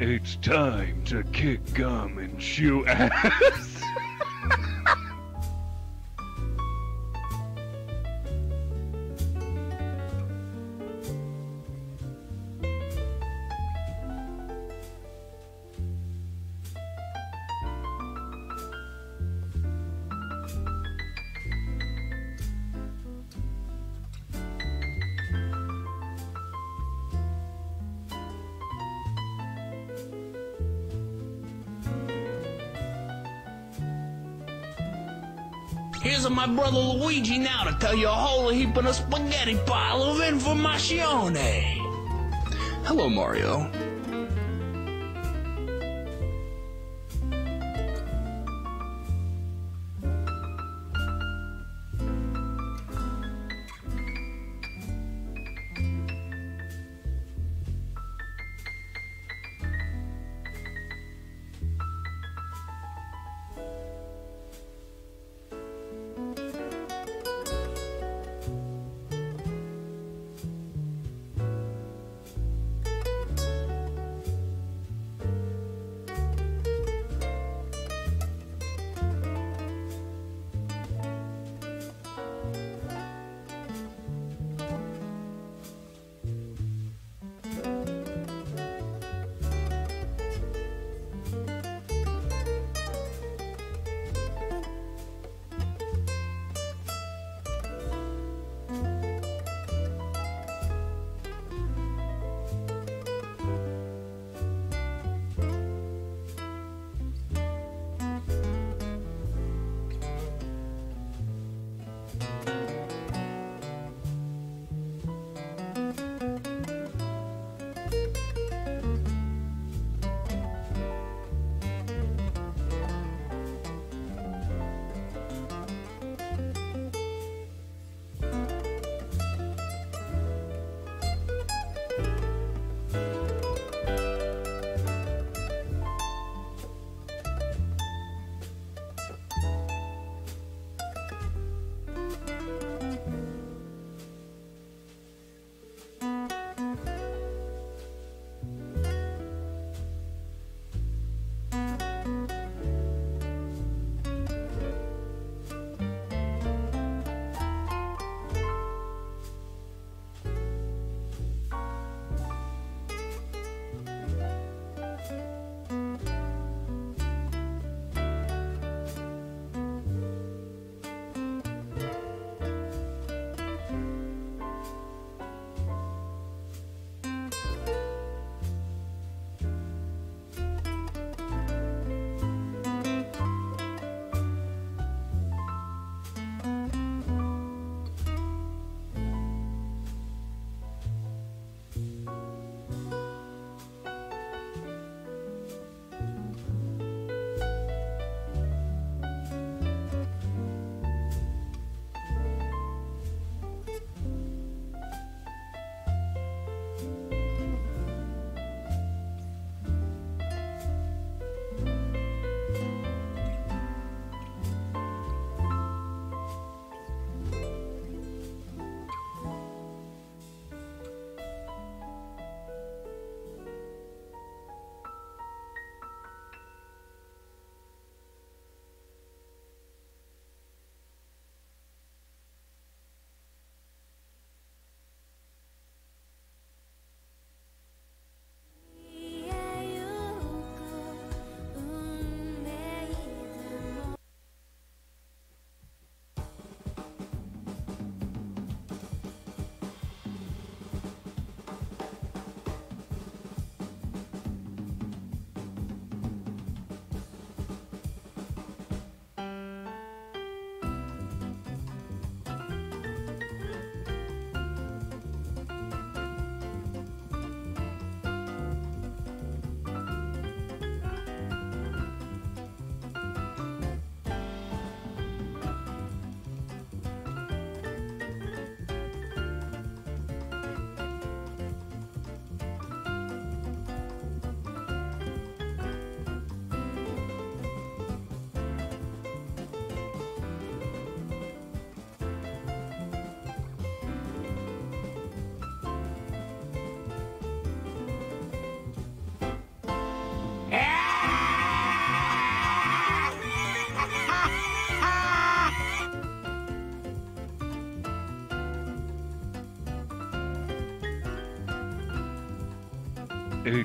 It's time to kick gum and chew ass. my brother Luigi now to tell you a whole heap of a spaghetti pile of information. Hello, Mario.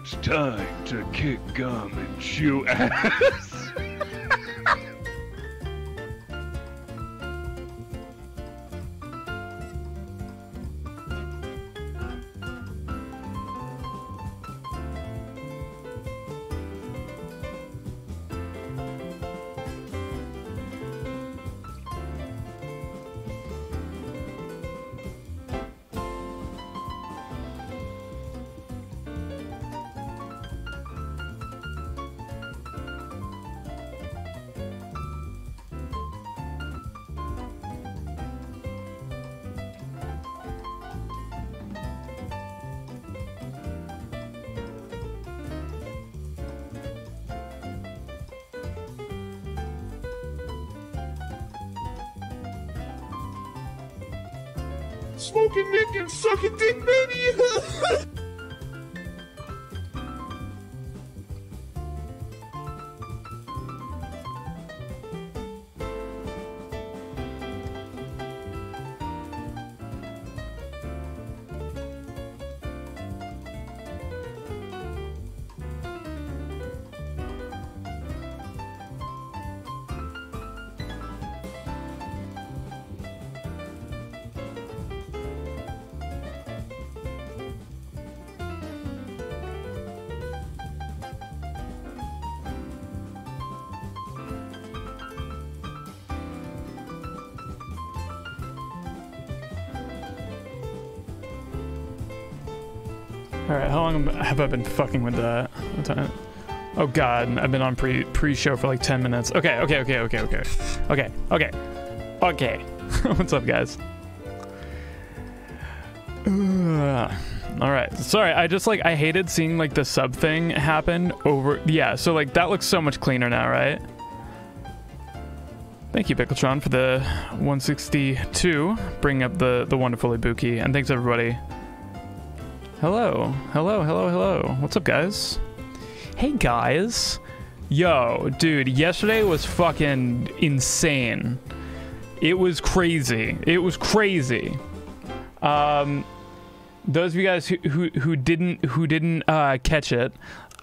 It's time to kick gum and chew ass. sucking dick mania. All right, how long have I been fucking with that? Oh god, I've been on pre pre show for like 10 minutes. Okay, okay, okay, okay, okay. Okay, okay. Okay. What's up, guys? All right. Sorry, I just like I hated seeing like the sub thing happen over Yeah, so like that looks so much cleaner now, right? Thank you, Pickletron, for the 162, bringing up the the wonderful Ibuki, and thanks everybody. Hello, hello, hello, hello. What's up, guys? Hey, guys. Yo, dude, yesterday was fucking insane. It was crazy. It was crazy. Um, those of you guys who who, who didn't who didn't uh, catch it,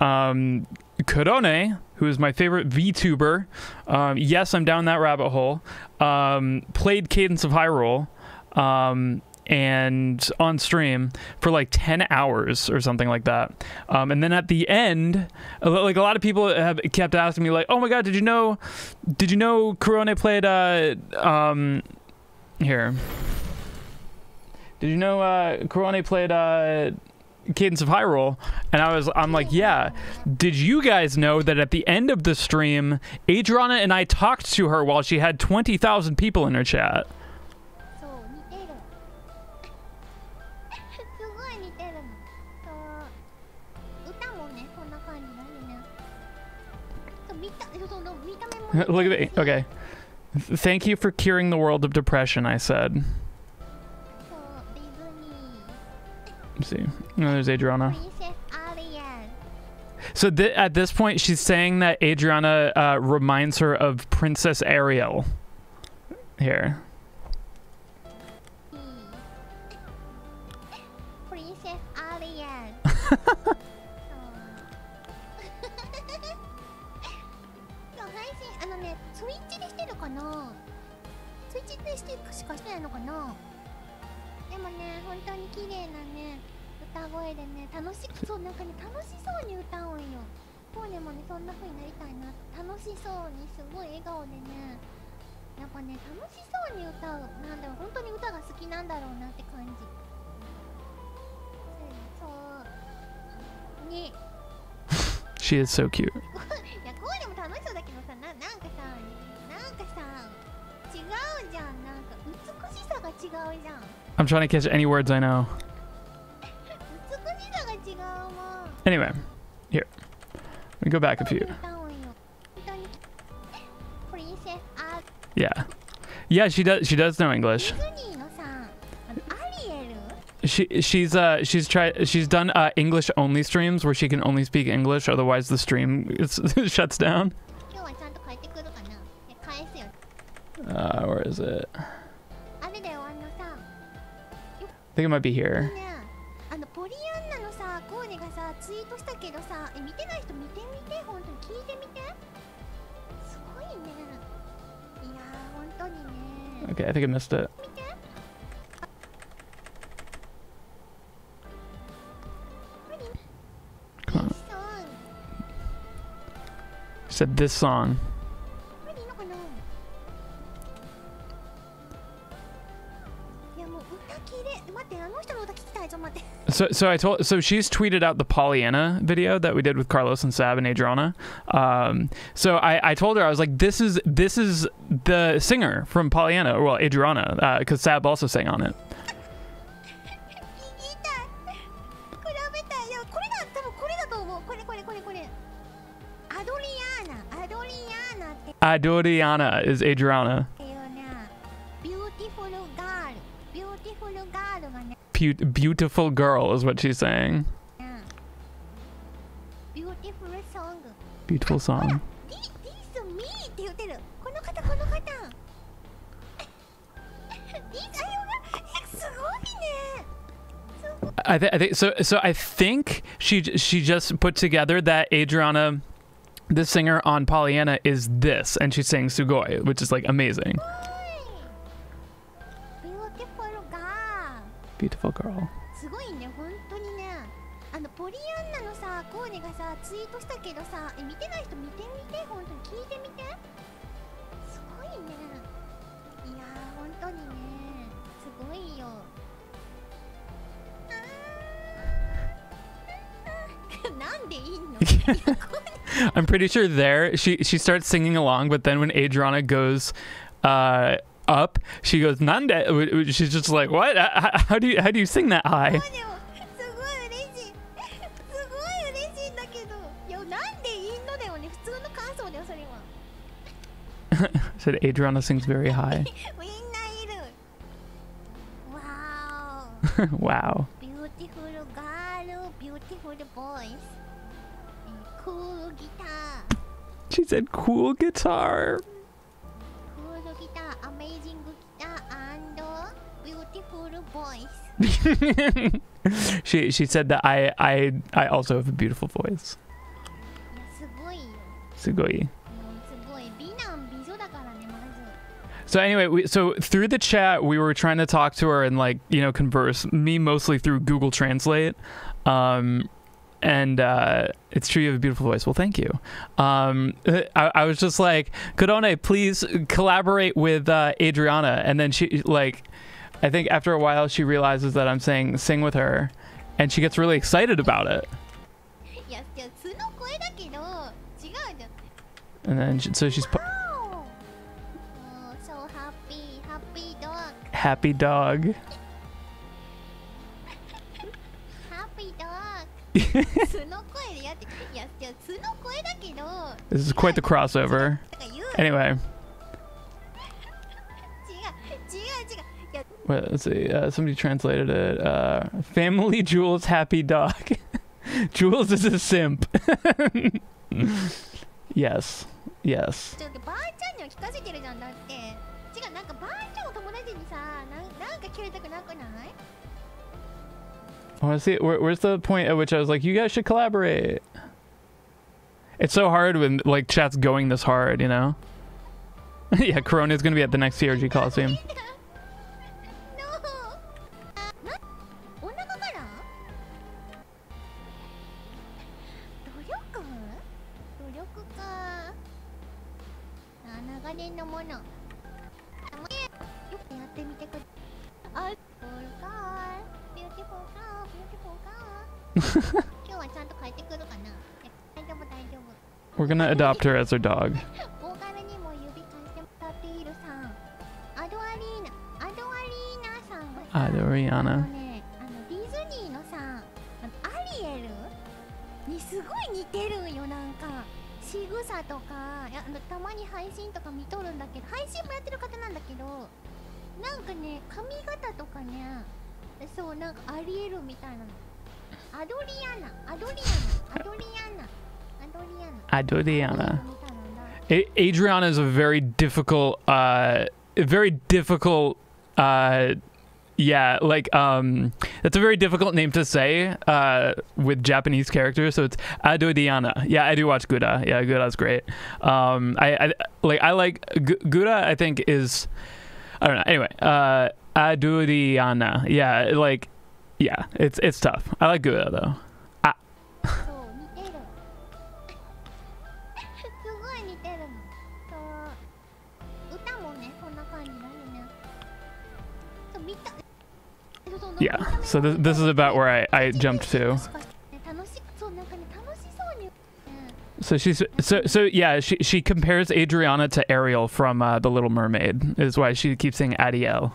um, Korone, who is my favorite VTuber, um, yes, I'm down that rabbit hole. Um, played Cadence of Hyrule. Um, and on stream for like 10 hours or something like that. Um, and then at the end, like a lot of people have kept asking me like, "Oh my god, did you know did you know Korone played uh um here. Did you know uh Korone played uh Cadence of Hyrule, and I was, I'm like, yeah. Did you guys know that at the end of the stream, Adriana and I talked to her while she had 20,000 people in her chat? Look at me. Okay. Thank you for curing the world of depression, I said. Let's see. No, there's Adriana. So th at this point, she's saying that Adriana uh, reminds her of Princess Ariel. Here. Princess Ariel. 楽しそうなんかね楽しそうに歌うんよ。ポーネもねそんな風になりたいな楽しそうにすごい笑顔でね。やっぱね楽しそうに歌うなんだろう本当に歌が好きなんだろうなって感じ。そうね She is so cute. いやこうでも楽しそうだけどさななんかさなんかさ違うじゃん。なんか美しさが違うじゃん。I'm trying to catch any words I know. Anyway, here. We go back a few. Yeah. Yeah, she does she does know English. She she's uh she's tried she's done uh English only streams where she can only speak English otherwise the stream is, shuts down. Uh, where is it? I think it might be here. Okay, I think I missed it. Come on. Said this song. So, so I told. So she's tweeted out the Pollyanna video that we did with Carlos and Sab and Adriana. Um, so I, I told her I was like, this is this is the singer from Pollyanna, well, Adriana, because uh, Sab also sang on it. Adoriana is Adriana. beautiful girl is what she's saying. Beautiful song. I, th I think so. So I think she she just put together that Adriana, the singer on Pollyanna, is this, and she's saying Sugoi, which is like amazing. Beautiful girl. すごいね本当にねあのポリアンナのさコーネがさツイートしたけどさえ見てない人見てみて本当に聞いてみてすごいねいやー本当にねすごいよあーなんでいいのいやこれ I'm pretty sure there she she starts singing along, but then when Adriana goes uh, up. She goes nande. She's just like, what? How do you how do you sing that high? Said Adriana sings very high. wow. wow. Beautiful girl, beautiful voice, cool guitar. She said cool guitar. she she said that I I I also have a beautiful voice. Sugoi. So anyway, we, so through the chat, we were trying to talk to her and like you know converse. Me mostly through Google Translate, um, and uh, it's true you have a beautiful voice. Well, thank you. Um, I, I, was just like, Korone, please collaborate with uh, Adriana, and then she like I think after a while she realizes that I'm saying sing with her, and she gets really excited about it. And then she, so she's. Wow. Happy dog. happy dog. this is quite the crossover. Anyway. Wait, let's see. Uh, somebody translated it. Uh, family Jules happy dog. Jules is a simp. yes. Yes. あ、oh, see, where, where's the point at which I was like, you guys should collaborate? It's so hard when, like, chat's going this hard, you know? yeah, Corona's gonna be at the next CRG Coliseum. 似てるんよなんか仕草とかいやあのたまに配信とか見とるんだけど配信もやってる方なんだけどなんかね髪型とかねそうなんかアリエルみたいなの Adriana. Adriana. Adriana. Adoriana. Adoriana. Adriana is a very difficult, uh, very difficult, uh, yeah, like, um, that's a very difficult name to say, uh, with Japanese characters. So it's Adriana. Yeah, I do watch Gura. Yeah, Gura's great. Um, I, I, like, I like, Gura, I think, is, I don't know. Anyway, uh, Aduriana. Yeah, like yeah, it's it's tough. I like Guido though. Ah. Yeah, so this, this is about where I, I jumped to. So she's so so yeah. She she compares Adriana to Ariel from uh, The Little Mermaid. Is why she keeps saying Adiel.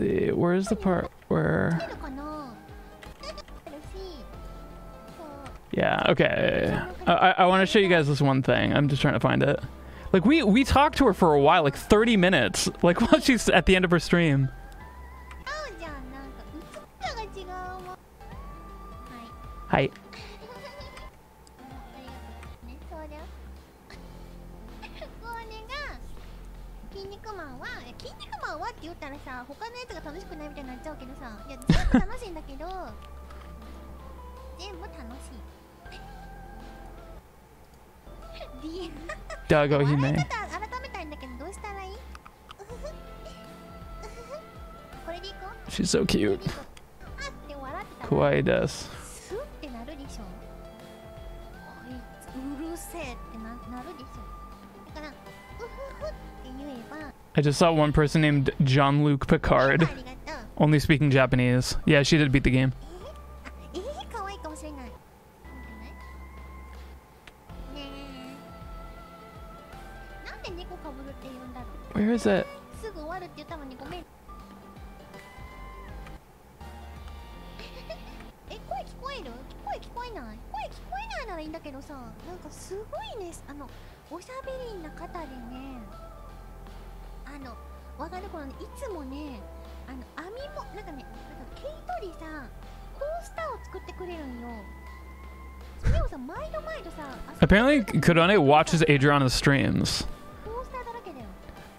see, where's the part where... Yeah, okay. I, I want to show you guys this one thing. I'm just trying to find it. Like, we, we talked to her for a while, like 30 minutes. Like, while she's at the end of her stream. Hi. マンはって言ったらさ、他のやつが楽しくないみたいになっちゃうけどさ、いや、全部楽しいんだけど、全部楽しい。D 笑 Dago い Hime. 方改めたいんだけど、どうしたらいい？これでいこう She's so cute. あって笑ってたら Kawaii desu. スってなるでしょこいつうるせえってななるでしょ I just saw one person named John Luke Picard, only speaking Japanese. Yeah, she did beat the game. Where is it? Apparently, Korone watches Adriana's streams.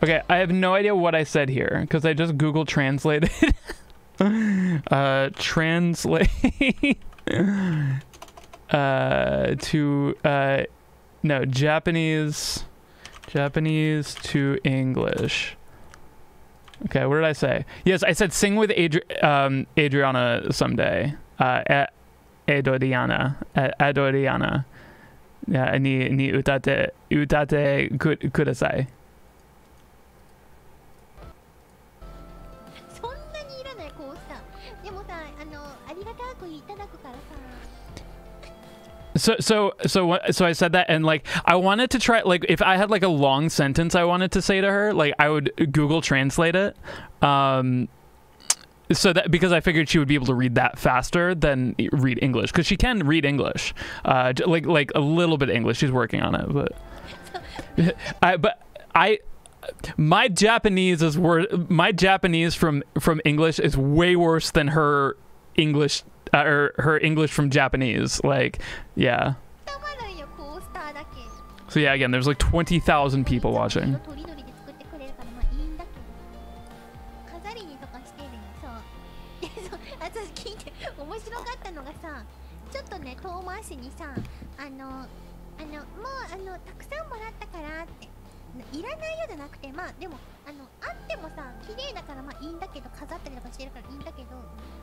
Okay, I have no idea what I said here because I just Google translated. uh, translate uh, to uh, no Japanese Japanese to English. Okay, what did I say? Yes, I said sing with Adri- um, Adriana someday. Uh, Adoriana, Adoriana. Yeah, ni ni utate utate ku- kudasai. So so so so I said that and like I wanted to try like if I had like a long sentence I wanted to say to her like I would Google translate it um so that because I figured she would be able to read that faster than read English because she can read English uh like like a little bit English. She's working on it but I but I my Japanese is wor- my Japanese from from English is way worse than her English uh, or her English from Japanese. Like, yeah. So yeah, again, there's like 20,000 people watching. 色とりどりで作ってくれるからまあいいんだけど飾りにとかしてるよそうでそうあと聞いて面白かったのがさちょっとね遠回しにさあのあのもうあのたくさんもらったからっていらないよじゃなくてまあでもあのあってもさ綺麗だからまあいいんだけど飾ったりとかしてるからいいんだけど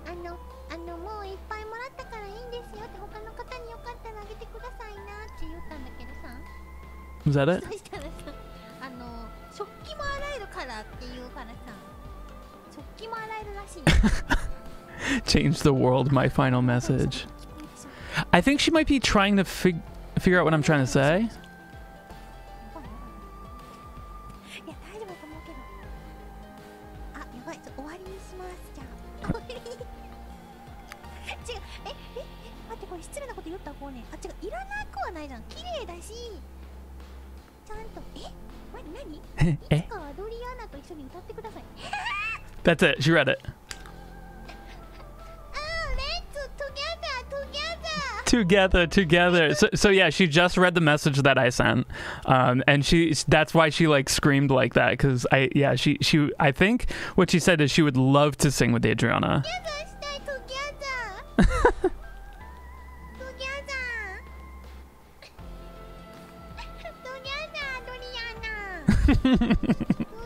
あのあのもういっぱいもらったからいいんですよって他の方によかったらあげてくださいなって言ったんだけどさ Was that it? そしたらさあの食器も洗えるからって言うからさ食器も洗えるらしい Change the world, my final message. I think she might be trying to fig- figure out what I'm trying to say. That's it. She read it. together together so, so yeah she just read the message that i sent. Um, and she that's why she like screamed like that because i yeah she she i think what she said is she would love to sing with adriana. Together,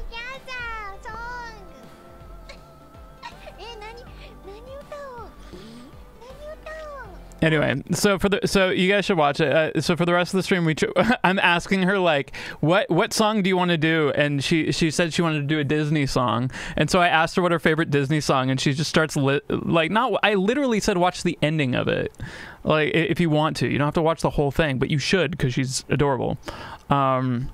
Anyway, so for the so you guys should watch it. Uh, so for the rest of the stream, we I'm asking her like, what what song do you want to do? And she she said she wanted to do a Disney song. And so I asked her what her favorite Disney song, and she just starts li- like not. I literally said watch the ending of it, like if you want to. You don't have to watch the whole thing, but you should because she's adorable. Um,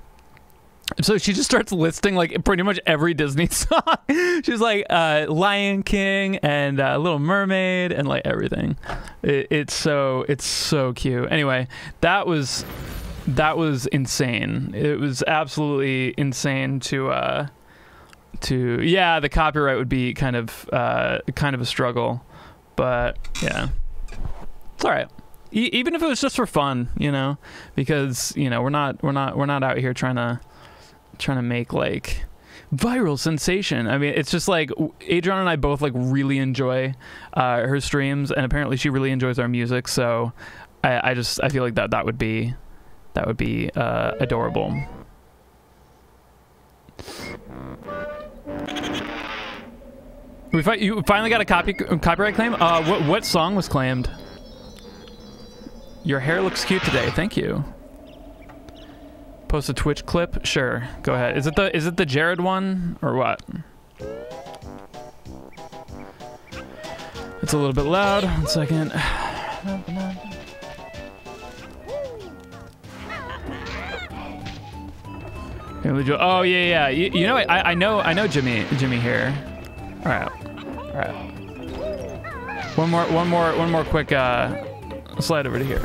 so she just starts listing like pretty much every Disney song. She's like uh, Lion King and uh, Little Mermaid and like everything. It, it's so it's so cute. Anyway, that was that was insane. It was absolutely insane to uh, to yeah. The copyright would be kind of uh, kind of a struggle, but yeah, it's all right. Even if it was just for fun, you know, because you know we're not we're not we're not out here trying to trying to make like viral sensation. I mean, it's just like Adrian and I both like really enjoy uh, her streams, and apparently she really enjoys our music. So I, I just I feel like that that would be that would be uh, adorable. We fi- you finally got a copy copyright claim. Uh, what what song was claimed? Your hair looks cute today. Thank you. Post a Twitch clip? Sure. Go ahead. Is it the is it the Jared one or what? It's a little bit loud. One second. Oh yeah, yeah. You, you know, I, I know, I know Jimmy, Jimmy here. All right, all right. One more, one more, one more quick uh, slide over to here.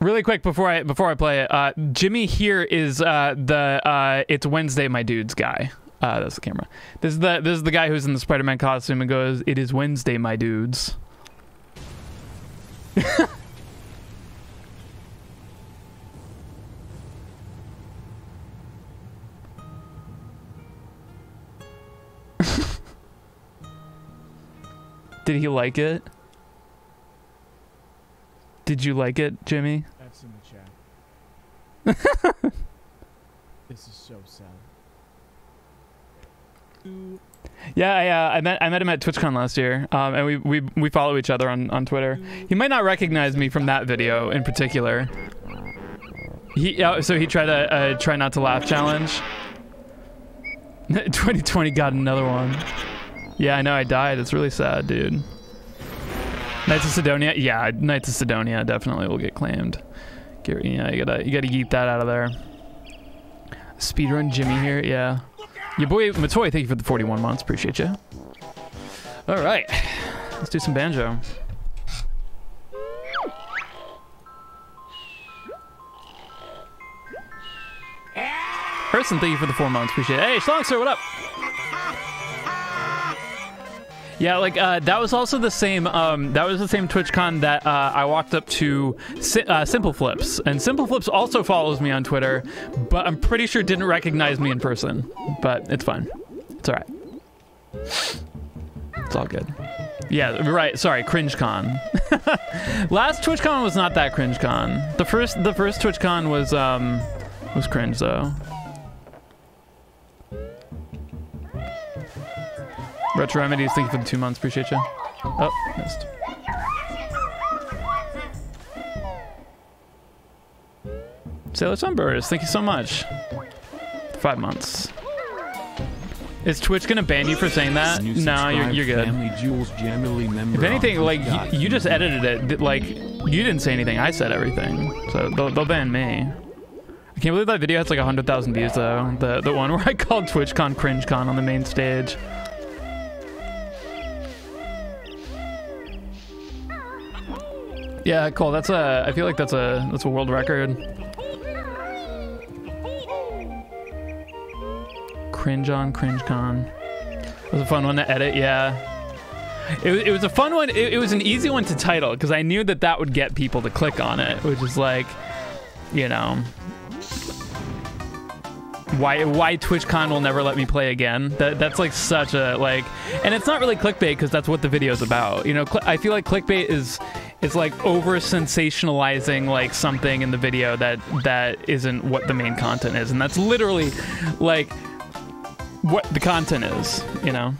Really quick before I before I play it, uh, Jimmy here is uh, the uh, it's Wednesday, my dudes guy. Uh, that's the camera. This is the this is the guy who's in the Spider-Man costume and goes, "It is Wednesday, my dudes." Did he like it? Did you like it, Jimmy? That's in the chat. this is so sad. Ooh, Yeah, I, uh, I met I met him at TwitchCon last year, um, and we, we we follow each other on, on Twitter. He might not recognize me from that video in particular. He uh, so he tried a uh, try not to laugh challenge. 2020 got another one. Yeah, I know I died. It's really sad, dude. Knights of Sidonia, yeah, Knights of Sidonia definitely will get claimed. Get, yeah, you gotta you gotta yeet that out of there. Speedrun Jimmy here, yeah. Your boy Matoy, thank you for the 41 months. Appreciate you. All right, let's do some banjo. Person, thank you for the four months. Appreciate it. Hey, Schlong, sir, what up? Yeah, like uh, that was also the same. Um, that was the same TwitchCon that uh, I walked up to Si- uh, Simple Flips, and Simple Flips also follows me on Twitter, but I'm pretty sure didn't recognize me in person. But it's fine. It's all right. It's all good. Yeah, right. Sorry, CringeCon. Last TwitchCon was not that CringeCon. The first, the first TwitchCon was um, was cringe though. Retro Remedies, thank you for the two months. Appreciate you. Oh, missed. Sailor Sunburst, thank you so much. Five months. Is Twitch gonna ban you for saying that? No, you're, you're good. Family Jules If anything, like you, you just edited it. Like you didn't say anything. I said everything. So they'll, they'll ban me. I can't believe that video has like 100,000 views though. The the one where I called TwitchCon CringeCon on the main stage. Yeah, cool. That's a. I feel like that's a that's a world record. Cringe on CringeCon. It was a fun one to edit. Yeah. It, it was a fun one. It, it was an easy one to title because I knew that that would get people to click on it, which is like, you know, why why TwitchCon will never let me play again. That that's like such a like, and it's not really clickbait because that's what the video's about. You know, I feel like clickbait is is like over sensationalizing like something in the video that that isn't what the main content is, and that's literally like what the content is. You know.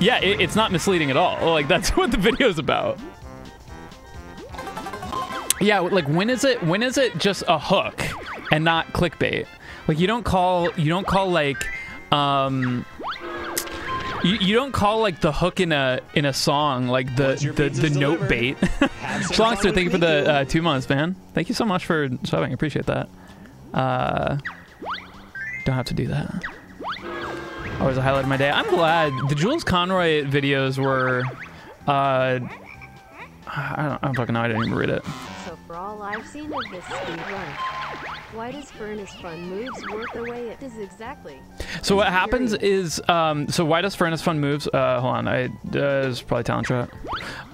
Yeah, it, it's not misleading at all. Like that's what the video's about. Yeah, like when is it when is it just a hook and not clickbait? Like you don't call you don't call like um you, you don't call like the hook in a in a song like the the, the note bait. Schlongster, thank you for the uh, two months, man. Thank you so much for subbing. I appreciate that. Uh, don't have to do that. Always a highlight of my day. I'm glad the Jules Conroy videos were. Uh, I don't, I don't fucking know. I didn't even read it. For all I've seen of this speed run, why does Furnace Fun moves work the way it does exactly? So what happens is, um, so why does Furnace Fun moves? Uh, hold on, I uh, it's probably Talon Trot.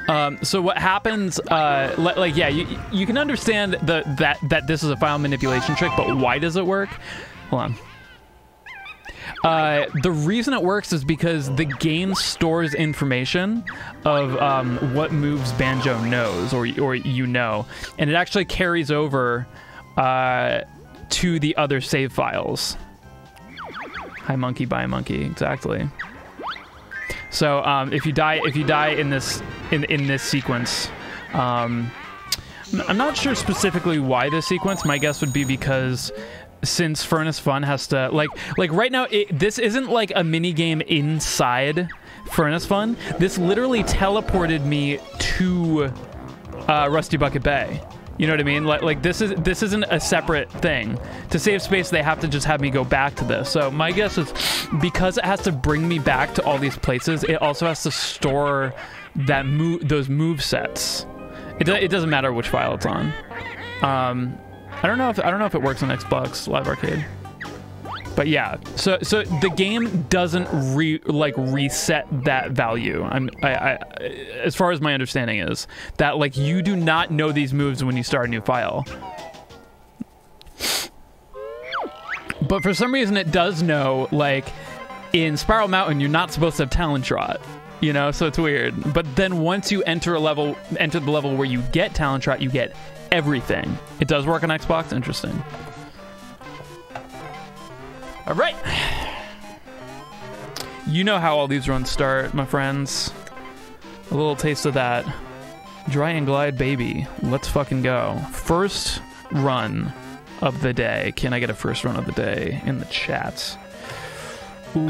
Um, so what happens? Uh, li- like yeah, you you can understand the that that this is a file manipulation trick, but why does it work? Hold on. Uh, the reason it works is because the game stores information of um, what moves Banjo knows or or you know, and it actually carries over uh, to the other save files. Hi monkey, bye monkey, exactly. So um, if you die, if you die in this in in this sequence, um, I'm not sure specifically why this sequence. My guess would be because since Furnace Fun has to like like right now, it, this isn't like a mini game inside Furnace Fun. This literally teleported me to uh, Rusty Bucket Bay. You know what I mean? Like, like this is this isn't a separate thing. To save space, they have to just have me go back to this. So my guess is because it has to bring me back to all these places, it also has to store that move those move sets. It, do, it doesn't matter which file it's on. Um, I don't know if I don't know if it works on Xbox Live Arcade. But yeah, so so the game doesn't re like reset that value. I'm I, I as far as my understanding is that like you do not know these moves when you start a new file. But for some reason it does know like in Spiral Mountain you're not supposed to have Talon Trot. You know, so it's weird. But then once you enter a level enter the level where you get Talon Trot, you get everything. It does work on Xbox, interesting. All right. You know how all these runs start, my friends. A little taste of that. Dry and glide, baby. Let's fucking go. First run of the day. Can I get a first run of the day in the chat? Ooh.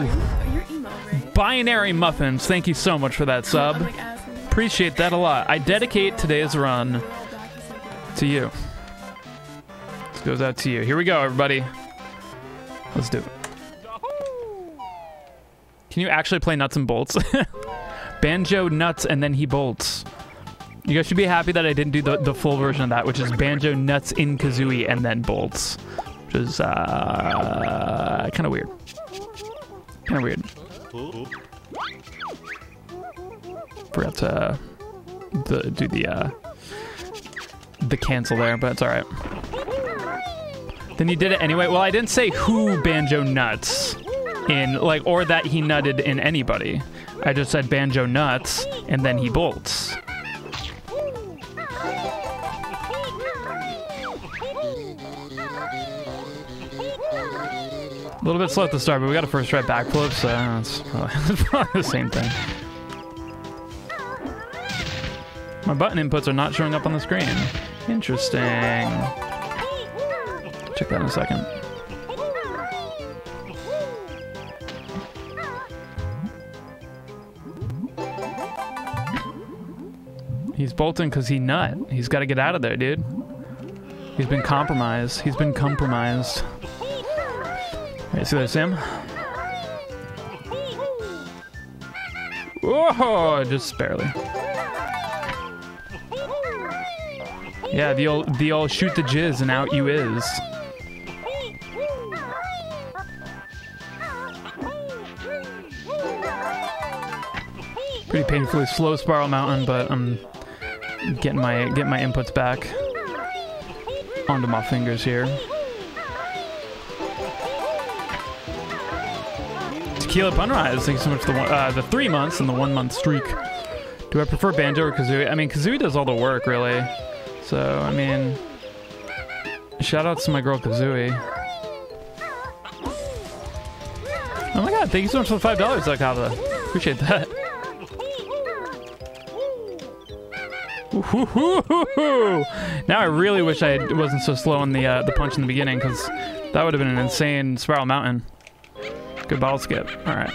You're emo, right? Binary Muffins, thank you so much for that sub. I'm like asking. Appreciate that a lot. I dedicate today's run to you. This goes out to you. Here we go, everybody. Let's do it. Can you actually play nuts and bolts? banjo nuts and then he bolts. You guys should be happy that I didn't do the, the full version of that, which is banjo nuts in kazooie and then bolts, which is uh, kind of weird. Kind of weird. Forgot to do the uh, the cancel there, but it's all right. Then he did it anyway. Well, I didn't say who Banjo nuts in, like, or that he nutted in anybody. I just said Banjo nuts, and then he bolts. A little bit slow at the start, but we got a first try backflip, so it's probably, it's probably the same thing. My button inputs are not showing up on the screen. Interesting. Check that in a second. He's bolting because he nut. He's got to get out of there, dude. He's been compromised. He's been compromised. Hey, see that, Sam? Whoa, just barely. Yeah, the old the old shoot the jizz and out you is. Pretty painfully slow Spiral Mountain, but I'm getting my getting my inputs back onto my fingers here. Tequila Punrise, thank you so much for the one, uh, the three months and the one month streak. Do I prefer Banjo or Kazooie? I mean, Kazooie does all the work, really. So, I mean, shout outs to my girl Kazooie. Oh my god, thank you so much for the five dollars, Zakava. Appreciate that. Now I really wish I wasn't so slow on the uh, the punch in the beginning, because that would have been an insane Spiral Mountain. Good ball skip. All right.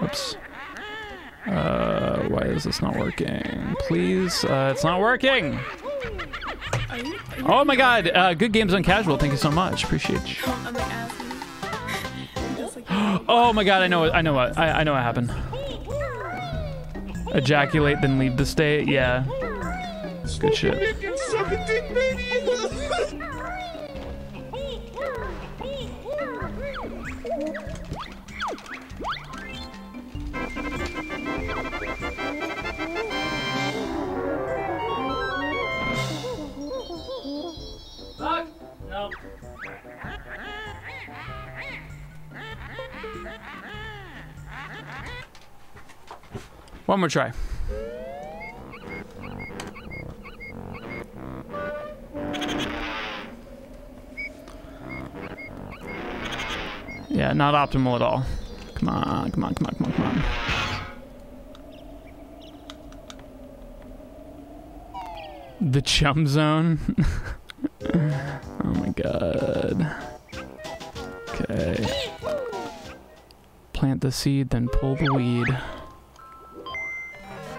Whoops. Uh, why is this not working? Please, uh, it's not working. Oh my God! Uh, good games on casual. Thank you so much. Appreciate you. Oh my God! I know. What, I know what. I, I know what happened. Ejaculate, then leave the state. Yeah. Good shit. One more try. Yeah, not optimal at all. Come on, come on, come on, come on, come on. The chum zone. oh my god. Okay. Plant the seed, then pull the weed.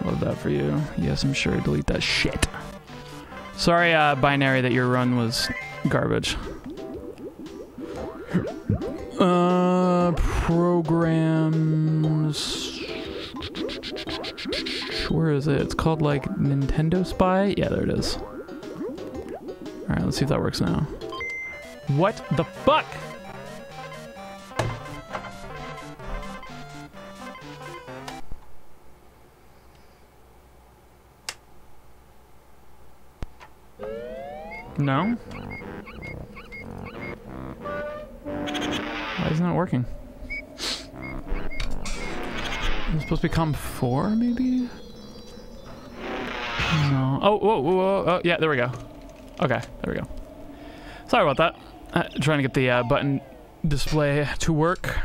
Love that for you. Yes, I'm sure. Delete that shit. Sorry, uh, binary, that your run was garbage. Uh, programs. Where is it? It's called like Nintendo Spy. Yeah, there it is. All right, let's see if that works now. What the fuck? No? Why isn't it working? It's supposed to become four, maybe? No. Oh, whoa, whoa, whoa, oh, yeah, there we go. Okay, there we go. Sorry about that. Uh, trying to get the uh, button display to work.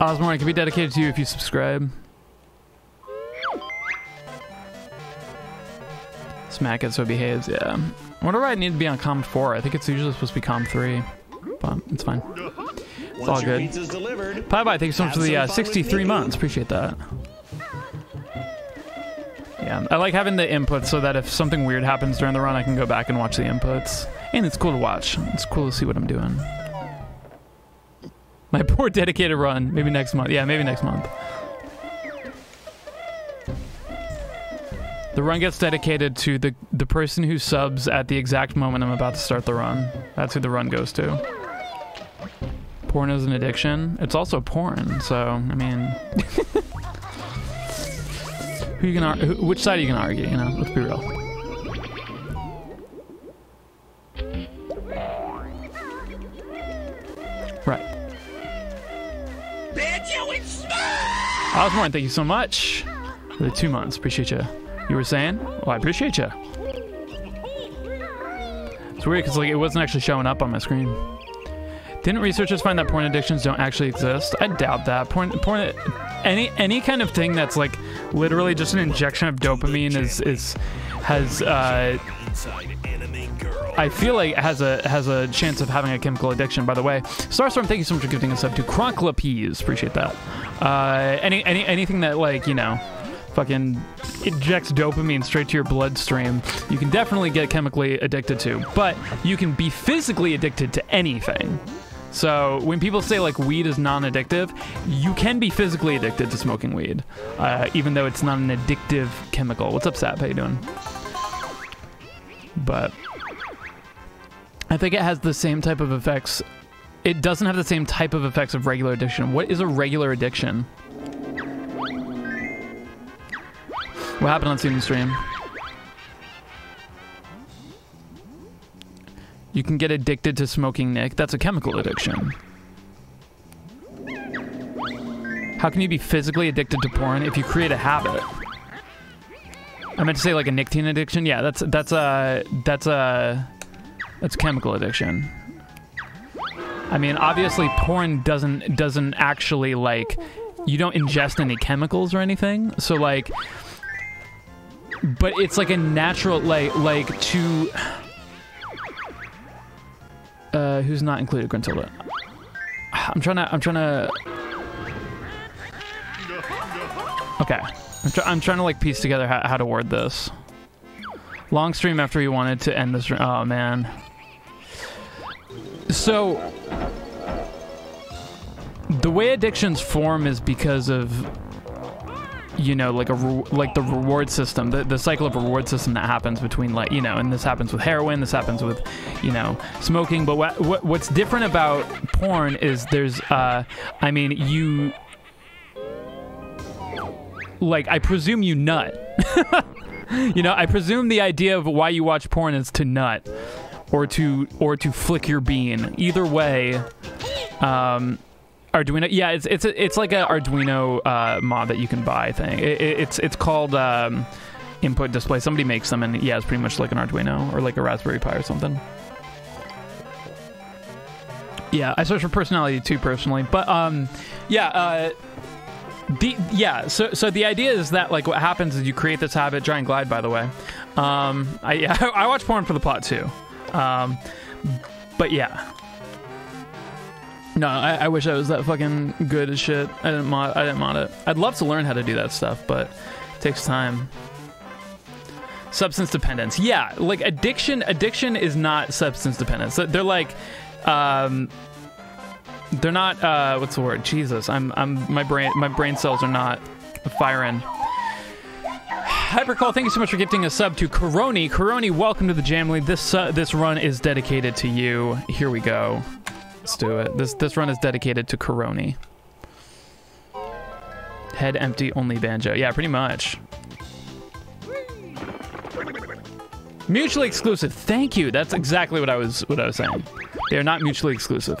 Osborne, it can be dedicated to you if you subscribe. Smack it so it behaves, yeah. I wonder why I need to be on COM 4. I think it's usually supposed to be COM 3. But it's fine. It's all good. Bye bye, thank you so much for the uh, 63 months. Appreciate that. Yeah, I like having the inputs so that if something weird happens during the run, I can go back and watch the inputs. And it's cool to watch. It's cool to see what I'm doing. My poor dedicated run. Maybe next month. Yeah, maybe next month. The run gets dedicated to the the person who subs at the exact moment I'm about to start the run. That's who the run goes to. Porn is an addiction. It's also porn, so I mean, who you can who, which side are you gonna argue? You know, let's be real. Right. Osborne, thank you so much for the two months. Appreciate you. You were saying? Well, I appreciate you. It's weird because like it wasn't actually showing up on my screen. Didn't researchers find that porn addictions don't actually exist? I doubt that. Porn, porn, any any kind of thing that's like literally just an injection of dopamine is is has uh, I feel like has a has a chance of having a chemical addiction. By the way, Starstorm, thank you so much for giving us up to Croncla Peas. Appreciate that. Uh, any any anything that like you know, fucking injects dopamine straight to your bloodstream, you can definitely get chemically addicted to. But you can be physically addicted to anything. So when people say like weed is non-addictive, you can be physically addicted to smoking weed, uh, even though it's not an addictive chemical. What's up, Sap? How you doing? But I think it has the same type of effects. It doesn't have the same type of effects of regular addiction. What is a regular addiction? What happened on Steam Stream? You can get addicted to smoking, Nick. That's a chemical addiction. How can you be physically addicted to porn if you create a habit? I meant to say like a nicotine addiction. Yeah, that's that's a that's a that's chemical addiction. I mean, obviously, porn doesn't doesn't actually like you don't ingest any chemicals or anything. So like, but it's like a natural like like to. Uh, who's not included, Gruntilda? I'm trying to. I'm trying to. Okay, I'm, I'm trying to like piece together how, how to word this. Long stream after he wanted to end this. Oh man. So the way addictions form is because of you know like a like the reward system the, the cycle of reward system that happens between like you know and this happens with heroin this happens with you know smoking. But what, what what's different about porn is there's uh i mean you like i presume you nut. You know i presume the idea of why you watch porn is to nut or to or to flick your bean. Either way um Arduino. Yeah, it's it's it's like an Arduino uh, mod that you can buy thing. It, it, it's it's called um, input display. Somebody makes them, and yeah, it's pretty much like an Arduino or like a Raspberry Pi or something. Yeah, I search for personality too personally, but um, yeah, uh, the yeah. So so the idea is that like what happens is you create this habit. Giant glide, by the way. Um, I yeah, I watch porn for the plot too. Um, but yeah. No, I, I wish I was that fucking good as shit. I didn't mod. I didn't mod it. I'd love to learn how to do that stuff, but it takes time. Substance dependence. Yeah, like addiction. Addiction is not substance dependence. They're like, um, they're not. Uh, what's the word? Jesus, I'm. I'm. My brain. My brain cells are not firing. Hypercall, thank you so much for gifting a sub to Korone. Korone, welcome to the Jamily. This uh, this run is dedicated to you. Here we go. Let's do it. This this run is dedicated to Korone. Head empty, only banjo. Yeah, pretty much. Mutually exclusive. Thank you. That's exactly what I was what I was saying. They are not mutually exclusive.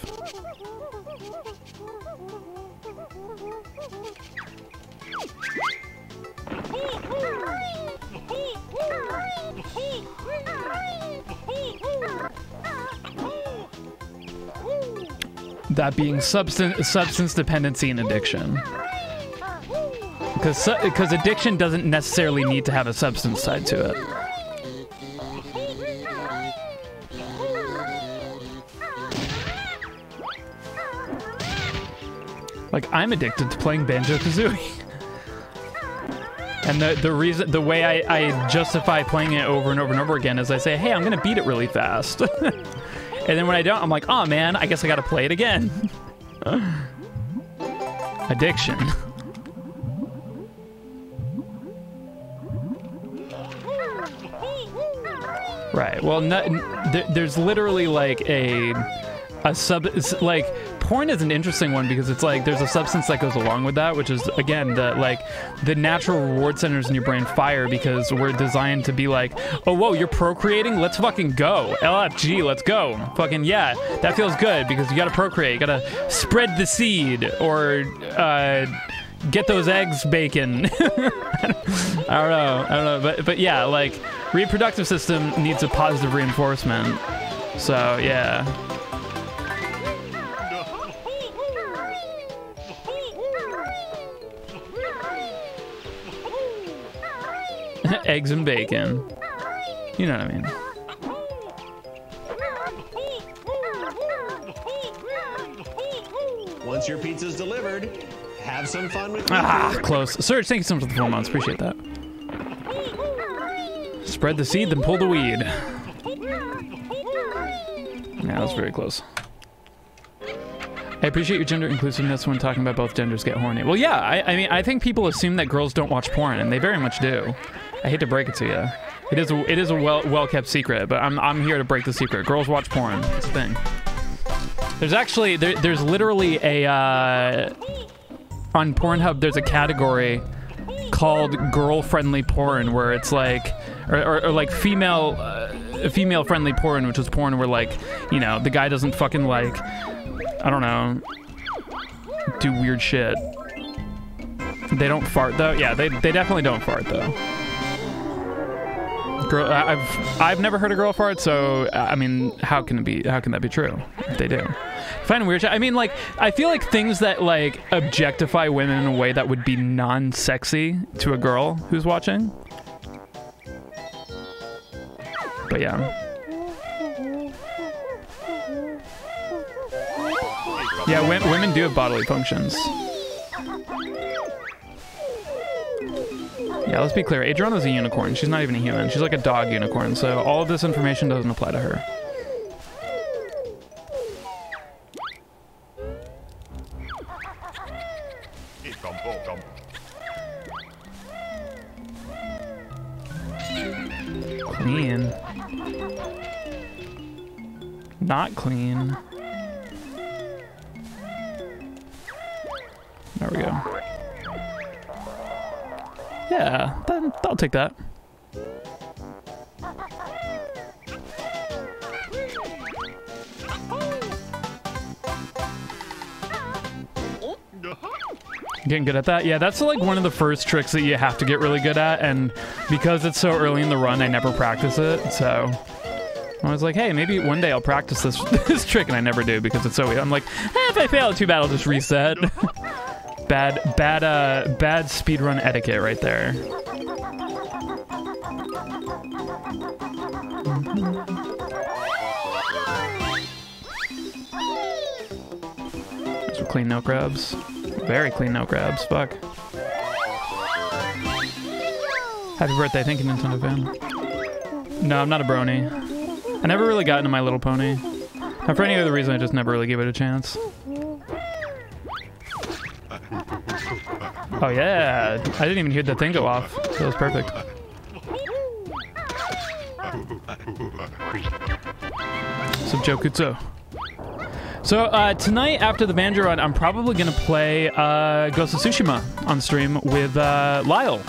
That being substance substance dependency and addiction. Because because addiction doesn't necessarily need to have a substance side to it. Like I'm addicted to playing Banjo Kazooie. And the, the reason, the way I, I justify playing it over and over and over again is I say, hey, I'm gonna beat it really fast. and then when I don't, I'm like, oh man, I guess I gotta play it again. Addiction. Right. Well, there's literally like a a sub like porn is an interesting one because it's like there's a substance that goes along with that, which is again the like the natural reward centers in your brain fire because we're designed to be like, oh whoa, you're procreating, let's fucking go, LFG, let's go, fucking yeah, that feels good because you gotta procreate, you gotta spread the seed or uh, get those eggs bacon. I don't know, I don't know, but but yeah, like reproductive system needs a positive reinforcement. So yeah. Eggs and bacon. You know what I mean. Once your pizza's delivered, have some fun with Ah, close. Serge, thank you so much for the four months. Appreciate that. Spread the seed, then pull the weed. Yeah, that's very close. I appreciate your gender inclusiveness when talking about both genders get horny. Well, yeah, I, I mean, I think people assume that girls don't watch porn, and they very much do. I hate to break it to you. It is a, it is a well well kept secret, but I'm I'm here to break the secret. Girls watch porn. It's a thing. There's actually there, there's literally a uh, on Pornhub. There's a category called girl-friendly porn where it's like or, or, or like female uh, female-friendly porn, which is porn where like you know the guy doesn't fucking like I don't know do weird shit. They don't fart though. Yeah, they they definitely don't fart though. Girl, I've I've never heard a girl fart, so I mean, how can it be? How can that be true? If they do, find weird. I mean, like I feel like things that like objectify women in a way that would be non-sexy to a girl who's watching. But yeah, yeah, women do have bodily functions. Yeah, let's be clear. Adriana's a unicorn. She's not even a human. She's like a dog unicorn. So all of this information doesn't apply to her. Clean. Not clean. There we go. Yeah, then I'll take that. Getting good at that. Yeah, that's like one of the first tricks that you have to get really good at, and because it's so early in the run, I never practice it. So I was like, hey, maybe one day I'll practice this this trick, and I never do because it's so. I'm like, eh, if I fail, too bad. I'll just reset. bad, bad, uh, bad speedrun etiquette right there. Were clean no grabs. Very clean no grabs. Fuck. Happy birthday. Thank you, Nintendo fan. No, I'm not a brony. I never really got into My Little Pony. And for any other reason, I just never really gave it a chance. Oh yeah, I didn't even hear the thing go off. So that was perfect. So Jokutsu. So uh, tonight after the Banjo run, I'm probably gonna play uh, Ghost of Tsushima on stream with uh, Lyle.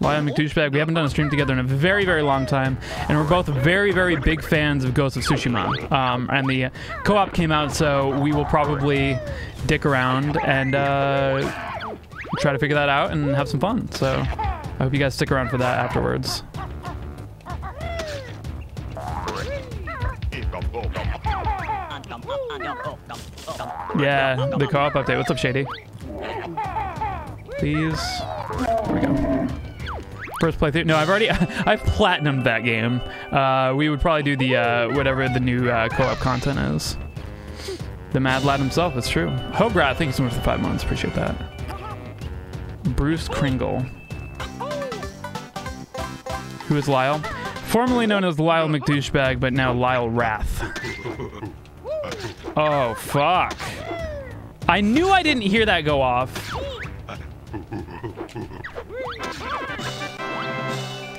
Lyle McDouchebag. We haven't done a stream together in a very, very long time, and we're both very, very big fans of Ghost of Tsushima. Um, and the co-op came out, so we will probably dick around and uh, try to figure that out and have some fun. So I hope you guys stick around for that afterwards. Yeah, the co-op update. What's up, Shady? Please. There we go. First playthrough. No, I've already I've platinumed that game. Uh, we would probably do the uh, whatever the new uh, co-op content is. The Mad Lad himself. It's true. Hobrat, thank you so much for five months. Appreciate that. Bruce Kringle. Who is Lyle? Formerly known as Lyle McDouchebag, but now Lyle Wrath. Oh, fuck. I knew I didn't hear that go off.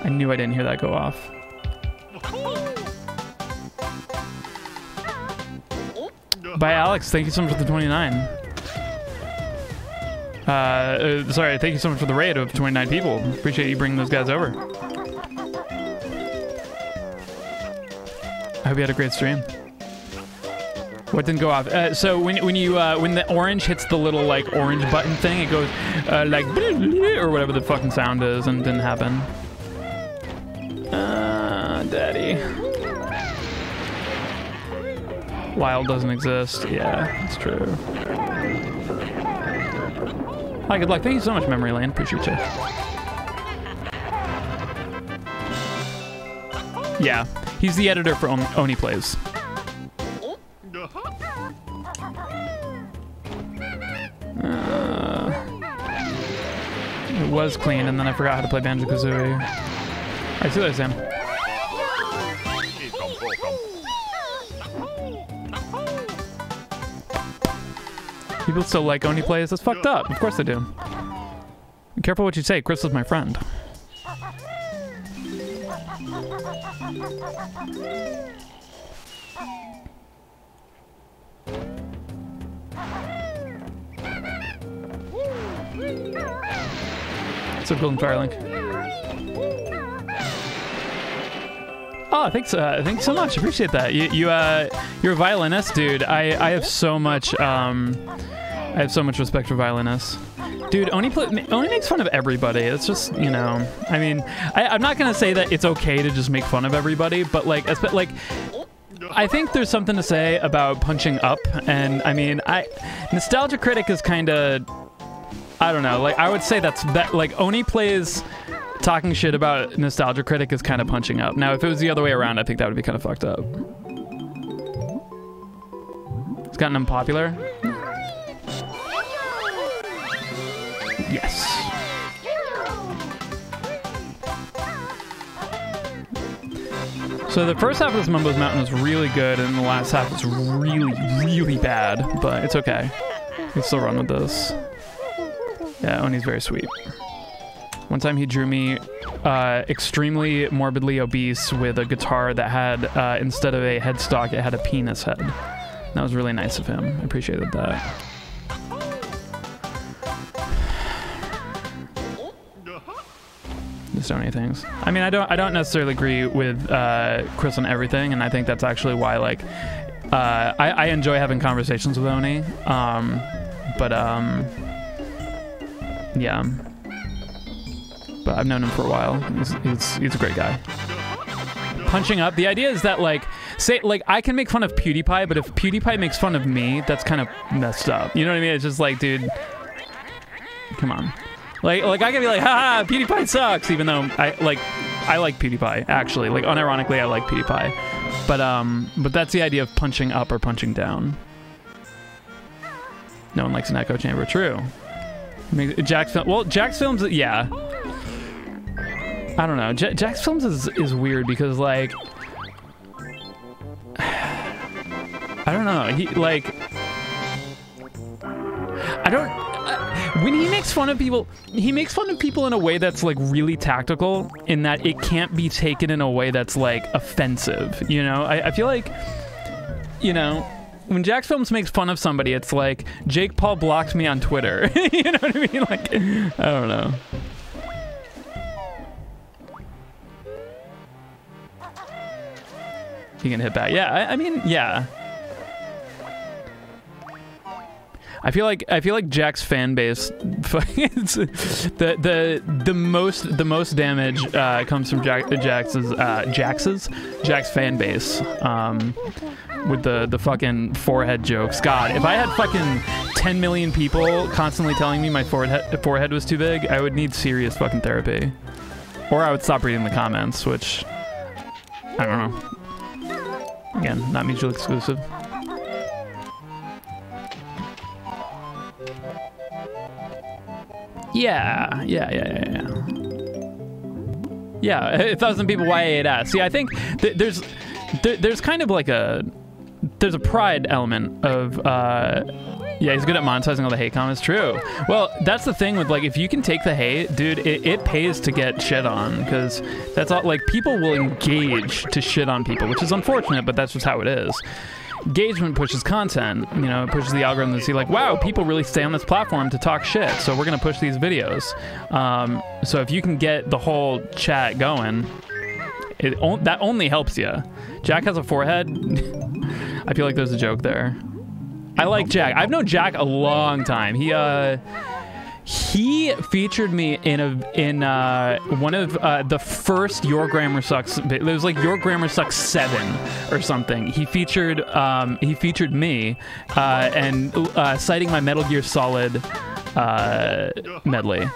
I knew I didn't hear that go off. Bye, Alex. Thank you so much for the 29. Uh, sorry, thank you so much for the raid of 29 people. Appreciate you bringing those guys over. I hope you had a great stream. What didn't go off? Uh, so when when you uh, when the orange hits the little like orange button thing, it goes uh, like or whatever the fucking sound is, and didn't happen. Uh, daddy. Wild doesn't exist. Yeah, it's true. Hi, good luck. Thank you so much, Memory Lane. Appreciate you. Yeah, he's the editor for On- Oney Plays. Uh, was clean, and then I forgot how to play Banjo Kazooie. All right, see you Sam. People still like Oney plays. That's fucked up. Of course they do. Be careful what you say. Chris is my friend. So Golden Firelink. Oh, thanks. Uh, thanks so much. Appreciate that. You, you, uh, you're a violinist, dude. I, I have so much, um, I have so much respect for violinists. Dude, Oney, play, Oney makes fun of everybody. It's just, you know, I mean, I, I'm not gonna say that it's okay to just make fun of everybody, but like, like, I think there's something to say about punching up, and I mean, I, Nostalgia Critic is kind of, I don't know, like, I would say that's that, like, Oney plays talking shit about Nostalgia Critic is kind of punching up. Now, if it was the other way around, I think that would be kind of fucked up. It's gotten unpopular. Yes. So the first half of this Mumbo's Mountain is really good, and the last half is really, really bad. But it's okay. We can still run with this. Yeah, Oney's very sweet. One time he drew me uh, extremely morbidly obese with a guitar that had, uh, instead of a headstock, it had a penis head. That was really nice of him. I appreciated that. So many things. I mean, I don't, I don't necessarily agree with uh, Chris on everything, and I think that's actually why, like, uh, I, I enjoy having conversations with Oney. Um, but um, yeah but I've known him for a while. He's, he's, he's a great guy. Punching up. The idea is that like say like I can make fun of PewDiePie, but if PewDiePie makes fun of me, that's kind of messed up. You know what I mean? It's just like, dude, come on. Like like I can be like, haha, PewDiePie sucks, even though I like I like PewDiePie actually. Like unironically, I like PewDiePie. But um, but that's the idea of punching up or punching down. No one likes an echo chamber. True. Jack's. Well, Jack's films. Yeah. I don't know. J Jack's films is is weird because like I don't know. He like I don't when he makes fun of people, he makes fun of people in a way that's like really tactical in that it can't be taken in a way that's like offensive. You know, I, I feel like, you know, when Jack's Films makes fun of somebody, it's like Jake Paul blocked me on Twitter. you know what I mean? Like, I don't know. He can hit back. Yeah, I, I mean, yeah. I feel like I feel like Jack's fan base, the the the most the most damage uh, comes from Jack Jack's uh, Jax's Jack's fan base. Um, with the the fucking forehead jokes. God, if I had fucking 10 million people constantly telling me my forehead forehead was too big, I would need serious fucking therapy, or I would stop reading the comments, which I don't know. Again, not mutually exclusive. Yeah, yeah, yeah, yeah, yeah. Yeah, a thousand people YA8S. See, I think th there's th there's kind of like a there's a pride element of uh yeah he's good at monetizing all the hate comments true well that's the thing with like if you can take the hate dude it, it pays to get shit on because that's all like people will engage to shit on people which is unfortunate but that's just how it is engagement pushes content you know it pushes the algorithm to see like wow people really stay on this platform to talk shit so we're gonna push these videos um, so if you can get the whole chat going it that only helps you jack has a forehead I feel like there's a joke there. I like Jack. I've known Jack a long time. He uh he featured me in a in uh, one of uh, the first Your Grammar Sucks. It was like Your Grammar Sucks seven or something. He featured um, he featured me uh, and uh, citing my Metal Gear Solid uh, medley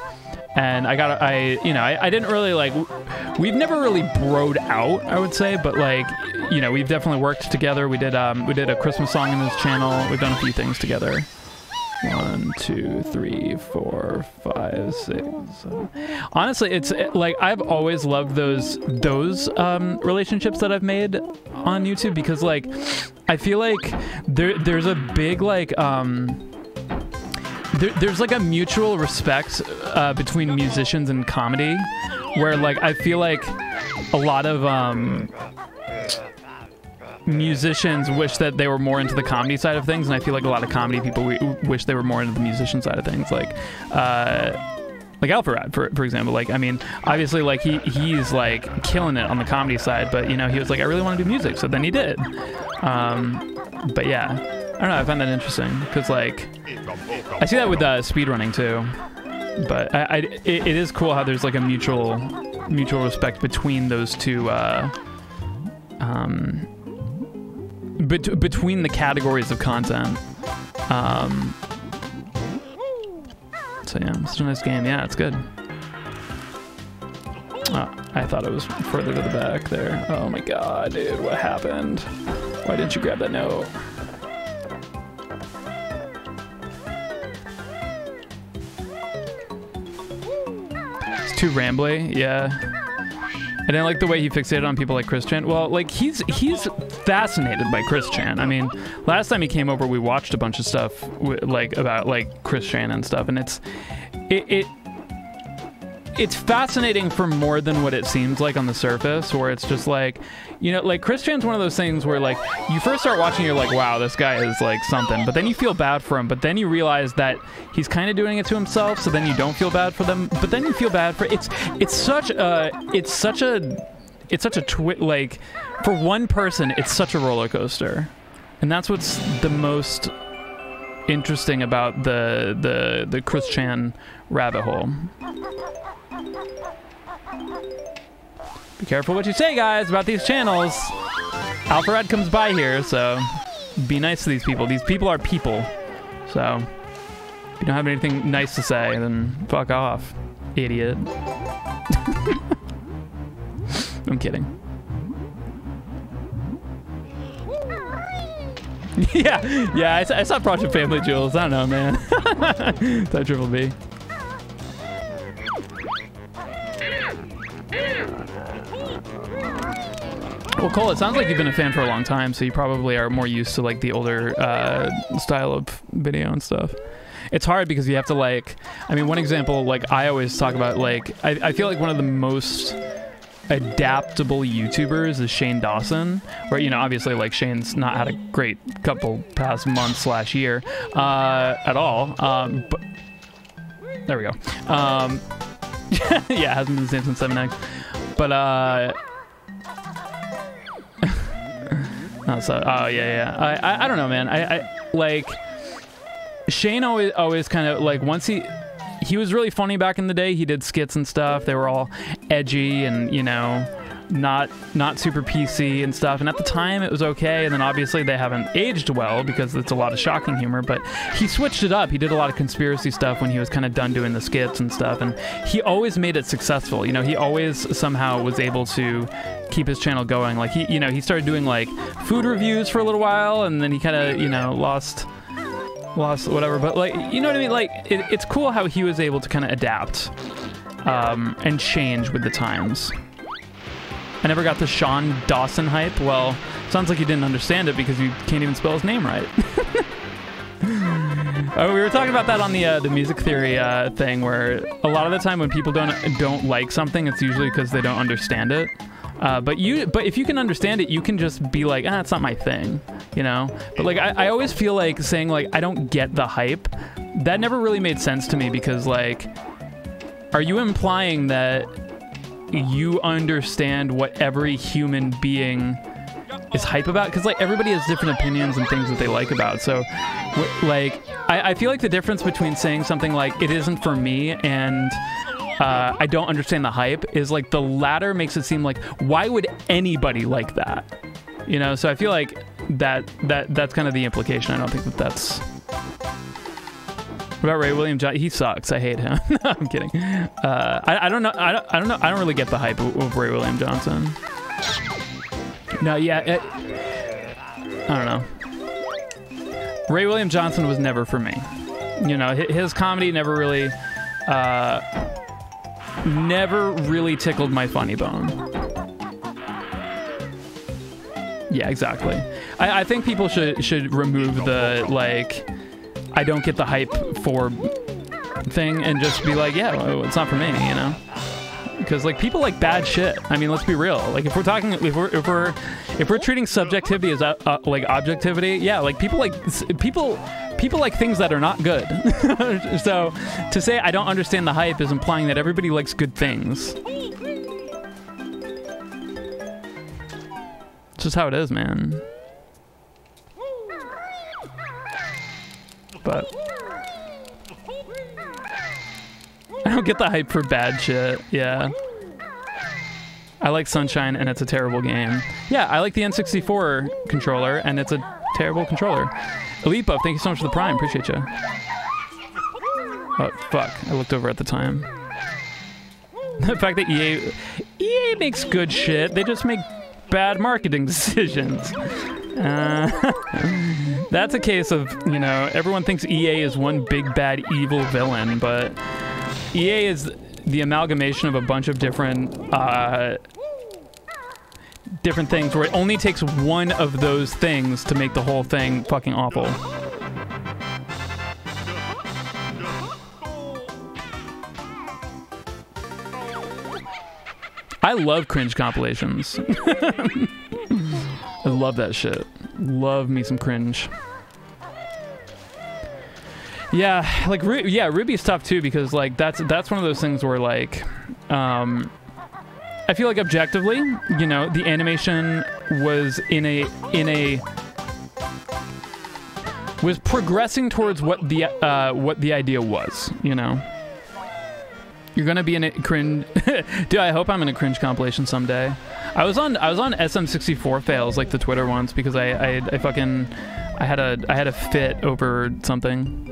and I got I you know I, I didn't really like we've never really broed out I would say but like you know we've definitely worked together we did um we did a Christmas song in this channel we've done a few things together one two, three, four, five, six. Seven. Honestly, it's like I've always loved those those um, relationships that I've made on YouTube because like I feel like there there's a big like um there, there's like a mutual respect uh, between musicians and comedy where like I feel like a lot of um musicians wish that they were more into the comedy side of things and I feel like a lot of comedy people wish they were more into the musician side of things like uh like Alpharad, for for example. Like, I mean, obviously, like he he's like killing it on the comedy side, but you know, he was like, I really want to do music, so then he did. Um, but yeah, I don't know. I find that interesting because like I see that with uh, speedrunning too. But I, I it, it is cool how there's like a mutual mutual respect between those two. Uh, um, bet- between the categories of content. Um, so yeah, it's a nice game. Yeah, it's good. Oh, I thought it was further to the back there. Oh my god, dude, what happened? Why didn't you grab that note? It's too rambly, yeah. I didn't like the way he fixated on people like Chris Chan. Well, like he's he's fascinated by Chris Chan. I mean, last time he came over, we watched a bunch of stuff like about like Chris Chan and stuff, and it's it, it it's fascinating for more than what it seems like on the surface, where it's just like, you know, like Chris Chan's one of those things where like you first start watching, you're like, wow, this guy is like something, but then you feel bad for him, but then you realize that he's kind of doing it to himself, so then you don't feel bad for them, but then you feel bad for it's it's such a it's such a it's such a twit like for one person, it's such a roller coaster, and that's what's the most interesting about the the the Chris Chan rabbit hole. Be careful what you say, guys, about these channels. Alpharad comes by here, so be nice to these people. These people are people. So if you don't have anything nice to say, then fuck off, idiot. I'm kidding. yeah, yeah, I, I saw Project Family Jules. I don't know, man. that Triple B. Well, Cole, it sounds like you've been a fan for a long time, so you probably are more used to like the older uh, style of video and stuff. It's hard because you have to like. I mean, one example, like I always talk about, like I, I feel like one of the most adaptable YouTubers is Shane Dawson, where you know obviously like Shane's not had a great couple past months slash year uh, at all. Um, but there we go. Um, yeah, hasn't been the same since 7X. But uh, oh, so, oh yeah, yeah. I, I, I don't know, man. I, I like Shane always, always kind of like once he, he was really funny back in the day. He did skits and stuff. They were all edgy and you know, not not super PC and stuff. And at the time, it was okay. And then obviously they haven't aged well because it's a lot of shocking humor. But he switched it up. He did a lot of conspiracy stuff when he was kind of done doing the skits and stuff. And he always made it successful. You know, he always somehow was able to keep his channel going. Like he, you know, he started doing like food reviews for a little while, and then he kind of, you know, lost lost whatever but like you know what i mean like it, it's cool how he was able to kind of adapt um, and change with the times i never got the sean dawson hype well sounds like you didn't understand it because you can't even spell his name right Oh, we were talking about that on the uh, the music theory uh, thing, where a lot of the time when people don't don't like something, it's usually because they don't understand it. Uh, but you, but if you can understand it, you can just be like, ah, it's not my thing, you know. But like, I, I always feel like saying like I don't get the hype. That never really made sense to me because like, are you implying that you understand what every human being is hype about? Because like everybody has different opinions and things that they like about. So, like, I, I feel like the difference between saying something like it isn't for me and uh, I don't understand the hype is like the latter makes it seem like why would anybody like that? You know, so I feel like that that that's kind of the implication. I don't think that that's. About Ray William John? He sucks. I hate him. no, I'm kidding. Uh, I, I don't know. I don't, I don't know. I don't really get the hype of, of Ray William Johnson. No, yeah. It, I don't know. Ray William Johnson was never for me. You know, hi- his comedy never really, uh, never really tickled my funny bone. Yeah, exactly. I, I think people should should remove the like, I don't get the hype for thing and just be like, yeah, well, it's not for me, you know. Because like people like bad shit. I mean, let's be real. Like if we're talking, if we're if we're if we're treating subjectivity as uh, uh, like objectivity, yeah, like people like people people like things that are not good. so to say I don't understand the hype is implying that everybody likes good things. It's just how it is, man. But I don't get the hype for bad shit. Yeah. I like Sunshine and it's a terrible game. Yeah, I like the N64 controller and it's a terrible controller. Elite Buff, thank you so much for the Prime. Appreciate you. Oh, fuck. I looked over at the time. The fact that EA EA makes good shit, they just make bad marketing decisions. Uh, that's a case of, you know, everyone thinks EA is one big bad evil villain, but EA is the amalgamation of a bunch of different uh, different things where it only takes one of those things to make the whole thing fucking awful. I love cringe compilations. I love that shit. Love me some cringe. Yeah, like yeah, Ruby's tough too because like that's that's one of those things where like um I feel like objectively, you know, the animation was in a in a was progressing towards what the uh what the idea was, you know. You're gonna be in a cringe, dude. I hope I'm in a cringe compilation someday. I was on I was on SM64 fails like the Twitter once because I I, I fucking I had a I had a fit over something.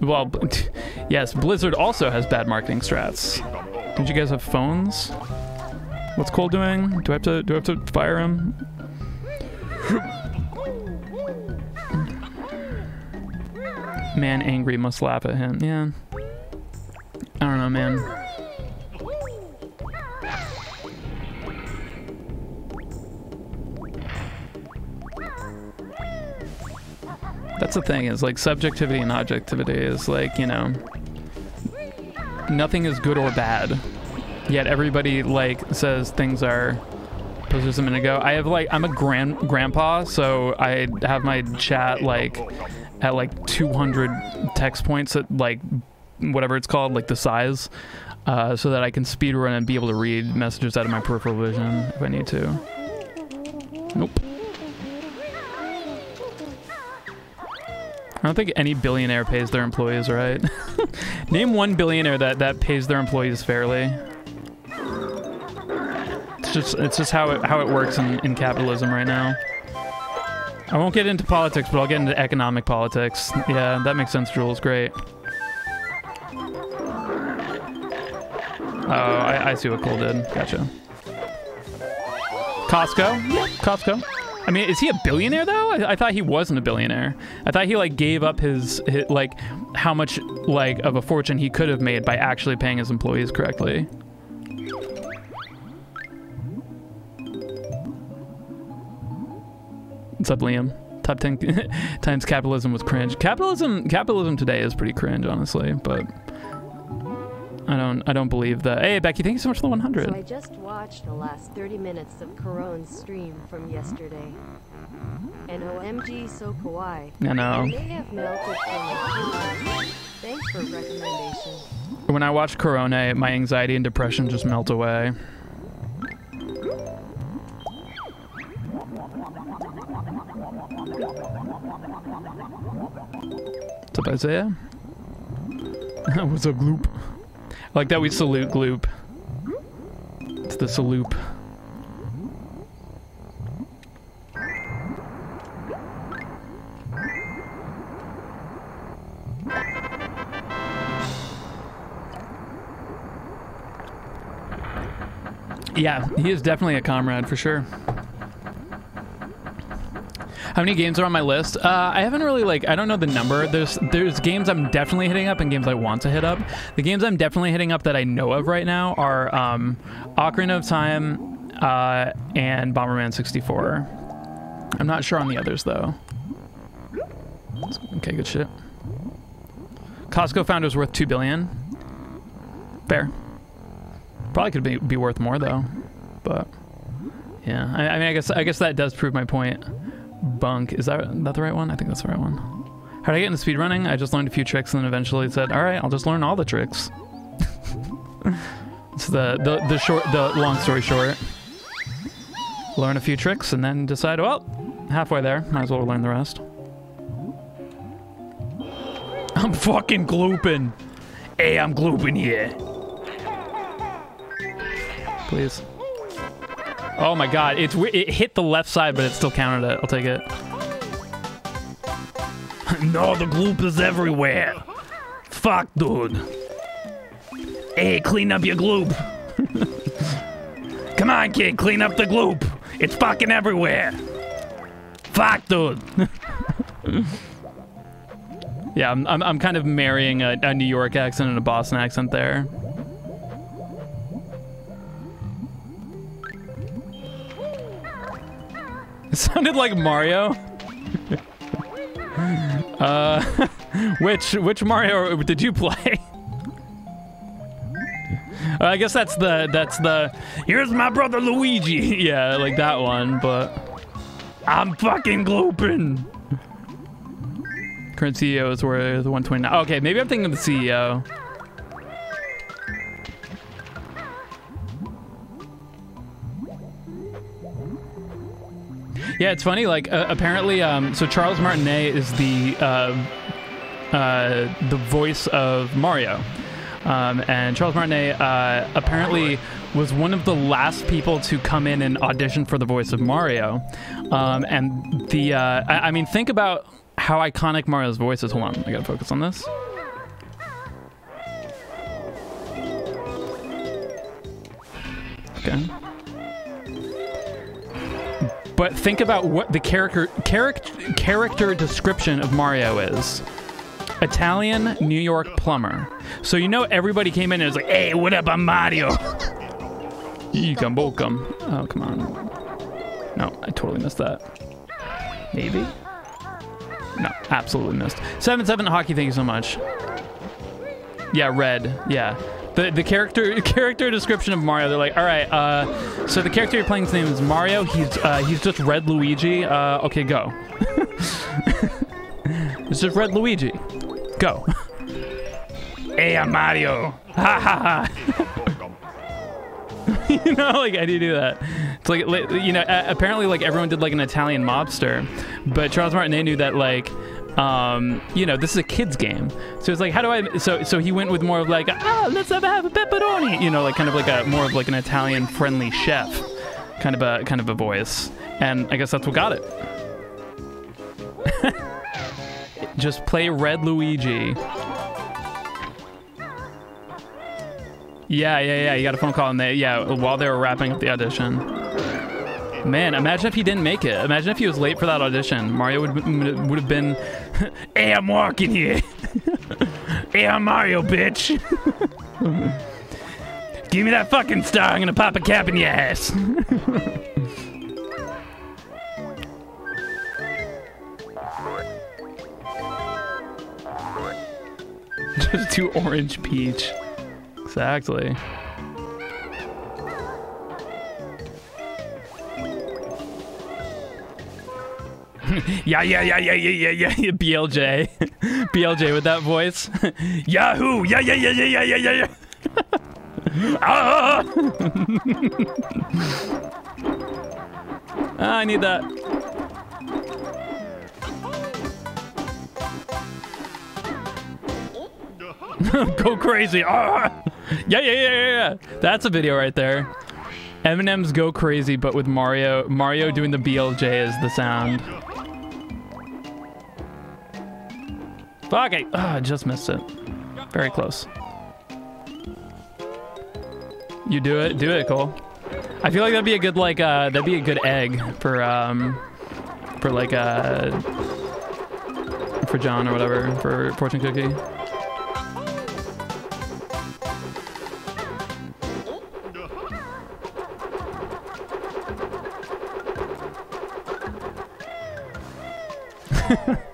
Well, yes, Blizzard also has bad marketing strats. Don't you guys have phones? What's Cole doing? Do I have to do I have to fire him? Man angry must laugh at him. Yeah. I don't know, man. That's the thing is like subjectivity and objectivity is like, you know, nothing is good or bad. Yet everybody like says things are just a minute ago. I have like I'm a grand grandpa, so I have my chat like at like 200 text points at like whatever it's called, like the size, uh, so that I can speed run and be able to read messages out of my peripheral vision if I need to. Nope. I don't think any billionaire pays their employees right. Name one billionaire that that pays their employees fairly. It's just it's just how it how it works in, in capitalism right now. I won't get into politics, but I'll get into economic politics. Yeah, that makes sense, Jules. Great. Oh, I, I see what Cole did. Gotcha. Costco? Costco. I mean, is he a billionaire though? I, I thought he wasn't a billionaire. I thought he like gave up his, his like how much like of a fortune he could have made by actually paying his employees correctly. What's up, Liam? Top 10 times capitalism was cringe. Capitalism capitalism today is pretty cringe, honestly, but I don't I don't believe that. Hey, Becky, thank you so much for the 100. So I just watched the last 30 minutes of Korone's stream from yesterday. And OMG so kawaii. I know. They have melted from Thanks for recommendation. When I watch Korone, my anxiety and depression just melt away. What's up, Isaiah? What's up, Gloop? Like that we salute Gloop. It's the salute. Yeah, he is definitely a comrade for sure. How many games are on my list? Uh, I haven't really like I don't know the number. There's there's games I'm definitely hitting up and games I want to hit up. The games I'm definitely hitting up that I know of right now are um, Ocarina of Time uh, and Bomberman 64. I'm not sure on the others though. Okay, good shit. Costco founder's worth two billion. Fair. Probably could be, be worth more though, but yeah. I, I mean, I guess I guess that does prove my point. Bunk is that that the right one? I think that's the right one. How did I get into speedrunning? I just learned a few tricks and then eventually said, "All right, I'll just learn all the tricks." it's the, the the short the long story short. Learn a few tricks and then decide, well, halfway there, might as well learn the rest. I'm fucking glooping. Hey, I'm glooping here. Please. Oh my god, it's it hit the left side, but it still counted it. I'll take it. no, the gloop is everywhere. Fuck, dude. Hey, clean up your gloop. Come on, kid, clean up the gloop. It's fucking everywhere. Fuck, dude. yeah, I'm, I'm, I'm kind of marrying a, a New York accent and a Boston accent there. It sounded like Mario. uh, which which Mario did you play? Uh, I guess that's the that's the here's my brother Luigi. yeah, like that one, but I'm fucking glooping. Current CEO is worth 129. Okay, maybe I'm thinking of the CEO. Yeah, it's funny. Like uh, apparently, um, so Charles Martinet is the uh, uh, the voice of Mario, um, and Charles Martinet uh, apparently was one of the last people to come in and audition for the voice of Mario. Um, and the uh, I, I mean, think about how iconic Mario's voice is. Hold on, I gotta focus on this. Okay. But think about what the character character character description of Mario is. Italian New York plumber. So you know everybody came in and was like, "Hey, what up? I'm Mario." You come, welcome. Oh, come on. No, I totally missed that. Maybe. No, absolutely missed. Seven seven hockey. Thank you so much. Yeah, red. Yeah. The, the character character description of Mario, they're like, all right, uh, so the character you're playing's name is Mario. He's uh, he's just Red Luigi. Uh, okay, go. it's just Red Luigi. Go. hey, I'm Mario. Ha ha ha. you know, like how do you do that. It's like, you know, apparently like everyone did like an Italian mobster, but Charles Martinet knew that like um, you know, this is a kid's game. So it's like, how do I? So so he went with more of like, ah, let's have, have a pepperoni. You know, like kind of like a more of like an Italian friendly chef, kind of a kind of a voice. And I guess that's what got it. Just play Red Luigi. Yeah, yeah, yeah. You got a phone call and they, yeah, while they were wrapping up the audition. Man, imagine if he didn't make it. Imagine if he was late for that audition. Mario would would have been, "Hey, I'm walking here. hey, I'm Mario, bitch. Give me that fucking star. I'm gonna pop a cap in your ass." Just too orange peach. Exactly. Yeah, yeah, yeah, yeah, yeah, yeah, yeah, BLJ. BLJ with that voice. Yahoo! Yeah, yeah, yeah, yeah, yeah, yeah, yeah, ah! ah, I need that. Go crazy. Ah! Yeah, yeah, yeah, yeah, yeah. That's a video right there. Eminem's Go Crazy, but with Mario. Mario doing the BLJ as the sound. Fuck, I ah, just missed it. Very close. You do it, do it, Cole. I feel like that'd be a good like uh that'd be a good egg for um for like uh for John or whatever for fortune cookie.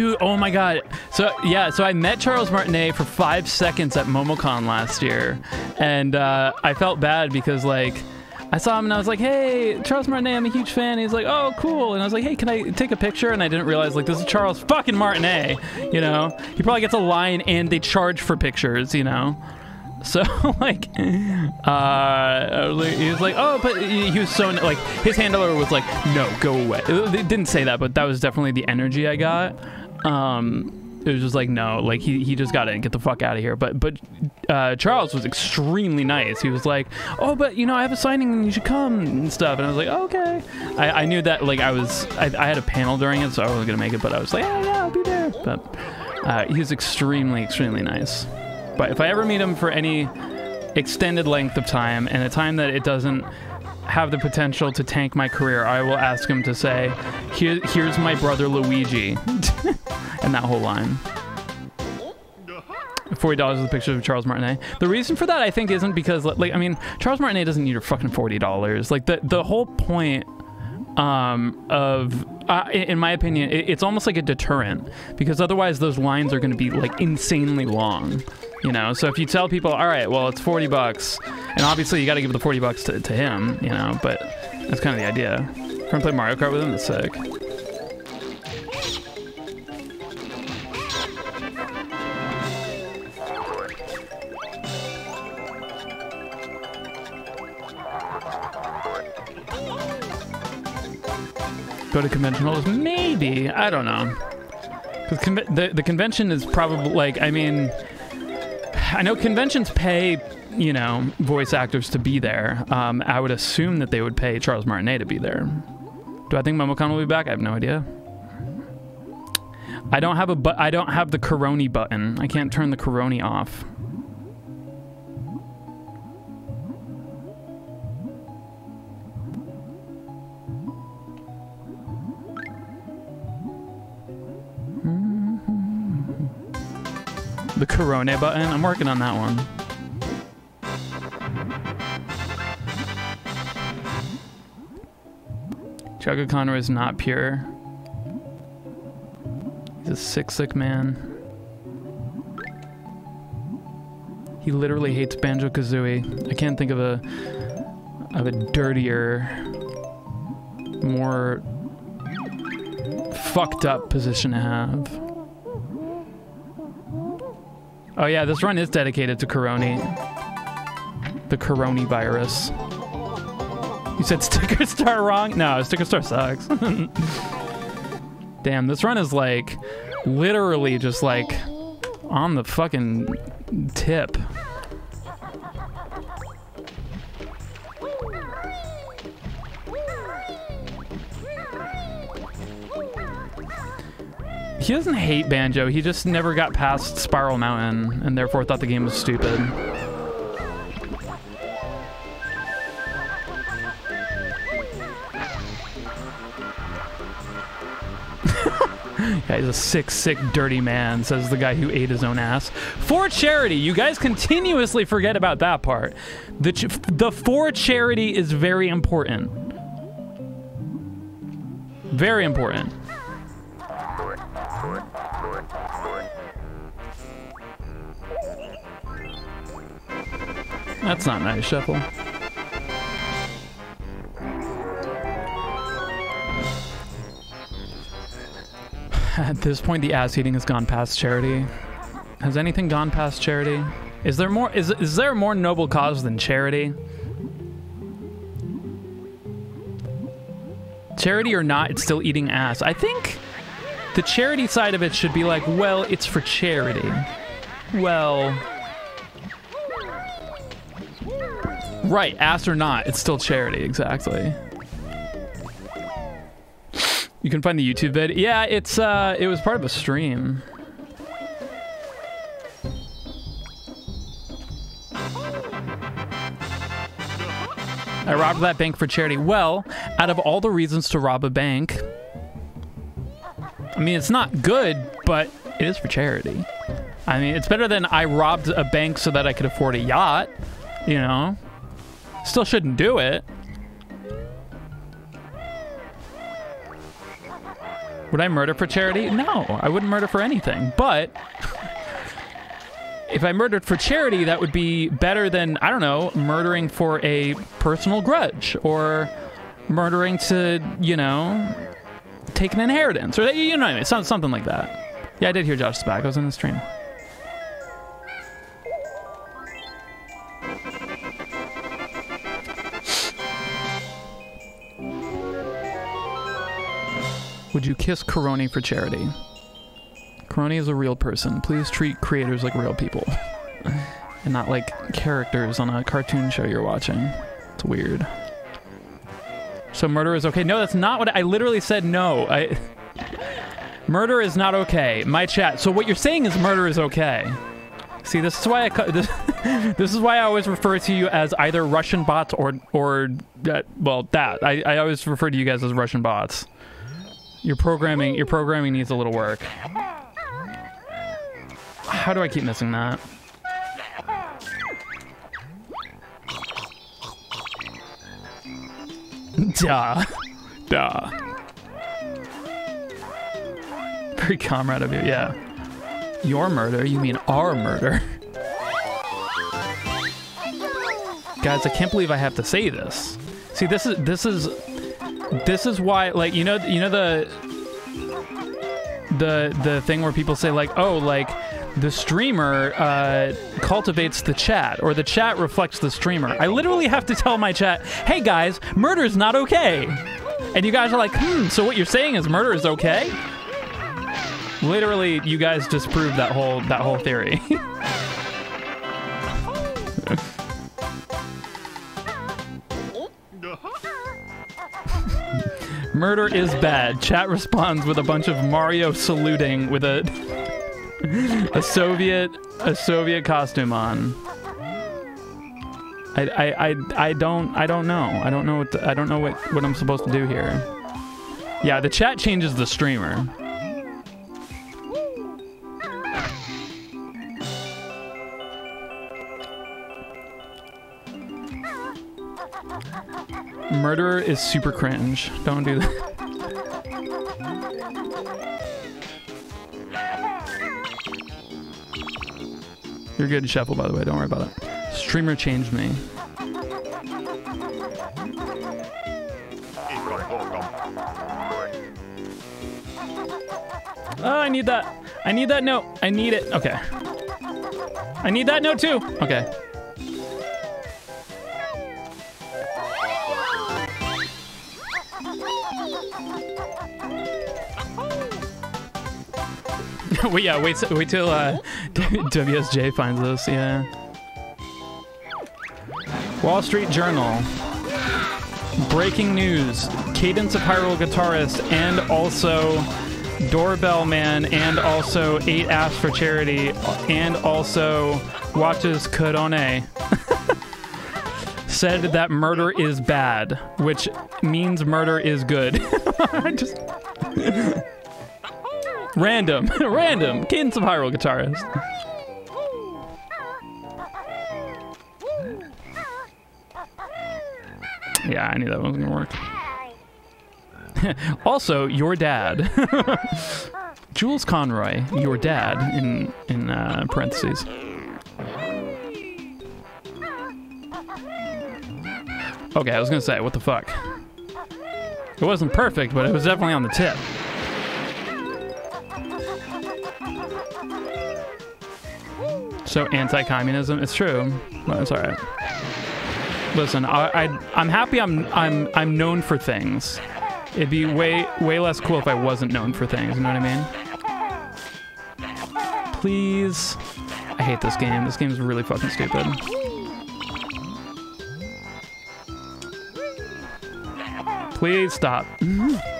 Dude, oh my god. So yeah, so I met Charles Martinet for five seconds at MomoCon last year, and uh, I felt bad because like I saw him and I was like, "Hey, Charles Martinet, I'm a huge fan." He's like, "Oh, cool," and I was like, "Hey, can I take a picture?" And I didn't realize like this is Charles fucking Martinet. You know, he probably gets a line and they charge for pictures. You know. So like, uh, he was like, oh, but he was so like his handler was like, no, go away. They didn't say that, but that was definitely the energy I got. Um, it was just like, no, like he he just got to get the fuck out of here. But but uh, Charles was extremely nice. He was like, oh, but you know, I have a signing and you should come and stuff. And I was like, okay. I, I knew that like I was I, I had a panel during it, so I wasn't gonna make it. But I was like, yeah, yeah, I'll be there. But uh, he was extremely extremely nice. But if I ever meet him for any extended length of time and a time that it doesn't have the potential to tank my career, I will ask him to say, Here, "Here's my brother Luigi," and that whole line. Forty dollars is a picture of Charles Martinet. The reason for that, I think, isn't because, like, I mean, Charles Martinet doesn't need your fucking forty dollars. Like, the the whole point um, of, uh, in my opinion, it, it's almost like a deterrent because otherwise those lines are going to be like insanely long. You know, so if you tell people, all right, well, it's 40 bucks, and obviously you got to give the 40 bucks to, to him, you know, but that's kind of the idea. Gonna play Mario Kart with him, that's sick. Go to convention halls? Maybe. I don't know. Because the, the convention is probably, like, I mean, I know conventions pay, you know, voice actors to be there. Um, I would assume that they would pay Charles Martinet to be there. Do I think MomoCon will be back? I have no idea. I don't have a but. I don't have the Korone button. I can't turn the Korone off. The Korone button. I'm working on that one. ChuggaConroy is not pure. He's a sick, sick man. He literally hates Banjo Kazooie. I can't think of a of a dirtier, more fucked up position to have. Oh yeah, this run is dedicated to Korone. The Korone virus. You said Sticker Star wrong? No, Sticker Star sucks. Damn, this run is like literally just like on the fucking tip. He doesn't hate Banjo, he just never got past Spiral Mountain and therefore thought the game was stupid. Yeah, he's a sick, sick, dirty man, says the guy who ate his own ass. For charity, you guys continuously forget about that part. The, the for charity is very important. Very important. That's not nice, Shuffle. At this point, the ass eating has gone past charity. Has anything gone past charity? Is there more? Is is there a more noble cause than charity? Charity or not, it's still eating ass. I think the charity side of it should be like, well, it's for charity. Well, right, ass or not, it's still charity. Exactly. You can find the YouTube vid. Yeah, it's uh, it was part of a stream. I robbed that bank for charity. Well, out of all the reasons to rob a bank, I mean, it's not good, but it is for charity. I mean, it's better than I robbed a bank so that I could afford a yacht, you know? Still shouldn't do it. Would I murder for charity? No, I wouldn't murder for anything. But if I murdered for charity, that would be better than, I don't know, murdering for a personal grudge or murdering to, you know, take an inheritance or, you know what I mean? Some- Something like that. Yeah, I did hear. I was in the stream. Would you kiss Korone for charity? Korone is a real person. Please treat creators like real people. and not like characters on a cartoon show you're watching. It's weird. So murder is okay. No, that's not what I, I literally said no. I Murder is not okay. My chat. So what you're saying is murder is okay. See, this is why I this, this is why I always refer to you as either Russian bots or or uh, well that I, I always refer to you guys as Russian bots. Your programming your programming needs a little work. How do I keep missing that? Duh. Duh. Very comrade of you, yeah. Your murder? You mean our murder? Guys, I can't believe I have to say this. See, this is this is this is why like you know you know the the the thing where people say like oh like the streamer uh, cultivates the chat or the chat reflects the streamer. I literally have to tell my chat hey guys murder is not okay. And you guys are like hmm so what you're saying is murder is okay? Literally you guys disproved that whole that whole theory. Murder is bad. Chat responds with a bunch of Mario saluting with a a Soviet a Soviet costume on. I I I, I don't I don't know. I don't know what the, I don't know what what I'm supposed to do here. Yeah, the chat changes the streamer. Murderer is super cringe. Don't do that. You're good, Shuffle, by the way. Don't worry about it. Streamer changed me. Oh, I need that. I need that note. I need it. Okay. I need that note too. Okay. wait, yeah, wait, wait till uh, WSJ finds us. Yeah. Wall Street Journal. Breaking news: Cadence of Hyrule guitarist and also Doorbell Man and also Eight Apps for Charity and also watches Korone said that murder is bad, which means murder is good. Just random, random. Cadence of Hyrule guitarist. Yeah, I knew that wasn't gonna work. also, your dad, Jules Conroy, your dad, in in uh, parentheses. Okay, I was gonna say, what the fuck? It wasn't perfect, but it was definitely on the tip. So anti-communism, it's true. But it's all right. Listen, I, I I'm happy I'm I'm I'm known for things. It'd be way way less cool if I wasn't known for things. You know what I mean? Please. I hate this game. This game is really fucking stupid. Please stop.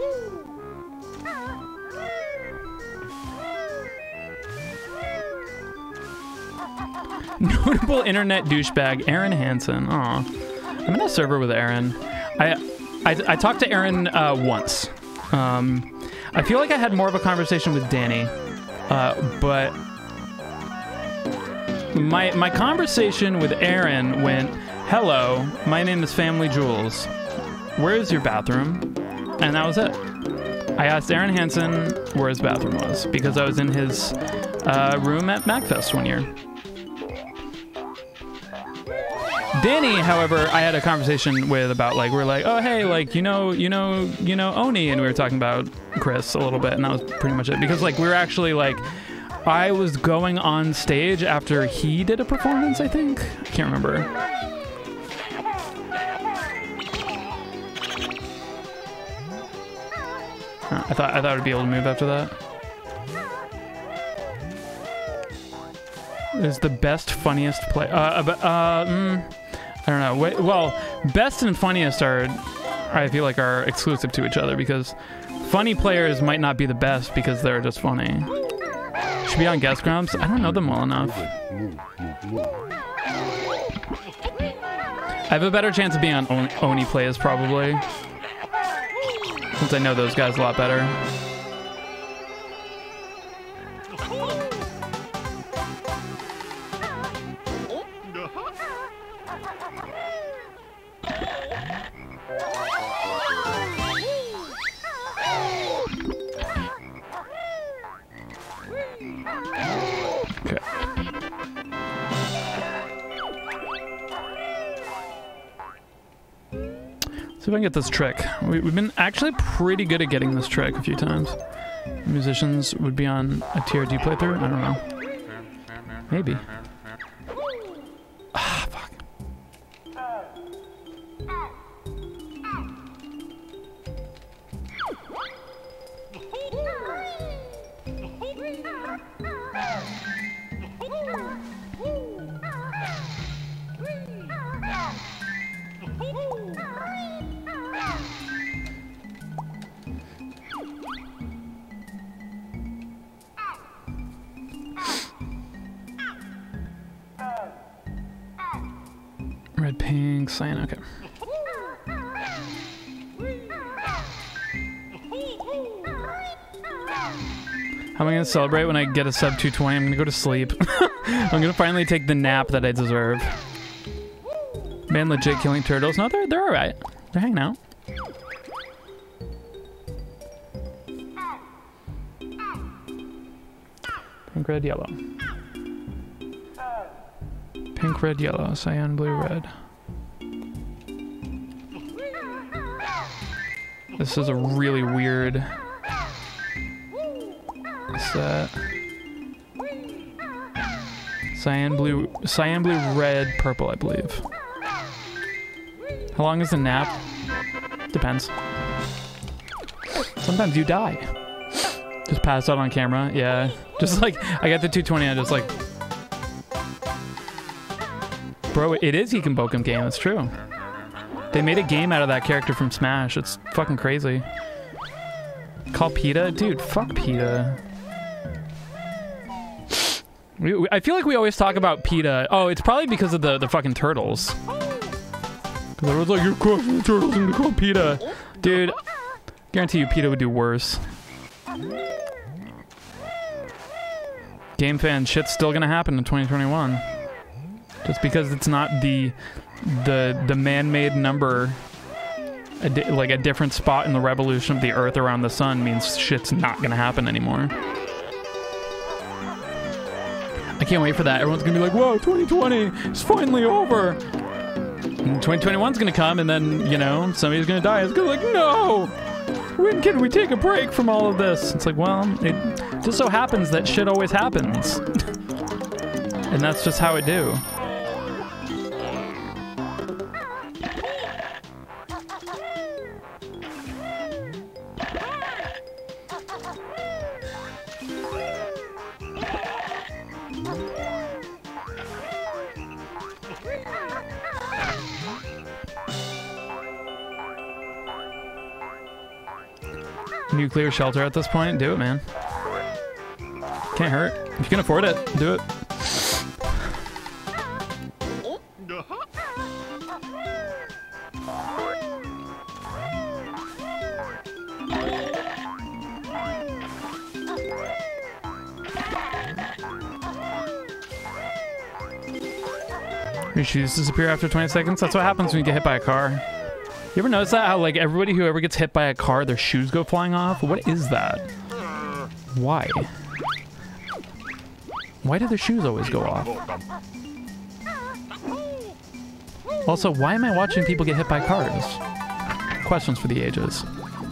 Notable internet douchebag, Arin Hanson. Aw. I'm in a server with Arin. I I, I talked to Arin uh, once. Um, I feel like I had more of a conversation with Danny, uh, but my my conversation with Arin went, "Hello, my name is Family Jules. Where is your bathroom? And that was it. I asked Arin Hanson where his bathroom was because I was in his uh, room at MAGFest one year. Danny, however, I had a conversation with about like we're like, oh hey, like you know, you know, you know Oney, and we were talking about Chris a little bit, and that was pretty much it because like we were actually like, I was going on stage after he did a performance, I think. I can't remember. I thought I thought I'd be able to move after that. Is the best, funniest play? Uh, uh, uh mm, I don't know. Wait, well, best and funniest are, I feel like, are exclusive to each other because funny players might not be the best because they're just funny. Should be on guest grumps. I don't know them well enough. I have a better chance of being on Oney plays probably, since I know those guys a lot better. If I can get this trick. We, we've been actually pretty good at getting this trick a few times. Musicians would be on a TRD playthrough? I don't know. Maybe. Cyan, okay. How am I gonna celebrate when I get a sub 220? I'm gonna go to sleep. I'm gonna finally take the nap that I deserve. Man, legit killing turtles. No, they're they're all right. They're hanging out. Pink, red, yellow. Pink, red, yellow, cyan, blue, red. This is a really weird set. Cyan, blue, cyan, blue, red, purple, I believe. How long is the nap? Depends. Sometimes you die. Just pass out on camera. Yeah. Just like I got the 220. I just like Bro, it is He Can Bokum game. It's true. They made a game out of that character from Smash. It's fucking crazy. Call PETA? Dude, fuck PETA. I feel like we always talk about PETA. Oh, it's probably because of the, the fucking turtles. Because everyone's like, you're crushing the turtles and call PETA. Dude, guarantee you PETA would do worse. Game fan shit's still gonna happen in 2021. Just because it's not the the the man-made number a like a different spot in the revolution of the earth around the sun means shit's not gonna happen anymore. I can't wait for that. Everyone's gonna be like, whoa, 2020 is finally over. And 2021's gonna come and then, you know, somebody's gonna die. It's gonna be like, no! When can we take a break from all of this? It's like, well, it just so happens that shit always happens. and that's just how it do. nuclear shelter at this point, do it, man. Can't hurt. If you can afford it, do it. Your shoes disappear after 20 seconds? That's what happens when you get hit by a car. You ever notice that? How like everybody who ever gets hit by a car, their shoes go flying off? What is that? Why? Why do their shoes always go off? Also, why am I watching people get hit by cars? Questions for the ages.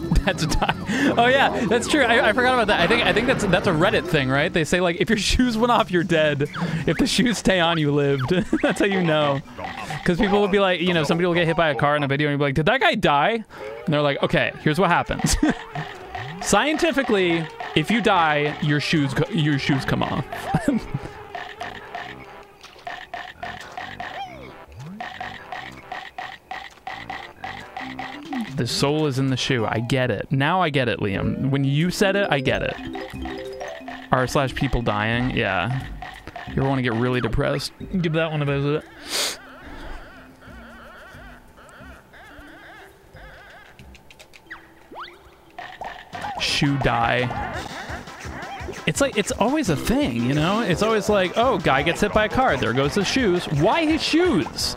That's a tie. Oh yeah, that's true. I, I forgot about that. I think I think that's that's a Reddit thing, right? They say like if your shoes went off, you're dead. If the shoes stay on, you lived. that's how you know. Because people will be like, you know, somebody will get hit by a car in a video and you'll be like, did that guy die? And they're like, okay, here's what happens. Scientifically, if you die, your shoes your shoes come off. The soul is in the shoe. I get it. Now I get it, Liam. When you said it, I get it. R slash people dying. Yeah. You ever want to get really depressed? Give that one a visit. Shoe die. It's like it's always a thing, you know? It's always like, oh, guy gets hit by a car. There goes his shoes. Why his shoes?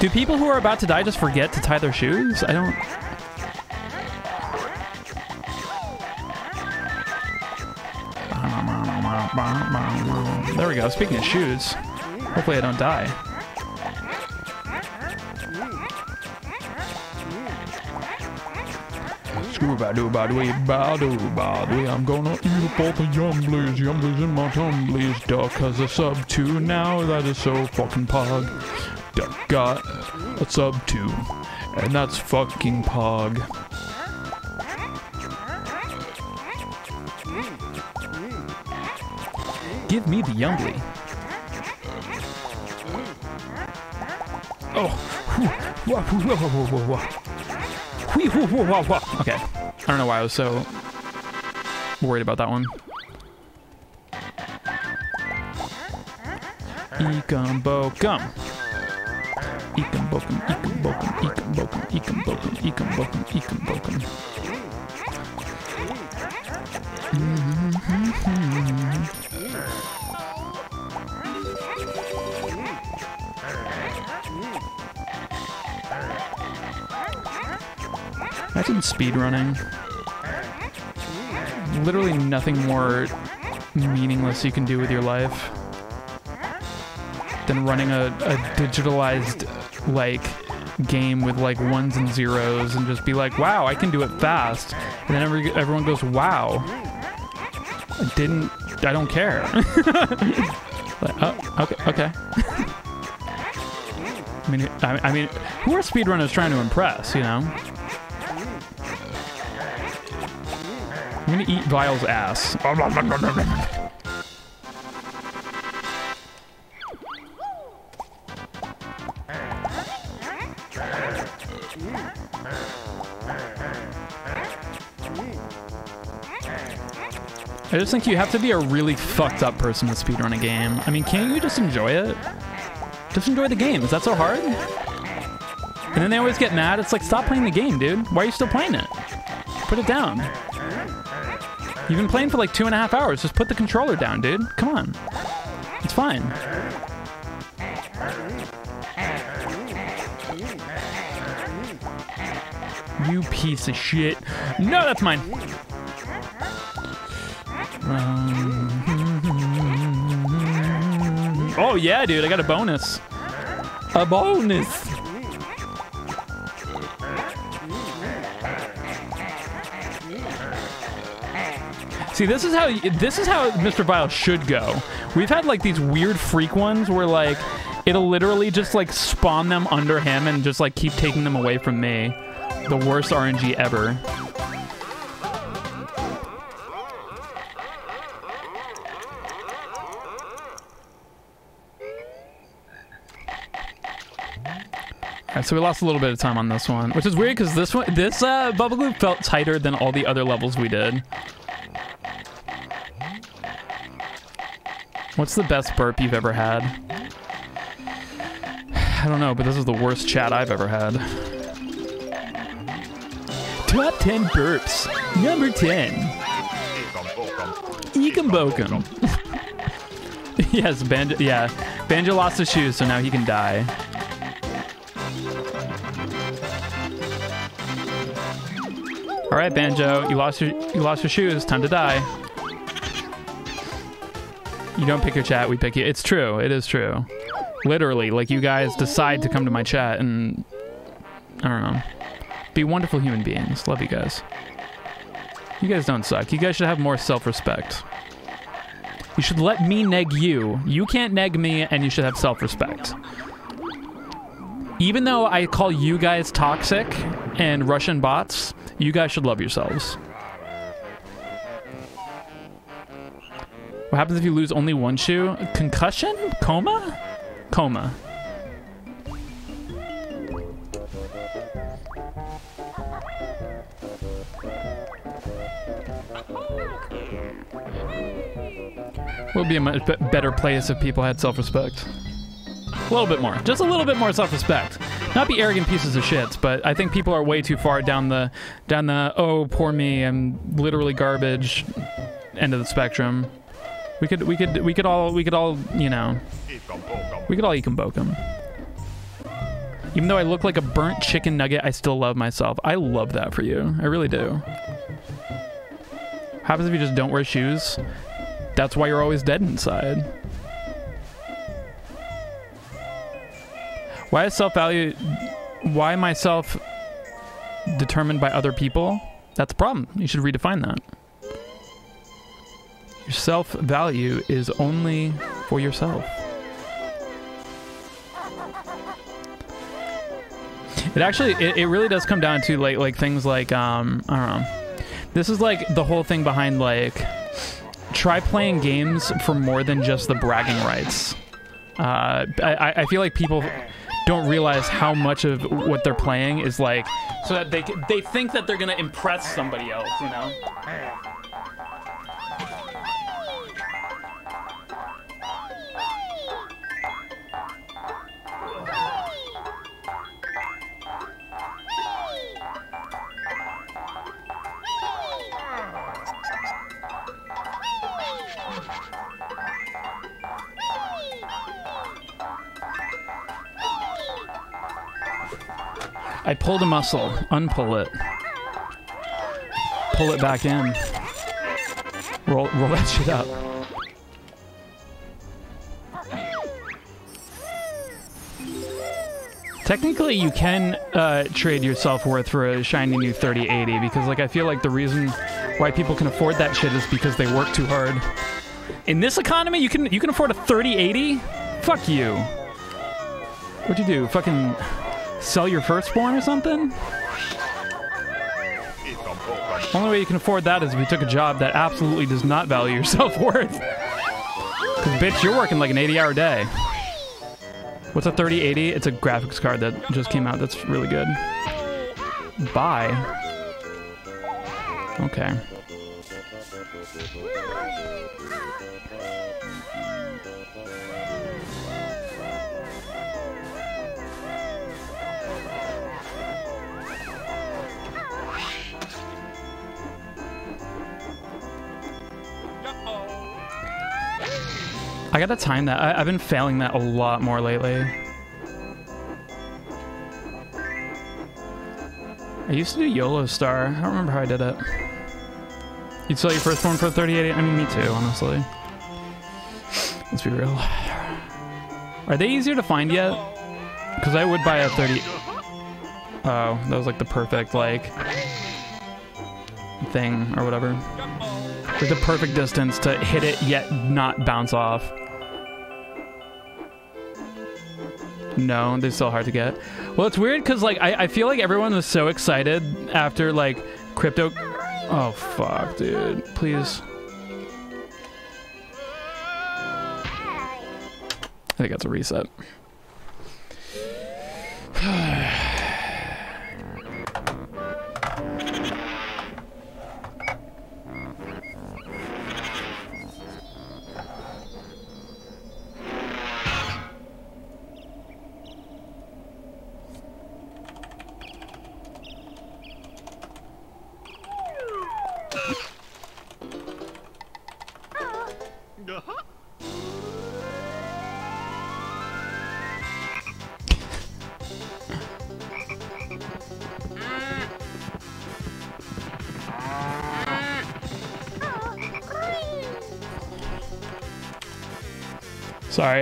Do people who are about to die just forget to tie their shoes? I don't. There we go. Speaking of shoes, hopefully I don't die. I'm gonna eat up all the yumblies, yumblies in my tumblies. Duck has a sub two now. That is so fucking pog. Duck got a sub two, and that's fucking pog. Give me the yumbly. Oh. Okay. I don't know why I was so worried about that one. Ecum bokum. Ecum bokum, ecum bokum, ecum bokum, ecum bokum, ecum bokum, ecum bokum. Imagine speedrunning. Literally nothing more meaningless you can do with your life than running a, a digitalized like game with like ones and zeros and just be like, wow, I can do it fast. And then every, everyone goes, wow. I didn't, I don't care. like, oh, okay, okay. I mean, I, I mean, who are speedrunners trying to impress, you know? I'm gonna eat Vile's ass. I just think you have to be a really fucked up person to speedrun a game. I mean, can't you just enjoy it? Just enjoy the game. Is that so hard? And then they always get mad. It's like, stop playing the game, dude. Why are you still playing it? Put it down. You've been playing for like two and a half hours. Just put the controller down, dude. Come on. It's fine. You piece of shit. No, that's mine. Um, oh, yeah, dude. I got a bonus. A bonus. See, this is how this is how Mr. Vile should go. We've had like these weird freak ones where like it'll literally just like spawn them under him and just like keep taking them away from me. The worst RNG ever. Alright, so we lost a little bit of time on this one, which is weird because this one, this uh, Bubblegloop felt tighter than all the other levels we did. What's the best burp you've ever had? I don't know, but this is the worst chat I've ever had. Top 10 burps. Number 10. Ekambokum. yes, Banjo. Yeah. Banjo lost his shoes, so now he can die. All right, Banjo, you lost your you lost your shoes. Time to die. You don't pick your chat, we pick you. It's true. It is true. Literally, like you guys decide to come to my chat and I don't know. Be wonderful human beings. Love you guys. You guys don't suck. You guys should have more self-respect. You should let me neg you. You can't neg me, and you should have self-respect. Even though I call you guys toxic and Russian bots, you guys should love yourselves. What happens if you lose only one shoe? Concussion? Coma? Coma. Would be a much better place if people had self-respect. A little bit more, just a little bit more self-respect. Not be arrogant pieces of shit, but I think people are way too far down the down the oh poor me, I'm literally garbage end of the spectrum. We could we could we could all we could all you know we could all eat bokum. Even though I look like a burnt chicken nugget, I still love myself. I love that for you. I really do. Happens if you just don't wear shoes. That's why you're always dead inside. Why is self-value... Why myself determined by other people? That's a problem. You should redefine that. Your self-value is only for yourself. It actually, it, it really does come down to like like things like um I don't know. This is like the whole thing behind like try playing games for more than just the bragging rights. Uh, I, I feel like people don't realize how much of what they're playing is like so that they they think that they're gonna impress somebody else, you know. I the muscle. Unpull it. Pull it back in. Roll, roll that shit up. Technically, you can uh, trade your self-worth for a shiny new 3080 because, like, I feel like the reason why people can afford that shit is because they work too hard. In this economy, you can you can afford a 3080? Fuck you. What'd you do? Fucking sell your firstborn or something? Only way you can afford that is if you took a job that absolutely does not value your self-worth. Because, bitch, you're working like an 80-hour day. What's a 3080? It's a graphics card that just came out that's really good. Buy. Okay. I gotta time that. I, I've been failing that a lot more lately. I used to do YOLO Star. I don't remember how I did it. You'd sell your firstborn for 38? I mean, me too, honestly. Let's be real. Are they easier to find yet? Because I would buy a 30... Oh, that was like the perfect, like... Thing, or whatever. Like the perfect distance to hit it yet not bounce off. No, they're still hard to get. Well, it's weird because like I, I feel like everyone was so excited after like crypto. Oh fuck, dude! Please. I think that's a reset.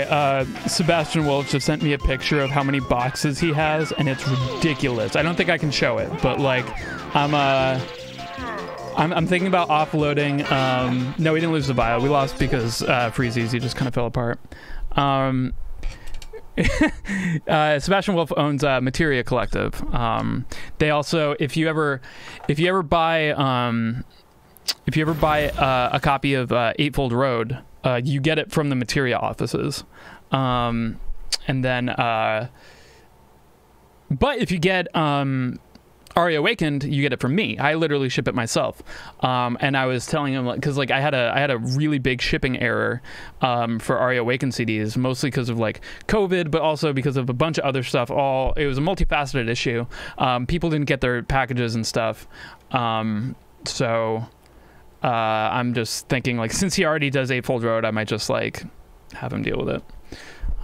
uh, Sebastian Wolff just sent me a picture of how many boxes he has, and it's ridiculous. I don't think I can show it, but like, I'm uh, I'm, I'm thinking about offloading. Um, no, we didn't lose the bio. We lost because uh, Freezy's. He just kind of fell apart. Um, uh, Sebastian Wolff owns uh, Materia Collective. Um, they also, if you ever, if you ever buy, um, if you ever buy uh, a copy of uh, Eightfold Road, uh, you get it from the Materia offices, um, and then, uh, but if you get um, Ari Awakened, you get it from me. I literally ship it myself. Um, and I was telling him because like I had a I had a really big shipping error um, for Ari Awakened CDs, mostly because of like COVID, but also because of a bunch of other stuff. All it was a multifaceted issue. Um, people didn't get their packages and stuff. Um, so uh, I'm just thinking like since he already does Eightfold Road, I might just like have him deal with it.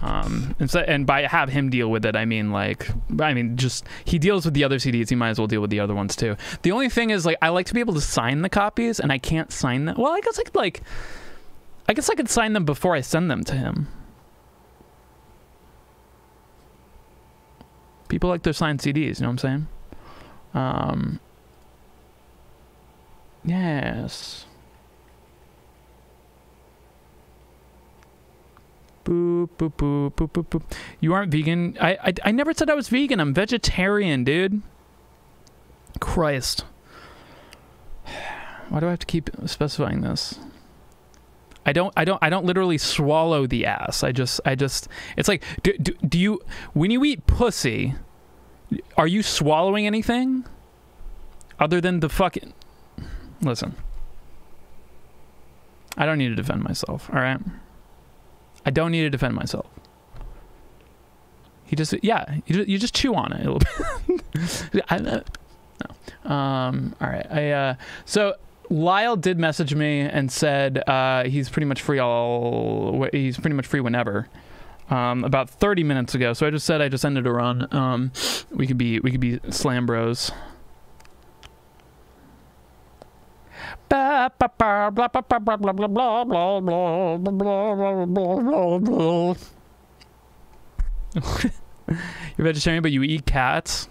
Um, and, so, and by have him deal with it, I mean like, I mean just he deals with the other CDs. He might as well deal with the other ones too. The only thing is like, I like to be able to sign the copies, and I can't sign them. Well, I guess I could like, I guess I could sign them before I send them to him. People like their signed CDs. You know what I'm saying? Um, yes. Boop, boop, boop, boop, boop, boop. You aren't vegan. I, I, I never said I was vegan. I'm vegetarian, dude. Christ. Why do I have to keep specifying this? I don't I don't I don't literally swallow the ass. I just I just it's like do, do, do you when you eat pussy are you swallowing anything other than the fucking Listen. I don't need to defend myself, all right? I don't need to defend myself. He just, yeah, you just, you just chew on it a little bit. I, uh, no. Um, all right. I, uh, so Lyle did message me and said uh, he's pretty much free all, he's pretty much free whenever. Um, about 30 minutes ago. So I just said I just ended a run. Um, we could be, we could be slam bros. You're vegetarian, but you eat cats.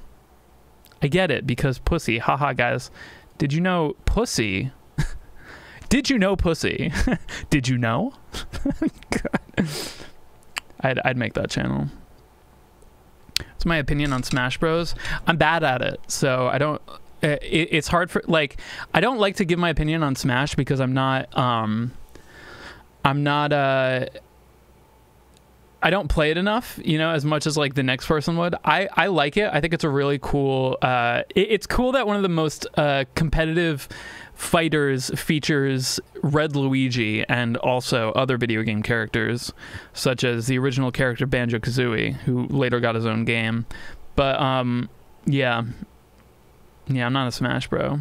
I get it because pussy. Haha, guys. Did you know pussy? Did you know pussy? Did you know? I'd I'd make that channel. It's my opinion on Smash Bros. I'm bad at it, so I don't it, it's hard for like I don't like to give my opinion on Smash because I'm not um I'm not uh I don't play it enough, you know, as much as like the next person would. I, I like it. I think it's a really cool. Uh, it, it's cool that one of the most uh, competitive fighters features Red Luigi and also other video game characters, such as the original character Banjo Kazooie, who later got his own game. But um, yeah, yeah, I'm not a Smash Bro,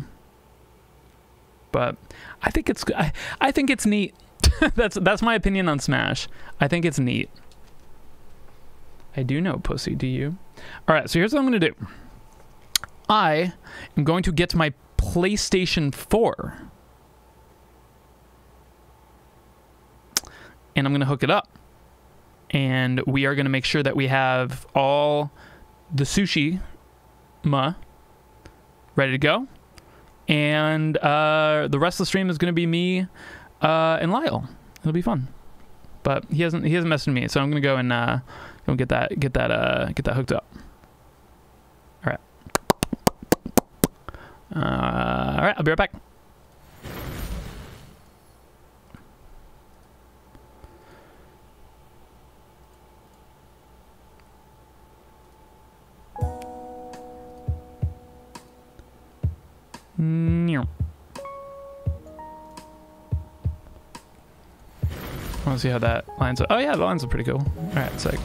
but I think it's I, I think it's neat. that's that's my opinion on Smash. I think it's neat. I do know pussy. Do you? All right. So here's what I'm gonna do. I am going to get my PlayStation 4, and I'm gonna hook it up, and we are gonna make sure that we have all the sushi ma ready to go. And uh, the rest of the stream is going to be me uh, and Lyle. It'll be fun. But he hasn't he hasn't messaged me, so I'm going to go and uh, go get that get that uh, get that hooked up. All right. Uh, all right. I'll be right back. I want to see how that lines up. Oh yeah, the lines are pretty cool. All right, sick.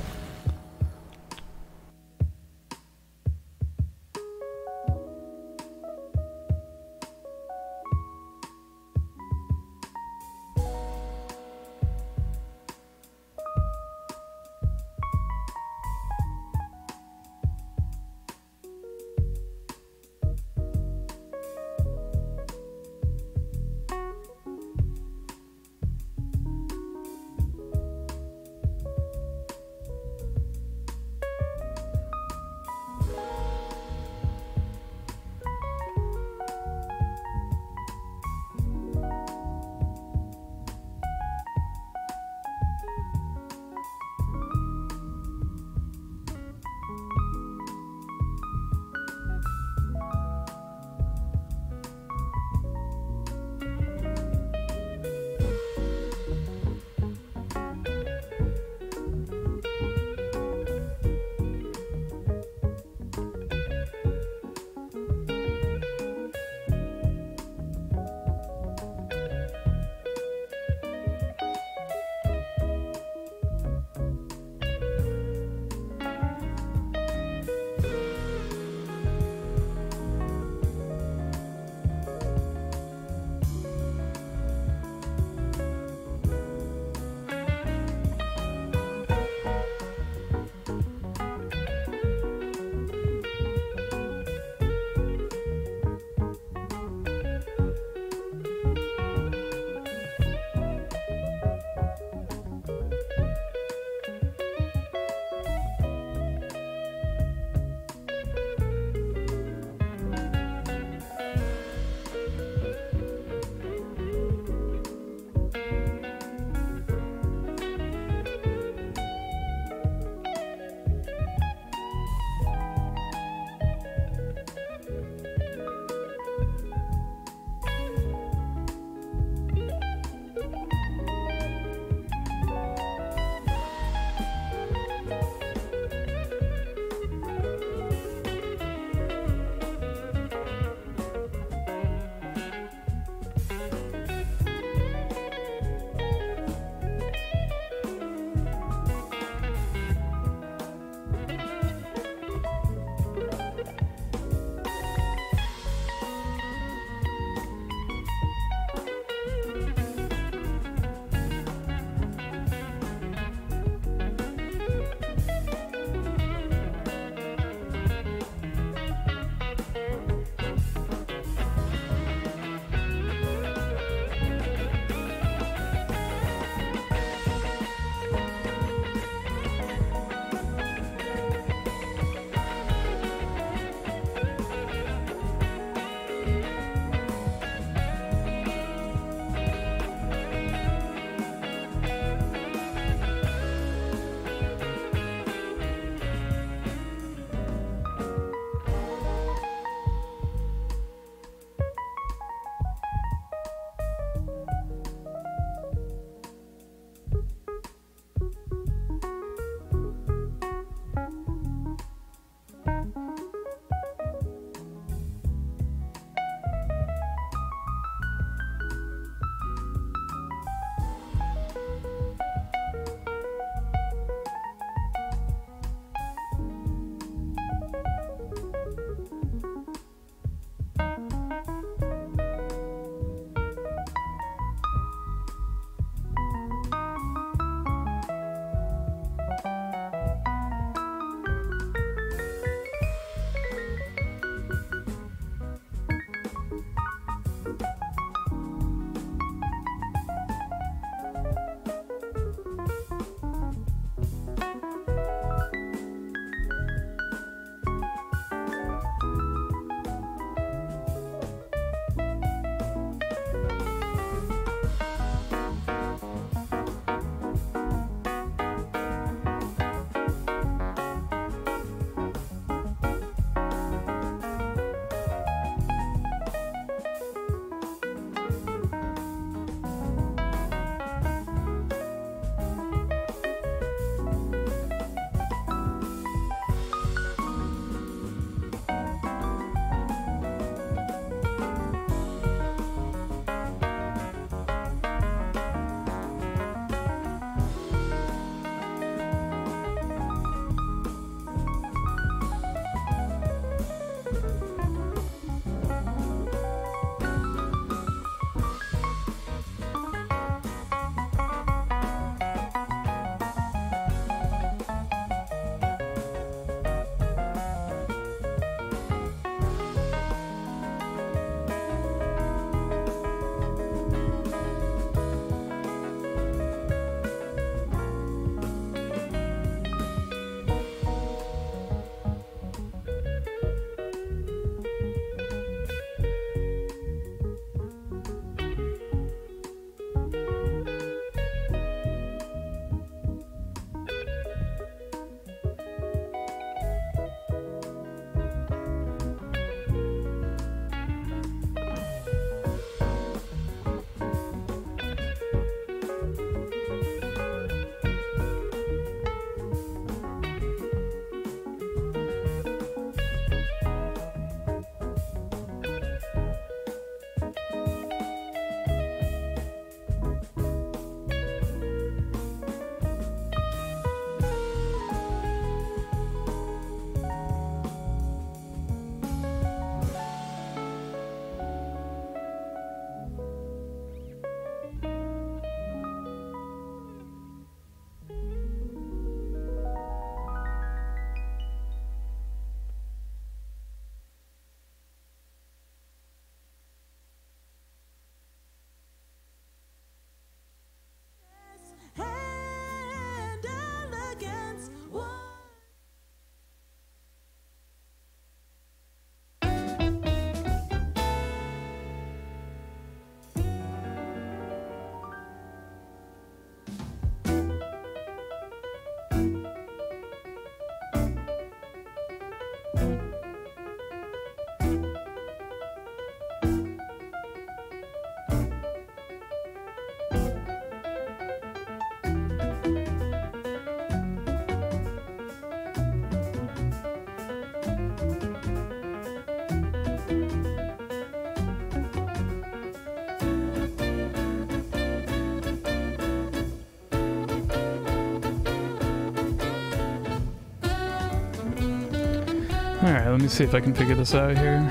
Alright, let me see if I can figure this out here.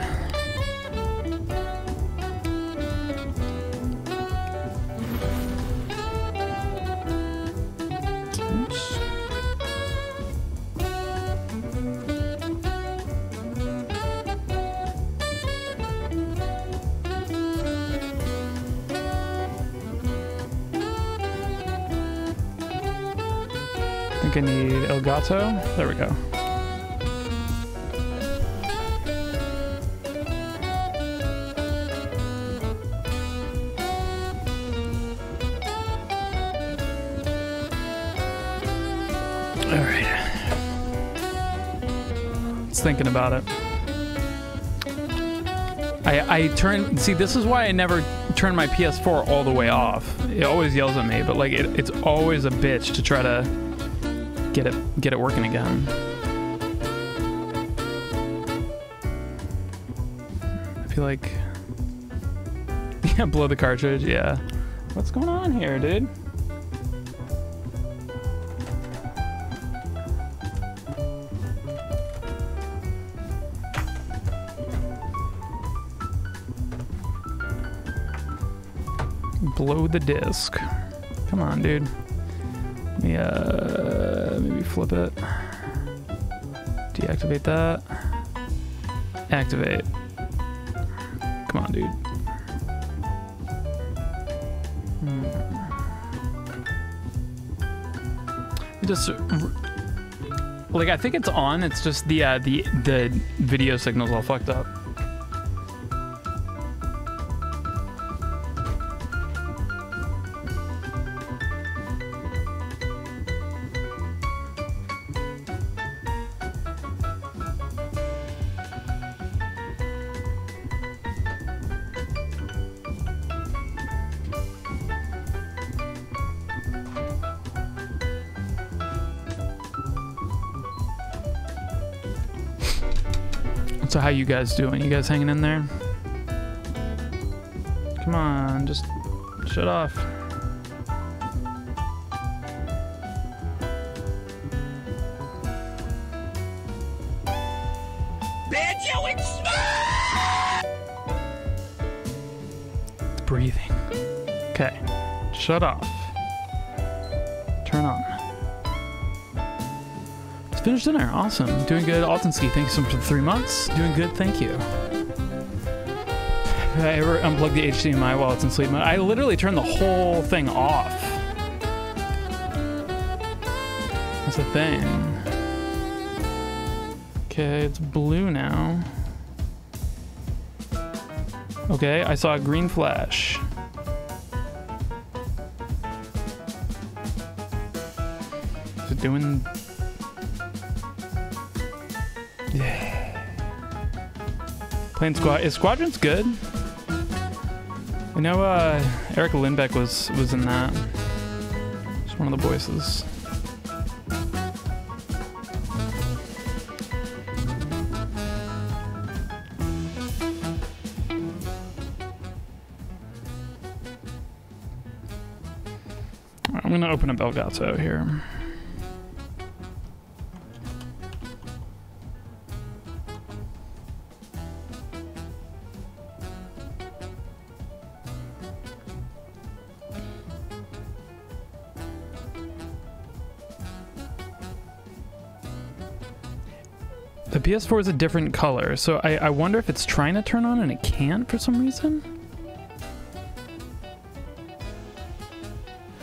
I think I need Elgato. There we go. Thinking about it. I I turn see this is why I never turn my PS4 all the way off. It always yells at me, but like it, it's always a bitch to try to get it get it working again. I feel like yeah, blow the cartridge. Yeah. What's going on here, dude? The disc. Come on, dude. Let me, uh, maybe flip it. Deactivate that. Activate. Come on, dude. Hmm. Just like I think it's on. It's just the uh, the the video signal's all fucked up. So how you guys doing? You guys hanging in there? Come on, just shut off. Breathing. Okay. Shut off. Finished dinner. Awesome. Doing good. Altonski, thank you so much for the three months. Doing good. Thank you. I ever unplug the HDMI while it's in sleep mode? I literally turned the whole thing off. That's a thing. Okay, it's blue now. Okay, I saw a green flash. Is it doing Playing squad is Squadron's good. I know uh Eric Lindbeck was was in that. Just one of the voices. I'm gonna open up Elgato here. PS4 is a different color, so I, I wonder if it's trying to turn on and it can't for some reason.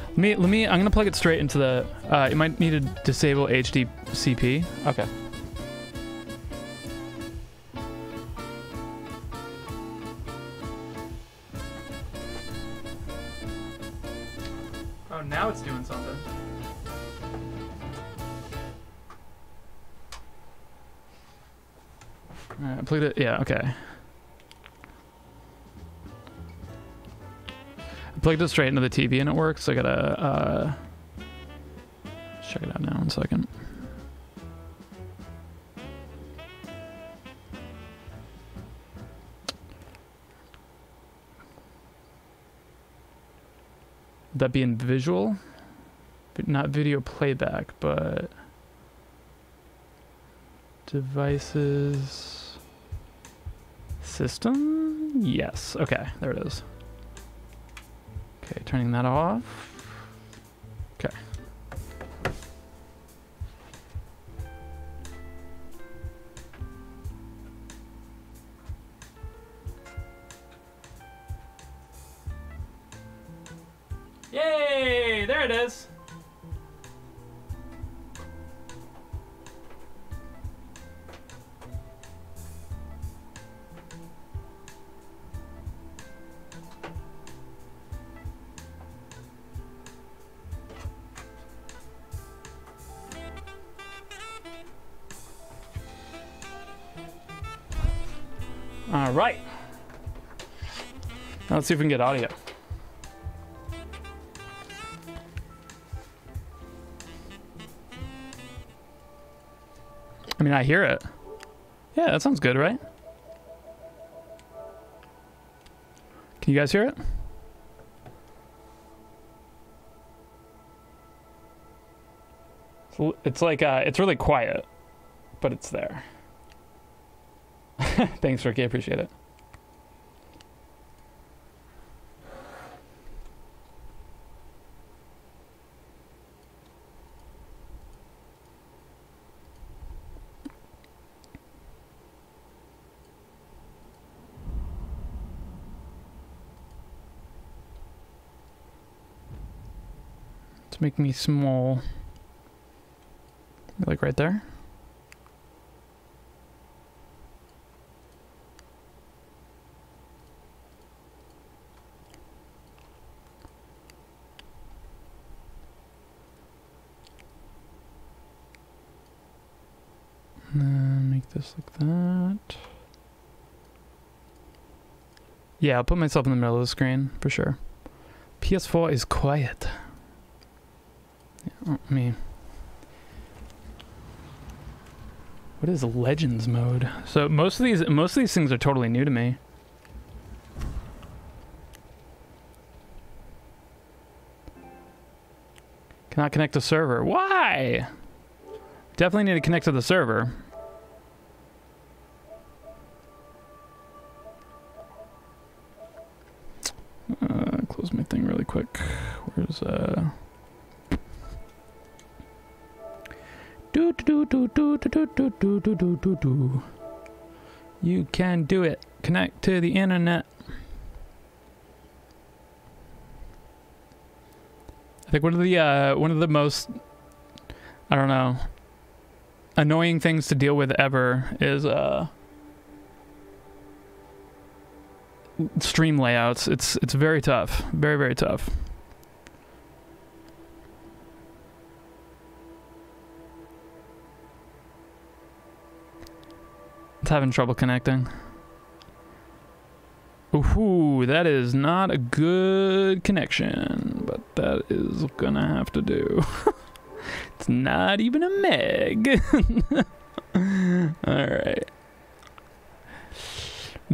Let me, let me, I'm gonna plug it straight into the, uh, you might need to disable HD CP. Okay. Yeah, okay. I plugged it straight into the TV and it works, so I gotta, uh, check it out now, one second. Would that be in visual? Not video playback, but... Devices. System? Yes. Okay, there it is. Okay, turning that off. Okay. Yay! There it is. Let's see if we can get audio. I mean, I hear it. Yeah, that sounds good, right? Can you guys hear it? It's like uh, it's really quiet, but it's there. Thanks, Ricky. I appreciate it. Make me small. Like right there. And then make this like that. Yeah, I'll put myself in the middle of the screen for sure. PS4 is quiet. Yeah, oh, me. What is Legends mode? So most of these most of these things are totally new to me. Cannot connect to server. Why? Definitely need to connect to the server. Uh, close my thing really quick. Where's uh? Do do do do do do do do do do. You can do it. Connect to the internet. I think one of the uh, one of the most I don't know annoying things to deal with ever is uh stream layouts. It's it's very tough. Very very tough. It's having trouble connecting. Ooh, that is not a good connection, but that is gonna have to do. it's not even a meg. All right.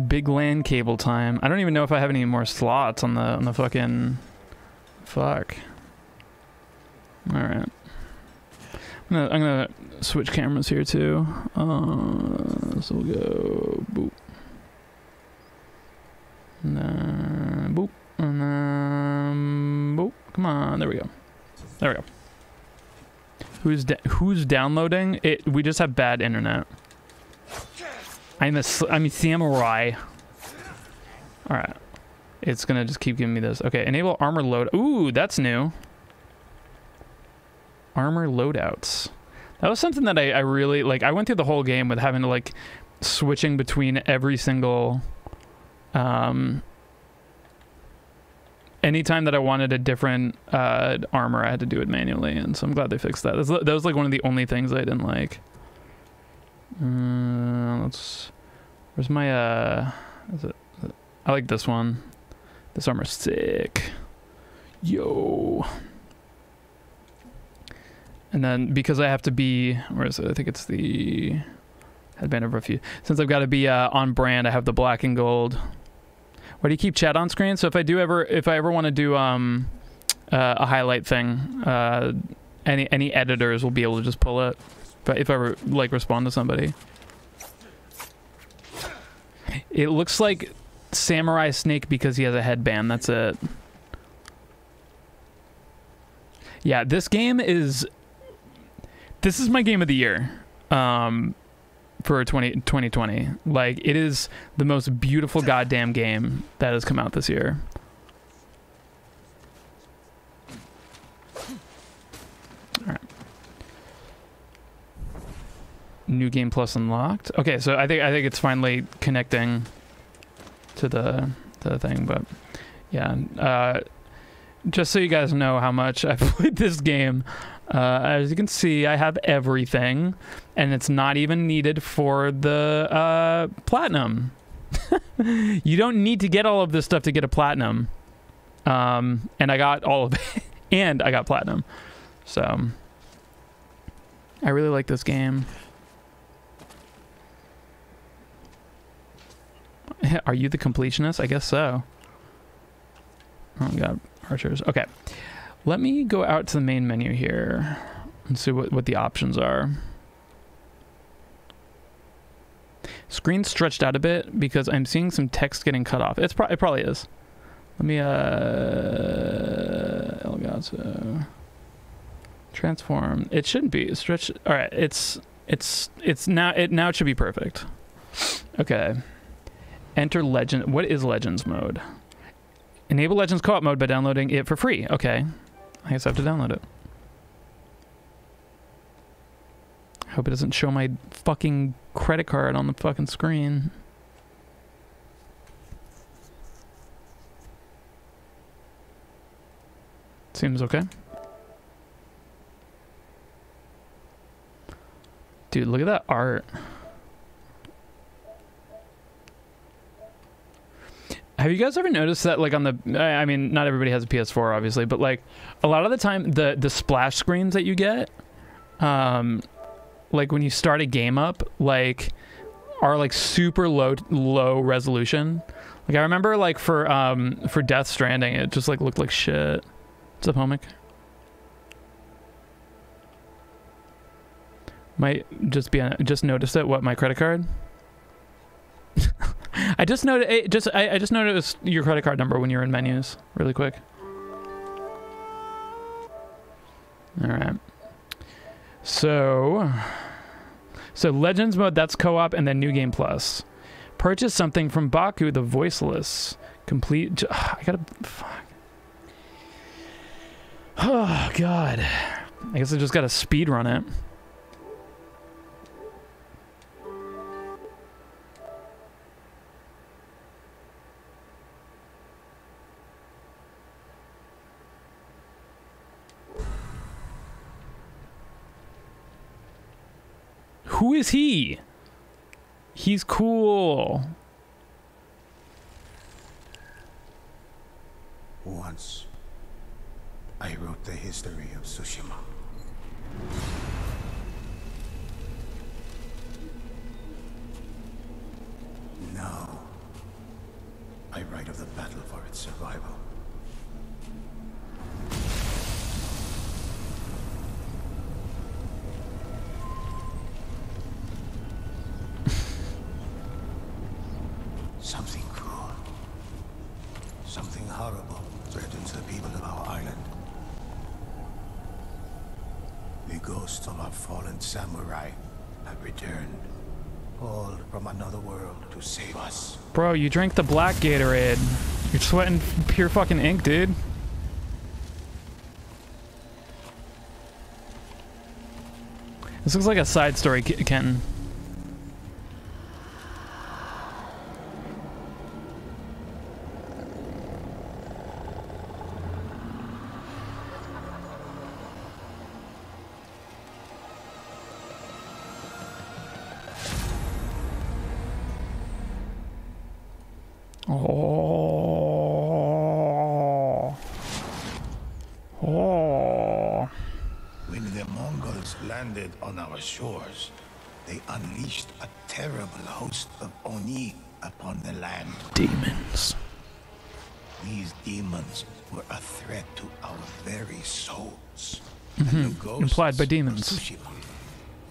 Big land cable time. I don't even know if I have any more slots on the on the fucking fuck. All right. I'm gonna, I'm gonna switch cameras here too. Uh, so we'll go boop. And then boop. And then boop. Come on, there we go. There we go. Who's who's downloading? It. We just have bad internet. I'm a I'm a samurai. All right. It's gonna just keep giving me this. Okay, enable armor load. Ooh, that's new. Armor loadouts. That was something that I, I really like. I went through the whole game with having to like switching between every single. Um. Anytime that I wanted a different uh, armor, I had to do it manually, and so I'm glad they fixed that. That was like one of the only things I didn't like. Uh, let's. Where's my uh? Is it? I like this one. This armor's sick. Yo. And then because I have to be, where is it? I think it's the headband of refuge. Since I've got to be uh, on brand, I have the black and gold. Why do you keep chat on screen? So if I do ever, if I ever want to do um, uh, a highlight thing, uh, any any editors will be able to just pull it. I, if I were, like respond to somebody. It looks like Samurai Snake because he has a headband. That's it. Yeah, this game is. This is my game of the year. Um, for 20, 2020. Like, it is the most beautiful goddamn game that has come out this year. Alright. New game plus unlocked. Okay, so I think I think it's finally connecting to the to the thing, but yeah. Uh, just so you guys know how much I've played this game, uh, as you can see, I have everything, and it's not even needed for the uh, platinum. you don't need to get all of this stuff to get a platinum. Um, and I got all of it, and I got platinum. So, I really like this game. Are you the completionist? I guess so. Oh, God archers. Okay. Let me go out to the main menu here and see what, what the options are. Screen stretched out a bit because I'm seeing some text getting cut off. It's pro it probably is. Let me uh Elgato transform. It shouldn't be stretched. All right, it's it's it's now it now should be perfect. Okay. Enter legend. What is legends mode? Enable Legends co-op mode by downloading it for free. Okay. I guess I have to download it. I hope it doesn't show my fucking credit card on the fucking screen. Seems okay. Dude, look at that art. Have you guys ever noticed that, like on the, I mean, not everybody has a PS4, obviously, but like a lot of the time, the the splash screens that you get, um, like when you start a game up, like are like super low low resolution. Like I remember, like for um for Death Stranding, it just like looked like shit. What's up, Homic? Might just be a, just noticed it. What my credit card? I just noted eh, just I, I just noticed your credit card number when you're in menus really quick. All right. So so Legends mode that's co-op and then new game plus. Purchase something from Baku the voiceless. Complete I got to fuck. Oh god. I guess I just got to speed run it. Who is he? He's cool. Once, I wrote the history of Tsushima. Now, I write of the battle for its survival. Something cruel. Something horrible threatens the people of our island. The ghosts of our fallen samurai have returned, called from another world to save us. Bro, you drank the black Gatorade. You're sweating pure fucking ink, dude. This looks like a side story, Kenton. By demons. Tsushima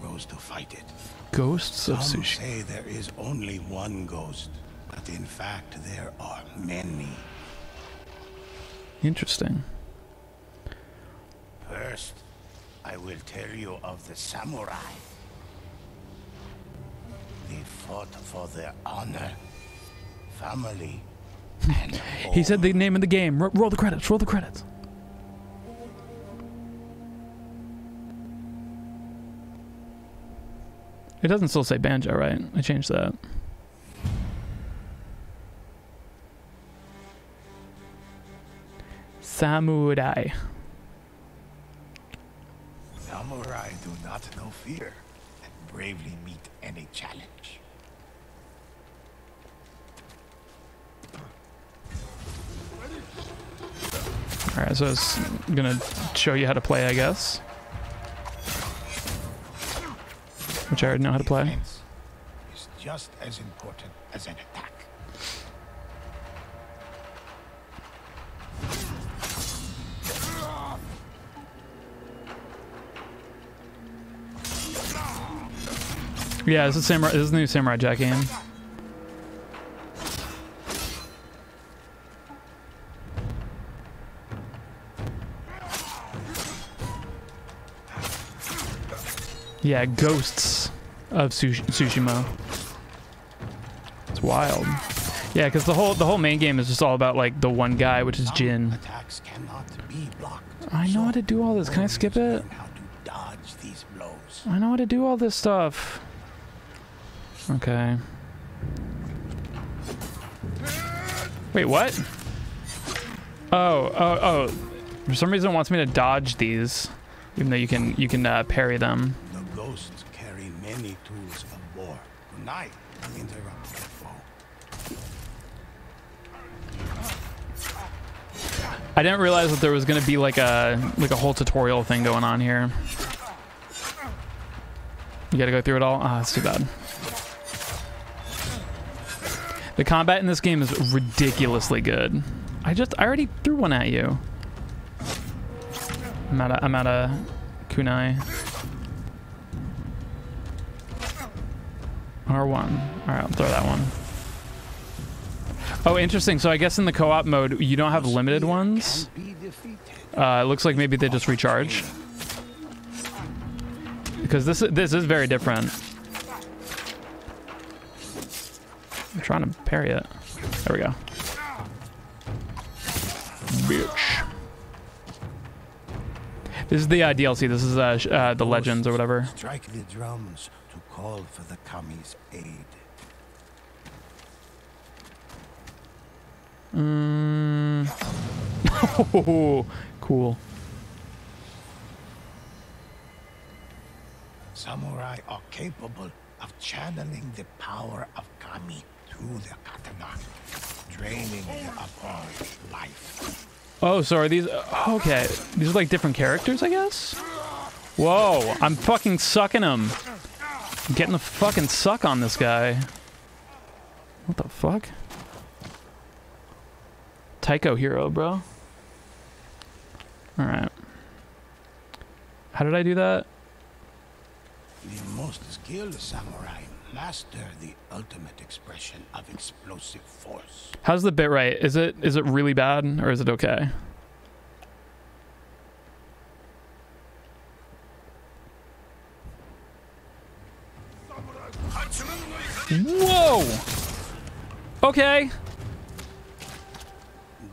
rose to fight it. Ghosts of Some sushi. say there is only one ghost, but in fact there are many. Interesting. First, I will tell you of the samurai. They fought for their honor, family, and He said the name of the game. Ro- roll the credits. Roll the credits. It doesn't still say banjo, right? I changed that. Samurai. Samurai do not know fear and bravely meet any challenge. Alright, so it's gonna show you how to play, I guess. Which I already know how to play. Is just as important as an attack. Yeah, this is Samurai. This is the new Samurai Jack game. Yeah, ghosts of Tsush- Tsushima. It's wild. Yeah, because the whole the whole main game is just all about like the one guy, which is Jin. Attacks cannot be blocked. I know how to do all this. Can I skip it? how to dodge these blows. I know how to do all this stuff. Okay. Wait, what? Oh, oh, oh. For some reason it wants me to dodge these. Even though you can you can uh, parry them. Tools of war. Tonight, interrupt the foe. I didn't realize that there was gonna be like a like a whole tutorial thing going on here. You gotta go through it all? Ah, that's too bad. The combat in this game is ridiculously good. I just I already threw one at you. I'm at a, I'm at a kunai. R1. Alright, I'll throw that one. Oh, interesting. So I guess in the co-op mode, you don't have limited ones. Uh, it looks like maybe they just recharge. Because this this is very different. I'm trying to parry it. There we go. Bitch. This is the uh, DLC. This is uh, uh, the Legends or whatever. Strike the drums call for the kami's aid. Mm. cool. Samurai are capable of channeling the power of kami through the katana, draining their upon life. Oh, so are these... Okay. These are like different characters, I guess? Whoa. I'm fucking sucking him. Getting the fucking suck on this guy. What the fuck? Tycho hero, bro. Alright. How did I do that? The most skilled samurai master the ultimate expression of explosive force. How's the bit right? Is it is it really bad or is it okay? Whoa! Okay.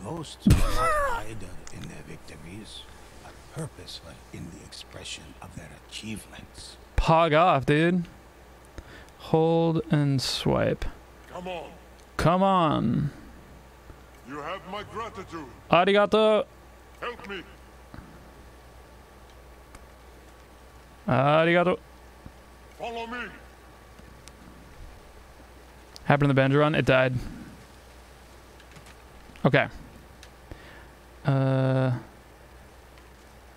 Ghosts are not idle in their victories, but purposeful in the expression of their achievements. Pog off, dude. Hold and swipe. Come on. Come on. You have my gratitude. Arigato. Help me. Arigato. Follow me. Happened in the banjo run? It died. Okay. Uh,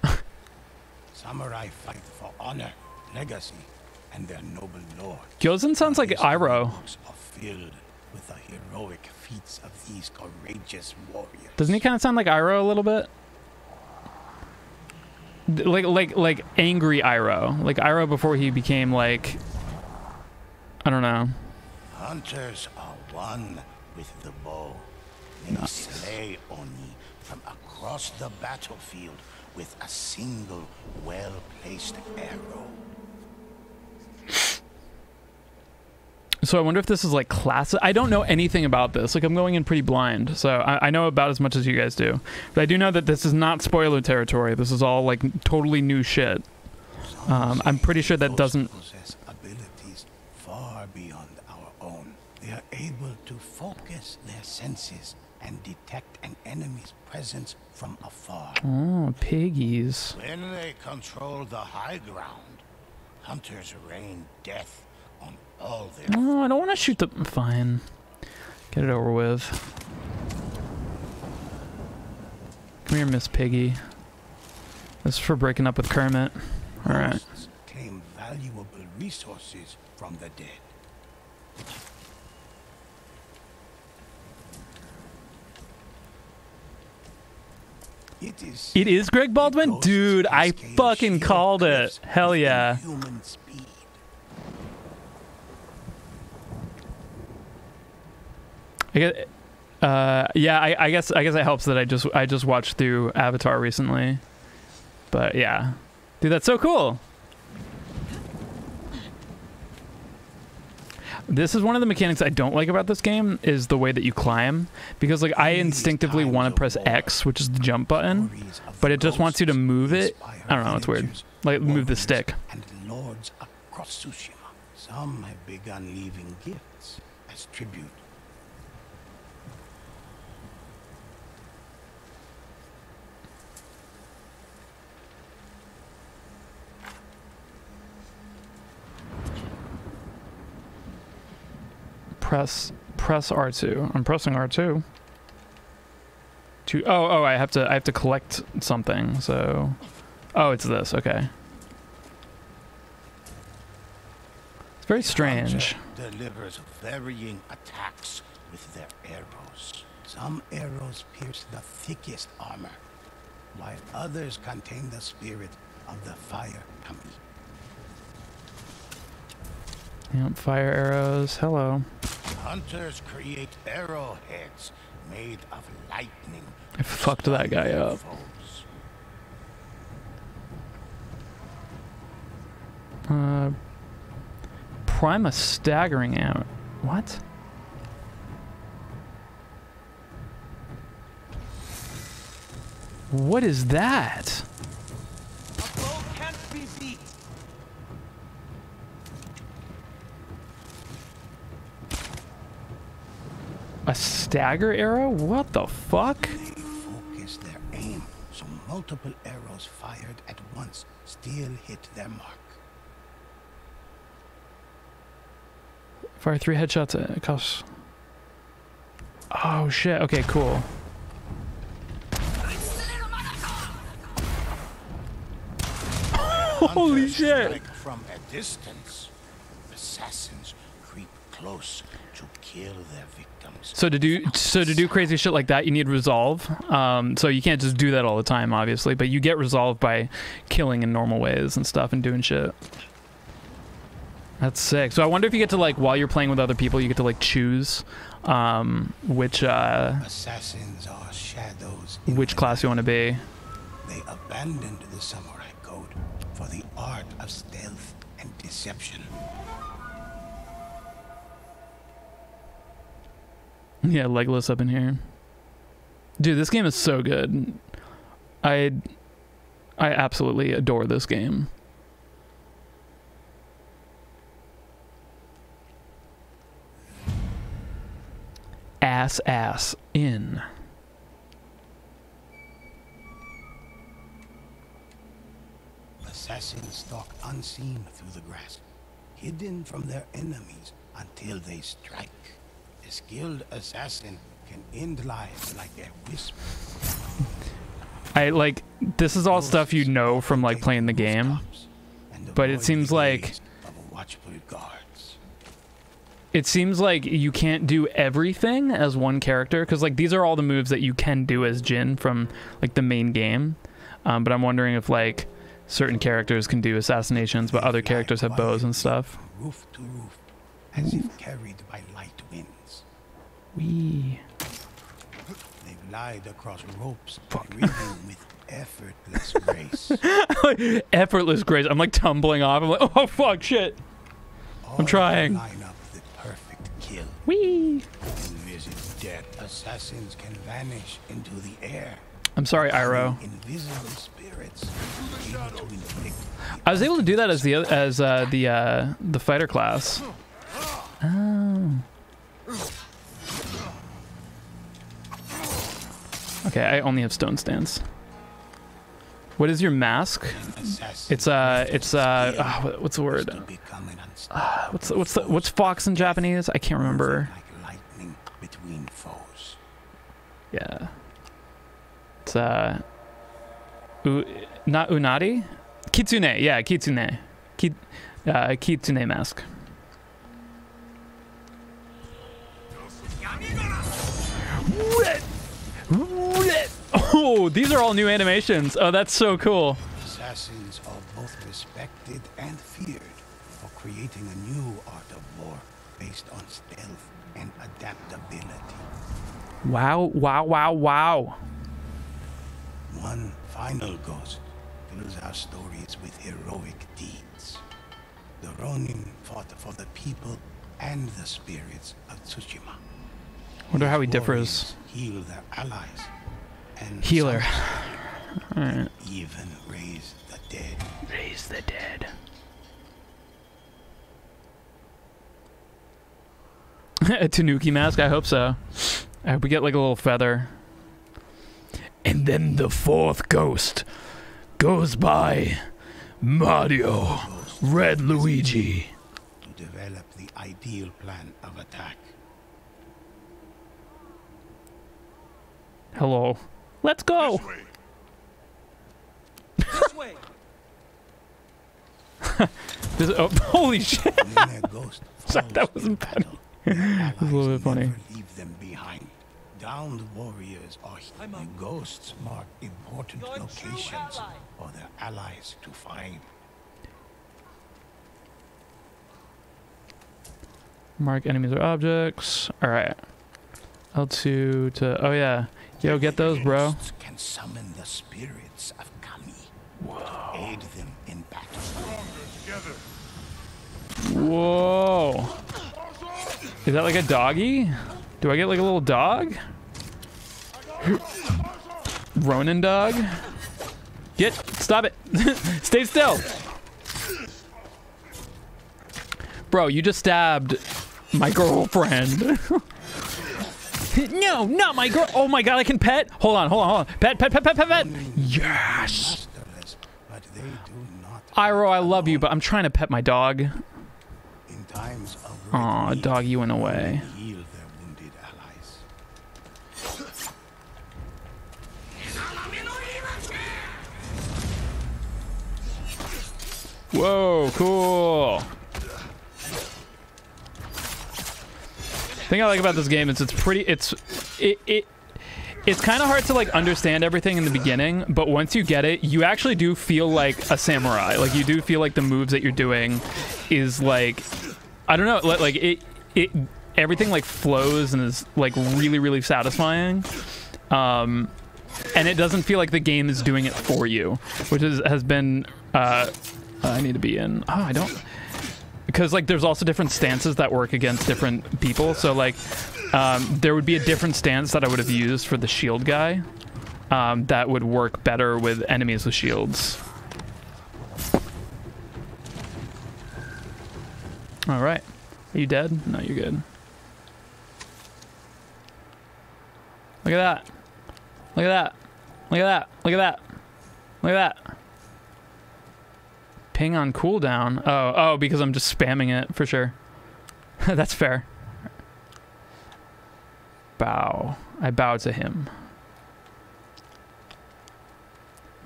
Samurai fight for honor, legacy, and their noble lord. Gyozen sounds like Iroh. are filled with the heroic feats of these courageous warriors. Doesn't he kind of sound like Iroh a little bit? like like like angry Iroh, like Iroh before he became like I don't know. Hunters are one with the bow. They slay Oni from across the battlefield with a single well-placed arrow. So I wonder if this is like class. I don't know anything about this. Like I'm going in pretty blind, so I, I know about as much as you guys do. But I do know that this is not spoiler territory. This is all like totally new shit. Um, I'm pretty sure that doesn't. possess abilities far beyond our own. They are able to focus their senses and detect an enemy's presence from afar. Oh, piggies. When they control the high ground, hunters rain death on all their Oh, I don't want to shoot the. Fine. Get it over with. Come here, Miss Piggy. This is for breaking up with Kermit. All right. claim valuable resources from the dead. It is It is Greg Baldwin, dude. I fucking called it. Hell yeah. I get, uh, yeah, I, I guess I guess it helps that I just I just watched through Avatar recently, but yeah, dude, that's so cool. This is one of the mechanics I don't like about this game is the way that you climb because like I instinctively want to press X, which is the jump button, but it just wants you to move it. I don't know, it's weird. Like move the stick. And lords across Tsushima. Some have begun leaving gifts as tribute. Press press R2. I'm pressing R2. To oh oh I have to I have to collect something. So oh it's this. Okay. It's very strange. Delivers varying attacks with their arrows. Some arrows pierce the thickest armor, while others contain the spirit of the fire kami. Yep, fire arrows. Hello. Hunters create arrowheads made of lightning. I fucked that guy up. Uh, prime a staggering out. What? What is that? A stagger arrow? What the fuck? They focus their aim, so multiple arrows fired at once still hit their mark. Fire three headshots. uh, It costs. Oh shit. Okay, cool. Holy shit. From a distance, assassins creep close to kill their victims. So to do so to do crazy shit like that, you need resolve. Um, so you can't just do that all the time, obviously, but you get resolve by killing in normal ways and stuff and doing shit. That's sick. So I wonder if you get to like while you're playing with other people, you get to like choose um, which uh, Assassins are shadows. which class you want to be. They abandoned the samurai code for the art of stealth and deception. Yeah, legless up in here. Dude, this game is so good. I I absolutely adore this game. Ass ass in. Assassins stalk unseen through the grass, hidden from their enemies until they strike. A skilled assassin can end lives like a whisper. I like this is all stuff you know from like playing the game. But it seems like- gaze of watchful guards. It seems like you can't do everything as one character because like these are all the moves that you can do as Jin from like the main game. Um, but I'm wondering if like certain characters can do assassinations, but other characters have bows and stuff. Roof to roof, as if carried by. Wee. They glide across ropes, with effortless grace. Effortless grace. I'm like tumbling off. I'm like, oh fuck, shit. All I'm trying. Line up the perfect kill. Wee. Visit death. Assassins can vanish into the air. I'm sorry, Iroh. Invisible spirits able to inflict I was able to do that as the as uh, the uh, the fighter class. Oh. Okay, I only have stone stance. What is your mask? It's uh, it's uh, ah, what's the word? unstoppable What's what's the, what's fox in Japanese? I can't remember. Yeah. It's uh, u, not unari, kitsune. Yeah, kitsune. Ki, uh, kitsune mask. Oh, these are all new animations. Oh, that's so cool. Assassins are both respected and feared for creating a new art of war based on stealth and adaptability. Wow, wow, wow, wow. One final ghost fills our stories with heroic deeds. The Ronin fought for the people and the spirits of Tsushima. Wonder how he differs. warriors Heal their allies. And Healer. some Alright. even raise the dead. Raise the dead. a Tanuki mask? I hope so. I hope we get like a little feather. And then the fourth ghost goes by Mario Red Luigi. to develop the ideal plan of attack. Hello. Let's go. This- oh, holy shit. When their ghost Sorry, that wasn't battle, funny. their was a little bit funny. Leave them behind. Downed warriors are the ghosts mark important locations for their allies to find. Mark enemies or objects. All right. L2 to. Oh, yeah. Yo, get those, bro. Can summon the spirits of Kami. Aid them in battle. Whoa. Is that like a doggy? Do I get like a little dog? Ronin dog? Get, stop it. Stay still. Bro, you just stabbed my girlfriend. no, not my girl. Oh my god, I can pet. Hold on, hold on, hold on. Pet, pet, pet, pet, pet, pet. Yes. Iroh, I love you, but I'm trying to pet my dog. Aw, need, doggy went away. Whoa, cool. Thing I like about this game is it's pretty it's it, it it's kind of hard to like understand everything in the beginning, but once you get it, you actually do feel like a samurai. Like you do feel like the moves that you're doing is like I don't know, like, it it everything like flows and is like really really satisfying. Um and it doesn't feel like the game is doing it for you, which is has been uh I need to be in. Oh, I don't because like there's also different stances that work against different people. So like um, there would be a different stance that I would have used for the shield guy um, that would work better with enemies with shields. All right, are you dead? No, you're good. Look at that! Look at that! Look at that! Look at that! Look at that! Ping on cooldown. Oh, oh, because I'm just spamming it for sure. That's fair. Bow. I bow to him.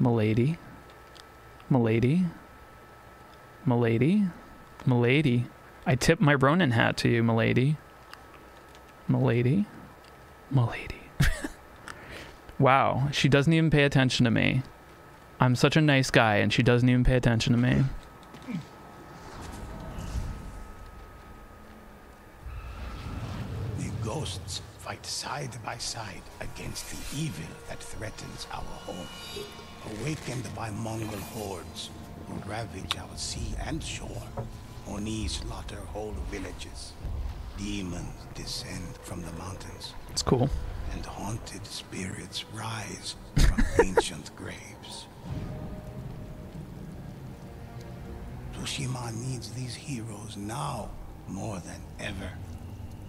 Milady. Milady. Milady. Milady. I tip my Ronin hat to you, Milady. Milady. Milady. wow, she doesn't even pay attention to me. I'm such a nice guy and she doesn't even pay attention to me. The ghosts fight side by side against the evil that threatens our home. Awakened by Mongol hordes who ravage our sea and shore, Oni slaughter whole villages. Demons descend from the mountains, It's cool. and haunted spirits rise from ancient graves. Tsushima needs these heroes now more than ever.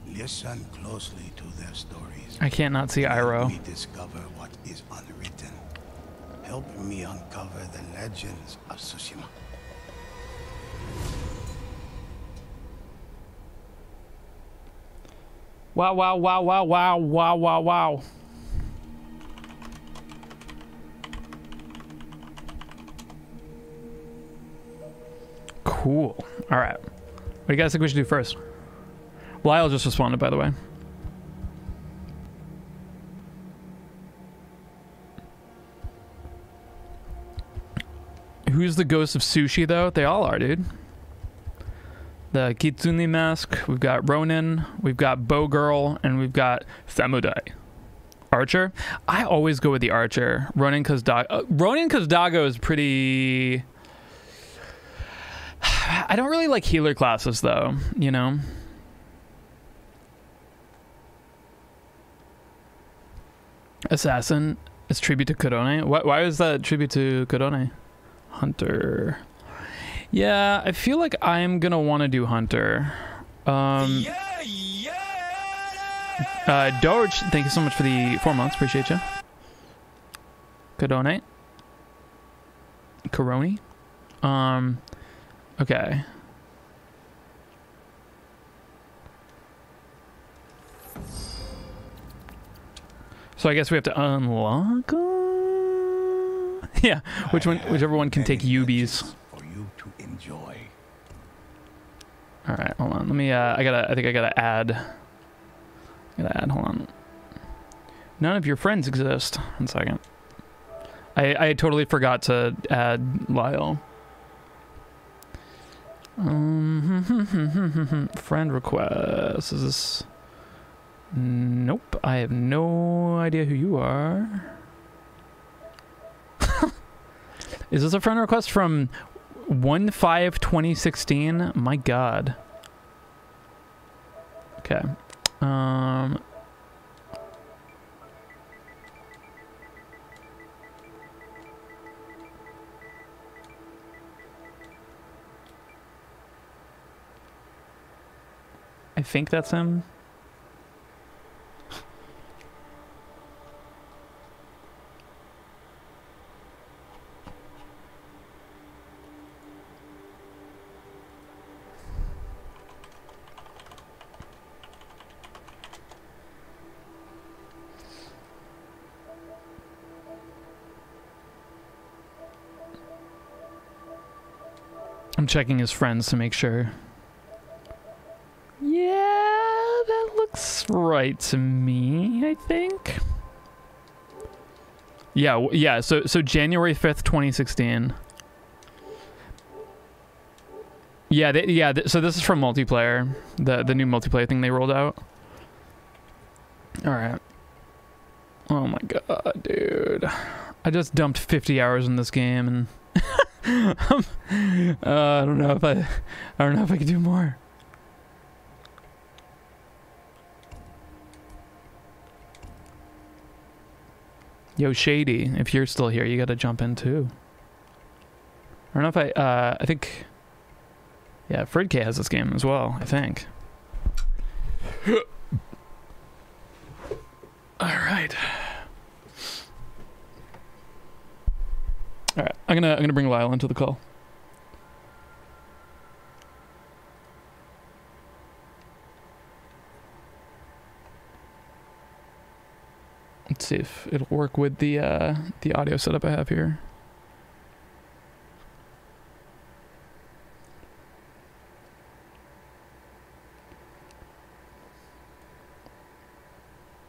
Listen closely to their stories. I can't not see Help Iroh. me discover what is unwritten. Help me uncover the legends of Tsushima. Wow, wow, wow, wow, wow, wow, wow, wow. Cool. All right. What do you guys think we should do first? Lyle just responded, by the way. Who's the ghost of sushi, though? They all are, dude the Kitsune mask, we've got Ronin, we've got Bow Girl, and we've got Samudai. Archer? I always go with the Archer. Ronin Kazdago. Uh, Ronin Kazdago is pretty. I don't really like healer classes, though, you know? Assassin is tribute to Korone. Why, why is that tribute to Korone? Hunter. Yeah, I feel like I'm gonna want to do Hunter. Um, uh, Doge, thank you so much for the four months. Appreciate you. Kadone. Coroni. Um, okay. So I guess we have to unlock. uh, yeah, which one? Whichever one can take. For you to enjoy. All right, hold on. Let me. Uh, I gotta. I think I gotta add. I gotta add. Hold on. None of your friends exist. One second. I I totally forgot to add Lyle. Um, friend request. Is this? Nope. I have no idea who you are. Is this a friend request from 1 5 2016 my god okay um think that's him. I'm checking his friends to make sure. Yeah, that looks right to me, I think. Yeah, yeah, so so January 5th, 2016. Yeah, they, yeah, th- so this is from multiplayer, the the new multiplayer thing they rolled out. All right. Oh my god, dude. I just dumped 50 hours in this game and uh, I don't know if I, I don't know if I could do more. Yo, Shady, if you're still here, you gotta jump in too. I don't know if I, uh, I think, yeah, Fredk has this game as well, I think. All right. All right, I'm gonna I'm gonna bring Lyle into the call. Let's see if it'll work with the uh, the audio setup I have here.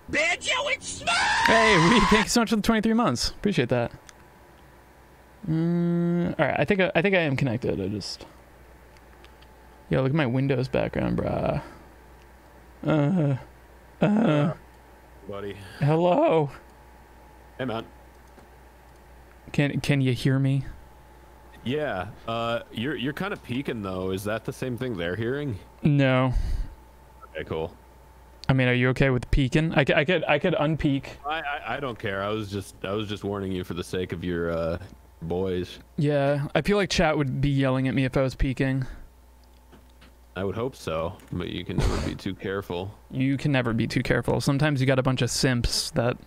Banjo and Smurf! Hey, we thank you so much for the 23 months. Appreciate that. Mm, all right, I think I, I think I am connected. I just. Yo, look at my Windows background, bruh. Uh, uh, buddy. hello. Hey, man. Can can you hear me? Yeah. Uh, you're you're kind of peeking though. Is that the same thing they're hearing? No. Okay, cool. I mean, are you okay with peeking? I, could- I could I could unpeak. I, I I don't care. I was just I was just warning you for the sake of your uh boys. Yeah, I feel like chat would be yelling at me if I was peeking. I would hope so, but you can never be too careful. You can never be too careful. Sometimes you got a bunch of simps that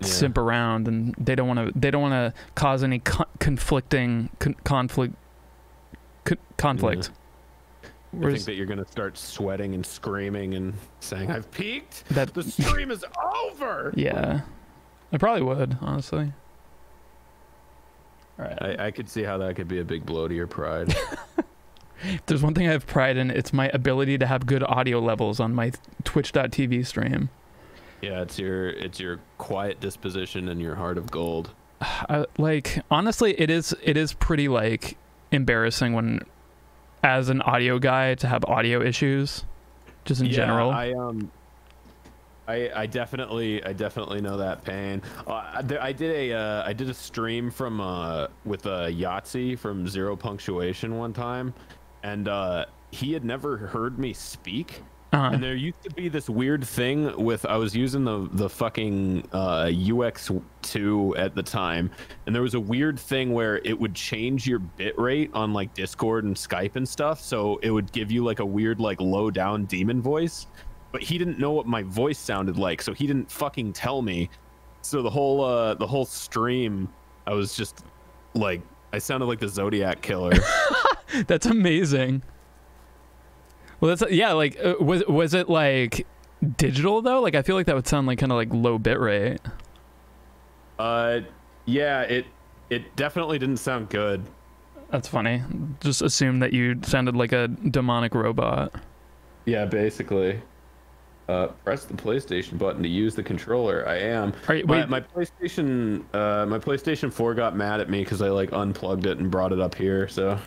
Yeah. simp around, and they don't want to. They don't want to cause any co- conflicting con- conflict. Co- conflict. I Whereas- think that you're gonna start sweating and screaming and saying, "I've peaked. That- the stream is over." Yeah, I probably would honestly. All right. I, I could see how that could be a big blow to your pride. If there's one thing I have pride in, it's my ability to have good audio levels on my Twitch.tv stream. yeah, it's your it's your quiet disposition and your heart of gold. I, like honestly, it is it is pretty like embarrassing when, as an audio guy, to have audio issues, just in yeah, general. I um, I I definitely I definitely know that pain. Uh, I, I did a uh, I did a stream from uh with uh, Yahtzee from Zero Punctuation one time, and uh, he had never heard me speak. Uh-huh. And there used to be this weird thing with I was using the the fucking uh, UX2 at the time, and there was a weird thing where it would change your bit rate on like Discord and Skype and stuff. So it would give you like a weird like low down demon voice, but he didn't know what my voice sounded like, so he didn't fucking tell me. So the whole uh, the whole stream, I was just like I sounded like the Zodiac killer. That's amazing. Well, that's yeah. Like, uh, was was it like digital though? Like, I feel like that would sound like kind of like low bitrate. uh, yeah, it it definitely didn't sound good. That's funny. Just assume that you sounded like a demonic robot. Yeah, basically. Uh, press the PlayStation button to use the controller. I am. Are you- my, wait. my PlayStation, uh, my PlayStation 4 got mad at me because I like unplugged it and brought it up here. So,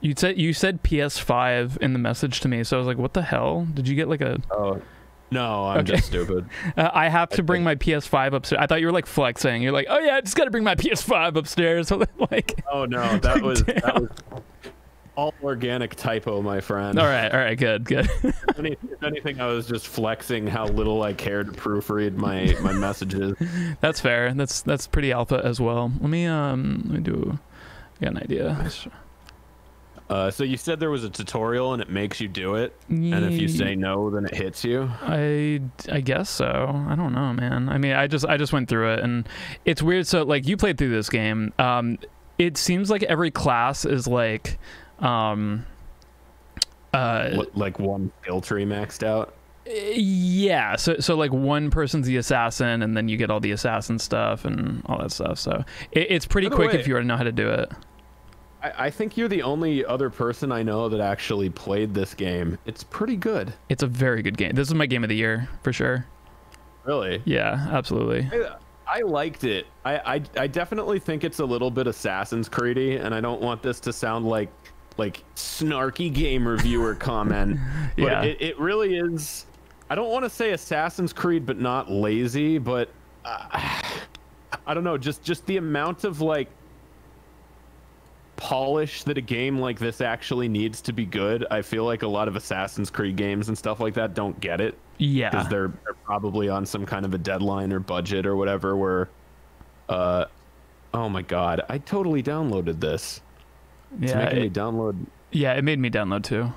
You said you said PS5 in the message to me, so I was like, "What the hell? Did you get like a?" oh, no, I'm Okay. just stupid. Uh, I have to bring my PS5 upstairs. I thought you were like flexing. You're like, "Oh yeah, I just got to bring my PS5 upstairs." like, Oh no, that was that was all organic typo, my friend. all right, all right, good, good. If any- if anything, I was just flexing how little I cared to proofread my my messages. that's fair. That's that's pretty alpha as well. Let me um, let me do. I got an idea. Uh, so you said there was a tutorial and it makes you do it, and if you say no, then it hits you. I I guess so. I don't know, man. I mean, I just I just went through it and it's weird. So like you played through this game. Um, it seems like every class is like, um, uh, like one skill tree maxed out. yeah. So so like one person's the assassin, and then you get all the assassin stuff and all that stuff. So it, it's pretty quick way- if you already know how to do it. I, I think you're the only other person I know that actually played this game. It's pretty good. It's a very good game. This is my game of the year for sure. Really. Yeah, absolutely. I liked it. I, I I definitely think it's a little bit Assassin's Creedy, and I don't want this to sound like like snarky game reviewer comment. But Yeah. it, it really is. I don't want to say Assassin's Creed, but not lazy. But uh, I don't know. Just just the amount of like polish that a game like this actually needs to be good. I feel like a lot of Assassin's Creed games and stuff like that don't get it Yeah. because they're, they're probably on some kind of a deadline or budget or whatever where uh oh my god i totally downloaded this it's Yeah. making me it- download Yeah, it made me download too.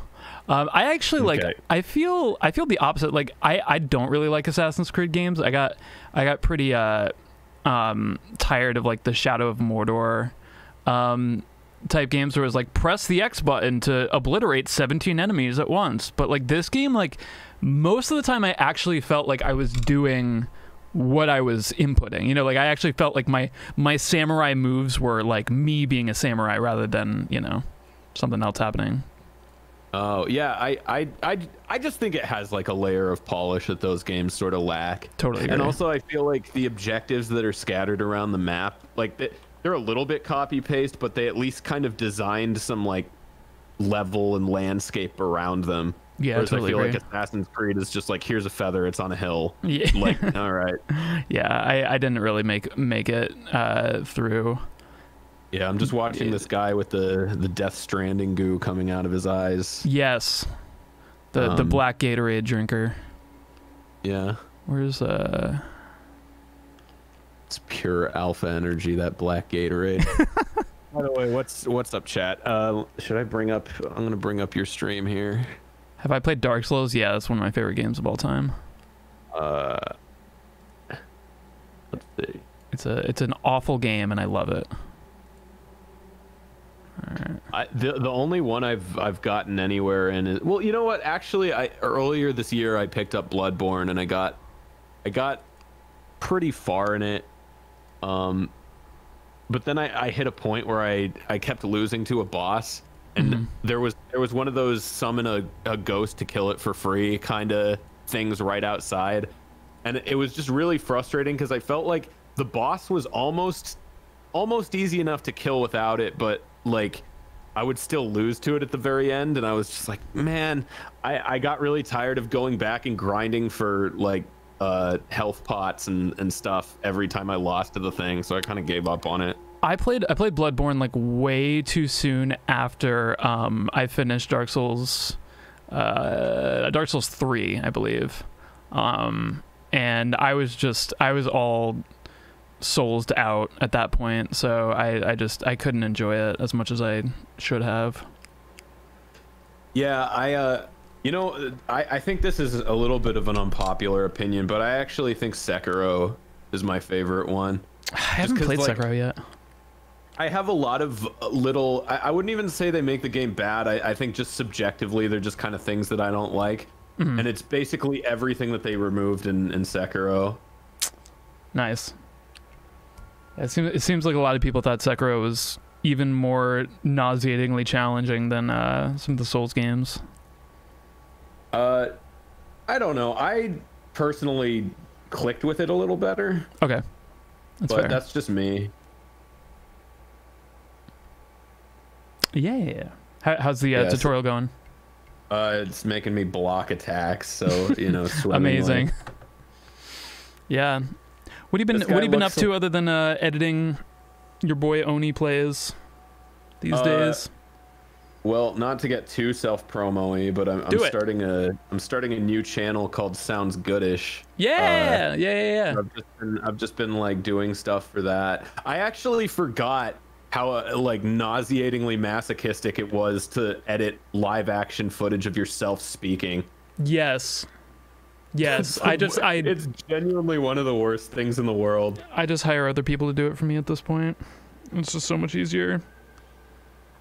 Um, I actually like. Okay. I feel. I feel the opposite. Like I. I don't really like Assassin's Creed games. I got. I got pretty uh, um, tired of like the Shadow of Mordor, um, type games where it's like press the X button to obliterate 17 enemies at once. But like this game, like most of the time, I actually felt like I was doing what I was inputting. You know, like I actually felt like my my samurai moves were like me being a samurai rather than you know something else happening. oh yeah I, I i i just think it has like a layer of polish that those games sort of lack Totally and also i feel like the objectives that are scattered around the map like the, they're a little bit copy paste, but they at least kind of designed some like level and landscape around them. Yeah, Whereas totally I feel agree. like Assassin's Creed is just like here's a feather, it's on a hill. Yeah. Like, all right. Yeah, I, I didn't really make make it uh, through. Yeah, I'm just watching this guy with the the Death Stranding goo coming out of his eyes. Yes, the the Um, black Gatorade drinker. Yeah, Where's uh? It's pure alpha energy. That black Gatorade. By the way, what's what's up, chat? Uh, should I bring up? I'm gonna bring up your stream here. Have I played Dark Souls? Yeah, that's one of my favorite games of all time. Uh, let's see. It's a it's an awful game, and I love it. Alright. I, the the only one I've I've gotten anywhere in is well, you know what? Actually, I earlier this year I picked up Bloodborne and I got I got pretty far in it. Um, but then I, I hit a point where I I kept losing to a boss, and there was there was one of those summon a, a ghost to kill it for free kind of things right outside, and it was just really frustrating because I felt like the boss was almost almost easy enough to kill without it, but like I would still lose to it at the very end, and I was just like, man, I, I got really tired of going back and grinding for like uh, health pots and, and stuff every time I lost to the thing, so I kind of gave up on it. I played I played Bloodborne like way too soon after um, I finished Dark Souls, uh, Dark Souls three, I believe, um, and I was just I was all soulsed out at that point, so I I just I couldn't enjoy it as much as I should have. Yeah, I uh you know, I, I think this is a little bit of an unpopular opinion, but I actually think Sekiro is my favorite one. I haven't played like, Sekiro yet. I have a lot of little. I, I wouldn't even say they make the game bad. I, I think just subjectively, they're just kind of things that I don't like. Mhm. And it's basically everything that they removed in, in Sekiro. Nice. It seems it seems like a lot of people thought Sekiro was even more nauseatingly challenging than uh, some of the Souls games. Uh, I don't know. I personally clicked with it a little better. Okay, that's but fair. that's just me. Yeah. How, how's the uh, Yeah, so- tutorial going? Uh, it's making me block attacks, so you know. Amazing. yeah. What have you been What have you been up to other than uh, editing your boy Oney plays these Uh, days? Well, not to get too self promo-y, but I'm, I'm starting a I'm starting a new channel called Sounds Goodish. Yeah, yeah, yeah, yeah. I've just been I've just been like doing stuff for that. I actually forgot how uh, like nauseatingly masochistic it was to edit live action footage of yourself speaking. Yes. Yes. I just I it's genuinely one of the worst things in the world. I just hire other people to do it for me at this point. It's just so much easier.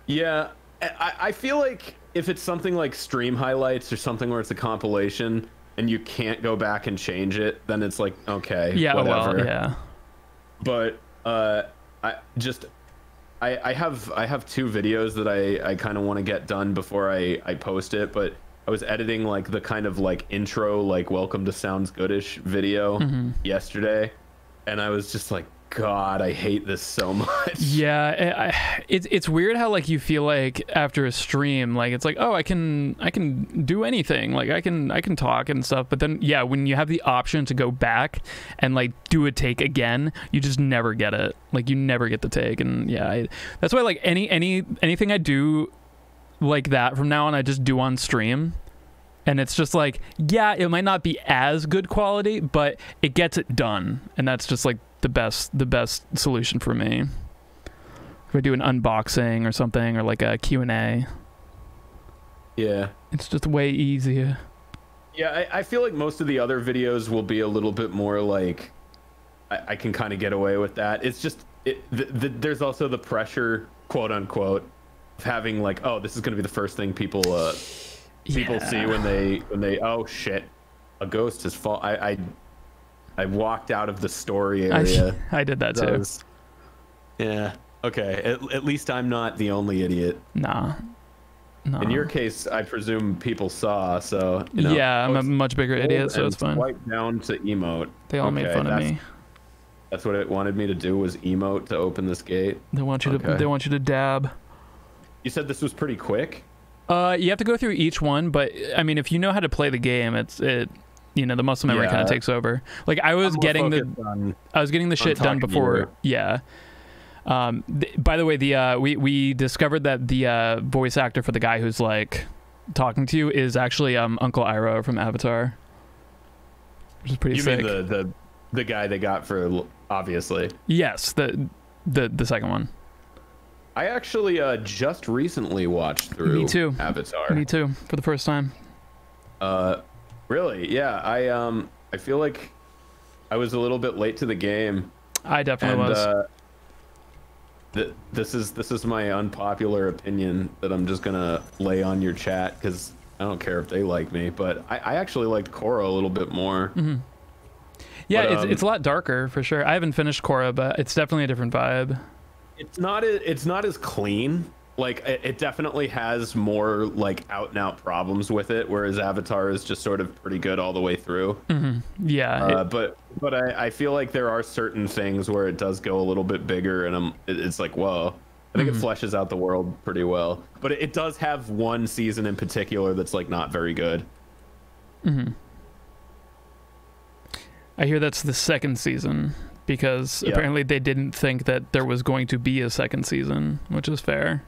Yeah, I, I feel like if it's something like stream highlights or something where it's a compilation and you can't go back and change it, then it's like okay, Yeah, whatever. well, yeah. But uh, I just I I have I have two videos that I I kind of want to get done before I I post it, but. I was editing like the kind of like intro, like "Welcome to Sounds Goodish" video Mhm. yesterday, and I was just like, "God, I hate this so much." Yeah, it's it's weird how like you feel like after a stream, like it's like oh I can I can do anything, like I can I can talk and stuff. But then yeah, when you have the option to go back and like do a take again, you just never get it. Like you never get the take, and yeah, I, that's why like any any anything I do like that from now on, I just do on stream. And it's just like, yeah, it might not be as good quality, but it gets it done, and that's just like the best the best solution for me. If I do an unboxing or something, or like a Q and A, Yeah. it's just way easier. Yeah, I, I feel like most of the other videos will be a little bit more like I, I can kind of get away with that. It's just it, the, the, there's also the pressure, quote unquote, of having like, oh, this is going to be the first thing people uh, people Yeah. see when they when they oh shit, a ghost has fall. I I, I walked out of the story area. I did that too. was- yeah. Okay. At, at least I'm not the only idiot. Nah. No. In your case, I presume people saw. So you know, yeah, I'm a much bigger idiot, so it's fine. Swipe down to emote. They all made fun of me. That's what it wanted me to do was emote to open this gate. They want you to they want you to dab. You said this was pretty quick. Uh, you have to go through each one, but I mean, if you know how to play the game, it's it. You know, the muscle memory kind of takes over. Like I was getting the on- I was getting the shit done before. Yeah. Um. th- by the way, the uh, we we discovered that the uh, voice actor for the guy who's like talking to you is actually um Uncle Iroh from Avatar, which is pretty You sick. mean the the the guy they got for obviously. yes, the the the second one. I actually uh, just recently watched through Me too. Avatar. Me too, for the first time. Uh, really? Yeah. I um I feel like I was a little bit late to the game. I definitely and, was. Uh, th- this is this is my unpopular opinion that I'm just gonna lay on your chat because I don't care if they like me, but I, I actually liked Korra a little bit more. Mm-hmm. yeah, but, it's um, it's a lot darker for sure. I haven't finished Korra, but it's definitely a different vibe. It's not a, it's not as clean. Like it, it definitely has more like out and out problems with it, whereas Avatar is just sort of pretty good all the way through. Yeah, Uh, it- but but I, I feel like there are certain things where it does go a little bit bigger, and I'm it, it's like whoa. I think it fleshes out the world pretty well, but it, it does have one season in particular that's like not very good. Hmm. I hear that's the second season because Yeah. apparently they didn't think that there was going to be a second season, which is fair.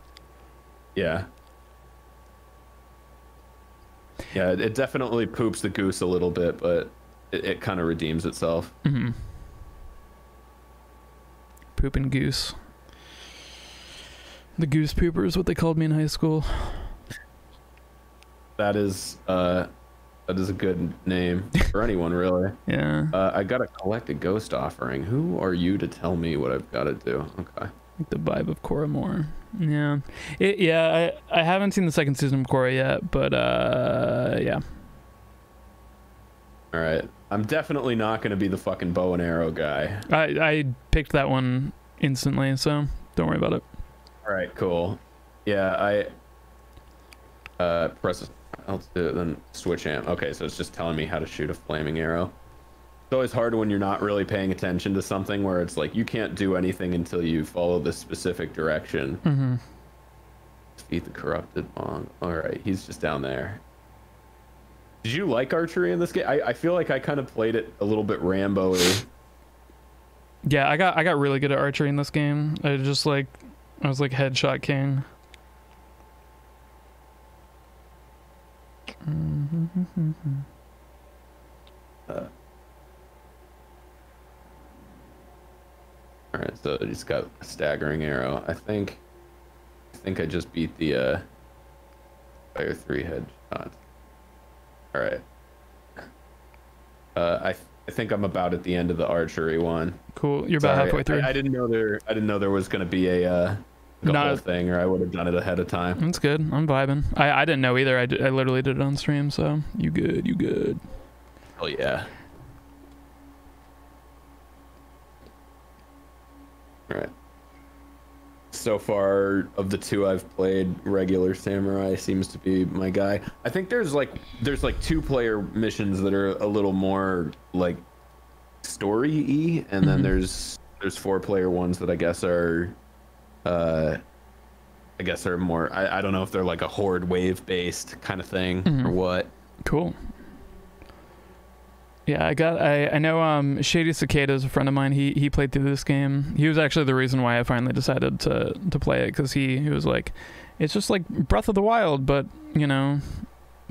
Yeah. Yeah, it- it definitely poops the goose a little bit, but it, it kind of redeems itself. Mm-hmm. Poop and goose. The goose pooper is what they called me in high school. That is uh that is a good name for anyone really. Yeah, Uh, I gotta collect a ghost offering. Who are you to tell me what I've got to do? Okay. like the vibe of Korra more. Yeah, it, yeah. I I haven't seen the second season of Korra yet, but uh, yeah. All right. I'm definitely not going to be the fucking bow and arrow guy. I I picked that one instantly, so don't worry about it. All right, cool. Yeah, I uh press L2 then switch amp. Okay, so it's just telling me how to shoot a flaming arrow. It's always hard when you're not really paying attention to something where it's like you can't do anything until you follow this specific direction. Mm-hmm. Defeat the corrupted Mong. All right, he's just down there. Did you like archery in this game? I, I feel like I kind of played it a little bit Rambo-y. Yeah, I got I got really good at archery in this game. I just like I was like headshot king. Mm-hmm, mm-hmm, mm-hmm. Uh, All right, so he's got a staggering arrow. I think, I think I just beat the uh, fire three headshot. All right. Uh, I I think I'm about at the end of the archery one. Cool. You're about Sorry, halfway through. I, I didn't know there. I didn't know there was gonna be a uh, Not- whole thing, or I would have done it ahead of time. That's good. I'm vibing. I, I didn't know either. I, did, I literally did it on stream, so you good, you good. Oh yeah. All right. So far, of the two I've played, regular samurai seems to be my guy. I think there's like there's like two player missions that are a little more like story-y, and then Mhm. there's there's four player ones that I guess are uh I guess are more I, I don't know if they're like a horde wave based kind of thing or Mhm. what. Cool. Yeah, I got. I, I know. Um, Shady Cicada is a friend of mine. He he played through this game. He was actually the reason why I finally decided to to play it because he he was like, it's just like Breath of the Wild, but you know,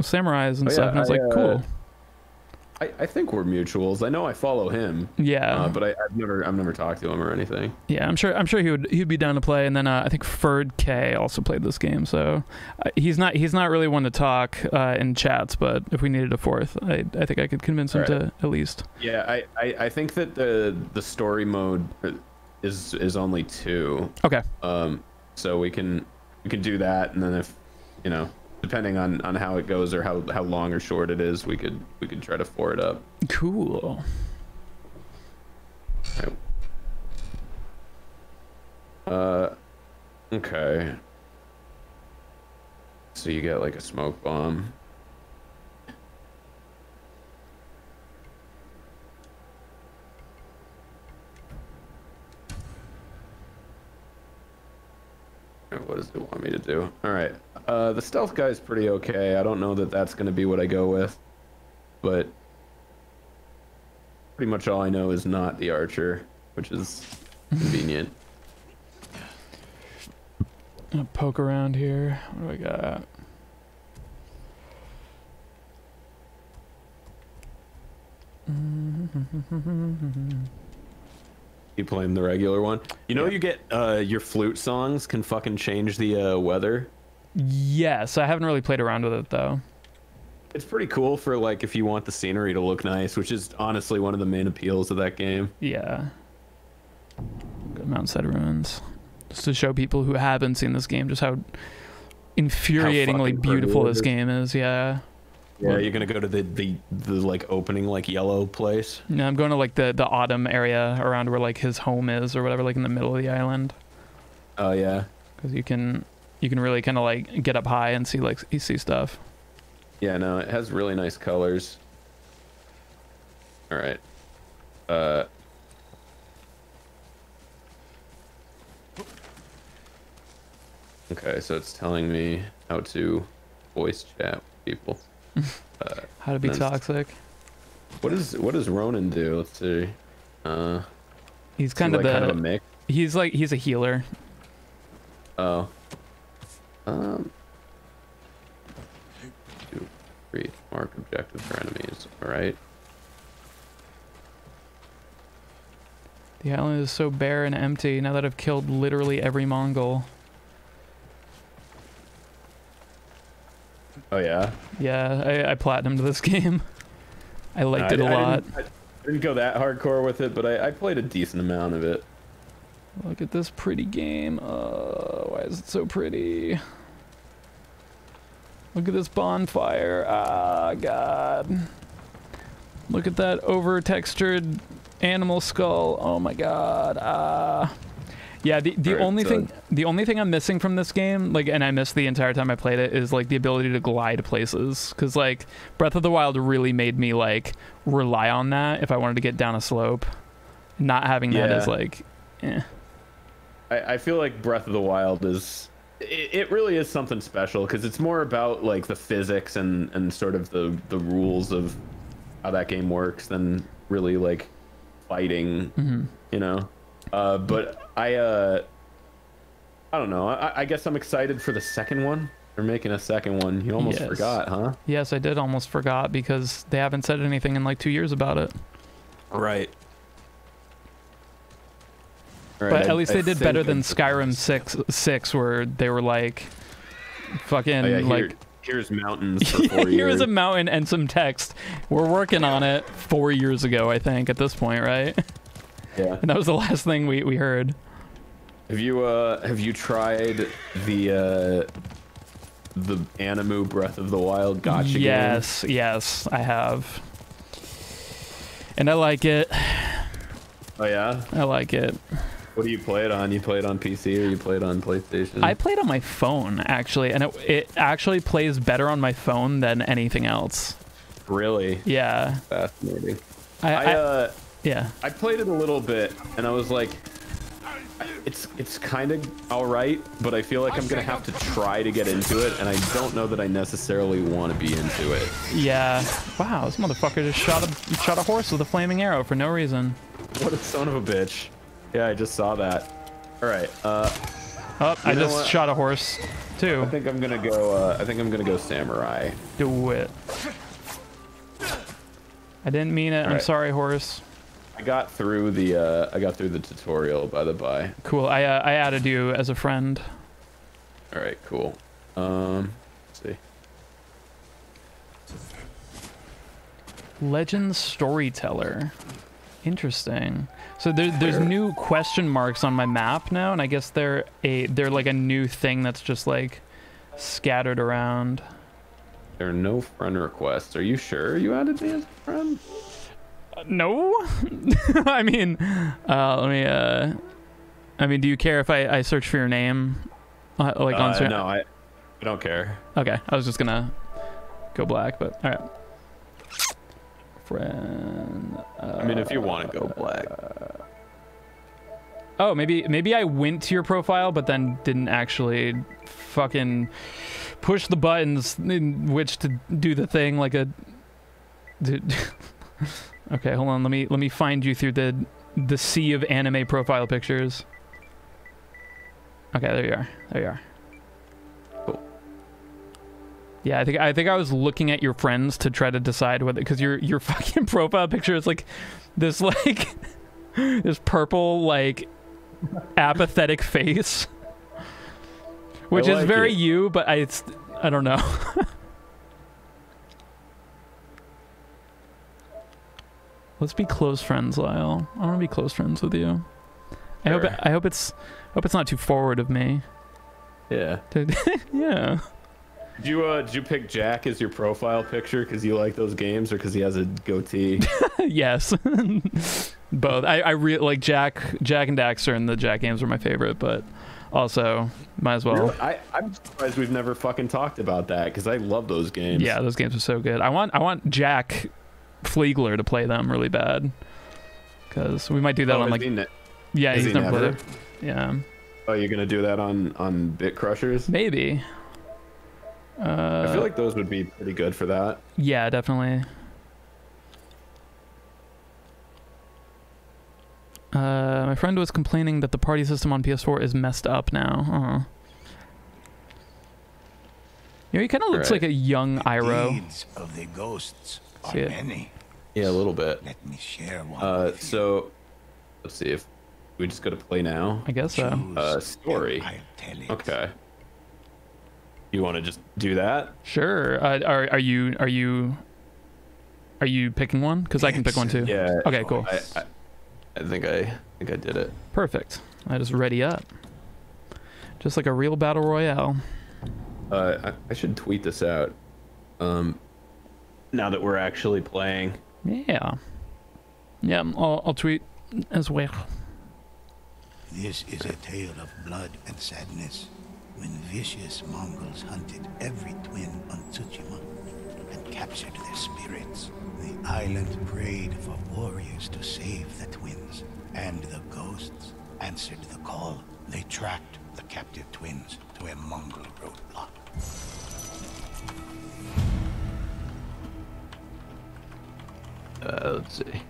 samurais and Oh, stuff. yeah, and I was like, uh, cool. I, I think we're mutuals. I know I follow him, Yeah, uh, but I, I've never I've never talked to him or anything. yeah. I'm sure. I'm sure he would he'd be down to play. And then uh, I think Ferd K also played this game. So uh, he's not he's not really one to talk uh, in chats. But if we needed a fourth, I I think I could convince him Alright. to at least. Yeah, I, I, I think that the the story mode is is only two. Okay. Um, so we can we can do that, and then if you know, depending on on how it goes or how how long or short it is, we could we could try to four it up. Cool. Uh, okay. So you get like a smoke bomb. What does it want me to do? All right. Uh, the stealth guy's pretty okay. I don't know that that's going to be what I go with, but pretty much all I know is not the archer, which is convenient. Gonna poke around here. What do I got? You playing the regular one? You know, you get uh, your flute songs can fucking change the uh, weather. Yes, I haven't really played around with it though. It's pretty cool for like if you want the scenery to look nice, which is honestly one of the main appeals of that game. Yeah. Good Mount Ruins. Just to show people who haven't seen this game just how infuriatingly fucking beautiful this game is. Yeah. Yeah, you're gonna go to the the, the like opening like yellow place. No, I'm going to like the the autumn area around where like his home is or whatever, like in the middle of the island, Oh yeah, because you can you can really kind of like get up high and see like you see stuff. yeah. No, it has really nice colors. All right. Uh. Okay, so it's telling me how to voice chat with people. Uh, How to be toxic. what is what does Ronin do? Let's see. Uh, He's is he, kind of like the kind of a mix. he's like he's a healer. Oh. Um. Do create mark objectives for enemies. All right. The island is so bare and empty now that I've killed literally every Mongol. Oh yeah. Yeah, I, I platinumed this game. I liked I- it a I lot. Didn't, I didn't go that hardcore with it, but I, I played a decent amount of it. Look at this pretty game. Uh, why is it so pretty? Look at this bonfire. Ah, God. Look at that over textured animal skull. Oh my God. Ah. Yeah, the, the only thing the only thing I'm missing from this game, like, and I missed the entire time I played it, is like the ability to glide places. Cause like Breath of the Wild really made me like rely on that if I wanted to get down a slope. Not having that Yeah. is like, eh. I, I feel like Breath of the Wild is it, it really is something special because it's more about like the physics and and sort of the the rules of how that game works than really like fighting Mhm. you know uh but i uh i don't know i i guess i'm excited for the second one they're making a second one you almost Yes. forgot huh Yes, I did almost forgot because they haven't said anything in like two years about it. right but at least they did better than Skyrim six six, where they were like, fucking oh, yeah, here, like. here's mountains for four Here years is a mountain and some text. We're working on it four years ago, I think, at this point, right? yeah And that was the last thing we, we heard. Have you uh have you tried the uh the Animu Breath of the Wild gacha game? yes, yes, I have. And I like it. Oh yeah. I like it. What do you play it on? You play it on PC or you play it on PlayStation? I played on my phone actually, and it, it actually plays better on my phone than anything else. really Yeah, fascinating. I, I, I- uh yeah. I played it a little bit and I was like it's it's kind of all right, but I feel like I'm gonna have to try to get into it, and I don't know that I necessarily want to be into it. Yeah. Wow, this motherfucker just shot a shot a horse with a flaming arrow for no reason. What a son of a bitch! Yeah, I just saw that. All right, uh, Oh, I just what? shot a horse too. I think I'm gonna go. Uh, I think I'm gonna go samurai. Do it. I didn't mean it. I'm Alright. sorry, horse. I got through the. Uh, I got through the tutorial by the by. Cool. I uh, I added you as a friend. All right, cool. Um, let's see. Legend storyteller. Interesting. So there, there's new question marks on my map now, and I guess they're a they're like a new thing that's just like scattered around. There are no friend requests. Are you sure you added me as a friend? Uh, no, I mean, uh, let me. Uh, I mean, do you care if I, I search for your name, uh, like on? Uh, no, I, I don't care. Okay, I was just gonna go black, but all right. Friend. I mean, if you want to go uh, black. Oh, maybe maybe I went to your profile, but then didn't actually fucking push the buttons in which to do the thing like a. Dude. okay, hold on. Let me let me find you through the the sea of anime profile pictures. Okay, there you are. There you are. Yeah, I think I think I was looking at your friends to try to decide whether because your your fucking profile picture is like this like this purple like apathetic face, which is very it. you, but I it's, I don't know. Let's be close friends, Lyle. I want to be close friends with you. I hope I hope it's I hope it's not too forward of me. Yeah. Yeah. Did you uh did you pick Jak as your profile picture because you like those games or because he has a goatee? yes. Both. I I really like Jak Jak and Daxter and the Jak games were my favorite, but also might as well. Really? I I'm surprised we've never fucking talked about that because I love those games. Yeah, those games are so good. I want I want Jack Fleegler to play them really bad. Cuz we might do that Oh, on like ne- Yeah, he's he never played it. Yeah. Oh, you're gonna do that on on Bit Crushers? Maybe. Uh, I feel like those would be pretty good for that. Yeah, definitely. Uh, my friend was complaining that the party system on PS4 is messed up now. Uh-huh. You know, he kind of looks Right. like a young Iroh. Deeds of the ghosts are See many. Yeah, a little bit. Let me share one. Uh, with you. so let's see if we just go to play now. I guess so. Uh, story. I'll tell it. Okay. You want to just do that? Sure. Uh, are are you are you are you picking one? Because I can pick one too. Yeah. Okay, cool. I, I, I think I, I think I did it. Perfect. I just ready up. Just like a real battle royale. Uh, I, I should tweet this out. Um, now that we're actually playing. Yeah. Yeah, I'll, I'll tweet as well. This is a tale of blood and sadness. When vicious Mongols hunted every twin on Tsushima and captured their spirits, the island prayed for warriors to save the twins, and the ghosts answered the call. They tracked the captive twins to a Mongol roadblock. Uh, let's see.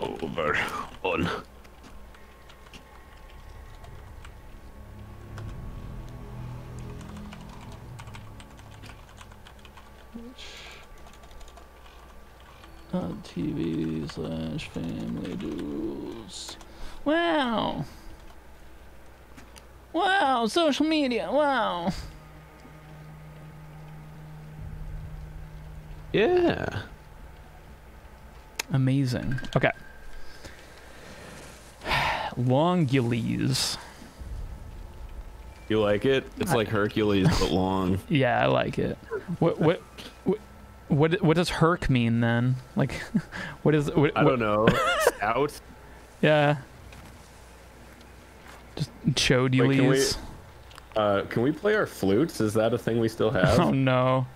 Over on. Uh, on TV slash Family Jules. Wow. Wow, social media. Wow. Yeah. Amazing. Okay. Longules. You like it? It's like Hercules but long. Yeah, I like it. What what what what, what does Herc mean then? Like, what is what? I don't know. Stout. Yeah. Just Wait, can we, uh, can we play our flutes? Is that a thing we still have? Oh no.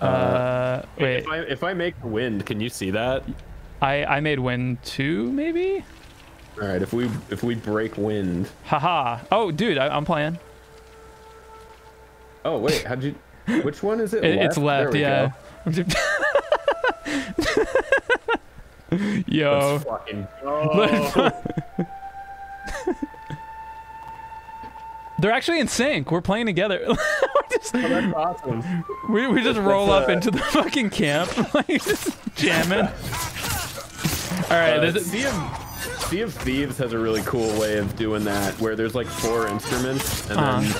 Uh, Uh, wait. If I if I make wind, can you see that? I I made wind two maybe. All right. If we if we break wind. Haha. Oh, dude, I, I'm playing. Oh wait, how'd you? Which one is it? It- it's left. There we Yeah. Yo. Let's fucking go. They're actually in sync. We're playing together. We're just- That's awesome. we, we just roll up into the fucking camp, like just jamming. All right, Uh, this is, sea, of, sea of Thieves has a really cool way of doing that, where there's like four instruments, and then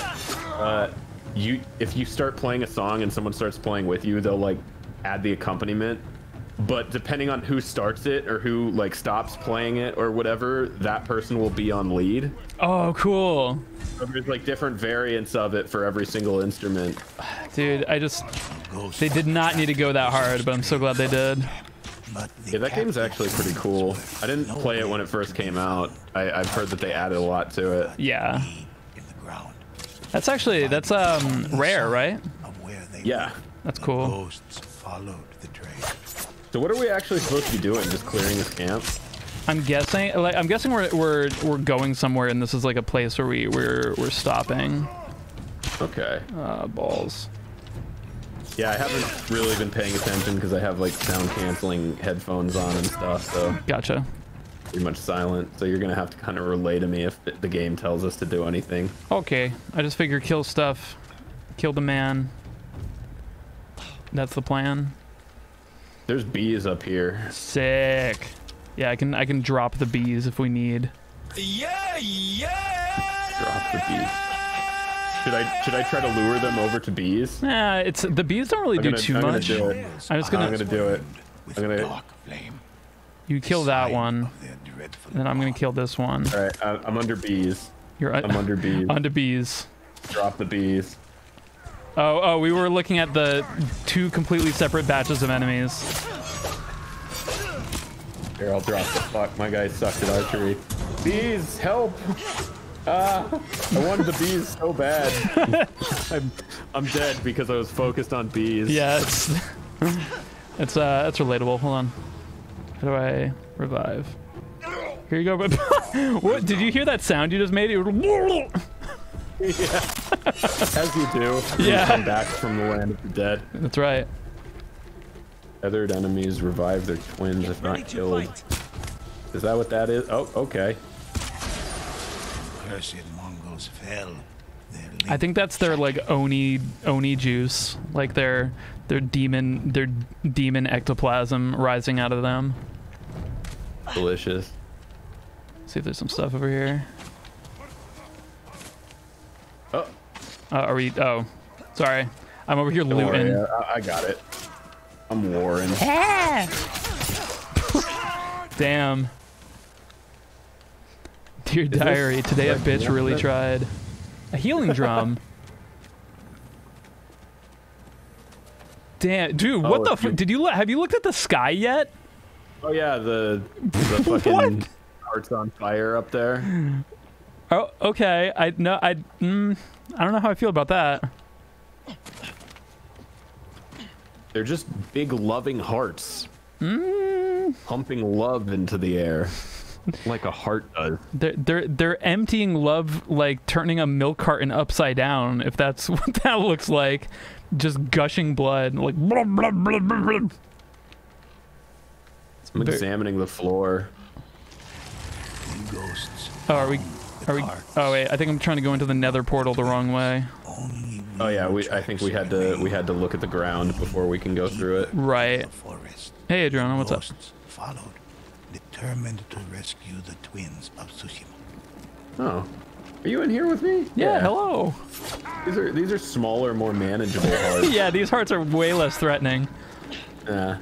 uh, you if you start playing a song and someone starts playing with you, they'll like add the accompaniment. But depending on who starts it or who like stops playing it or whatever, that person will be on lead. oh cool, So there's like different variants of it for every single instrument. dude. I just they did not need to go that hard, but I'm so glad they did. But Yeah, that game's actually pretty cool. I didn't no play it when it first came out. I, I've heard that they added a lot to it. Yeah, in the ground that's actually that's um rare, right? of where they Yeah. That's cool. Ghosts followed the trail. So what are we actually supposed to be doing? Just clearing this camp? I'm guessing. Like, I'm guessing we're we're we're going somewhere, and this is like a place where we we're we're stopping. Okay. Uh, balls. Yeah, I haven't really been paying attention because I have like sound canceling headphones on and stuff, so Gotcha. pretty much silent. So you're gonna have to kind of relay to me if the game tells us to do anything. Okay. I just figure kill stuff, kill the man. That's the plan. There's bees up here. Sick. Yeah, I can I can drop the bees if we need. Yeah, yeah. Drop the bees. Should I should I try to lure them over to bees? Nah, it's the bees don't really I'm do gonna- too I'm gonna much. do it. I'm just gonna. I'm gonna do it. I'm gonna. dark flame. You kill that one, of then I'm gonna kill this one. All right, I- I'm under bees. You're I'm under bees. onto bees. Drop the bees. Oh, oh, we were looking at the two completely separate batches of enemies. Here, I'll drop the fuck. My guy sucked at archery. Bees, help! Ah, I wanted the bees so bad. I'm, I'm dead because I was focused on bees. Yeah, it's it's uh it's relatable. Hold on. How do I revive? Here you go. But what did you hear that sound you just made? It was- As you do. when Yeah. You come back from the land of the dead. That's right. Feathered enemies revive their twins if not killed. Is that what that is? Oh, okay. Cursed Mongols fell. I think that's their like oni oni juice, like their their demon their demon ectoplasm rising out of them. Delicious. See if there's some stuff over here. Oh, Uh, are we? Oh, sorry. I'm over here don't worry, looting. I, I got it. I'm Warren. Damn. Dear this diary, today a bitch really nothing? tried. A healing drum. Damn, dude, what Oh, the? if F- did you look? Have you looked at the sky yet? Oh yeah, the the fucking hearts on fire up there. Oh, okay. I no, I mm, I don't know how I feel about that. They're just big loving hearts. Mm, Pumping love into the air. Like a heart does. they're they're they're emptying love like turning a milk carton upside down. If that's what that looks like, just gushing blood like. Blah, blah, blah, blah, blah. I'm examining the floor. ghosts. Oh, are we? Are we? Oh wait, I think I'm trying to go into the Nether portal the wrong way. Oh yeah, we. I think we had to. We had to look at the ground before we can go through it. Right. Hey, Adriana, what's up? Followed, determined to rescue the twins of Tsushima. Oh, are you in here with me? Yeah, hello. These are these are smaller, more manageable hearts. Yeah, these hearts are way less threatening. Yeah.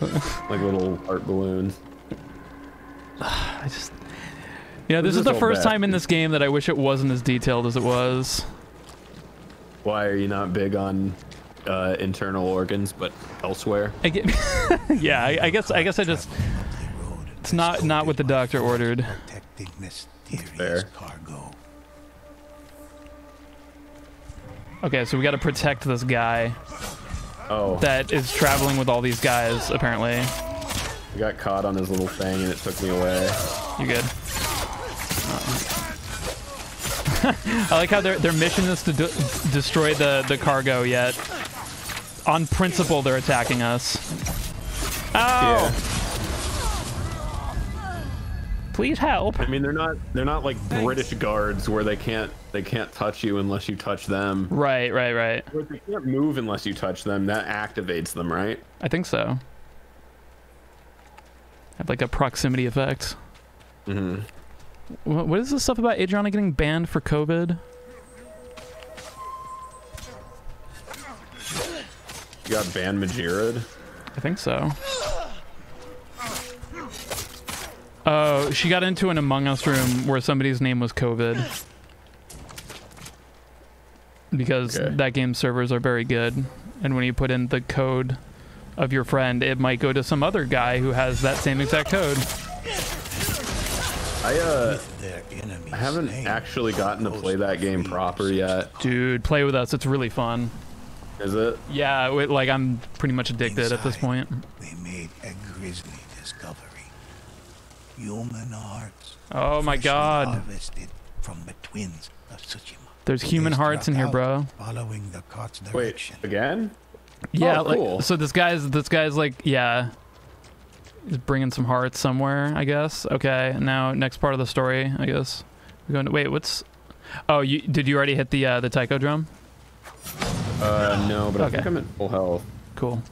like little heart balloons. I just. Yeah, this This is the is all first bad. time in this game that I wish it wasn't as detailed as it was. Why are you not big on uh, internal organs, but elsewhere? I get, yeah, I, I guess I guess I just The road it's not not what the doctor ordered. protecting mysterious Fair. cargo. Okay, so we got to protect this guy Oh, that is traveling with all these guys. Apparently, I got caught on his little thing and it took me away. you good? I like how their their mission is to de- destroy the the cargo. Yet, on principle, they're attacking us. Ow! Please help. I mean, they're not they're not like British guards where they can't they can't touch you unless you touch them. Right, right, right. Or They can't move unless you touch them. That activates them, right? I think so. Have like a proximity effect. Mm-hmm. What, what is this stuff about Adriana getting banned for COVID? You got Ban Majirad. I think so. Oh, she got into an Among Us room where somebody's name was COVID. Because Okay. that game's servers are very good. And when you put in the code of your friend, it might go to some other guy who has that same exact code. I uh With their enemies I haven't slain, actually gotten to play that game proper yet. Dude, play with us. It's really fun. Is it? Yeah, wi- like I'm pretty much addicted at this point. They made a grisly discovery. Human hearts. Oh my god. Harvested from the twins of Tsushima. There's human hearts in here, bro. Following the cart's Wait, again? Yeah, Oh, cool. like so this guy's this guy's like yeah, he's bringing some hearts somewhere. I guess. Okay, now next part of the story. I guess we're going to wait. What's? Oh, you did you already hit the uh, the taiko drum? Uh, no, but I Okay. think I'm at full health. Cool.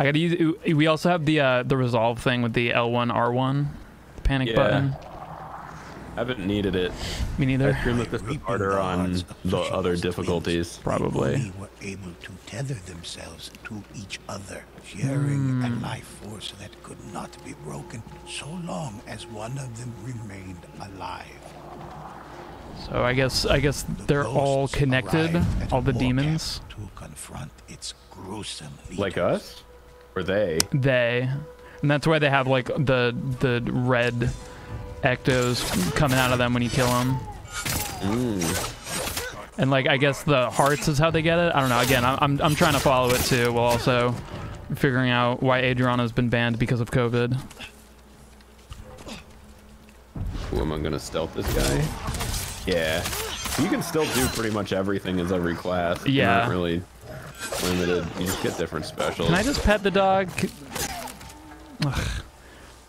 I gotta use. We also have the uh, the resolve thing with the L1 R1, the panic Yeah. button. I haven't needed it. Me neither. I neither. assume that this is Reaping harder the on the other difficulties. They Probably. only were able to tether themselves to each other, sharing a Hmm. life force that could not be broken so long as one of them remained alive. So I guess I guess The they're all connected. All the demons. To confront its gruesome Like us? Or they? They, and that's why they have like the the red ectos coming out of them when you kill them. Mm. And like I guess the hearts is how they get it. I don't know. Again, I'm I'm, trying to follow it too, while also figuring out why Adriana's been banned because of COVID. Who am I gonna stealth this guy? Yeah. You can still do pretty much everything as every class. Yeah. not really limited. You just get different specials. Can I just pet the dog? Ugh.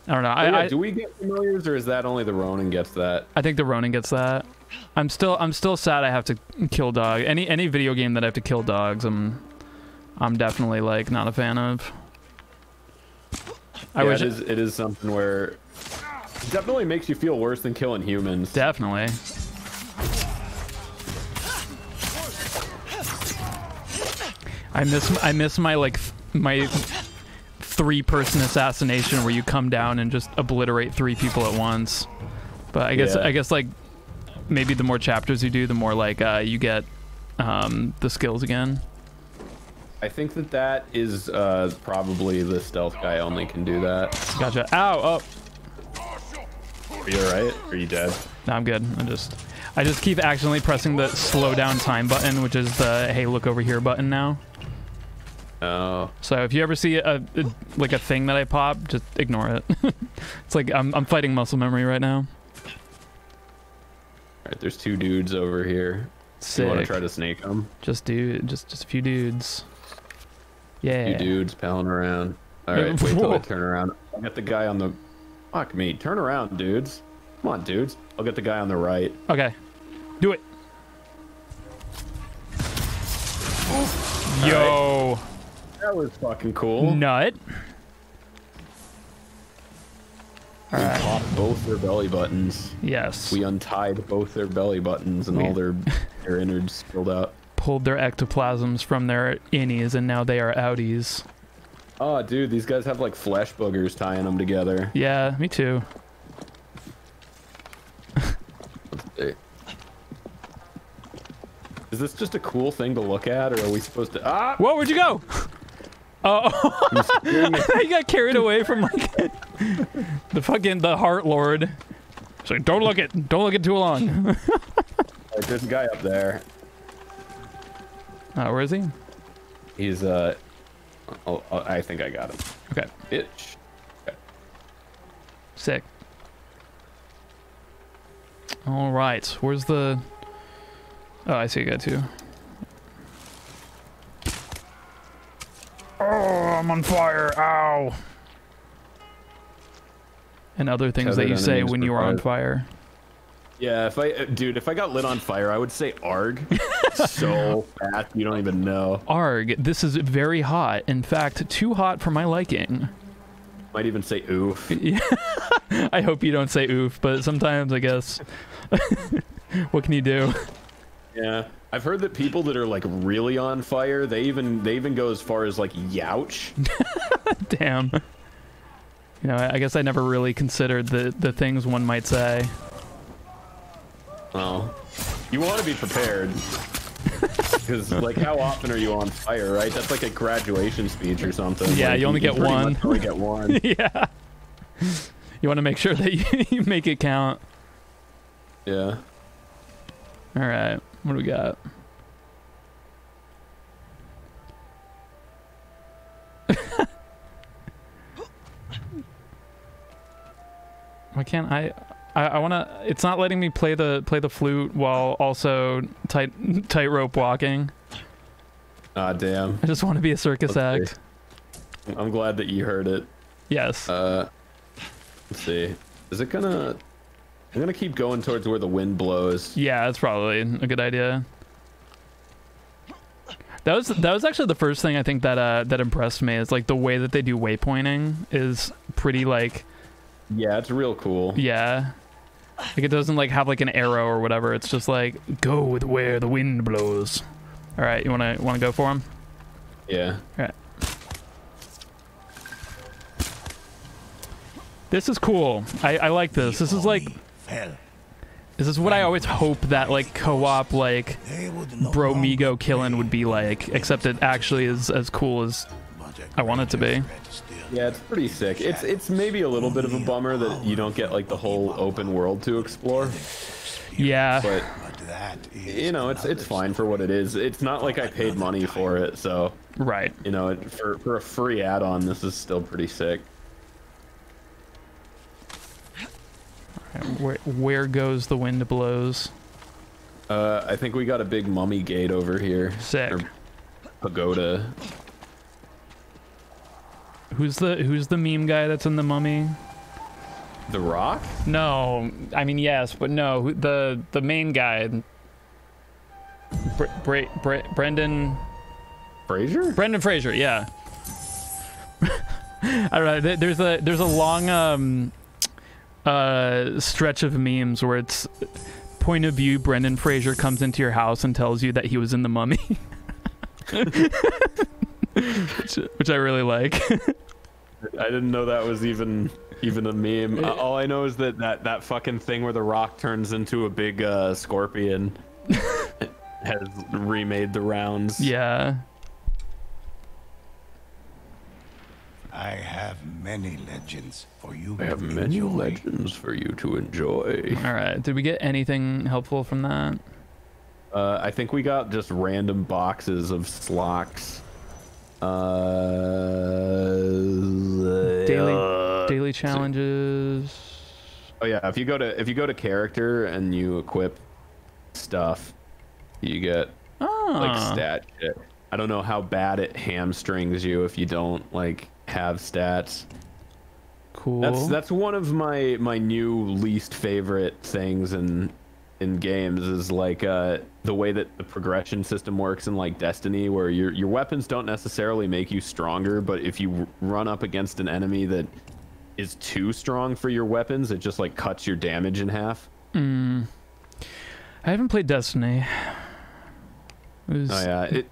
I don't know. Oh, I, yeah, I do we get familiars, or is that only the Ronin gets that? I think the Ronin gets that. I'm still I'm still sad I have to kill dog. Any any video game that I have to kill dogs, I'm I'm definitely like not a fan of. I yeah, wish it is. It is something where it definitely makes you feel worse than killing humans. definitely. I miss I miss my like my three person assassination where you come down and just obliterate three people at once. But I guess Yeah. I guess like maybe the more chapters you do, the more like uh, you get um, the skills again. I think that that is uh, probably the stealth guy only can do that. Gotcha. Ow! Oh, Are you alright? Are you dead? no, I'm good. I just I just keep accidentally pressing the slow down time button, which is the hey look over here button now. Oh. So if you ever see a, a like a thing that I pop, just ignore it. it's like I'm I'm fighting muscle memory right now. Alright, there's two dudes over here. Sick. You want to try to snake them? Just dude, just just a few dudes. Yeah. Two dudes palling around. Alright, wait till. I turn around. I got the guy on the... Fuck me. Turn around, dudes. Come on, dudes. I'll get the guy on the right. Okay. Do it. Yo, That was fucking cool. nut. We popped both their belly buttons. Yes. We untied both their belly buttons and We- all their their innards spilled out. Pulled their ectoplasms from their innies, and now they are outies. Oh, dude, these guys have like flesh boogers tying them together. Yeah, me too. Is this just a cool thing to look at, or are we supposed to? Ah! Whoa, where'd you go? Oh, You you got carried away from like the fucking the heart lord. So don't look it, don't look it too long. There's a guy up there. uh, where is he? He's uh, oh, oh, I think I got him. Okay, Bitch. sick. All right, where's the? Oh, I see a guy too. Oh, I'm on fire! Ow! And other things that you say when you are on fire. Yeah, if I, uh, dude, if I got lit on fire, I would say arg. so fast, you don't even know. Arg, this is very hot. In fact, too hot for my liking. Might even say oof. Yeah. I hope you don't say oof, but sometimes I guess. what can you do? Yeah, I've heard that people that are like really on fire, they even they even go as far as like youch. Damn. You know, I guess I never really considered the the things one might say. Oh, you want to be prepared. Because like, how often are you on fire, right? That's like a graduation speech or something. Yeah, Like, you only get one. Only get one. yeah. You want to make sure that you, you make it count. yeah. All right. What do we got? Why can't I? I, I want to. It's not letting me play the play the flute while also tight tightrope walking. Ah, damn. I just want to be a circus act. I'm glad that you heard it. Yes. Uh, let's see. Is it gonna? I'm gonna keep going towards where the wind blows. Yeah, that's probably a good idea. That was that was actually the first thing I think that uh that impressed me is like the way that they do waypointing is pretty like Yeah, it's real cool. yeah. Like it doesn't like have like an arrow or whatever. It's just like go with where the wind blows. All right, you wanna wanna go for him? Yeah. All right. This is cool. I, I like this. This is like Fell. this is what I always hope that like co-op like They would no bro longer Migo killing would be like, except it actually is as cool as I want it to be. greater threat still Yeah, it's pretty sick. It's it's maybe a little bit of a bummer that you don't get like the whole open world to explore, yeah. but But that is you know, it's it's fine for what it is. It's not like I paid money for it, so Right. you know, it, for for a free add-on, this is still pretty sick. Where where goes the wind blows? Uh, I think we got a big mummy gate over here. Sick. Or pagoda. Who's the who's the meme guy that's in the mummy? The Rock? No, I mean yes, but no, the the main guy. Bre- Bre- Bre- Brendan Fraser? Brendan Fraser, yeah. I don't know. There's a there's a long um uh stretch of memes where it's point of view Brendan Fraser comes into your house and tells you that he was in the mummy. which, which I really like. I didn't know that was even even a meme. Uh, all I know is that that that fucking thing where the Rock turns into a big uh, scorpion has remade the rounds. yeah. I have many legends for you. I have to many enjoy. legends for you to enjoy. All right. Did we get anything helpful from that? Uh, I think we got just random boxes of slocks. Uh, Daily uh, daily challenges. Oh yeah, if you go to if you go to character and you equip stuff, you get Oh. like stat shit. I don't know how bad it hamstrings you if you don't like have stats. Cool. That's that's one of my my new least favorite things in in games is like uh the way that the progression system works in like Destiny where your your weapons don't necessarily make you stronger, but if you run up against an enemy that is too strong for your weapons, it just like cuts your damage in half. Mm. I haven't played Destiny. Was- Oh yeah, it.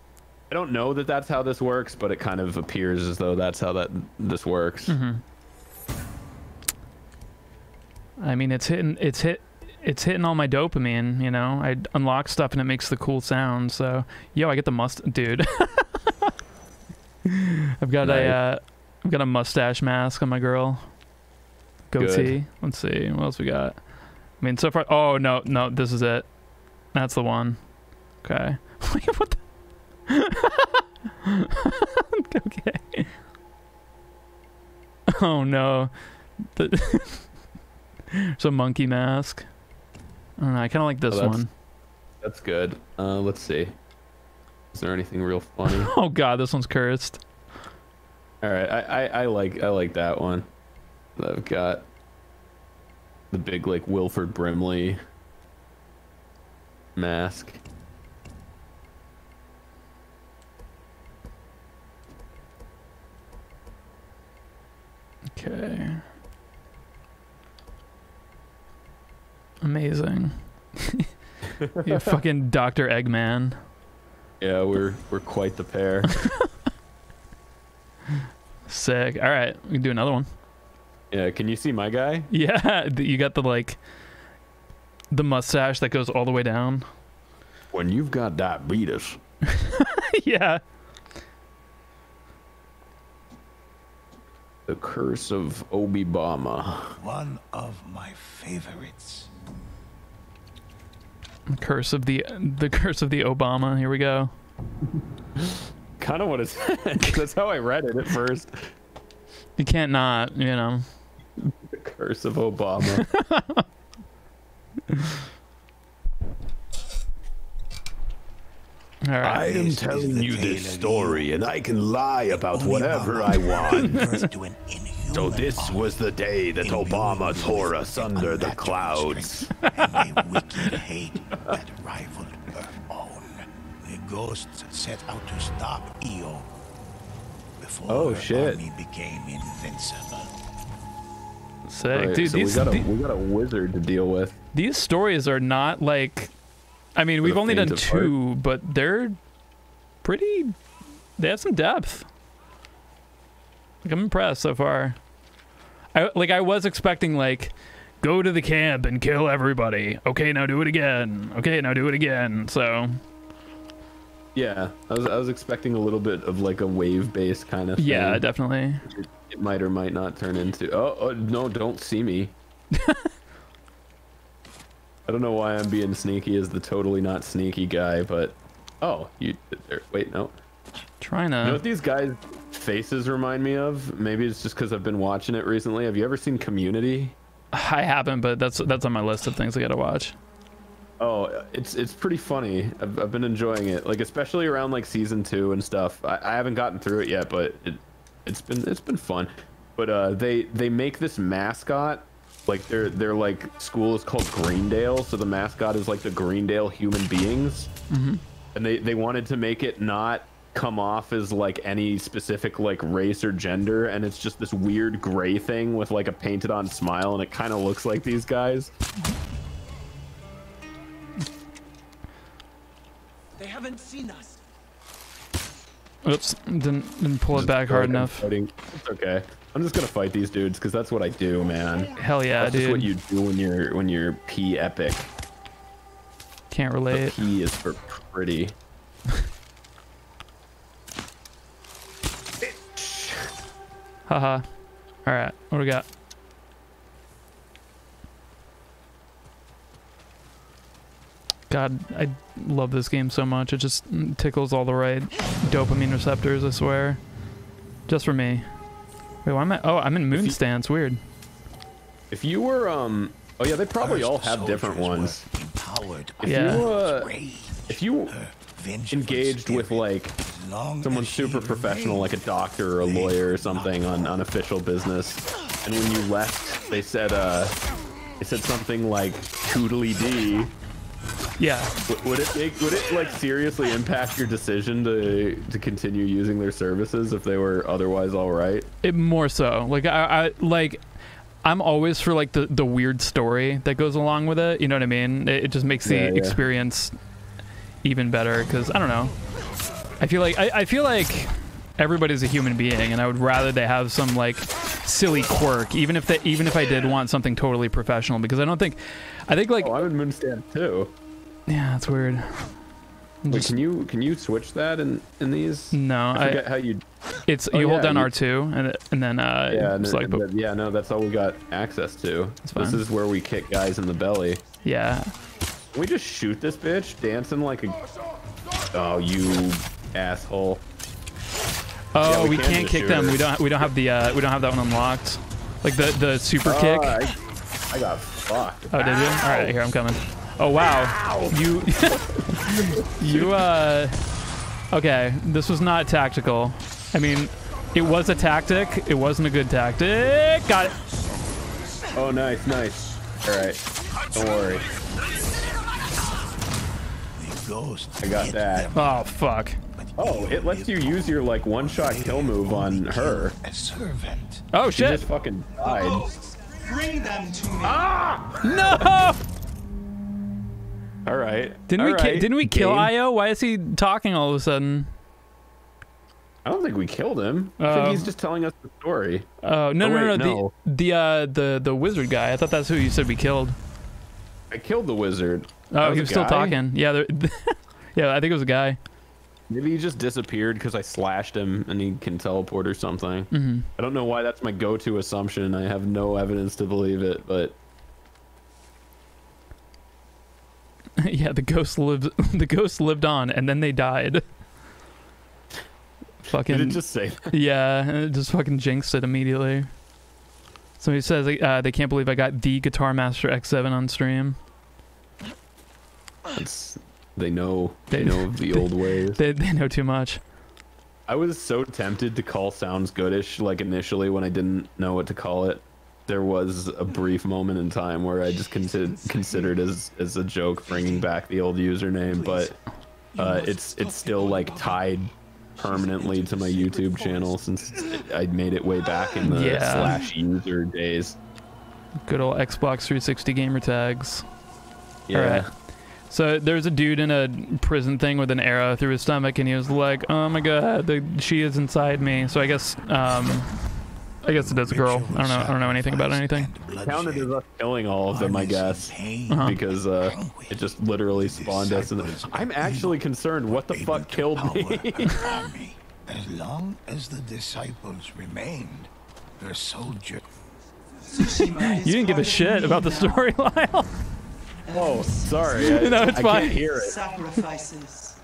I don't know that that's how this works, but it kind of appears as though that's how that this works. Mhm. I mean, it's hitting. It's hit. It's hitting all my dopamine. You know, I unlock stuff and it makes the cool sound. So, yo, I get the must, dude. I've got a, uh, I've got a mustache mask on my girl. Goatee. Good. Let's see what else we got. I mean, so far. Oh no, no, this is it. That's the one. Okay. Wait, what? The okay. Oh no. The it's a monkey mask. I don't know. I kind of like this Oh, that's- one. That's good. Uh, let's see. Is there anything real funny? Oh god, this one's cursed. All right, I, I, I like I like that one. I've got the big like Wilford Brimley mask. Okay. Amazing. you fucking Dr. Eggman. Yeah, we're we're quite the pair. Sick. All right, we can do another one. yeah, can you see my guy? Yeah, you got the like the mustache that goes all the way down. When you've got diabetes, yeah. The curse of Obama. One of my favorites. Curse of the the curse of the Obama. Here we go. Kind of what it said. That's how I read it at first. You can't not, you know. The Curse of Obama. right. I am telling you this story, and I can lie about whatever I want. birth to an inhuman So this was the day that Obama tore us under the clouds. and a wicked hate that rivaled her own. The ghosts set out to stop Iyo before Oh, shit. army became invincible. Sick, Right, dude. so these we got a the- we got a wizard to deal with. these stories are not like. I mean, we've only done faint of heart. two, but they're pretty. They have some depth. Like, I'm impressed so far. I like. I was expecting like, go to the camp and kill everybody. Okay, now do it again. Okay, now do it again. So Yeah, I was I was expecting a little bit of like a wave based kind of thing. yeah, definitely. It, it might or might not turn into. Oh, oh no! Don't see me. I don't know why I'm being sneaky as the totally not sneaky guy, but oh, you there? Wait, no. Trying You know what these guys' faces remind me of? Maybe it's just because I've been watching it recently. Have you ever seen Community? I haven't, but that's that's on my list of things I gotta watch. Oh, it's it's pretty funny. I've, I've been enjoying it, like especially around like season two and stuff. I, I haven't gotten through it yet, but it it's been it's been fun. But uh, they they make this mascot like their their like school is called Greendale, so the mascot is like the Greendale human beings, Mm-hmm. and they they wanted to make it not come off as like any specific like race or gender and it's just this weird gray thing with like a painted on smile and it kind of looks like these guys They haven't seen us. Oops, didn't didn't pull it back hard enough. It's okay. I'm just gonna fight these dudes because that's what I do, man. Hell yeah, that's just what you do when you're when you're P epic. Can't The relate. P is for pretty. Haha. All right, what do we got? God, I love this game so much. It just tickles all the right dopamine receptors. I swear. Just for me. Wait, why am I? Oh, I'm in Moon you- Stance. Weird. If you were um, oh yeah, they probably First all have different ones. Empowered by Yeah. You, uh, if you Her vengeful engaged with like long someone super professional, like a doctor or a lawyer or something on unofficial business, and when you left, they said uh, they said something like "toodly dee." Yeah. Would- Would it make, would it like seriously impact your decision to to continue using their services if they were otherwise all right? It more so. Like I, I like I'm always for like the the weird story that goes along with it. You know what I mean? It, it just makes the Yeah, yeah. experience even better because I don't know. I feel like I, I feel like everybody's a human being, and I would rather they have some like silly quirk, even if they even if I did want something totally professional, because I don't think I think like Oh, I'm in Moonstand too. yeah, that's weird. Wait, Just- can you can you switch that in in these? no, I I, forget how you. it's Oh, you hold yeah, down R two and and then uh Yeah, and, and- yeah, no, that's all we got access to. This is where we kick guys in the belly. yeah. Can we just shoot this bitch dancing like a. Oh, you asshole! Oh, Yeah, we we, can can't kick them. her. We don't. We don't have the. Uh, we don't have that one unlocked. Like the the super Oh, kick. I, I got fucked. Oh, did you? All right, here I'm coming. Oh wow. You. you uh. Okay, this was not tactical. I mean, it was a tactic. It wasn't a good tactic. Got it. Oh, nice, nice. All right, don't worry. The ghost I got that. Oh fuck. But Oh, it lets you use your like one-shot kill move on her. A servant. Oh She shit. just fucking died. Bring them to me. Ah! No. All right. Didn't we? all Ki- right, didn't we kill game. Iyo? Why is he talking all of a sudden? I don't think we killed him. I think he's just telling us the story. Oh no Oh, no wait, no, no. the the uh the the wizard guy. I thought that's who you said we killed. I killed the wizard. Oh, was he was still talking. Yeah, there, yeah. I think it was a guy. Maybe he just disappeared because I slashed him and he can teleport or something. hmm I don't know why that's my go-to assumption. I have no evidence to believe it, but yeah, the ghost lived. The ghost lived on, and then they died. Fucking did it just say that? yeah, it just fucking jinxed it immediately. Somebody says uh, they can't believe I got the Guitar Master X7 on stream. It's, they know they They- know of the old ways. They, they know too much. I was so tempted to call Sounds Goodish like initially when I didn't know what to call it. There was a brief moment in time where I just considered considered as as a joke bringing back the old username, but uh, it's it's still like tied permanently to my YouTube channel since I made it way back in the Yeah. slash user days. Good old Xbox 360 gamer tags. Yeah. Alright. So there's a dude in a prison thing with an arrow through his stomach, and he was like, "Oh my god, the, she is inside me." So I guess, um, I guess it is a girl. I don't know. I don't know anything about anything. Counted as us killing all of them, I guess, Uh-huh. because uh, it just literally spawned us. And I'm actually concerned. What the fuck killed me? As long as the disciples remained, their soldier. You didn't give a shit about the storyline. Oh, sorry. I, No, it's I fine. Can't hear it. Sacrifices.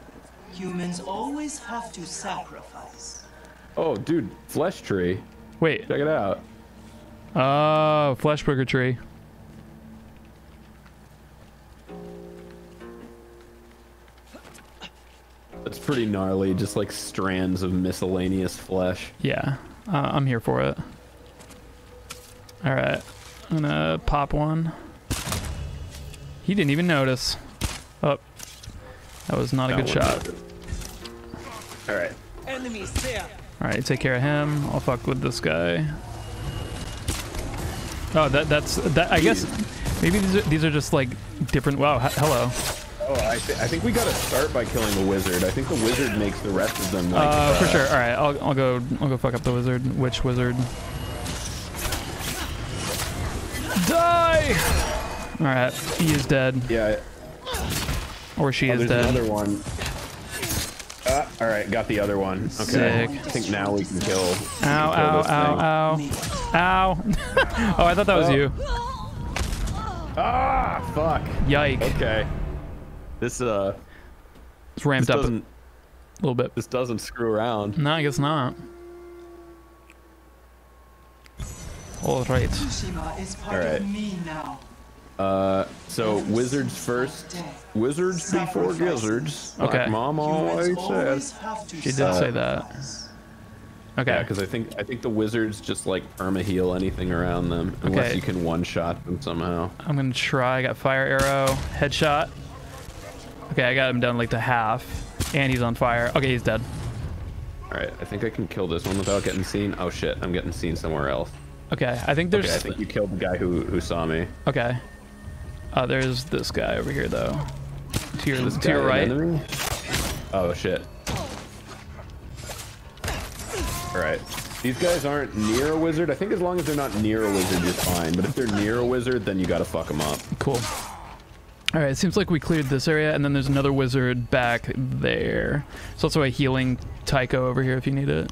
Humans always have to sacrifice. Oh, dude, flesh tree. Wait. Check it out. Oh, Fleshburger tree. It's pretty gnarly. Just like strands of miscellaneous flesh. Yeah, uh, I'm here for it. All right, I'm gonna pop one. He didn't even notice. Oh, that was not a That good shot. All right. Enemies there. All right, take care of him. I'll fuck with this guy. Oh, that that's that. I guess maybe these are, these are just like different. Wow, he- hello. Oh, I, th- I think we gotta start by killing the wizard. I think the wizard makes the rest of them. Like, Uh, for sure. All right, I'll I'll go I'll go fuck up the wizard. Which wizard? Die! All right, he is dead, Yeah. or she Oh, is there's dead. another one. Uh, all right, got the other one. Okay. Sick. I think now we can kill. Ow! can kill Ow! Ow! thing. Ow! Ow! oh, I thought that was Oh. you. Ah, fuck. Yike! Okay. This uh, It's this ramped up a little bit. this doesn't screw around. No, I guess not. All right. Tsushima is Uh, so wizards first, wizards before gizzards. Okay. Like Mom always says. said. always have to She did say that. sacrifice. Okay. Yeah, because I think I think the wizards just like perma heal anything around them unless Okay. you can one shot them somehow. I'm gonna try. I got fire arrow, headshot. Okay, I got him down like to half, and he's on fire. Okay, he's dead. All right, I think I can kill this one without getting seen. Oh shit, I'm getting seen somewhere else. Okay, I think there's. Okay, I think you killed the guy who who saw me. Okay. Uh, there's this guy over here though. To your to your right. enemy? Oh shit. All right. These guys aren't near a wizard. I think as long as they're not near a wizard, you're fine. But if they're near a wizard, then you gotta fuck them up. Cool. All right, it seems like we cleared this area, and then there's another wizard back there. There's also a healing taiko over here if you need it.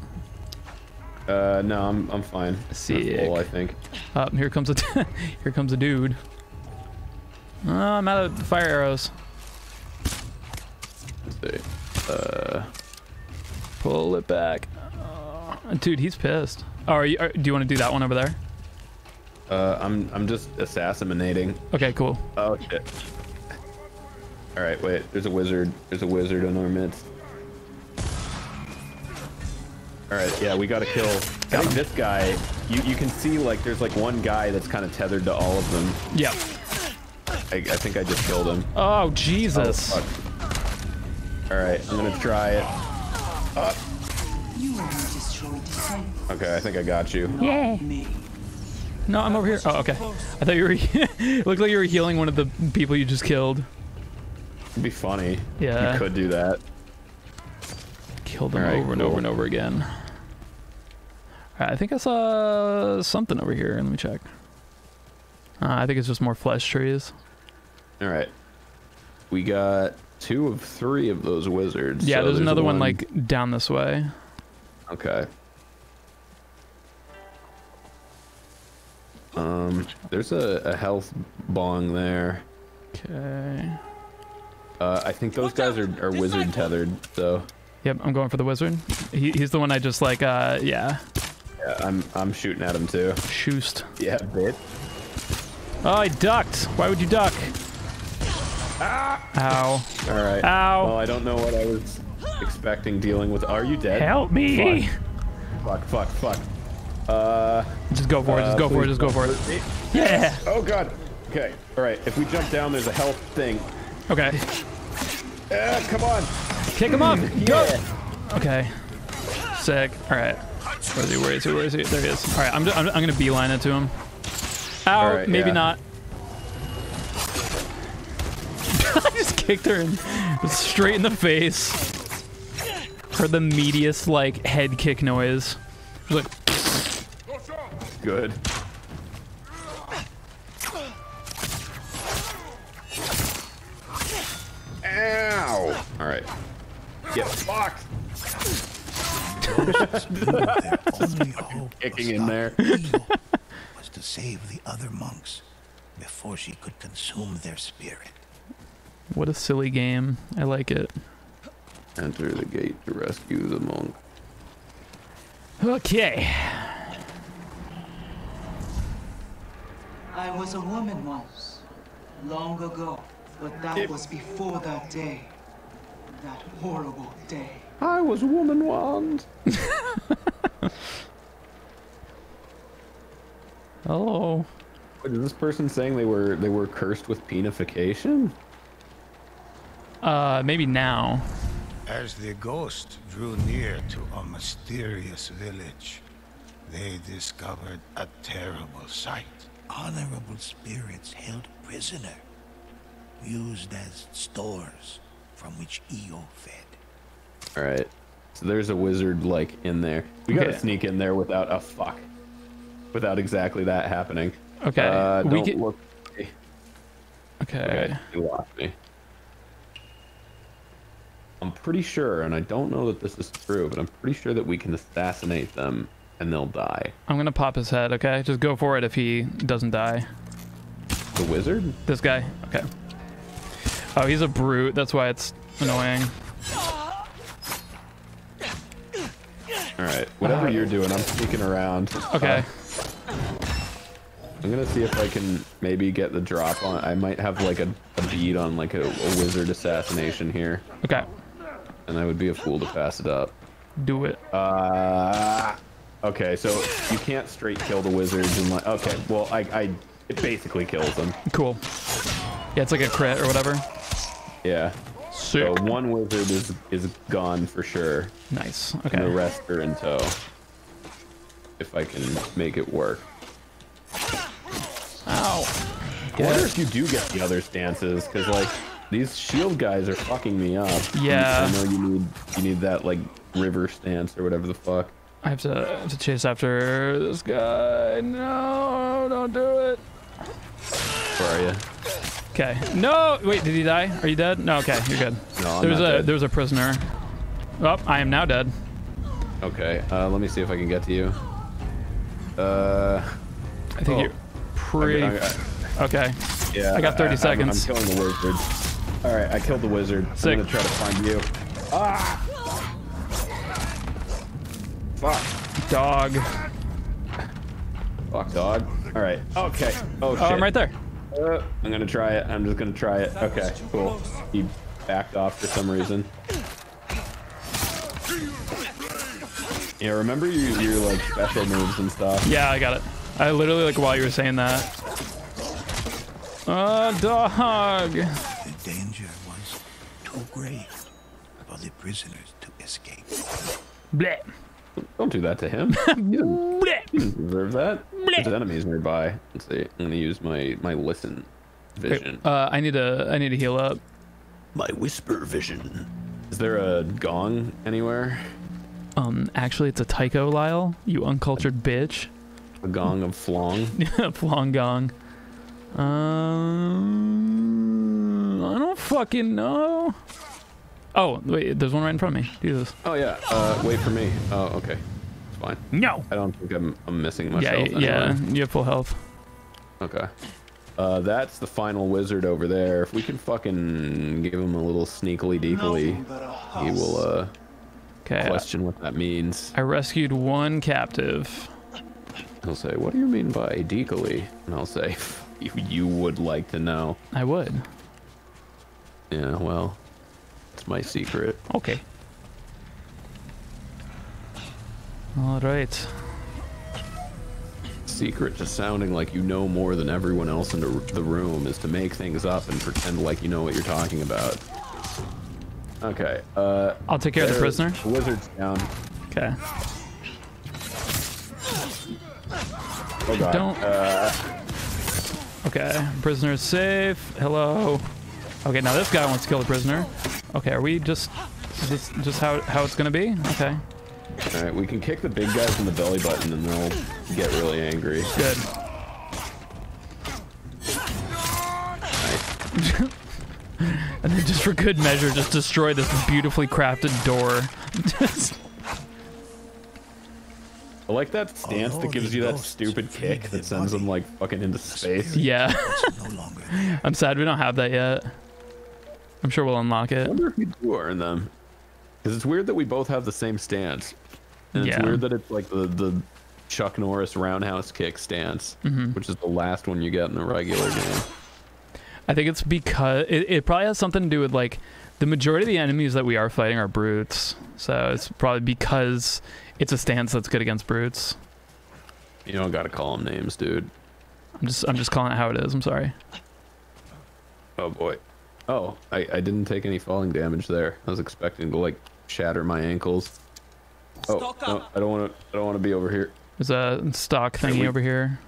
Uh, no, I'm I'm fine. Sick. full, I think. Uh, here comes a here comes a dude. Oh, I'm out of fire arrows. Let's see. Uh, Pull it back. Uh, dude, he's pissed. Oh, are you, are, do you want to do that one over there? uh, I'm I'm just assassinating. Okay, cool. Oh shit. All right, wait. There's a wizard. There's a wizard in our midst. All right, yeah, we gotta kill. I think this guy. You you can see like there's like one guy that's kind of tethered to all of them. Yeah. I, I think I just killed him. Oh, Jesus. Oh, fuck. All right, I'm gonna try it. Uh, You only destroy disciples. okay, I think I got you. Yeah. No, I'm over here. Oh, okay. I thought you were. it looked like you were healing one of the people you just killed. It'd be funny. Yeah. You could do that. Killed them Alright, over and over and over again. Alright, I think I saw something over here. Let me check. Uh, I think it's just more flesh trees. All right. We got two of three of those wizards. Yeah, so there's another one like down this way. Okay. Um, there's a, a health bong there. Okay. Uh, I think those guys are, are wizard tethered, so Yep, I'm going for the wizard. He, he's the one I just like. Uh, yeah. Yeah, I'm I'm shooting at him too. Shoost. Yeah, bitch. Oh, I ducked. Why would you duck? Ow. All right. Ow. Well, I don't know what I was expecting dealing with. Are you dead? Help me. Fuck, fuck, fuck. fuck. Uh. Just go for it. Just uh, go for it. Just go for it. Yeah. Oh god. Okay. All right. If we jump down, there's a health thing. Okay. Uh, come on. Kick him up. Yeah. Go. Okay. Sick. All right. Where is he? Where is he? Where is he? There he is. All right. I'm, I'm, I'm gonna beeline it to him. Ow. Right, maybe yeah. not. I just kicked her in, straight in the face. Heard the meatiest like head kick noise. It like Good. Ow! All right. Get fucked. Only hope Kicking in there. was to save the other monks before she could consume their spirit. What a silly game. I like it. Enter the gate to rescue the monk. Okay. I was a woman once, long ago, but that was before that day. That horrible day. I was a woman once. Hello. Wait, is this person saying they were they were cursed with penification? Uh, maybe now. As the ghost drew near to a mysterious village, they discovered a terrible sight. Honorable spirits held prisoner, used as stores from which Iyo fed. All right. So there's a wizard like in there. We gotta sneak in there without a fuck. Without exactly that happening. Okay. Uh, we don't can. look. Okay. Okay. You lost me. I'm pretty sure, and I don't know that this is true, but I'm pretty sure that we can assassinate them and they'll die. I'm gonna pop his head. Okay. Just go for it if he doesn't die. The wizard? This guy. Okay. Oh, he's a brute. That's why it's annoying. All right. Whatever you're doing, I'm sneaking around. Okay. Uh, I'm gonna see if I can maybe get the drop on. I might have like a, a bead on like a, a wizard assassination here, Okay. And I would be a fool to pass it up. Do it. Uh, okay, so you can't straight kill the wizards and like. Okay, well I, I it basically kills them. Cool. Yeah, it's like a crit or whatever. Yeah. Sick. So one wizard is is gone for sure, Nice. and the Okay. rest are in tow. If I can make it work. Ow. I wonder if you do get the other stances, because like these shield guys are fucking me up. Yeah. I know you need you need that like river stance or whatever the fuck. I have to, I have to chase after this guy. No, don't do it. Where are you? Okay. No. Wait, did he die? Are you dead? No. Okay, you're good. No, I'm there's not a dead. there's a prisoner. Oh, I am now dead. Okay, uh, let me see if I can get to you. Uh, I think Oh. you're pretty. I- I- okay. yeah, I got 30 I'm- seconds. I'm, killing the wizard. All right, I killed the wizard. Sick. I'm gonna try to find you. Ah! Fuck. Dog. Fuck, dog. All right. Okay. Oh shit. Oh, I'm right there. Uh, I'm gonna try it. I'm just gonna try it. Okay, cool. He backed off for some reason. Yeah, remember your your like special moves and stuff. Yeah, I got it. I literally like while you were saying that. Oh, dog. The danger was too great for the prisoners to escape. Bleh. Don't do that to him. He doesn't, Bleh. he doesn't deserve that. There's enemies nearby. Let's see. I'm gonna use my my listen vision. Uh, I need to I need to heal up. My whisper vision. Is there a gong anywhere? Um, actually, it's a taiko Lyle. You uncultured bitch. A gong of flong? Flong gong. Um, I don't fucking know. Oh wait, there's one right in front of me. Jesus. Oh yeah. Uh, wait for me. Oh okay. It's fine. No. I don't think I'm I'm missing much Yeah, health yeah. anyway. You have full health. Okay. Uh, that's the final wizard over there. If we can fucking give him a little sneakily deekily, Nothing but a he will uh Okay. question what that means. I rescued one captive. He'll say, "What do you mean by decally?" And I'll say, "You, you would like to know." I would. Yeah, well, it's my secret. Okay. All right. Secret to sounding like you know more than everyone else in the, the room is to make things up and pretend like you know what you're talking about. Okay. Uh, I'll take care of the prisoner. the Wizard's down. Okay. Oh god. Don't- Uh, Okay. prisoner is safe. Hello. Okay, now this guy wants to kill the prisoner. Okay, are we just is this just how how it's gonna be? Okay. all right, we can kick the big guys in the belly button and they'll get really angry. Good. and then just for good measure, just destroy this beautifully crafted door. I like that stance that gives you that stupid kick that sends them like fucking into space. yeah. I'm sad we don't have that yet. I'm sure we'll unlock I it. wonder if we do earn them. Because it's weird that we both have the same stance. And it's Yeah. weird that it's like the, the Chuck Norris roundhouse kick stance, Mhm. which is the last one you get in the regular game. I think it's because it, it probably has something to do with like the majority of the enemies that we are fighting are brutes. So it's probably because it's a stance that's good against brutes. You don't gotta call them names, dude. I'm just I'm just calling it how it is. I'm sorry. Oh boy. Oh, I, I didn't take any falling damage there. I was expecting to like shatter my ankles. Oh, no, I don't want to. I don't want to be over here. There's a stock thingy we- over here.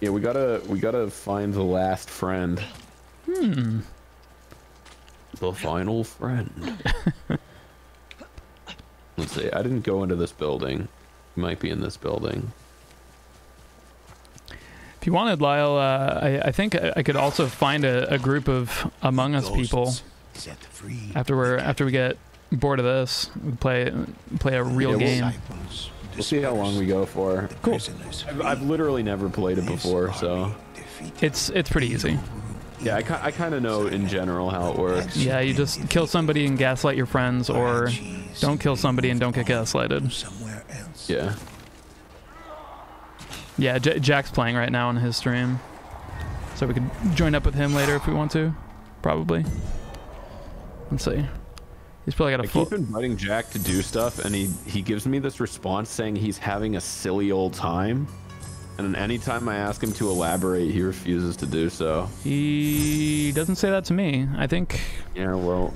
Yeah, we gotta we gotta find the last friend. Hmm. The final friend. Let's see. I didn't go into this building. He might be in this building. If you wanted, Lyle, uh, I, I think I I could also find a, a group of Among Us people Set free. after we're after we get bored of this. We play play a real Yeah, game. We'll see how long we go for. Cool. I've, I've literally never played it before, so It's it's pretty easy. Yeah, I, I kind of know in general how it works. Yeah, you just kill somebody and gaslight your friends, or don't kill somebody and don't get gaslighted. Somewhere else. Yeah. Yeah, J- Jack's playing right now on his stream, so we could join up with him later if we want to. Probably. Let's see. He's probably got I a full. keep inviting Jack to do stuff, and he he gives me this response saying he's having a silly old time. And anytime I ask him to elaborate, he refuses to do so. He doesn't say that to me. I think. Yeah, well,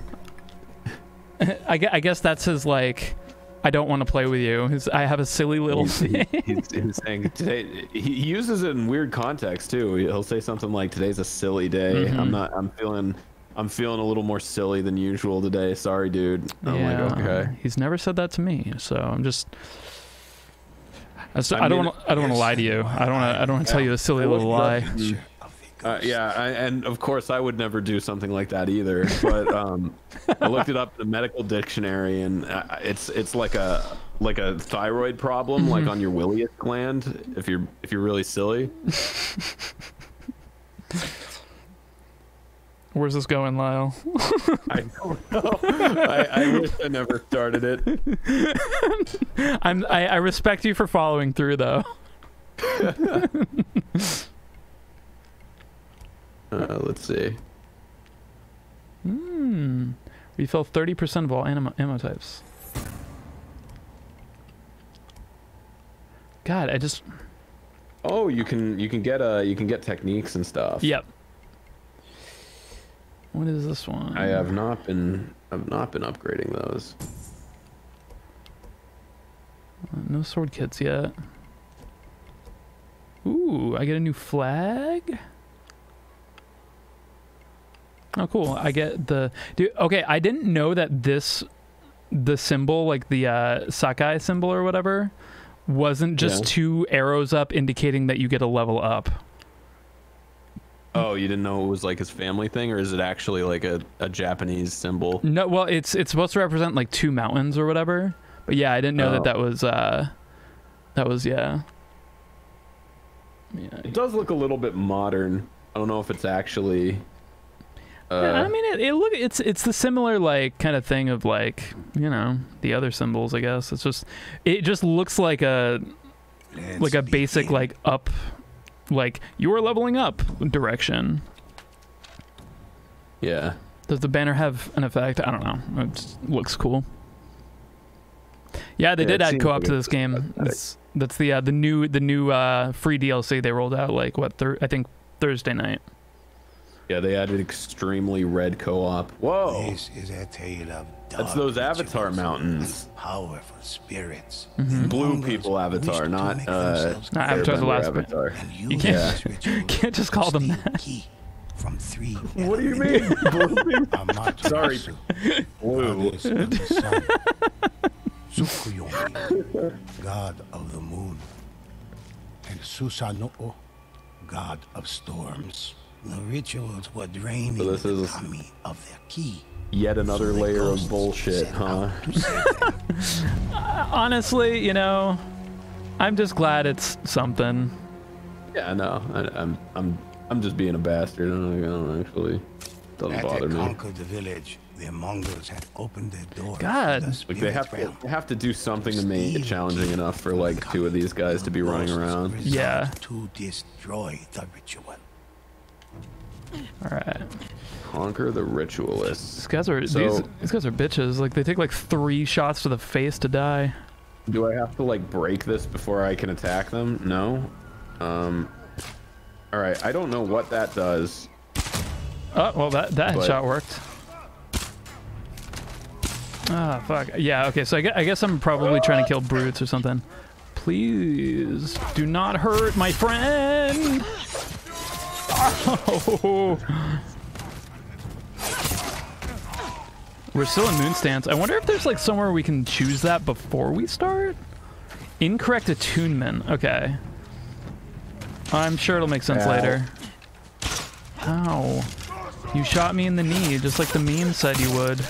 I, I guess that's his like. I don't want to play with you. His, I have a silly little. he's, he- he's, he's saying today. He uses it in weird context too. He'll say something like, "Today's a silly day. Mhm. I'm not. I'm feeling. I'm feeling a little more silly than usual today. Sorry, dude." I'm yeah, like, okay. He's never said that to me, so I'm just. I, s- I I don't mean, want. I don't want to lie to you. I don't want. I don't want to tell you a silly little lie. Uh, yeah, I, and of course I would never do something like that either. But um, I looked it up in the medical dictionary, and uh, it's it's like a like a thyroid problem, like Mhm. on your willius gland. If you're if you're really silly, Where's this going, Lyle? I don't know. I, I wish I never started it. I'm. I, I respect you for following through, though. Uh, let's see. Hmm. Refill 30% of all ammo, ammo types. God, I just. Oh, you can you can get uh you can get techniques and stuff. Yep. What is this one? I have not been I've not been upgrading those. Uh, no sword kits yet. Ooh, I get a new flag. Oh, cool. I get the. Dude, okay, I didn't know that this, the symbol, like the uh, Sakai symbol or whatever, wasn't just Yeah. two arrows up indicating that you get a level up. Oh, you didn't know it was like his family thing, or is it actually like a, a Japanese symbol? No, well, it's it's supposed to represent like two mountains or whatever. But yeah, I didn't know Oh. that that was uh, that was yeah. Yeah. It does look a little bit modern. I don't know if it's actually Yeah, I mean, it, it look it's it's the similar like kind of thing of like you know the other symbols. I guess it's just it just looks like a like a basic like up like you are leveling up direction. Yeah. Does the banner have an effect? I don't know. It looks cool. Yeah, they Yeah, did add co-op like to this game. That's, that's the uh, the new the new uh, free DLC they rolled out like what thir- I think Thursday night. Yeah, they added extremely red co-op. Whoa. This is a tale of That's those Avatar mountains. Powerful spirits. Mhm. Blue people Avatar, not uh, Not Avatar the last. Avatar. and You can't- this can't just call them that. key From three What do you mean? Blue people? Sorry. Blue. goddess of. Tsukuyomi, god of the moon. And Susanoo, god of storms. The rituals were draining So this the is- kami of their key. Yet another So layer of bullshit, huh? out to save them. Honestly, you know, I'm just glad it's something. Yeah, no, I, I'm, I'm, I'm just being a bastard. I don't, I don't actually doesn't As bother they me. the village, the Mongols had opened their doors God. the Like they spirit have to, they have to do something to make it challenging enough for like two of these guys to be running around. Yeah. To destroy the ritual. All right. Conquer the ritualists. These guys are So- these, these guys are bitches. Like they take like three shots to the face to die. Do I have to like break this before I can attack them? No. Um. All right. I don't know what that does. Oh well, that that But- shot worked. Ah fuck. Yeah. Okay. So I guess, I guess I'm probably trying to kill brutes or something. Please do not hurt my friend. Oh. We're still in moon stance. I wonder if there's like somewhere we can choose that before we start. Incorrect attunement. Okay. I'm sure it'll make sense Ow. later. Ow. You shot me in the knee, just like the meme said you would.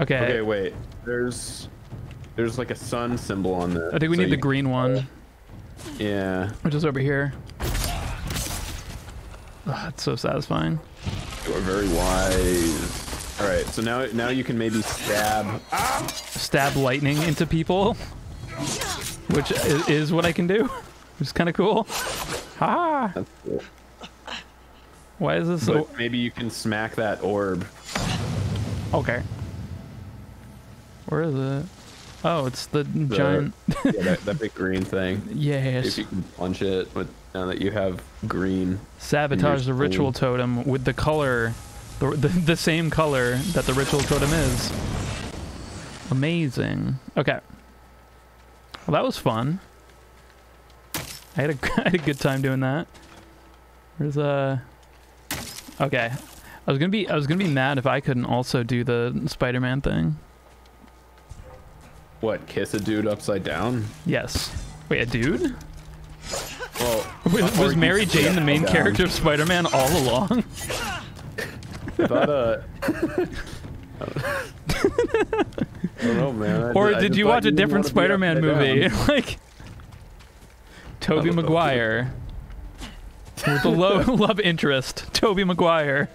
Okay. Okay, wait. There's, there's like a sun symbol on this. I think we so need the green uh, one, Yeah. which is over here. Ugh, it's so satisfying. You are very wise. All right. So now, now you can maybe stab. Stab lightning into people, which is, is what I can do, which is kind of cool. Ha! That's cool. Why is this so? Maybe you can smack that orb. Okay. Where is it? Oh, it's the, The- giant. yeah, that, that big green thing. Yes. If you can punch it, but now that you have green. Sabotage the ritual cold. totem with the color, the, the, the same color that the ritual totem is. Amazing. Okay. Well, that was fun. I had a, I had a good time doing that. Where's uh? Okay. I was gonna be I was gonna be mad if I couldn't also do the Spider-Man thing. What? Kiss a dude upside down? Yes. Wait, a dude? Well, Was, was Mary can Jane the main down. character of Spider-Man all along? I thought, uh, I don't know, man. I or ju- I did just you watch a different Spider-Man movie? like Tobey don't. Maguire with the low love interest, Tobey Maguire.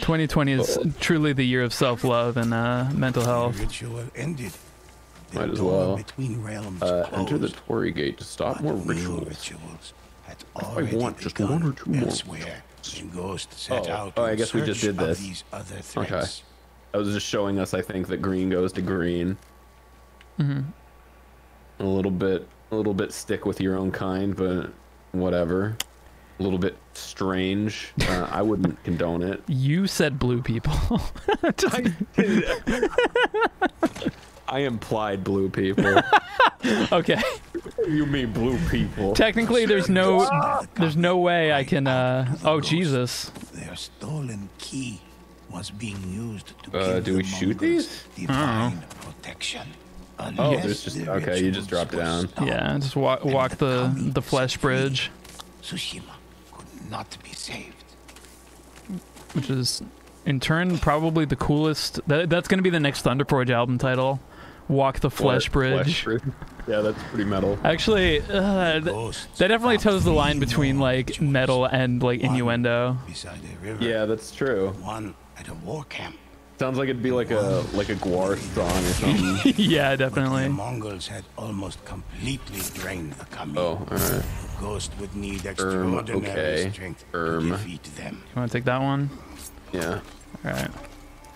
2020 is Oh. truly the year of self-love and uh, mental The health. ritual ended. The Might as door well. Between realms Uh, enter the Torii Gate to stop but more new rituals. rituals had I want just one or two more. elsewhere. And Ghost set Oh, out oh, I guess we just did this. These other Okay. threats. I was just showing us, I think, that green goes to green. hmm A little bit, a little bit stick with your own kind, but whatever. A little bit strange. Uh, I wouldn't condone it. You said blue people. Just- I implied blue people. okay. you mean blue people? Technically, there's no, there's no way I can. uh Oh Jesus! Their stolen key was being used to Uh, give do we shoot these? Divine protection. Oh, there's just okay. You just rituals dropped down. Yeah, just walk walk the the flesh bridge, Tsushima could not be saved. which is in turn probably the coolest. That, that's gonna be the next Thunder Forge album title. Walk the flesh bridge. Flesh bridge. Yeah, that's pretty metal. Actually, uh, th- that definitely toes the line between like metal and like innuendo. Beside a river. Yeah, that's true. One at a war camp. Sounds like it'd be like a like a GWAR song or something. yeah, definitely. The definitely. Mongols had almost completely drained the Kami. oh, all right. Ghost would need Erm, extraordinary okay. strength Erm. to defeat them. You want to take that one? Yeah. All right.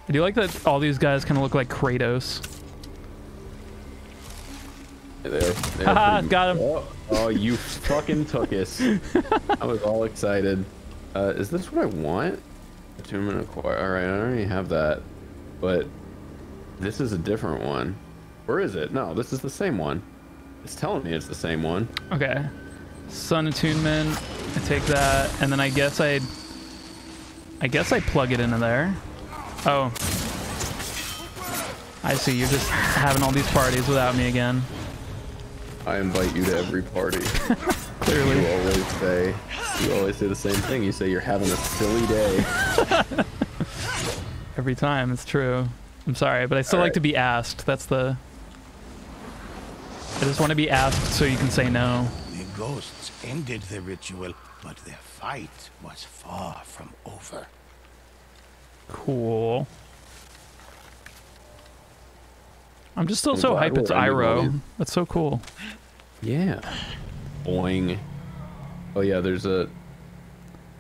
I do like that all these guys kind of look like Kratos. They're, they're pretty- got him. Oh, oh, you fucking took us. I was all excited. Uh, is this what I want? Attunement acquire. All right, I already have that, but this is a different one. Or is it? No, this is the same one. It's telling me it's the same one. Okay. Sun attunement. I take that, and then I guess I. I guess I plug it into there. Oh. I see. You're just having all these parties without me again. I invite you to every party. Clearly. You always say, you always say the same thing. You say you're having a silly day. Every time. It's true. I'm sorry, but I still like Alright. to be asked. That's the. I just want to be asked so you can say no. The ghosts ended the ritual, but their fight was far from over. Cool. I'm just still I'm so glad hype it's we're ending all Iroh. That's so cool. Yeah. Boing. Oh yeah, there's a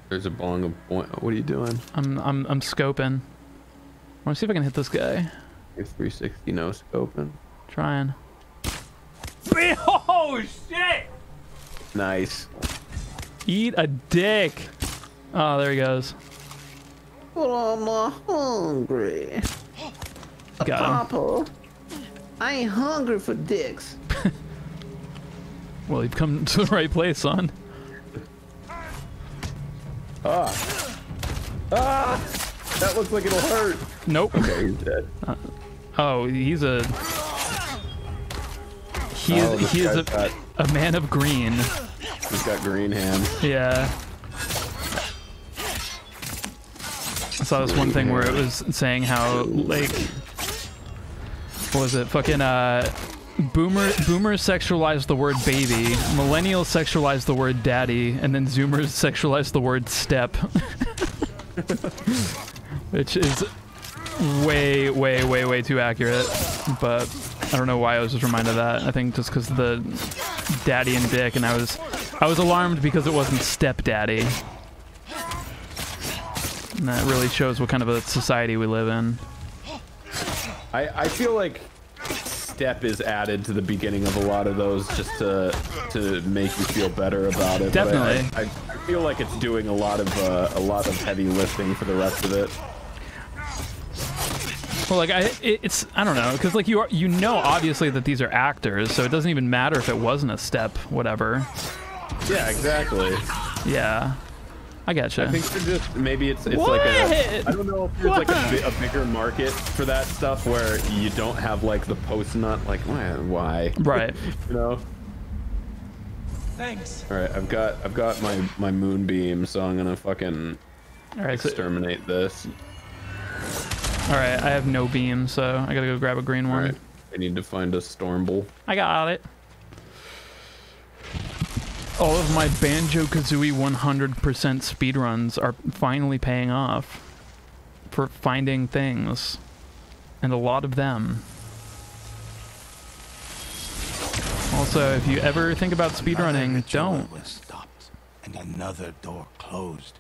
there's a bong of boing. What are you doing? I'm I'm I'm scoping. I want to see if I can hit this guy. Your 360 no scoping. Trying. Oh shit! Nice. Eat a dick. Oh, there he goes. Well, I'm uh, hungry. Got him. Papa, I ain't hungry for dicks. Well, you've come to the right place, son. Ah. Ah! That looks like it'll hurt. Nope. Okay, he's dead. Oh, he's a. He is Oh, he is a, got- a man of green. He's got green hands. Yeah. I saw this one thing where it was saying how like what was it? Fucking uh boomer boomers the word baby, millennials sexualize the word daddy, and then zoomers sexualize the word step. Which is way, way, way, way too accurate. But I don't know why I was just reminded of that. I think just because the daddy and dick, and I was, I was alarmed because it wasn't stepdaddy. And that really shows what kind of a society we live in. I, I feel like step is added to the beginning of a lot of those just to to make you feel better about it. Definitely. I, I, feel like it's doing a lot of uh, a lot of heavy lifting for the rest of it. Well, like I, it, it's I don't know, because like you are, you know, obviously that these are actors, so it doesn't even matter if it wasn't a step, whatever. Yeah, exactly. Yeah, I gotcha. I think they're just maybe it's it's like a don't know if there's like a, a bigger market for that stuff where you don't have like the post nut like why why Right. you know. Thanks. All right, I've got I've got my my moonbeam, so I'm gonna fucking All right, so- exterminate this. All right, I have no beam, so I gotta go grab a green one. right, I need to find a stormbull. I got it. All of my Banjo Kazooie 100% speedruns are finally paying off for finding things, and a lot of them. Also, if you ever think about speedrunning, don't. was stopped and another door closed.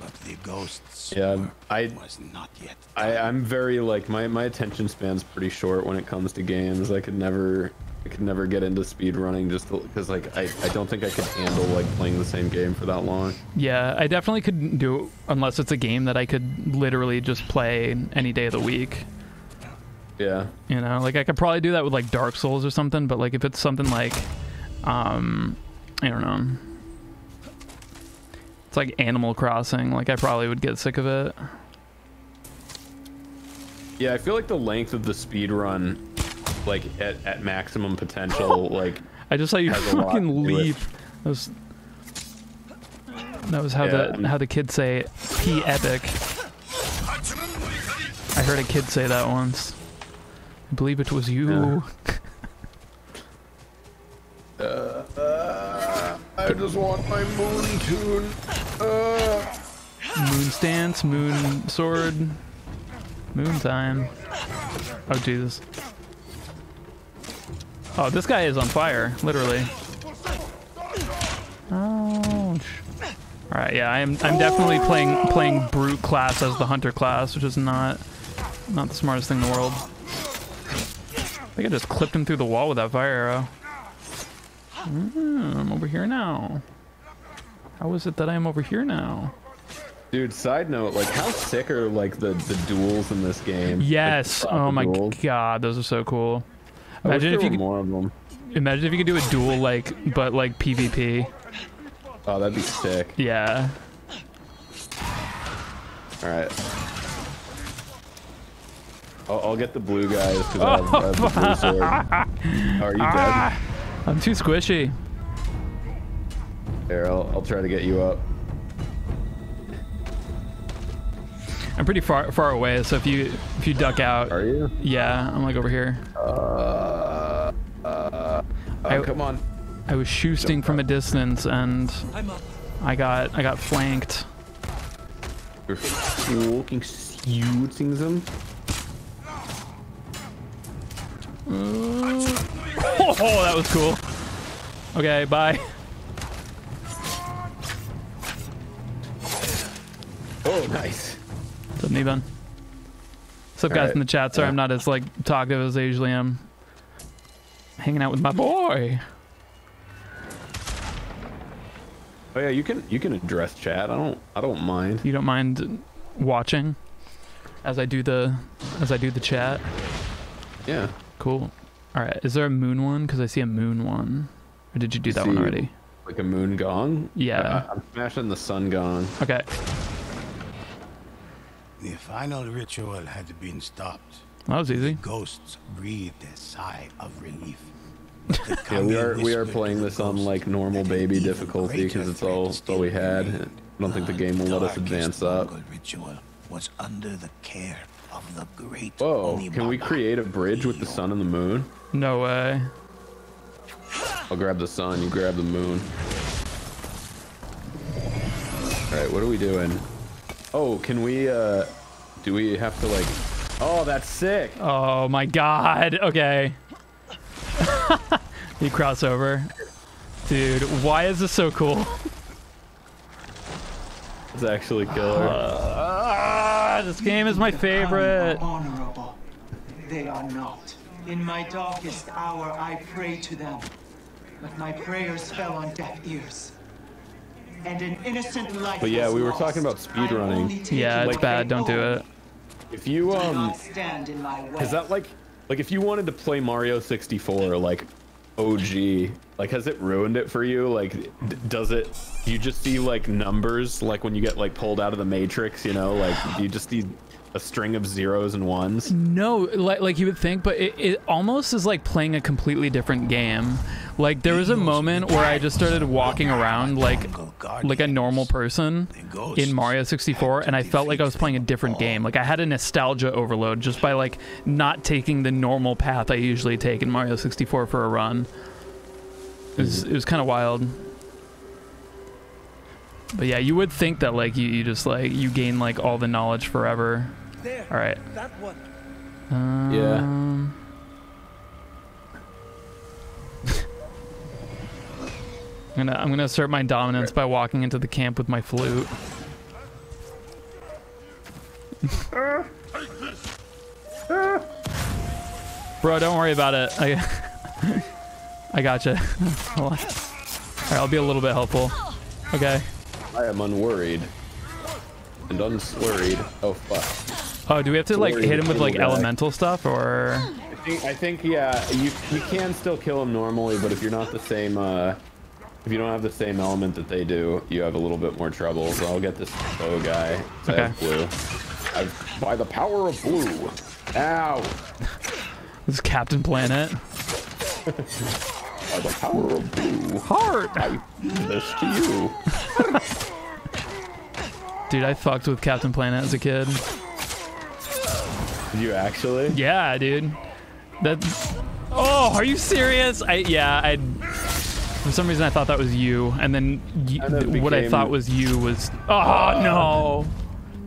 But the ghost's Yeah, I was not yet. I I'm very like my my attention span's pretty short when it comes to games. I could never I could never get into speed running just because like I I don't think I could handle like playing the same game for that long. Yeah, I definitely couldn't do it unless it's a game that I could literally just play any day of the week. Yeah. You know, like I could probably do that with like Dark Souls or something, but like if it's something like, um, I don't know, it's like Animal Crossing, like I probably would get sick of it. Yeah, I feel like the length of the speed run, like at, at maximum potential, like I just saw you has a lot fucking to do with- leap. That was that was how Yeah, the how the kids say P epic. I heard a kid say that once. I believe it was you. Uh, I just want my moon tune. Uh. Moon stance, moon sword, moon time. Oh Jesus. Oh, this guy is on fire, literally. Ouch. All right, yeah, I'm I'm definitely playing playing brute class as the hunter class, which is not not the smartest thing in the world. I think I just clipped him through the wall with that fire arrow. Mm, I'm over here now. How is it that I'm over here now? Dude, side note, like how sick are like the the duels in this game? Yes. Like, Oh my duels? god, those are so cool. Imagine if you could, more of them. imagine if you could do a duel like, but like PvP. Oh, that'd be sick. Yeah. All right. I'll, I'll get the blue guys because I, have- I have the blue sword. Oh, are you dead? Ah, I'm too squishy. Here, I'll, I'll try to get you up. I'm pretty far far away, so if you if you duck out, Are you? yeah, I'm like over here. Uh, uh, I- oh, come on. I was shooting from a distance and I got I got flanked. You're fucking shooting them. Oh, that was cool. Okay, bye. Oh, nice. Doesn't even. What's up, guys Alright, in the chat? Sorry, yeah. I'm not as like talkative as I usually am. Hanging out with my boy. Oh yeah, you can you can address chat. I don't I don't mind. You don't mind watching as I do the as I do the chat. Yeah. Cool. All right. Is there a moon one? Because I see a moon one. Or did you do that one already? Like a moon gong. Yeah. I, I'm smashing the sun gong. Okay. The final ritual had been stopped. That was easy. Ghosts breathed a sigh of relief. Yeah, we are we are playing this on like normal baby difficulty because it's all it's all we had. I don't think the game will let us advance up. ritual was under the care of the great Whoa! Can we create a bridge with the sun and the moon? No way. I'll grab the sun. You grab the moon. All right, what are we doing? Oh, can we? uh Do we have to like? Oh, that's sick. Oh my god. Okay. you cross over. Dude, why is this so cool? It's actually killer. Ah, this game is my favorite. honorable. They are not. In my darkest hour, I prayed to them, but my prayers fell on deaf ears. And an innocent life But yeah, we were lost. talking about I only speedrunning. Yeah, it's what bad. Don't do it. If you um, stand in my way. is that like like if you wanted to play Mario 64 like OG, like has it ruined it for you? Like, d- does it? You just see like numbers, like when you get like pulled out of the Matrix, you know, like you just see a string of zeros and ones. No, like like you would think, but it, it almost is like playing a completely different game. Like there was a moment where I just started walking around like like a normal person in Mario 64 and I felt like I was playing a different game. Like I had a nostalgia overload just by like not taking the normal path I usually take in Mario 64 for a run. It was, it was kind of wild. But yeah, you would think that like you, you just like you gain like all the knowledge forever. All right. That one. Um, I'm gonna I'm gonna assert my dominance by walking into the camp with my flute. Bro, don't worry about it. I I gotcha. Alright, I'll be a little bit helpful. Okay. I am unworried and unslurried. Oh fuck. Oh, do we have to like Worried hit him with like guy. elemental stuff or? I think, I think yeah, you you can still kill him normally, but if you're not the same, uh, if you don't have the same element that they do, you have a little bit more trouble. So I'll get this bow guy. So I have blue. I've, by the power of blue. Ow! This is Captain Planet. By the power of blue. Heart. I this to you. Dude, I fucked with Captain Planet as a kid. Did you actually? Yeah, dude. That. Oh, are you serious? I yeah. I. For some reason, I thought that was you, and then And it what I thought was you was. Oh no.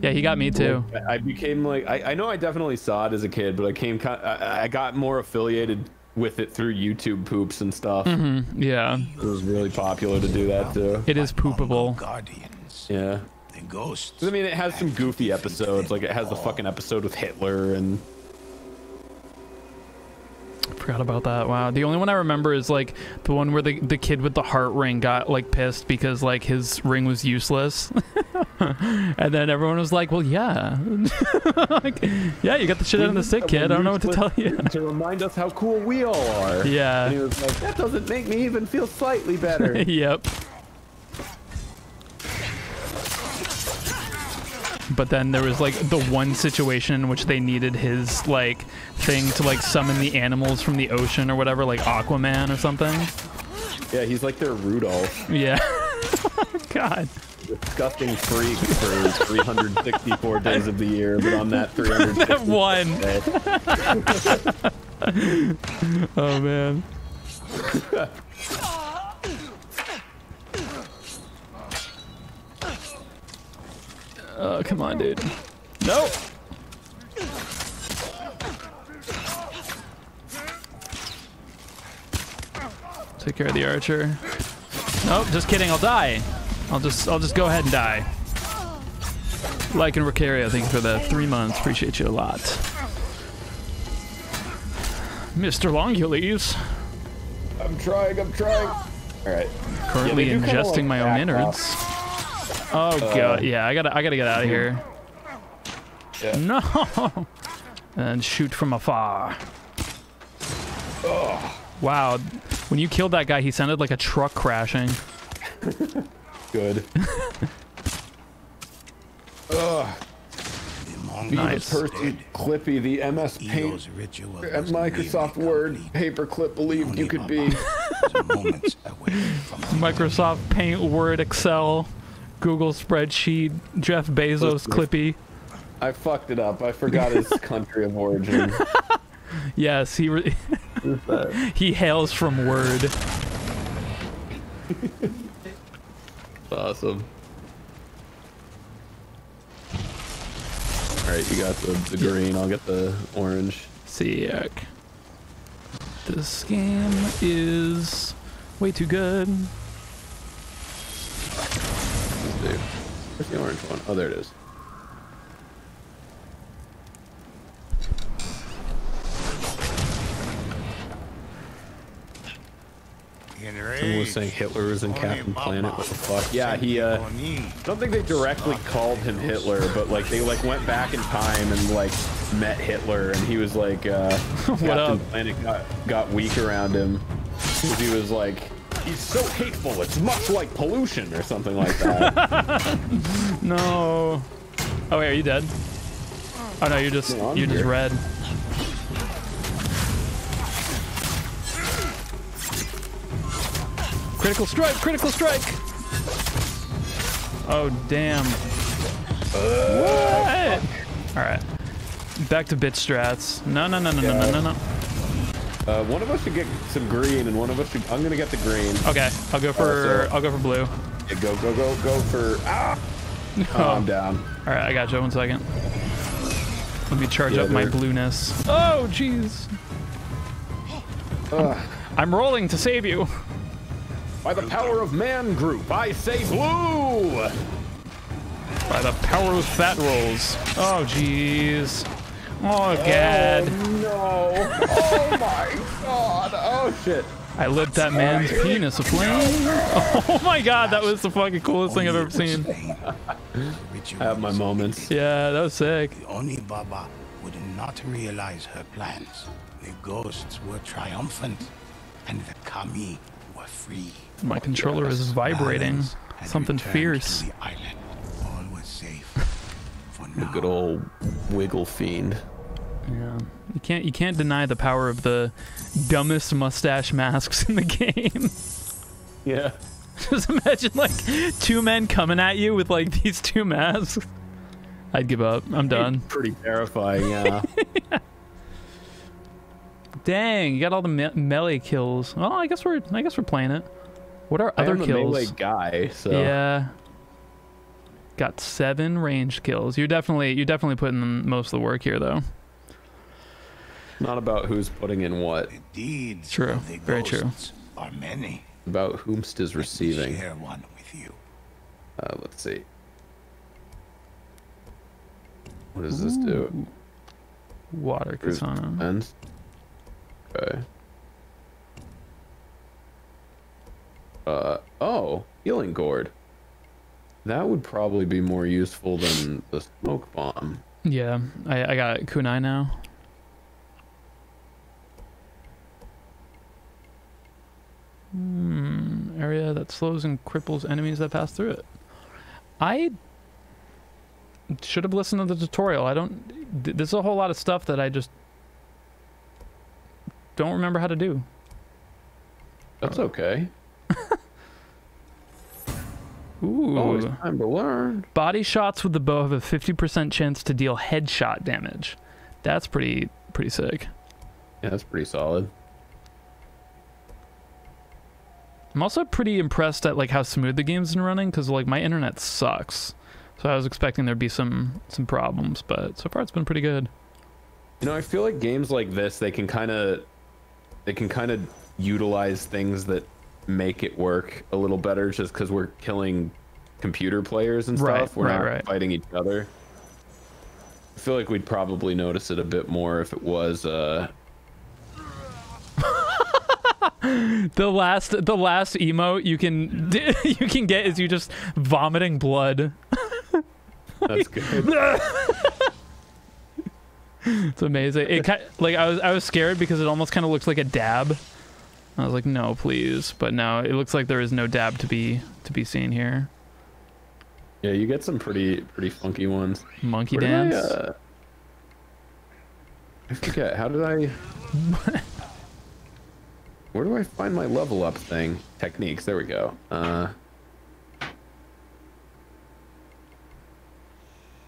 Yeah, he got me too. I became like I, I know I definitely saw it as a kid, but I came I, I got more affiliated with it through YouTube poops and stuff. hmm Yeah. It was really popular to do that too. It is poopable. Guardians. Yeah. The ghosts. 'Cause, I mean, it has some goofy episodes. Like it has the fucking episode with Hitler and Forgot about that. Wow. The only one I remember is like the one where the the kid with the heart ring got like pissed because like his ring was useless. and then everyone was like, "Well, yeah. like, yeah, you got the shit out of the sick kid. I don't know what to tell you." to remind us how cool we all are. Yeah. And he was like, that doesn't make me even feel slightly better. yep. But then there was like the one situation in which they needed his like thing to like summon the animals from the ocean or whatever, like Aquaman or something. yeah, he's like their Rudolph. Yeah. God. Disgusting freak for 364 days of the year, but on that 360 That one. oh man. Oh, come on, dude. No. Take care of the archer. Nope, just kidding. I'll die. I'll just, I'll just go ahead and die. Like and Ricaria, thank you for the three months. Appreciate you a lot. Mr. Longules. I'm trying, I'm trying. All right. Currently Yeah, they do kinda, ingesting my own innards. Oh Uh, god, yeah, I gotta, I gotta get out of here. Yeah. No. And shoot from afar. Wow, when you killed that guy, he sounded like a truck crashing. Good. Ugh. Be Nice. the person, Clippy, the MS Paint at Microsoft Word paperclip believed you could be. moments away from Microsoft Paint, Word, Excel, Google Spreadsheet, Jeff Bezos, Clippy. I fucked it up. I forgot his country of origin. Yes, he re- he hails from Word. awesome. All right, you got the, the green. I'll get the orange. Sick. This game is way too good. Let's see. Where's the orange one? Oh, there it is. Someone was saying Hitler was in Captain Planet. What the fuck? Yeah, he. uh I don't think they directly called him Hitler, but like they like went back in time and like met Hitler, and he was like, uh, Captain up? Planet got got weak around him. 'Cause He was like, he's so hateful. It's much like pollution or something like that. No. Oh wait, are you dead? Oh no, you're just No, you're just red. Critical strike! Critical strike! Oh damn! Uh, what? All right, back to bit strats. No, no, no, no, no, no, no, no. Uh, one of us should get some green, and one of us should. I'm gonna get the green. Okay, I'll go for so- I'll go for blue. Yeah, go, go, go, go for. Ah! Oh, I'm down. All right, I got you. One second. Let me charge Yeah, up my blueness. Oh, jeez. Ugh. I'm rolling to save you. By the power of man group, I say blue. By the power of fat rolls. Oh, jeez. Oh, God. Oh, no. Oh my god. Oh shit. I lit that man's penis aflame. Oh my God, that was the fucking coolest thing I've ever seen. I have my moments. Yeah, that was sick. Onibaba would not realize her plans. The ghosts were triumphant, and the Kami were free. My controller is vibrating. Something fierce. To the island. All was safe. For The good old wiggle fiend. Yeah. You can't you can't deny the power of the dumbest mustache masks in the game. Yeah. Just imagine like two men coming at you with like these two masks. I'd give up. I'm done. Pretty terrifying, yeah. Dang, you got all the me melee kills. Well, I guess we're I guess we're playing it. What are other kills? melee guy, so Yeah. Got seven ranged kills. You're definitely you're definitely putting most of the work here though. Not about who's putting in what. Deeds True. the Very true. are many. About whomst is receiving. Share one with you. Uh, let's see. What does this do? Water Bruise katana. defense. Okay. Uh oh, healing gourd. That would probably be more useful than the smoke bomb. Yeah, I, I got kunai now. Hmm, area that slows and cripples enemies that pass through it. I should have listened to the tutorial. I don't. th- There's a whole lot of stuff that I just don't remember how to do. That's okay. Ooh. Always time to learn. Body shots with the bow have a 50% chance to deal headshot damage. That's pretty pretty sick. Yeah, that's pretty solid. I'm also pretty impressed at like how smooth the game's been running because like my internet sucks. So I was expecting there'd be some some problems, but so far it's been pretty good. You know, I feel like games like this, they can kind of, they can kind of utilize things that make it work a little better, just because we're killing computer players and stuff. Right, we're right, not right. fighting each other. I feel like we'd probably notice it a bit more if it was. uh The last the last emote you can you can get is you just vomiting blood. That's good. It's amazing. It ki- like I was I was scared because it almost kind of looked like a dab. I was like, no, please. But no, it looks like there is no dab to be to be seen here. Yeah, you get some pretty pretty funky ones. Monkey Where did I, dance. uh, I forget. How did I? Where do I find my level up thing? Techniques. There we go. Uh.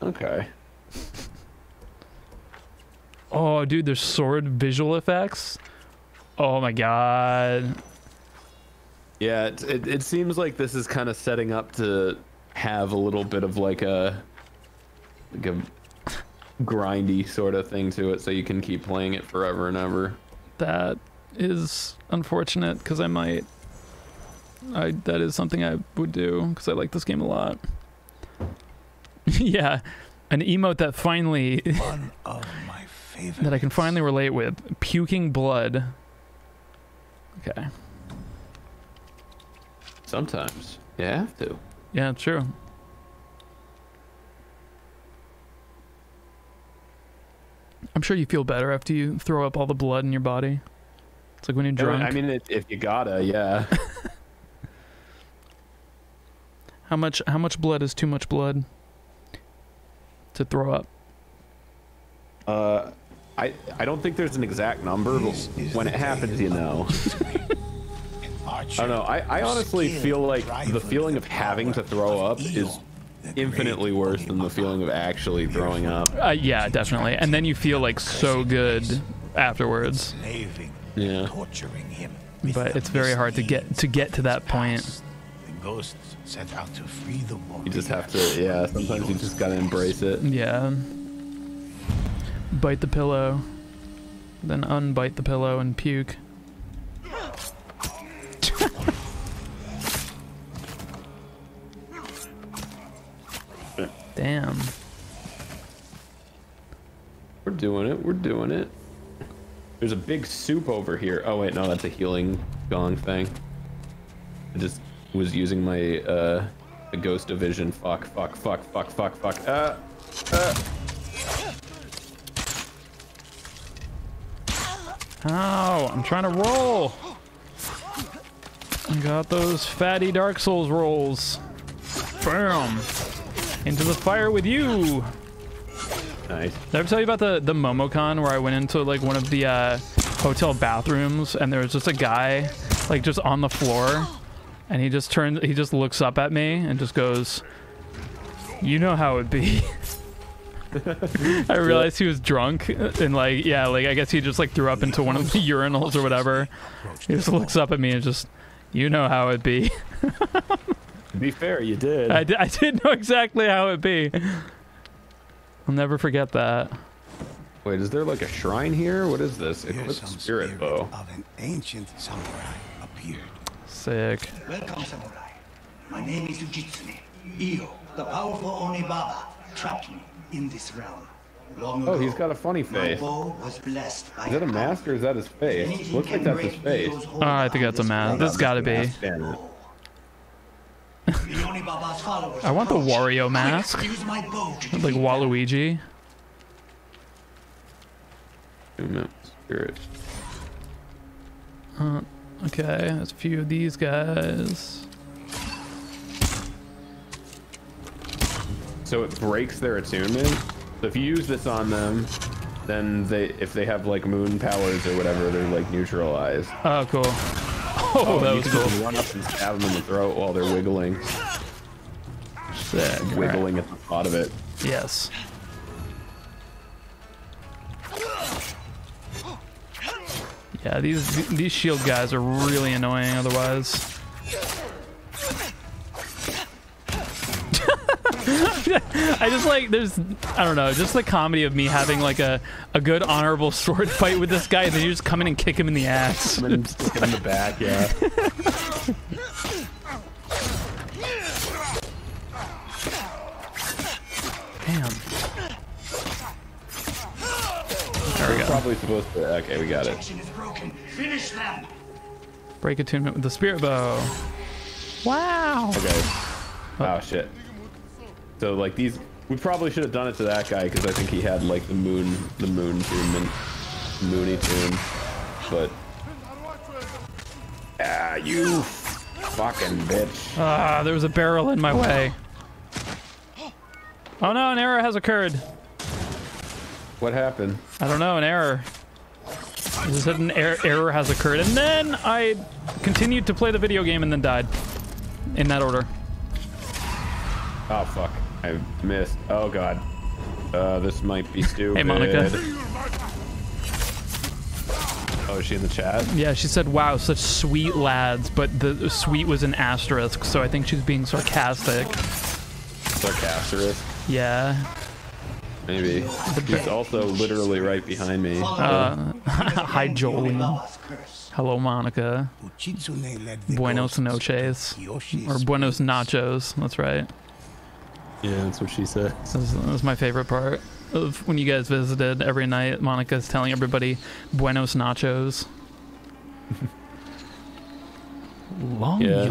Okay. Oh, dude, there's sword visual effects. Oh my god. Yeah, it, it, it seems like this is kind of setting up to have a little bit of like a like a grindy sort of thing to it, so you can keep playing it forever and ever. That is unfortunate because I might. I that is something I would do because I like this game a lot. yeah, an emote that finally One of my favorite. that I can finally relate with puking blood. Okay. Sometimes you have to. Yeah, true. I'm sure you feel better after you throw up all the blood in your body. It's like when you're Yeah, drunk. I mean, if, if you gotta, yeah. how much how much blood is too much blood to throw up? Uh, I I don't think there's an exact number, but when it happens, you know. I don't know. I, I honestly feel like the feeling of having to throw up is infinitely worse than the feeling of actually throwing up. Uh, yeah, definitely. And then you feel like so good afterwards. Slaving, Yeah. torturing him. But it's very hard to get to get to that point. The ghosts set out to free the warrior. You just have to, yeah. Sometimes you just gotta embrace it. Yeah. Bite the pillow, then unbite the pillow and puke. Damn. We're doing it. We're doing it. There's a big soup over here. Oh wait, no, that's a healing gong thing. I just was using my uh, ghost division. Fuck, fuck, fuck, fuck, fuck, fuck. Uh, uh. Ow, I'm trying to roll. I got those fatty Dark Souls rolls. Bam. Into the fire with you. Nice. Did I ever tell you about the, the Momocon where I went into like one of the uh, hotel bathrooms and there was just a guy like just on the floor and he just turns, he just looks up at me and just goes, you know how it be. I realized he was drunk and like yeah, like I guess he just like threw up into one of the urinals or whatever. He just looks up at me and just, you know how it be. To be fair, you did. I did, I did know exactly how it be. I'll never forget that. Wait, is there like a shrine here? What is this? Here Equipped some spirit bow. of an ancient samurai appeared. Sick. Welcome, samurai. My name is Ujitsune. Iyo, the powerful Onibaba, trapped me in this realm. Long Oh, ago, he's got a funny my face. bow was blessed by Is that a mask or is that his face? Looks like that's his face. Oh, I think that's a mask. realm. This has gotta be. Mask bandit. The Onibaba's followers I want the. Wario mask. Use my bow Like. Waluigi. Movement spirit. Uh, okay, there's a few of these guys. So it breaks their attunement. So if you use this on them, then they, if they have like moon powers or whatever, they're like neutralized. Oh, cool. Oh, oh, that you was cool. Run up and stab them in the throat while they're wiggling, Sick. All right. wiggling at the thought of it. Yes. Yeah, these these shield guys are really annoying otherwise. I just like there's I don't know, just the comedy of me having like a, a good honorable sword fight with this guy and then you just come in and kick him in the ass. And then stick it in the back, yeah. Damn. There we go. Probably supposed to. Okay, we got it. Protection is broken. Finish them. Break attunement with the spirit bow. Wow. Okay. Oh, oh shit. So like these, we probably should have done it to that guy because I think he had like the moon, the moon tune, moony tune, but. Ah, you fucking bitch. Ah, there was a barrel in my way. Oh no, an error has occurred. What happened? I don't know, an error. It just said an er error has occurred, and then I continued to play the video game and then died. In that order. Oh fuck, I missed. Oh god. Uh, this might be stupid. Hey, Monica. Oh, is she in the chat? Yeah, she said, wow, such sweet lads, but the sweet was an asterisk, so I think she's being sarcastic. Sarcastic. Yeah. Maybe. She's also literally right behind me. Uh, hi, Jolene. Hello, Monica. Ujitsune led the Buenos noches. Or Buenos nachos. That's right. Yeah, that's what she said. That was, this is my favorite part of when you guys visited every night. Monica's telling everybody Buenos nachos. Long Yeah.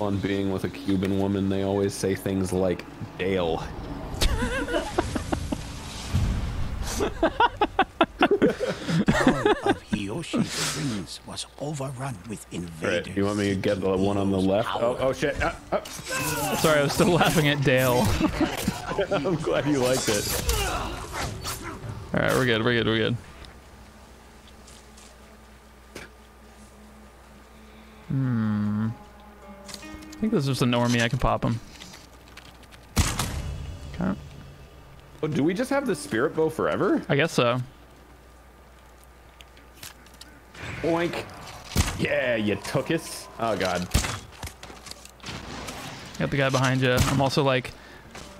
On being with a Cuban woman, they always say things like Dale. town of Hiyoshi Springs was overrun with invaders. Right. You want me to get the one on the left? Oh, oh shit. Ah, ah. Sorry, I was still laughing at Dale. I'm glad you liked it. All right, we're good. We're good. We're good. Hmm. I think this is just a normie. I can pop him. Okay. Oh, do we just have the spirit bow forever? I guess so. Oink. Yeah, you took us. Oh god. Got the guy behind you. I'm also like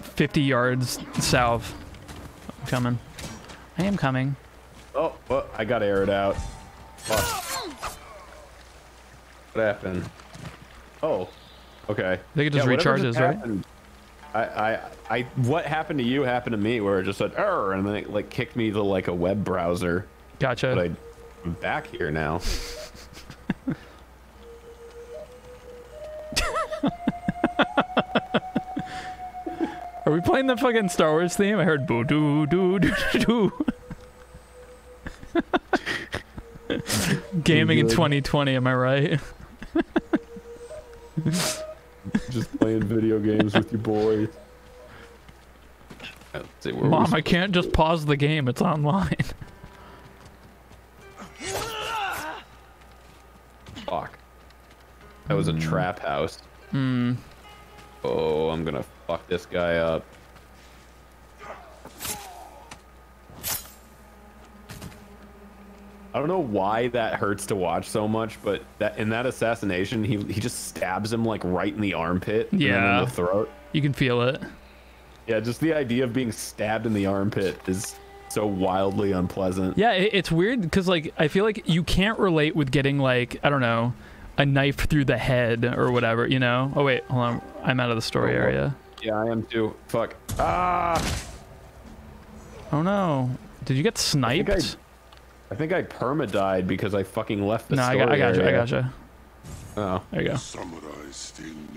50 yards south. I'm coming. I am coming. Oh, well, I got aired out. Fuck. What happened? Oh, okay. I think it just whatever recharges, right? I, I, I, what happened to you happened to me, where it just said error, and then it like kicked me to like a web browser. Gotcha. But I, I'm back here now. Are we playing the fucking Star Wars theme? I heard boo doo doo doo doo. doo. Gaming in 2020, am I right? just playing video games with your boys. See, Mom, I can't just pause the game. It's online. Fuck. That was a trap house. Hmm. Oh, I'm gonna fuck this guy up. I don't know why that hurts to watch so much, but that in that assassination, he he just stabs him like right in the armpit, Yeah. in the throat. You can feel it. Yeah, just the idea of being stabbed in the armpit is so wildly unpleasant. Yeah, it, it's weird because like I feel like you can't relate with getting like I don't know a knife through the head or whatever. You know? Oh wait, hold on. I'm out of the story Oh, area. Yeah, I am too. Fuck. Ah! Oh no! Did you get I think I, sniped? I think I perma died because I fucking left the No, I story got, I got you. I area. got you. Oh. There you go.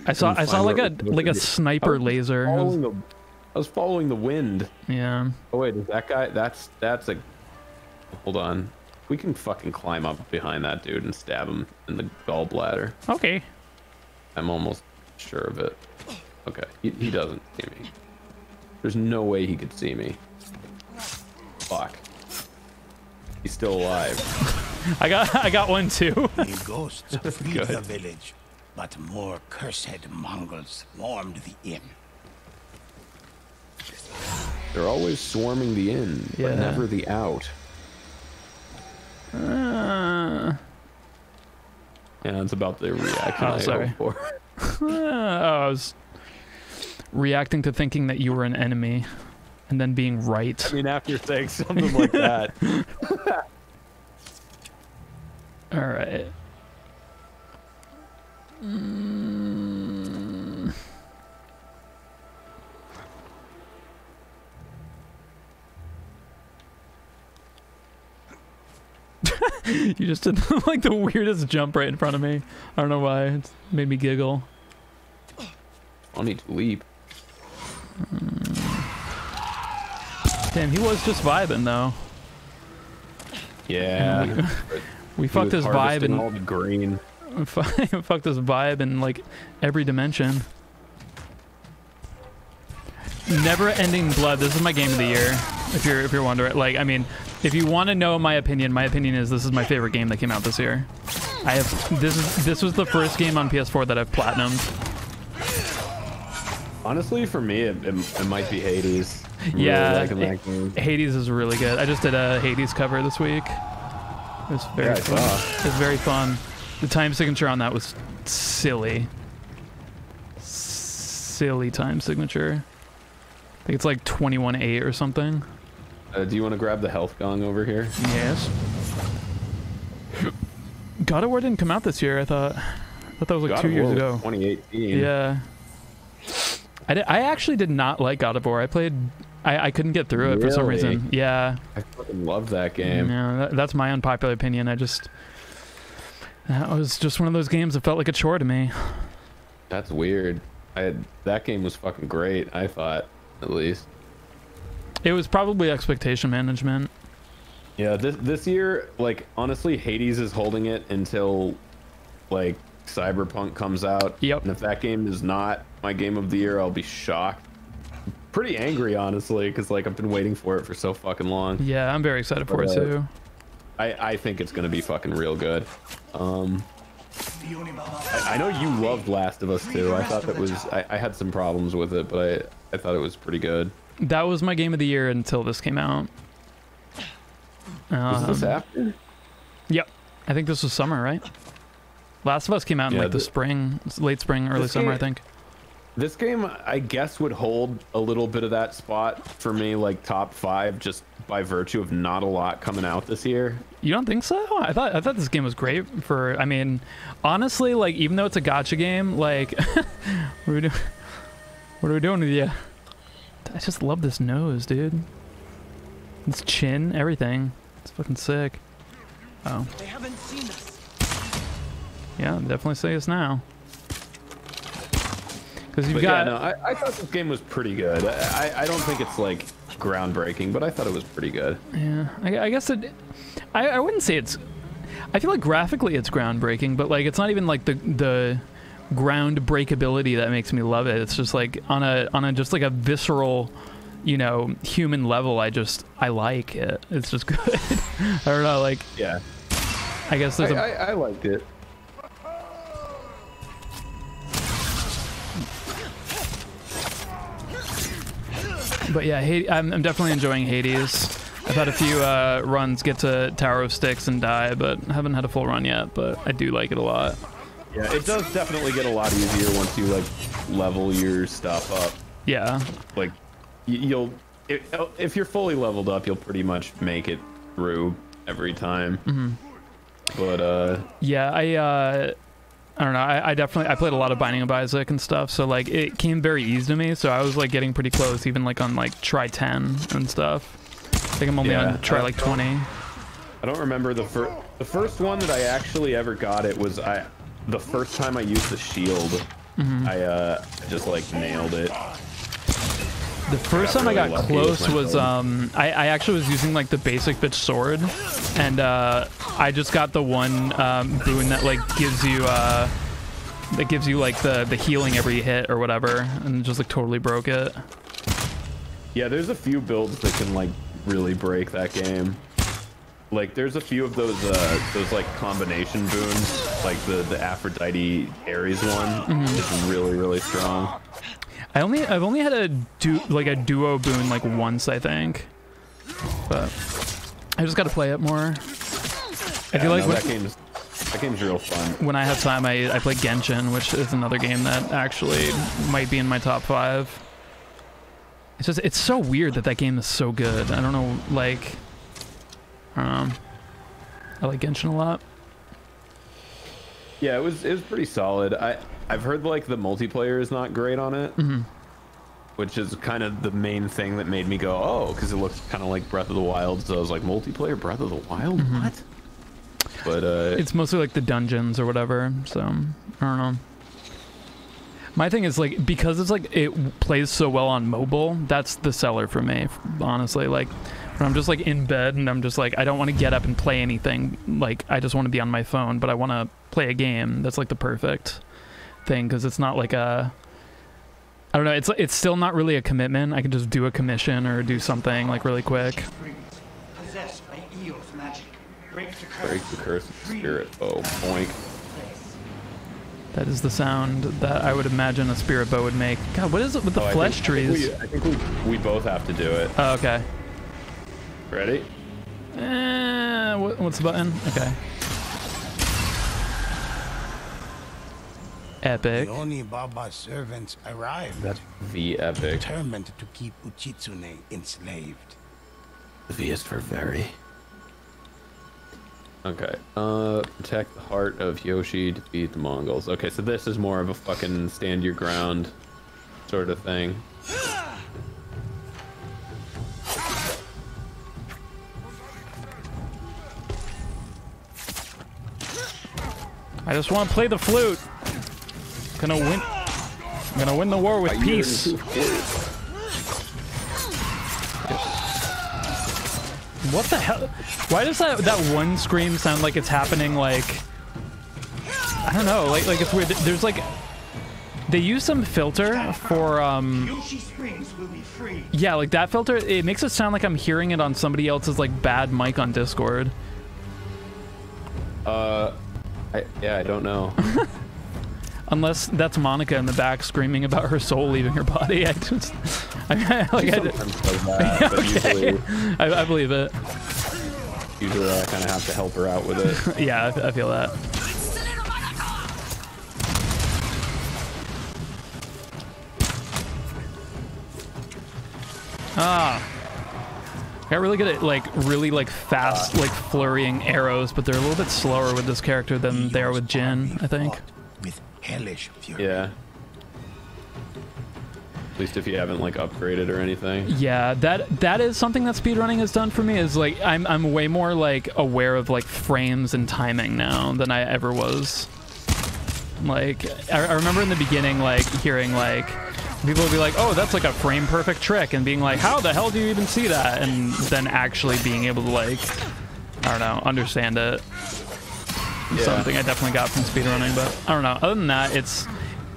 I saw I saw like a like a sniper I was laser. It was- Following the, I was following the wind. yeah. Oh wait, is that guy? That's that's a. Hold on. We can fucking climb up behind that dude and stab him in the gallbladder. Okay. I'm almost sure of it. Okay, he, he doesn't see me. There's no way he could see me. Fuck. He's still alive. I got I got one too. The ghosts freed the village, but more cursed Mongols swarmed the inn. They're always swarming the in, but never the out. Uh, Yeah, it's about the reaction Oh, I sorry. for. oh, I was reacting to thinking that you were an enemy, and then being right. I mean, after saying something like that, All right. Mm. you just did like the weirdest jump right in front of me. I don't know why. It made me giggle. I need to leap. Damn, he was just vibing though. Yeah. We, we fucked his vibe and all the green. fucked his vibe in like every dimension. Never ending blood. This is my game of the year. If you're if you're wondering, like I mean, if you want to know my opinion, my opinion is this is my favorite game that came out this year. I have this is this was the first game on PS4 that I've platinumed. Honestly, for me, it, it, it might be Hades. Really Yeah, liking that it- game. Hades is really good. I just did a Hades cover this week. It was very Yeah, fun. saw. It was very fun. The time signature on that was silly. Silly time signature. I think it's like 21.8 or something. Uh, do you want to grab the health gong over here? Yes. God of War didn't come out this year. I thought. I thought that was like God two years ago. 2018. Yeah. I, did, I actually did not like God of War. I played. I, I couldn't get through it for some Really? reason. Yeah. I fucking love that game. Yeah, that, that's my unpopular opinion. I just. That was just one of those games that felt like a chore to me. That's weird. I had, that game was fucking great. I thought, at least. It was probably expectation management. Yeah, this this year, like honestly, Hades is holding it until like Cyberpunk comes out. Yep. And if that game is not my game of the year, I'll be shocked. Pretty angry, honestly, because like I've been waiting for it for so fucking long. Yeah, I'm very excited for it But, uh, too. I I think it's gonna be fucking real good. Um. I, I know you loved Last of Us too. I thought that was I, I had some problems with it, but I I thought it was pretty good. That was my game of the year until this came out. Was this Um, after? Yep. I think this was summer, right? Last of Us came out in Yeah, like the the- spring, late spring, early This summer, I think. This game, I guess, would hold a little bit of that spot for me, like top five, just by virtue of not a lot coming out this year. You don't think so? I thought I thought this game was great for. I mean, honestly, like even though it's a gotcha game, like what are we doing? What are we doing with you? I just love this nose, dude. This chin, everything. It's fucking sick. Oh. They haven't seen us. Yeah, definitely say us now. Because you've But got. yeah, no, I, I thought this game was pretty good. I, I don't think it's like groundbreaking, but I thought it was pretty good. Yeah, I, I guess it. I, I wouldn't say it's. I feel like graphically it's groundbreaking, but like it's not even like the the ground breakability that makes me love it. It's just like on a on a just like a visceral, you know, human level. I just I like it. It's just good. I don't know. Like Yeah, I guess I, there's a. I, I liked it. But yeah, Hades, I'm, I'm definitely enjoying Hades. I've had a few uh, runs get to Tower of Styx and die, but haven't had a full run yet. But I do like it a lot. Yeah, it does definitely get a lot easier once you like level your stuff up. Yeah. Like you'll if, if you're fully leveled up, you'll pretty much make it through every time. Mhm. But uh Yeah, I uh I don't know. I, I definitely I played a lot of Binding of Isaac and stuff, so like it came very easy to me. So I was like getting pretty close, even like on like try ten and stuff. I think I'm only Yeah, on try like twenty. I don't remember the first the first one that I actually ever got it was I the first time I used the shield. Mhm. I uh just like nailed it. The first Got time I got close was um I, I actually was using like the basic bitch sword, and uh I just got the one um, boon that like gives you uh that gives you like the the healing every hit or whatever, and just like totally broke it. Yeah, there's a few builds that can like really break that game. Like there's a few of those uh those like combination boons, like the the Aphrodite Ares one Mhm. is really really strong. I only I've only had a do like a duo boon like once I think, but I just got to play it more. I Yeah, feel like no, when, that game's that game's real fun. when I have time, I I play Genshin, which is another game that actually might be in my top five. It's just it's so weird that that game is so good. I don't know like I. I like Genshin a lot. Yeah, it was it was pretty solid. I I've heard like the multiplayer is not great on it, Mhm. which is kind of the main thing that made me go oh because it looks kind of like Breath of the Wild. So I was like multiplayer Breath of the Wild Mhm. what? But uh, It's mostly like the dungeons or whatever. So I don't know. My thing is like because it's like it plays so well on mobile. That's the seller for me, honestly. Like when I'm just like in bed and I'm just like I don't want to get up and play anything. Like I just want to be on my phone, but I want to play a game. That's like the perfect thing because it's not like a. I don't know. It's it's still not really a commitment. I can just do a commission or do something like really quick. Possessed by Iyo's magic. Break the curse. break the curse of spirit. Oh, boink. That is the sound that I would imagine a spirit bow would make. God, what is it with the Oh, I flesh think- trees? I think, we, I think we, we both have to do it. Oh, okay. Ready? Eh, what, what's the button? Okay. Epic. The Oni Baba's servants arrived. That's V epic. Determined to keep Ujitsune enslaved. The V is for very. Okay. Uh, protect the heart of Hiyoshi, to beat the Mongols. Okay, so this is more of a fucking stand your ground sort of thing. I just want to play the flute. Gonna win. Gonna win the war with peace. What the hell? Why does that that one scream sound like it's happening like I don't know, like like it's weird. There's like they use some filter for um Hiyoshi Springs will be free. yeah, like that filter it makes it sound like I'm hearing it on somebody else's like bad mic on Discord. Uh, I, yeah, I don't know. Unless that's Monica in the back screaming about her soul leaving her body. I just, I, like, I, that, but usually, I, I believe it. usually I kind of have to help her out with it. yeah, I, I feel that. Ah. I got really good at like really like fast like flurrying arrows, but they're a little bit slower with this character than they are with Jin, I think. With hellish fury. Yeah. At least if you haven't like upgraded or anything. Yeah, that that is something that speedrunning has done for me is like I'm I'm way more like aware of like frames and timing now than I ever was. Like I, I remember in the beginning like hearing like people would be like, "Oh, that's like a frame perfect trick," and being like, "How the hell do you even see that?" And then actually being able to like I don't know, understand it. Yeah. Something I definitely got from speedrunning, but I don't know. Other than that, it's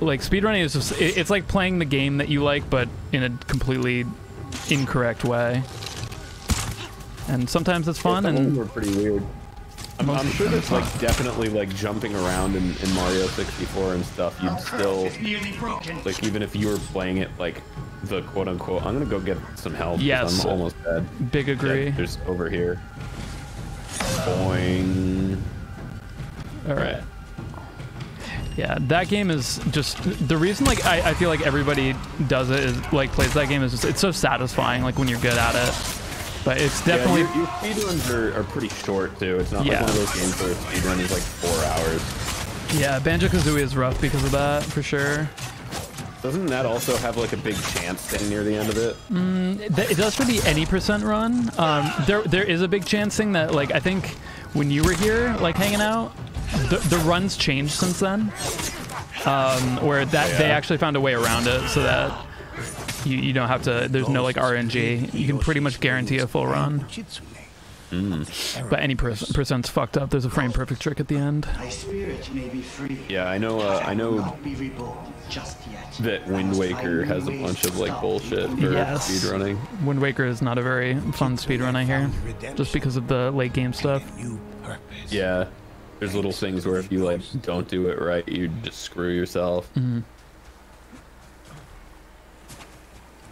like speedrunning is just, it's like playing the game that you like but in a completely incorrect way. And sometimes it's fun them and were pretty weird. I'm, I'm sure the there's like definitely like jumping around in, in Mario 64 and stuff. You'd still like even if you were playing it like the quote unquote. I'm gonna go get some help. 'cause Yes. I'm almost dead. Big agree. Yeah, there's over here. Boing. All right. Yeah, that game is just the reason. Like, I, I feel like everybody does it is like plays that game is just it's so satisfying. Like when you're good at it. But it's definitely yeah, your, your speedruns are, are pretty short too. It's not Yeah. like one of those games where a speedrun is like four hours. yeah. Banjo Kazooie is rough because of that for sure. Doesn't that also have like a big chance thing near the end of it? Mm, it does for the any percent run. Um, there there is a big chance thing that like I think when you were here like hanging out, the, the runs changed since then. Um, where that they Yeah. actually found a way around it so that you, you don't have to. There's no like RNG. You can pretty much guarantee a full run. But any per- percent's fucked up. There's a frame perfect trick at the end. My spirit may be free. Yeah, I know. Uh, I know Not be reborn just yet. that Wind Waker has a bunch of like bullshit for Yes. speedrunning. Wind Waker is not a very fun speedrun, I hear, just because of the late game stuff. Yeah, there's little things where if you like don't do it right, you just screw yourself. Mhm.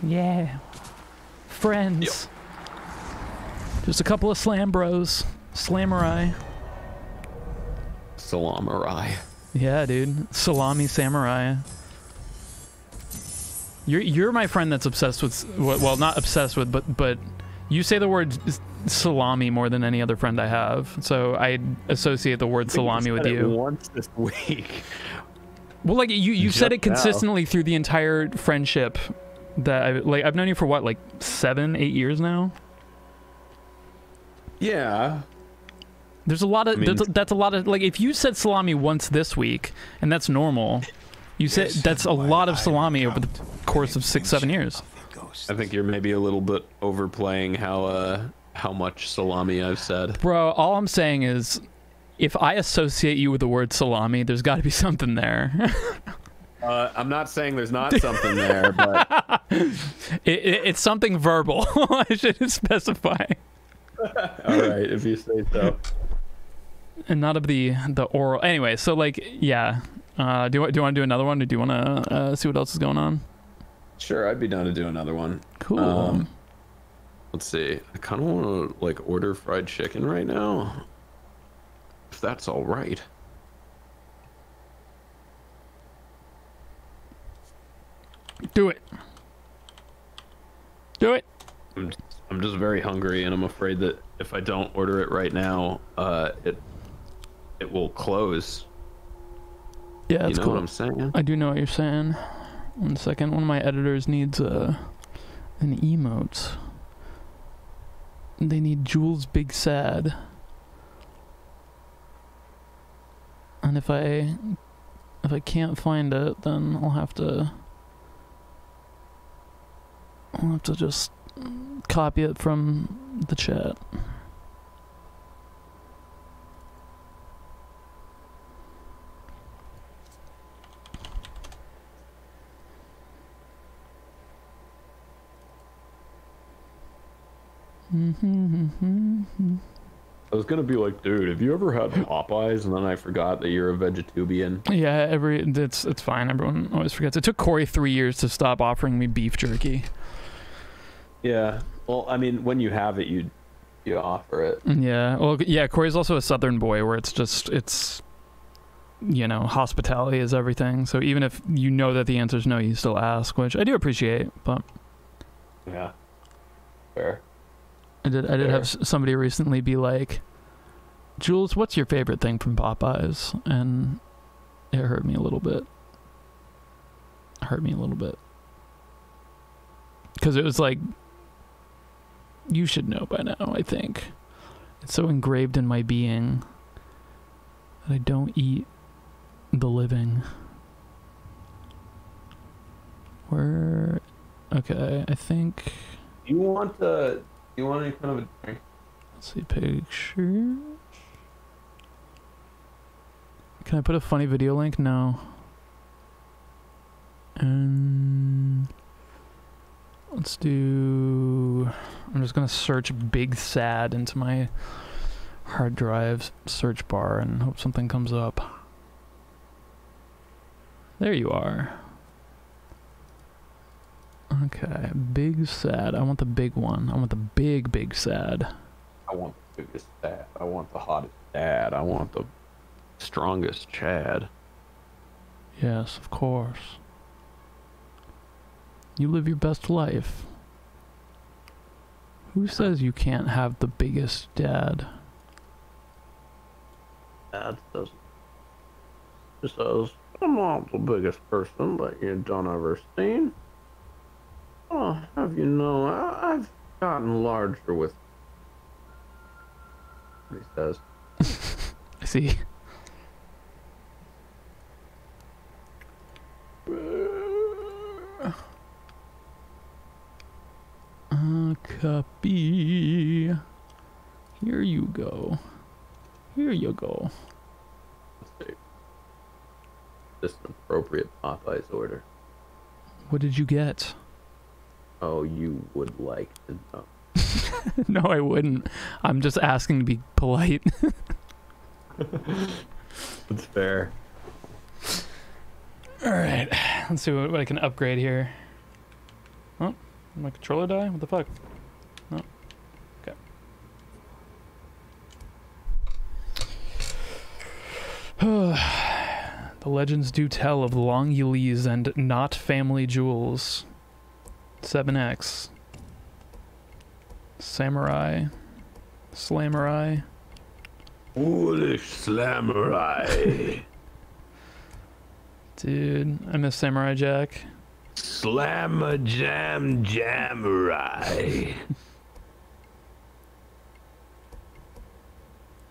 Yeah. Friends. Just a couple of slam bros. Slamurai. Salamurai. Yeah, dude. Salami samurai. You're you're my friend that's obsessed with well, not obsessed with, but but you say the word salami more than any other friend I have. So I associate the word salami with you. Once this week. Well, like you, you said it Just now. consistently through the entire friendship. That I like, I've known you for what, like seven, eight years now. Yeah. There's a lot of I mean- that's, that's a lot of like if you said salami once this week and that's normal, you said that's a lot of salami over the course of six, seven years. I think you're maybe a little bit overplaying how uh how much salami I've said. Bro, all I'm saying is, if I associate you with the word salami, there's got to be something there. Uh, I'm not saying there's not something there, but it, it, it's something verbal. I should specify. all right, if you say so. and not of the the oral. Anyway, so like, yeah. Uh, do you, do you want to do another one, or do you want to uh, see what else is going on? Sure, I'd be down to do another one. Cool. Um, let's see. I kind of want to like order fried chicken right now. If that's all right. Do it. Do it. I'm just, I'm just very hungry, and I'm afraid that if I don't order it right now, uh, it it will close. Yeah, you that's know cool. what I'm saying? I do know what you're saying. One second. One of my editors needs uh, an emote. They need Jules Big Sad. And if I if I can't find it, then I'll have to I'll have to just copy it from the chat. I was gonna be like, dude, have you ever had Popeyes? And then I forgot that you're a vegetarian. Yeah, every it's it's fine. Everyone always forgets. It took Corey three years to stop offering me beef jerky. Yeah. Well, I mean, when you have it, you you offer it. Yeah. Well, yeah. Corey's also a Southern boy, where it's just it's, you know, hospitality is everything. So even if you know that the answer is no, you still ask, which I do appreciate. But Yeah. Fair. I did I did have somebody recently be like, Jules, what's your favorite thing from Popeyes? And it hurt me a little bit. Hurt me a little bit. Because it was like, you should know by now, I think. It's so engraved in my being that I don't eat the living. Where. Okay, I think. You want uh you want any kind of a drink? Let's see pictures. Can I put a funny video link? No. And let's do. I'm just gonna search Big Sad into my hard drive search bar and hope something comes up. There you are. Okay, big sad. I want the big one. I want the big, big sad. I want the biggest dad. I want the hottest dad. I want the strongest Chad. Yes, of course. You live your best life. Who says you can't have the biggest dad? Dad says, he says, I'm not the biggest person that you don't ever seen. Oh, have you know, I- I've gotten larger with. He says. I see. Uh, A copy. Here you go. Here you go. Is an appropriate Popeye's order. What did you get? Oh, you would like to know. no, I wouldn't. I'm just asking to be polite. That's fair. Alright, let's see what, what I can upgrade here. Did my controller die? What the fuck? No. Okay. the legends do tell of long Ulys and not family jewels. 7X. Samurai. Slamurai. Foolish Slamurai. Dude, I miss Samurai Jack. Slamma jam jamurai.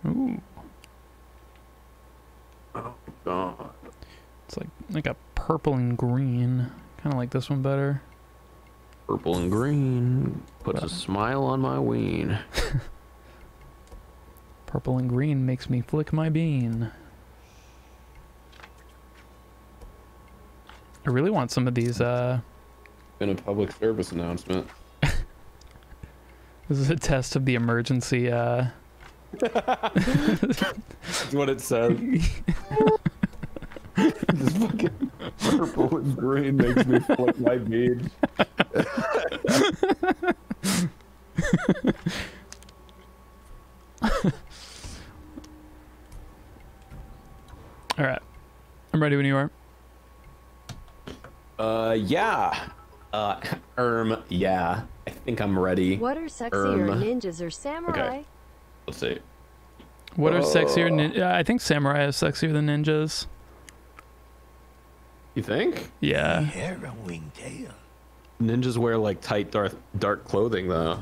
Ooh. Oh god. It's like like a purple and green. Kind of like this one better. Purple and green puts a smile on my ween. Purple and green makes me flick my bean. I really want some of these. Uh, Been a public service announcement. this is a test of the emergency. Uh, That's what it says. this fucking purple and green makes me flick my bead. all right, I'm ready when you are. Uh, yeah. Uh, erm, yeah. I think I'm ready. What are sexier, Erm. ninjas or samurai? Okay. Let's see. What are sexier? Uh, Nin- yeah, I think samurai is sexier than ninjas. You think? Yeah. Harrowing tale. Ninjas wear like tight dark dark clothing though.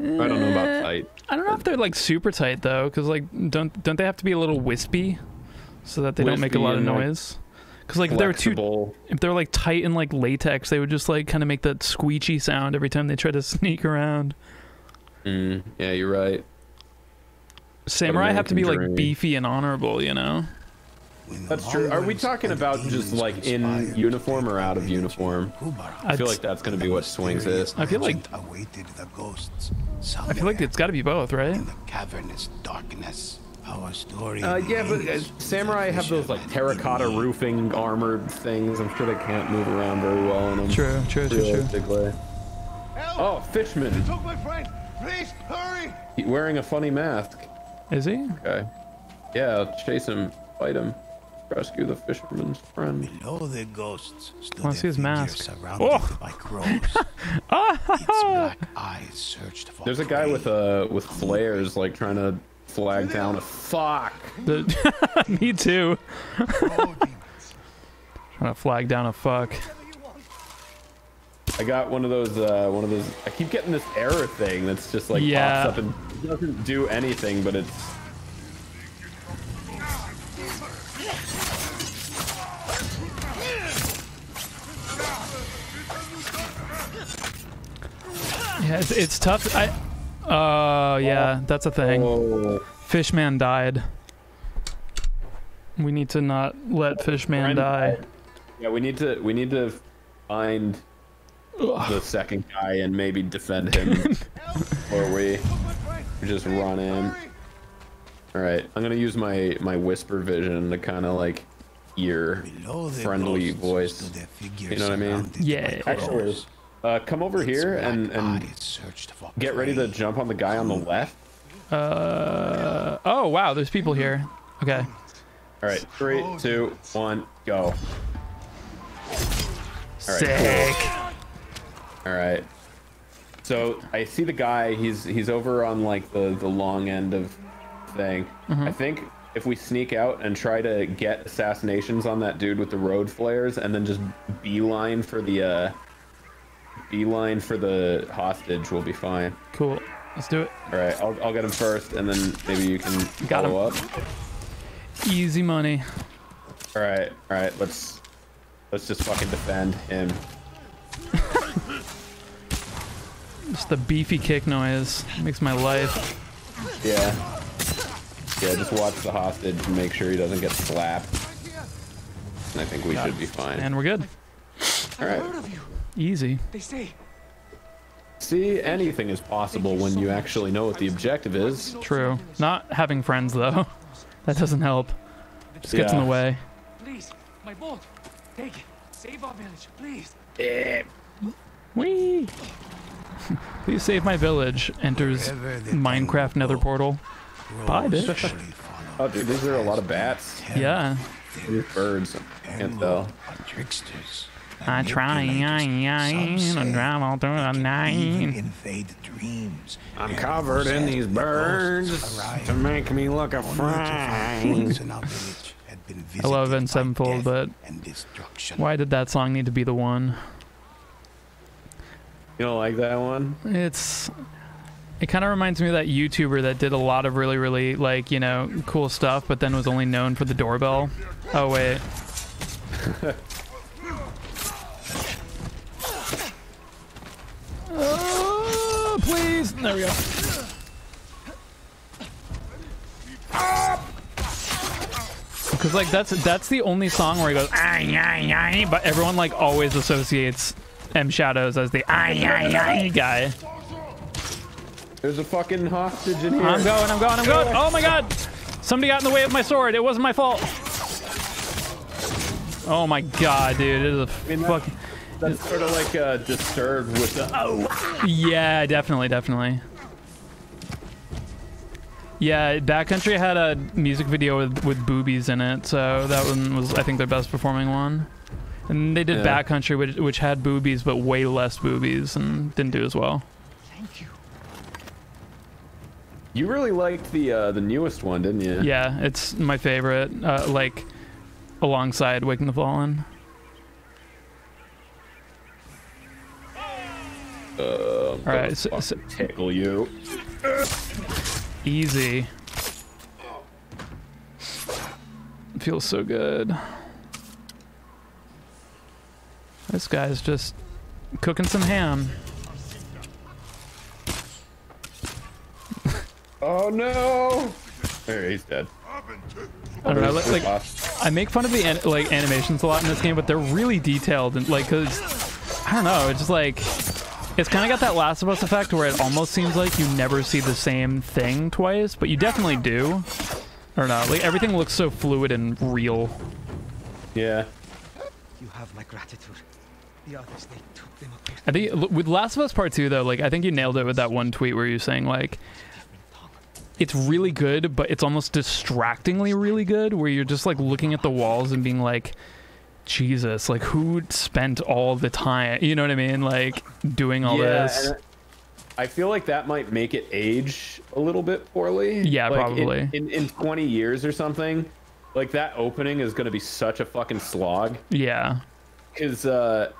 I don't know about Eh, tight. I don't know if they're like super tight though, because like don't don't they have to be a little wispy, so that they don't make a lot of and, like, noise? Because like if they were too Flexible. if they're like tight and like latex, they would just like kind of make that squeechy sound every time they try to sneak around. Mm, yeah, you're right. Samurai have to be American like beefy and honorable, you know. That's true. Are we talking about just like in uniform or out of uniform? I feel like that's gonna be what swings it. I feel like awaited the ghosts. I feel like it's got to be both, right? In the Cavernous darkness. Our story. Uh, yeah, but uh, samurai have those like terracotta roofing armored things. I'm sure they can't move around very well in them. True, true, true, true. realistically. Oh, Fishman. took my friend. Please hurry. He wearing a funny mask. Is he? Okay. Yeah, chase him, fight him, rescue the fisherman's friend. Below the ghosts stood Wanna see his mask? surrounded Oh! by crows. its black eyes searched for There's a guy with uh with flares like trying to flag down a fuck. The- Me too. Trying to flag down a fuck. I got one of those uh one of those I keep getting this error thing that's just like Yeah. pops up and doesn't do anything but it's Yeah, it's, it's tough. I. Uh, yeah, that's a thing. Oh. Fishman died. We need to not let Fishman die. Yeah, we need to we need to find the second guy and maybe defend him or we just run in. All right, I'm gonna use my my whisper vision to kind of like ear friendly voice. You know what I mean? Yeah. Actually, crows. Uh, come over here and and Bodies searched for get ready to jump on the guy on the left. Uh. Oh wow, there's people here. Okay. All right, three, two, one, go. All right, Sick. All right. So I see the guy. He's he's over on like the the long end of thing. I think if we sneak out and try to get assassinations on that dude with the road flares, and then just beeline for the uh, beeline for the hostage, we'll be fine. Cool. Let's do it. All right, I'll I'll get him first, and then maybe you can Got him. up. Easy money. All right, all right. Let's let's just fucking defend him. Just the beefy kick noise makes my life. Yeah. Yeah, just watch the hostage and make sure he doesn't get slapped. And I think we should be fine. And we're good. All right. Easy. They say See, anything is possible when you actually know what the objective is. True. Not having friends though. That doesn't help. Just gets in the way. Please, my boat. Take it. Save our village, please. Whee! Please save my village. Enters Minecraft Nether portal. Bye, crows bitch. Oh, dude, these are a lot of bats. Yeah. These birds. Can't tell. tricksters. I try, I, I, Some to say travel through the night. invade dreams. I'm and covered in these the ghosts birds to make me look a only to find fry. things in our had been I love visited Avenged by Sevenfold, but why did that song need to be the one? You don't like that one? It's. It kind of reminds me of that YouTuber that did a lot of really, really, like, you know, cool stuff, but then was only known for the doorbell. Oh, wait. Oh, please. There we go. Because like that's that's the only song where he goes ay ay ay, but everyone like always associates M Shadows as the ay ay ay guy. There's a fucking hostage in here. I'm going, I'm going, I'm going. Oh my god! Somebody got in the way of my sword. It wasn't my fault. Oh my god, dude. It is a fucking. That's sort of like uh, disturbed with the. Oh. Yeah, definitely, definitely. Yeah, Backcountry had a music video with, with boobies in it, so that one was, I think, their best performing one. And they did Yeah. Backcountry, which, which had boobies, but way less boobies, and didn't do as well. Thank you. You really liked the uh, the newest one, didn't you? Yeah, it's my favorite, uh, like, alongside Waking the Fallen. Uh, All right, so, so tickle you. easy. Feels so good. This guy's just cooking some ham. Oh no! There, he's dead. I don't know, like, like I make fun of the an- like animations a lot in this game, but they're really detailed and like, cause I don't know, it's just like it's kind of got that Last of Us effect where it almost seems like you never see the same thing twice, but you definitely do. I don't like everything looks so fluid and real. Yeah. You have my gratitude. The others, they took them up. I think with Last of Us Part Two though, like I think you nailed it with that one tweet where you're saying like it's really good, but it's almost distractingly really good, where you're just like looking at the walls and being like, Jesus, like who spent all the time, you know what I mean, like doing all yeah, this. I feel like that might make it age a little bit poorly. Yeah, Like, probably. In, in 20 years or something, like that opening is going to be such a fucking slog. Yeah, Because uh,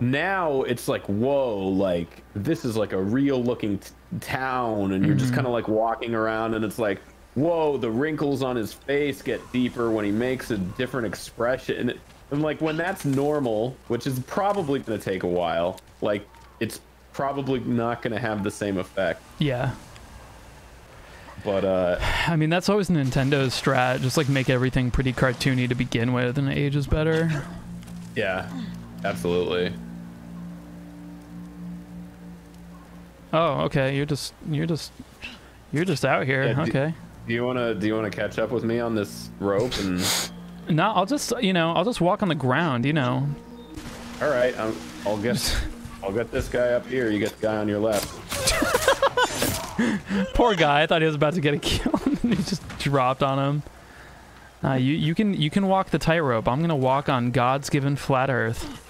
now it's like, whoa, like this is like a real looking t- town, and you're just Mhm. kind of like walking around, and it's like, whoa, the wrinkles on his face get deeper when he makes a different expression. And, like when that's normal, which is probably going to take a while, like it's probably not going to have the same effect. yeah. But uh, I mean, that's always Nintendo's strat, just like make everything pretty cartoony to begin with, and it ages better. yeah, absolutely. Oh, okay. You're just you're just you're just out here. Yeah, okay. Do you wanna do you wanna catch up with me on this rope and? No, I'll just you know I'll just walk on the ground. You know. All right, I'm, I'll get I'll get this guy up here. You get the guy on your left. Poor guy. I thought he was about to get a kill. he just dropped on him. Uh, you you can you can walk the tightrope. I'm gonna walk on God's given flat Earth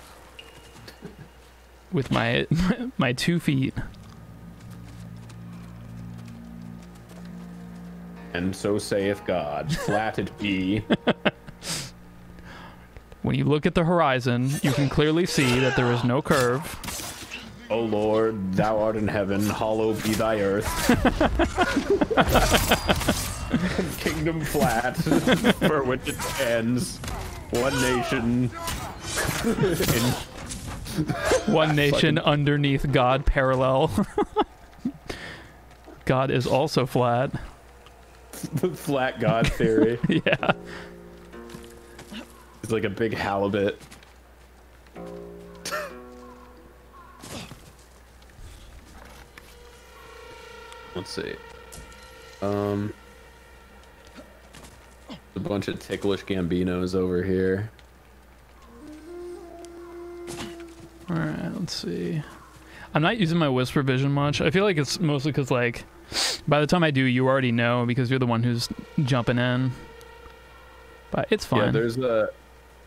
with my my two feet. And so saith God. Flat it be. When you look at the horizon, you can clearly see that there is no curve. O Lord, thou art in heaven, hollow be thy earth. Kingdom flat, for which it stands. One nation. in One nation underneath God parallel. God is also flat. the flat God theory. yeah. It's like a big halibut. Let's see. Um, a bunch of ticklish Gambinos over here. All right, let's see. I'm not using my whisper vision much. I feel like it's mostly because like by the time I do, you already know because you're the one who's jumping in. But it's fine. Yeah, there's a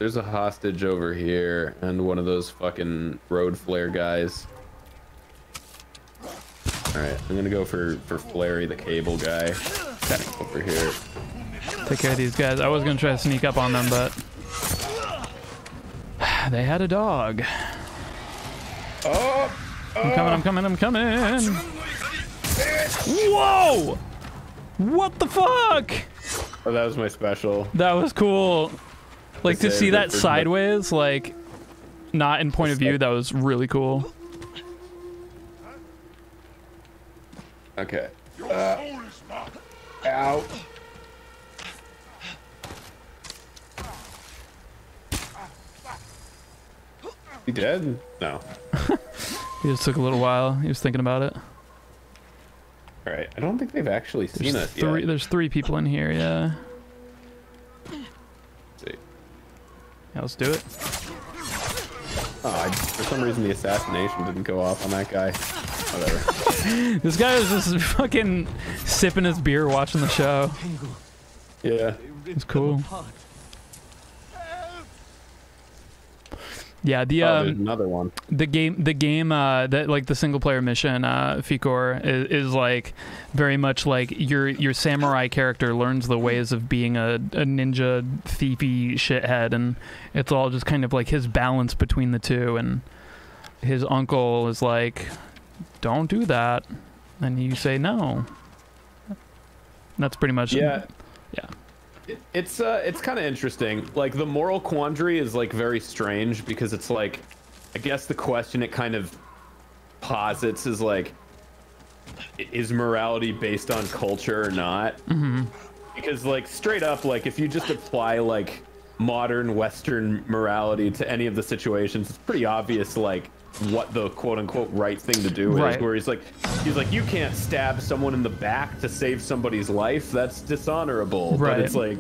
there's a hostage over here and one of those fucking road flare guys. All right, I'm gonna go for for Flary, the cable guy, over here. Take care of these guys. I was gonna try to sneak up on them, but they had a dog. Oh, I'm coming! I'm coming! I'm coming! Whoa! What the fuck? Oh, that was my special. That was cool. Like to see that for the- sideways, like not in point of view. That was really cool. Okay. Uh, ow. He dead? No. He just took a little while. He was thinking about it. All right. I don't think they've actually seen There's us three. yet. There's three people in here. Yeah. Let's see. Yeah, let's do it. Oh, I, for some reason the assassination didn't go off on that guy. Whatever. This guy was just fucking sipping his beer, watching the show. Yeah. It's cool. Yeah, the oh, um, another one. the game, the game, uh, that like the single player mission, uh, Fikor is, is like very much like your your samurai character learns the ways of being a, a ninja thiefy shithead, and it's all just kind of like his balance between the two. And his uncle is like, "Don't do that," and you say no. That's pretty much Yeah. yeah. It, it's uh, it's kind of interesting. Like the moral quandary is like very strange because it's like, I guess the question it kind of posits is like, is morality based on culture or not? Mm-hmm. Because like straight up, like if you just apply like modern Western morality to any of the situations, it's pretty obvious like what the quote unquote right thing to do Right. is. Where he's like, he's like, you can't stab someone in the back to save somebody's life. That's dishonorable. Right. But it's like,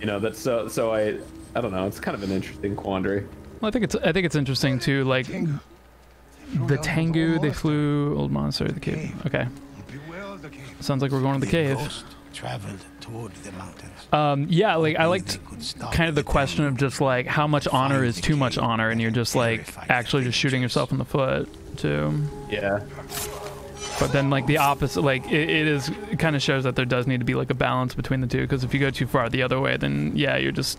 you know, that's so. So I, I don't know. It's kind of an interesting quandary. Well, I think it's I think it's interesting too. Like the Tengu, they flew old monster the cave. Okay, sounds like we're going to the cave. Traveled toward the mountains. Um, yeah, like I liked kind of the question of just like how much honor is too much honor, and you're just like actually just shooting yourself in the foot too. Yeah. But then like the opposite, like it, it is it kind of shows that there does need to be like a balance between the two. Because if you go too far the other way, then yeah, you're just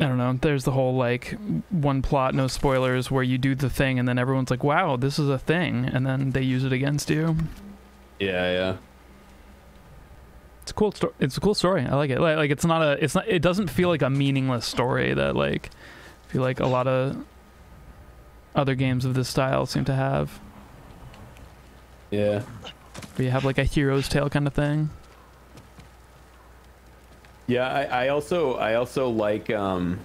I don't know. There's the whole like one plot, no spoilers, where you do the thing and then everyone's like, "Wow, this is a thing," and then they use it against you. Yeah, yeah. It's a cool story. It's a cool story. I like it. Like, like it's not a. It's not. It doesn't feel like a meaningless story that like. I feel like a lot of other games of this style seem to have. Yeah. Where you have like a hero's tale kind of thing. Yeah, I, I also I also like um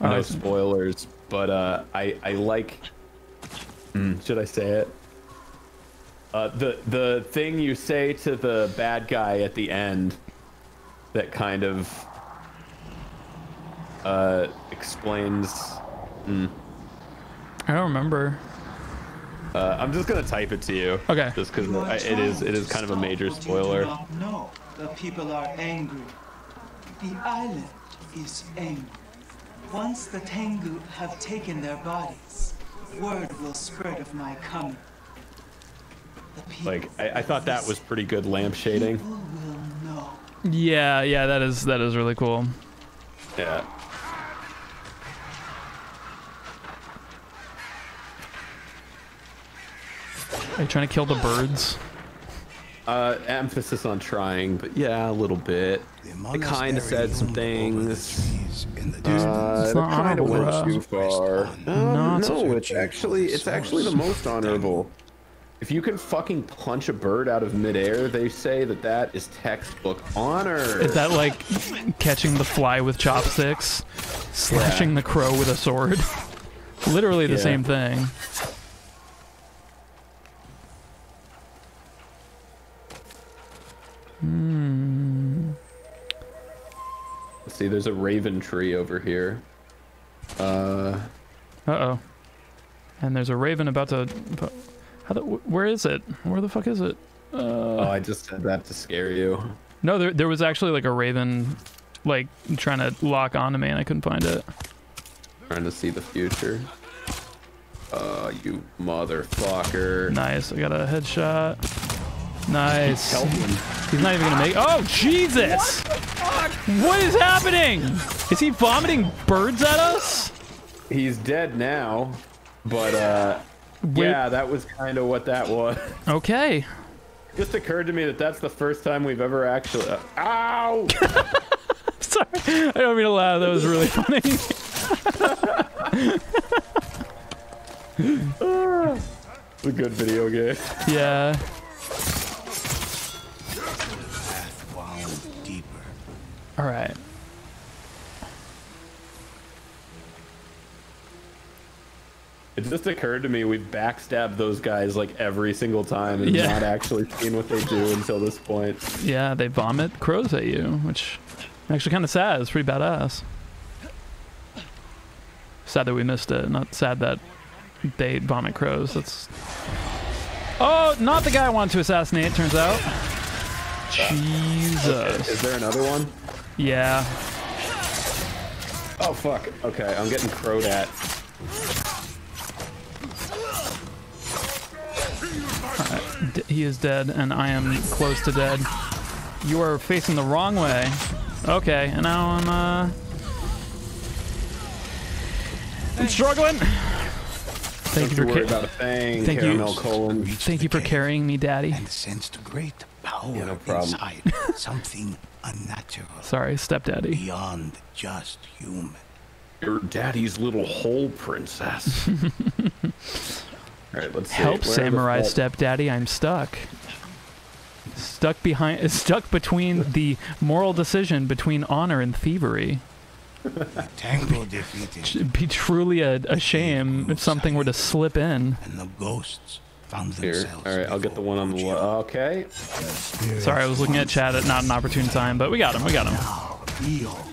no spoilers, but uh I I like hmm, should I say it? Uh, the the thing you say to the bad guy at the end that kind of uh, explains. Mm, I don't remember. uh, I'm just gonna type it to you. Okay. Just because it is it is kind of a major what you do spoiler. No, know. The people are angry. The island is angry. Once the Tengu have taken their bodies, word will spread of my coming. The people Like I, I thought that was pretty good lamp shading. Yeah, yeah, that is that is really cool. Yeah. Are you trying to kill the birds? Uh, emphasis on trying, but yeah, a little bit. I kind of said some things. Uh, It's that not kind of honorable, went bro. too far. Um, No, it's- no, it's actually it's actually the most honorable. If you can fucking punch a bird out of midair, they say that that is textbook honor. Is that like catching the fly with chopsticks, slashing the crow with a sword? Literally the Yeah. same thing. Hmm. Let's see, there's a raven tree over here. Uh, Uh oh. And there's a raven about to. How the, where is it? Where the fuck is it? oh, Uh, I just said that to scare you. no, there there was actually like a raven, like trying to lock onto me, and I couldn't find it. Trying to see the future. Uh, you motherfucker. Nice. I got a headshot. Nice. He's not even gonna make. Oh Jesus! What is happening? Is he vomiting birds at us? He's dead now, but uh, Wait. yeah, that was kind of what that was. Okay. Just occurred to me that that's the first time we've ever actually. Uh, ow! Sorry, I don't mean to laugh. That was really funny. It's a good video game. yeah. Path wound deeper. All right. It just occurred to me we've backstabbed those guys like every single time and Yeah. not actually seen what they do until this point. Yeah, they vomit crows at you, which actually kind of sad. It's pretty badass. Sad that we missed it. Not sad that they vomit crows. That's. Oh, not the guy I wanted to assassinate. Turns out. Jesus. Is there another one? Yeah. Oh fuck. Okay, I'm getting crowed at. He is dead, and I am close to dead. You are facing the wrong way. Okay, and now I'm uh. I'm struggling. Thank you Don't for worry about a thing. Thank you. Caramel colon. Thank you for carrying me, Daddy. And sensed great power Yeah, no problem. inside. Something unnatural. Sorry, stepdaddy. Beyond just human. Your daddy's little hole princess. All right, let's see. Help, Where samurai stepdaddy. I'm stuck. Stuck behind. Stuck between the moral decision between honor and thievery. Tengu defeated, It'd be truly a, a shame if something were to slip in. and the ghosts found Here. themselves. All right, I'll get the one on the left. Okay. Sorry, I was looking at chat at not an opportune time, but we got him. We got him.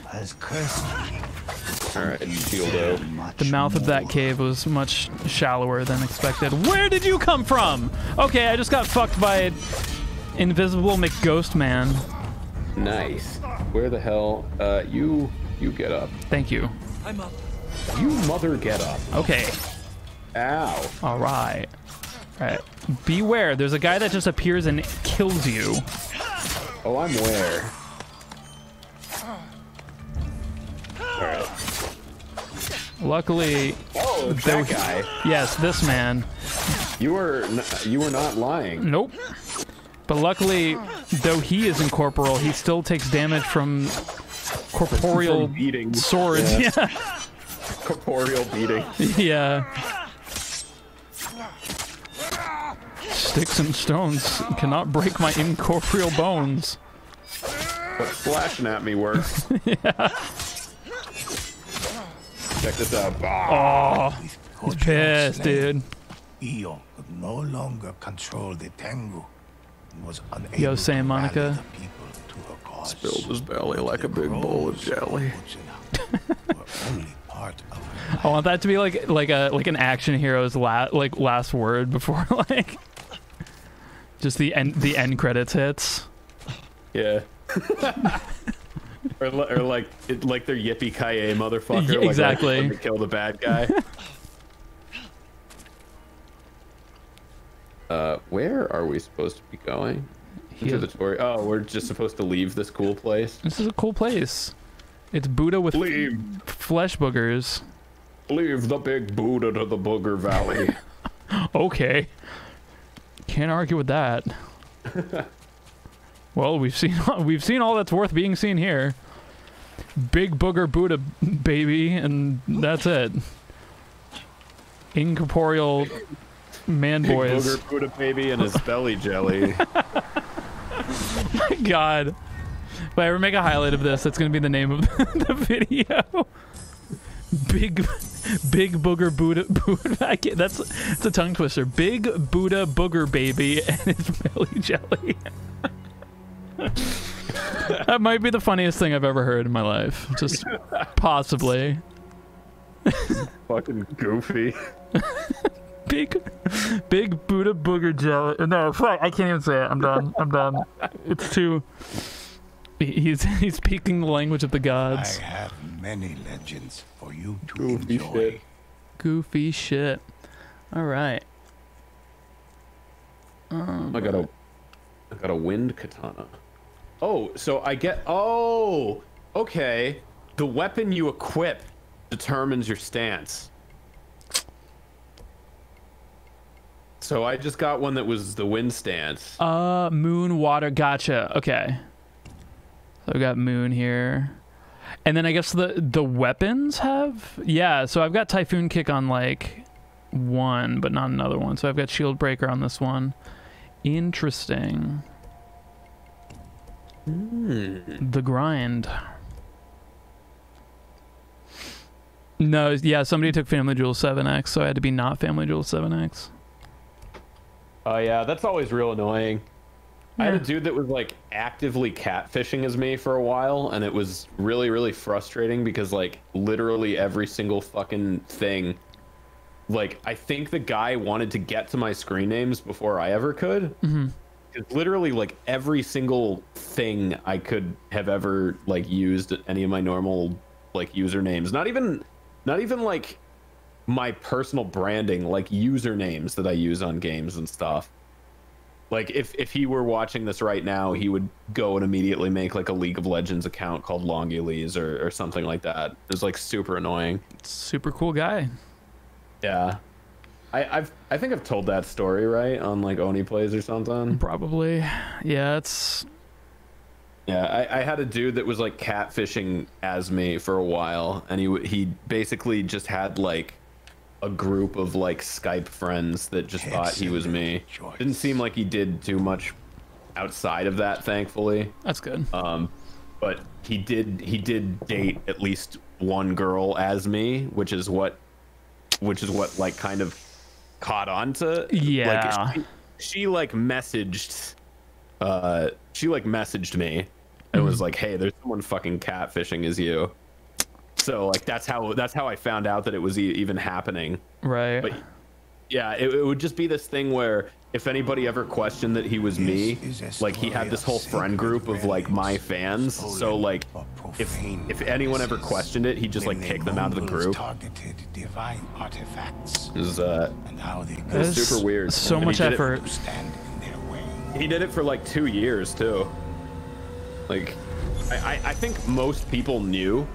Has cursed me. All right, shieldo. The mouth of that cave was much shallower than expected. Where did you come from? Okay, I just got fucked by invisible McGhost Man. Nice. Where the hell? Uh, you you get up. Thank you. I'm up. You mother get up. Okay. Ow. All right. All right. Beware. There's a guy that just appears and kills you. Oh, I'm where? All right. Luckily, Oh, that he- guy. yes, this man. You were n- you were not lying. Nope. But luckily, though he is incorporeal, he still takes damage from corporeal From swords. Yeah. Yeah. Corporeal beating. yeah. Sticks and stones cannot break my incorporeal bones. But slashing at me works. Check this out. Ah, Oh, he's pissed, dude. Iyo could no longer control the Tengu and was unable Yo, Sam to rally Monica. the people to her cause. Spilled his belly like a big bowl of jelly. Only part of I want that to be like like a like an action hero's la- like last word before like just the end the end credits hits. Yeah. or, li- or like it, like their yippee ki motherfucker. Yeah, exactly. before they kill the bad guy. uh, where are we supposed to be going? Into the tour. Oh, we're just supposed to leave this cool place. This is a cool place. It's Buddha with Leave. flesh boogers. Leave the big Buddha to the Booger Valley. Okay. Can't argue with that. well, we've seen we've seen all that's worth being seen here. Big booger Buddha baby, and that's it. Incorporeal man Big boys. Booger Buddha baby and his belly jelly. my god. If I ever make a highlight of this, that's gonna be the name of the video. Big, big booger Buddha. Buddha I can't- that's it's a tongue twister. Big Buddha booger baby and it's belly jelly. that might be the funniest thing I've ever heard in my life. Just possibly. Fucking goofy. Big, big Buddha booger jelly. No, fuck, I can't even say it. I'm done. I'm done. It's too. He- He's he's speaking the language of the gods. I have many legends for you to Goofy enjoy. shit. Goofy shit. All right. Um, I got a, I got a wind katana. Oh, so I get. Oh, okay. The weapon you equip determines your stance. So I just got one that was the wind stance. Uh, moon, water. Gotcha. Okay. So we got moon here, and then I guess the the weapons have yeah. So I've got typhoon kick on like one, but not another one. So I've got shield breaker on this one. Interesting. Hmm. The grind. No, yeah, somebody took Family Jules 7X, so I had to be not Family Jules 7X. Oh yeah, that's always real annoying. I had a dude that was like actively catfishing as me for a while, and it was really, really frustrating because like literally every single fucking thing. Like I think the guy wanted to get to my screen names before I ever could. hmm It's literally like every single thing I could have ever like used any of my normal like usernames. Not even not even like my personal branding, like usernames that I use on games and stuff. Like if if he were watching this right now, he would go and immediately make like a League of Legends account called Longulis or, or something like that. It was like super annoying. Super cool guy. Yeah. I, I've I think I've told that story right on like Oney plays or something. Probably. Yeah, it's Yeah, I, I had a dude that was like catfishing as me for a while, and he he basically just had like a group of like Skype friends that just thought he was me. Didn't seem like he did too much outside of that, thankfully. That's good. Um, but he did he did date at least one girl as me, which is what which is what like kind of caught on to Yeah. like she, she like messaged uh she like messaged me and was like hey there's someone fucking catfishing as you so like that's how that's how i found out that it was e- even happening right. but yeah it, it would just be this thing where if anybody ever questioned that he was me like he had this whole friend group of like my fans so like if if anyone ever questioned it he'd just like kick them out of the group targeted divine artifacts it was uh and how they it was is super weird so And much did it- effort. stand in their way. he did it for like two years too. Like, I, I, I think most people knew,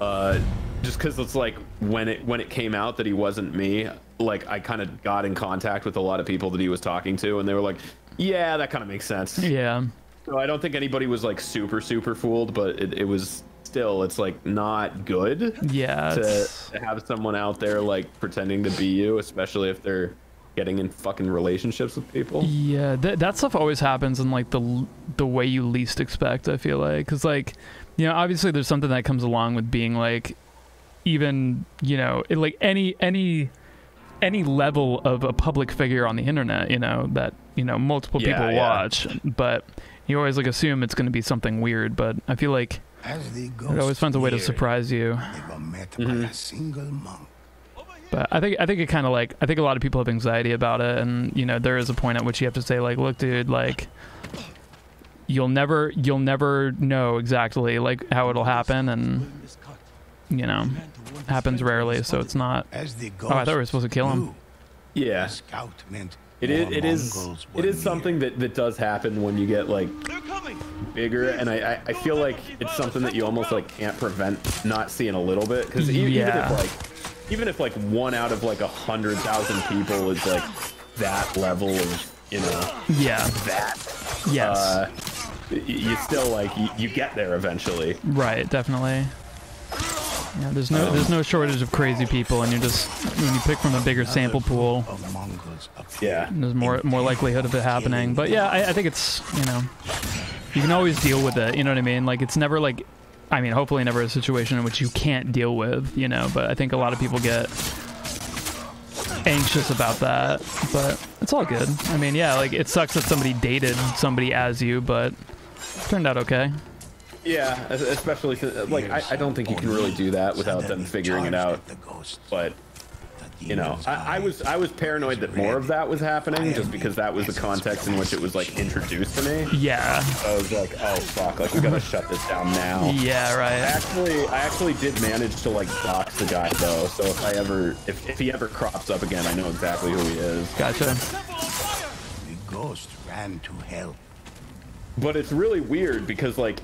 uh, just because it's like when it when it came out that he wasn't me. Like, I kind of got in contact with a lot of people that he was talking to, and they were like, "Yeah, that kind of makes sense." Yeah. So I don't think anybody was like super super fooled, but it, it was still it's like not good. Yeah, To, to have someone out there like pretending to be you, especially if they're getting in fucking relationships with people. Yeah, that that stuff always happens in like the the way you least expect. I feel like because like you know obviously there's something that comes along with being like even you know it, like any any any level of a public figure on the internet, you know, that you know multiple Yeah, people yeah. watch, but you always like assume it's going to be something weird. But I feel like As the it always ghosts finds a way to surprise you. They met Mm-hmm. by a single monk. But I think I think it kind of like I think a lot of people have anxiety about it, and you know there is a point at which you have to say like, look, dude, like you'll never you'll never know exactly like how it'll happen, and you know happens rarely, so it's not. As the Oh, I thought we were supposed to kill him. Yeah. It is. It is. It is something that that does happen when you get like bigger, and I I, I feel like it's something that you almost like can't prevent not seeing a little bit because even Yeah. if like even if like one out of like a hundred thousand people is like that level of you know Yeah. that Yes. uh, you still like you, you get there eventually. Right, definitely. Yeah, there's no there's no shortage of crazy people, and you just when you pick from a bigger sample pool, of Mongols appeared. Yeah. there's more more likelihood of it happening. But yeah, I, I think it's you know you can always deal with it. You know what I mean? Like it's never like I mean, hopefully never a situation in which you can't deal with. You know, but I think a lot of people get anxious about that. But it's all good. I mean, yeah, like it sucks that somebody dated somebody as you, but it turned out okay. Yeah, especially like I, I don't think you can really do that without them figuring it out. But you know, I, I was I was paranoid that more of that was happening just because that was the context in which it was like introduced to me. Yeah. I was like, oh fuck, like we gotta shut this down now. Yeah, I right. actually I actually did manage to like box the guy though, so if I ever if, if he ever crops up again, I know exactly who he is. Gotcha. The ghost ran to help. But it's really weird because like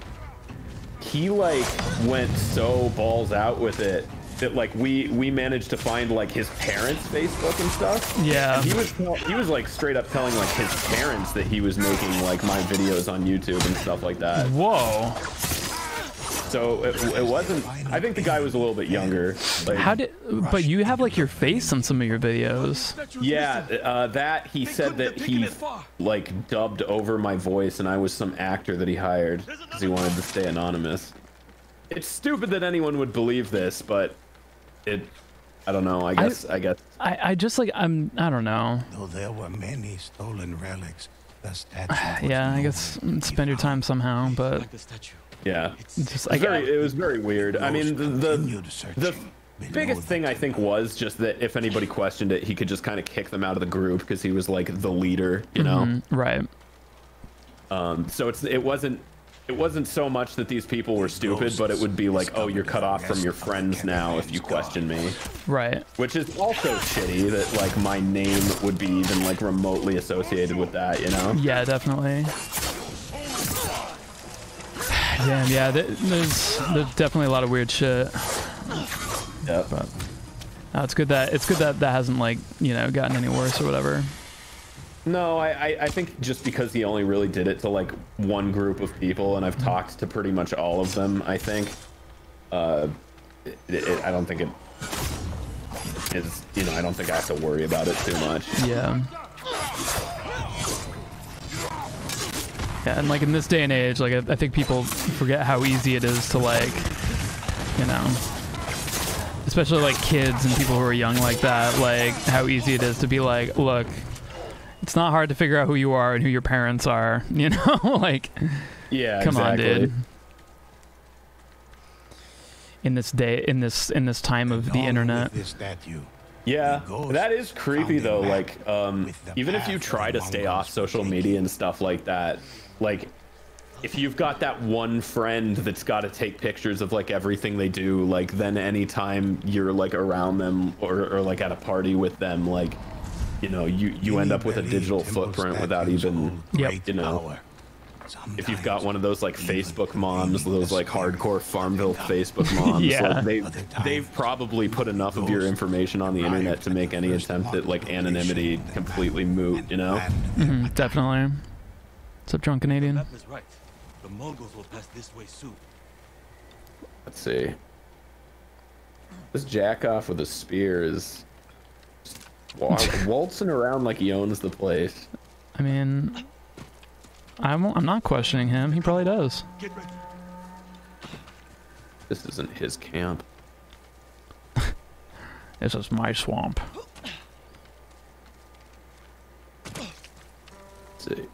he like went so balls out with it that like we we managed to find like his parents' Facebook and stuff. Yeah. And he was he was like straight up telling like his parents that he was making like my videos on YouTube and stuff like that. Whoa. So it, it wasn't. I think the guy was a little bit younger. Like, How did? But you have like your face on some of your videos. Yeah, uh, that he said that he like dubbed over my voice, and I was some actor that he hired because he wanted to stay anonymous. It's stupid that anyone would believe this, but it. I don't know. I guess. I, guess. I, I just like I'm I don't know. Though there were many stolen relics, the statue Yeah, I guess spend your time somehow, but Yeah. it's just It was very, it was very weird. I mean, the the, the biggest thing I think was just that if anybody questioned it, he could just kind of kick them out of the group because he was like the leader, you know. Mhm, right. Um, so it's it wasn't it wasn't so much that these people were stupid, but it would be like, oh, you're cut off from your friends now if you question me, Right. which is also shitty that like my name would be even like remotely associated with that, you know? Yeah, definitely. Damn, yeah, there's there's definitely a lot of weird shit. Yeah. But no, it's good that it's good that that hasn't like you know gotten any worse or whatever. No, I, I, think just because he only really did it to like one group of people, and I've talked to pretty much all of them. I think. Uh, it, it, I don't think it is. You know, I don't think I have to worry about it too much. Yeah. Yeah, and like in this day and age, like I, I think people forget how easy it is to like, you know, especially like kids and people who are young like that, like how easy it is to be like, look, it's not hard to figure out who you are and who your parents are, you know, like, Yeah. come on, dude. In this day, in this in this time of the internet, with this statue, Yeah, that is creepy though. Like, um, even if you try to stay off social were media and stuff like that, like, if you've got that one friend that's got to take pictures of like everything they do, like, then anytime you're like around them or, or like at a party with them, like, you know, you you end up with a digital footprint without even, Yep. you know, if you've got one of those like Facebook moms, those like hardcore Farmville. Facebook moms, Yeah. like they they've probably put enough of your information on the internet to make any attempt at like anonymity completely moot, you know? hmm definitely. What's up, drunk Canadian? Right. The Mongols will pass this way soon. Let's see. This jack off with a spear is just wa- waltzing around like he owns the place. I mean, I'm, I'm not questioning him. He probably does. This isn't his camp. this is my swamp. Let's see.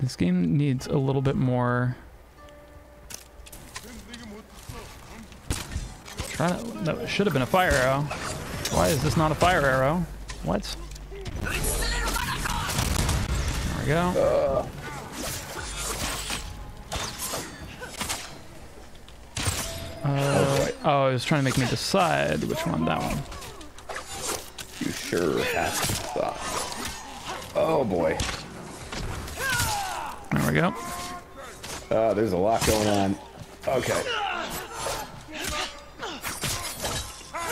This game needs a little bit more... Trying to... That should have been a fire arrow. Why is this not a fire arrow? What? There we go. Uh, oh, it was trying to make me decide which one. That one. You sure have to stop. Oh boy. There we go. Uh, there's a lot going on. Okay.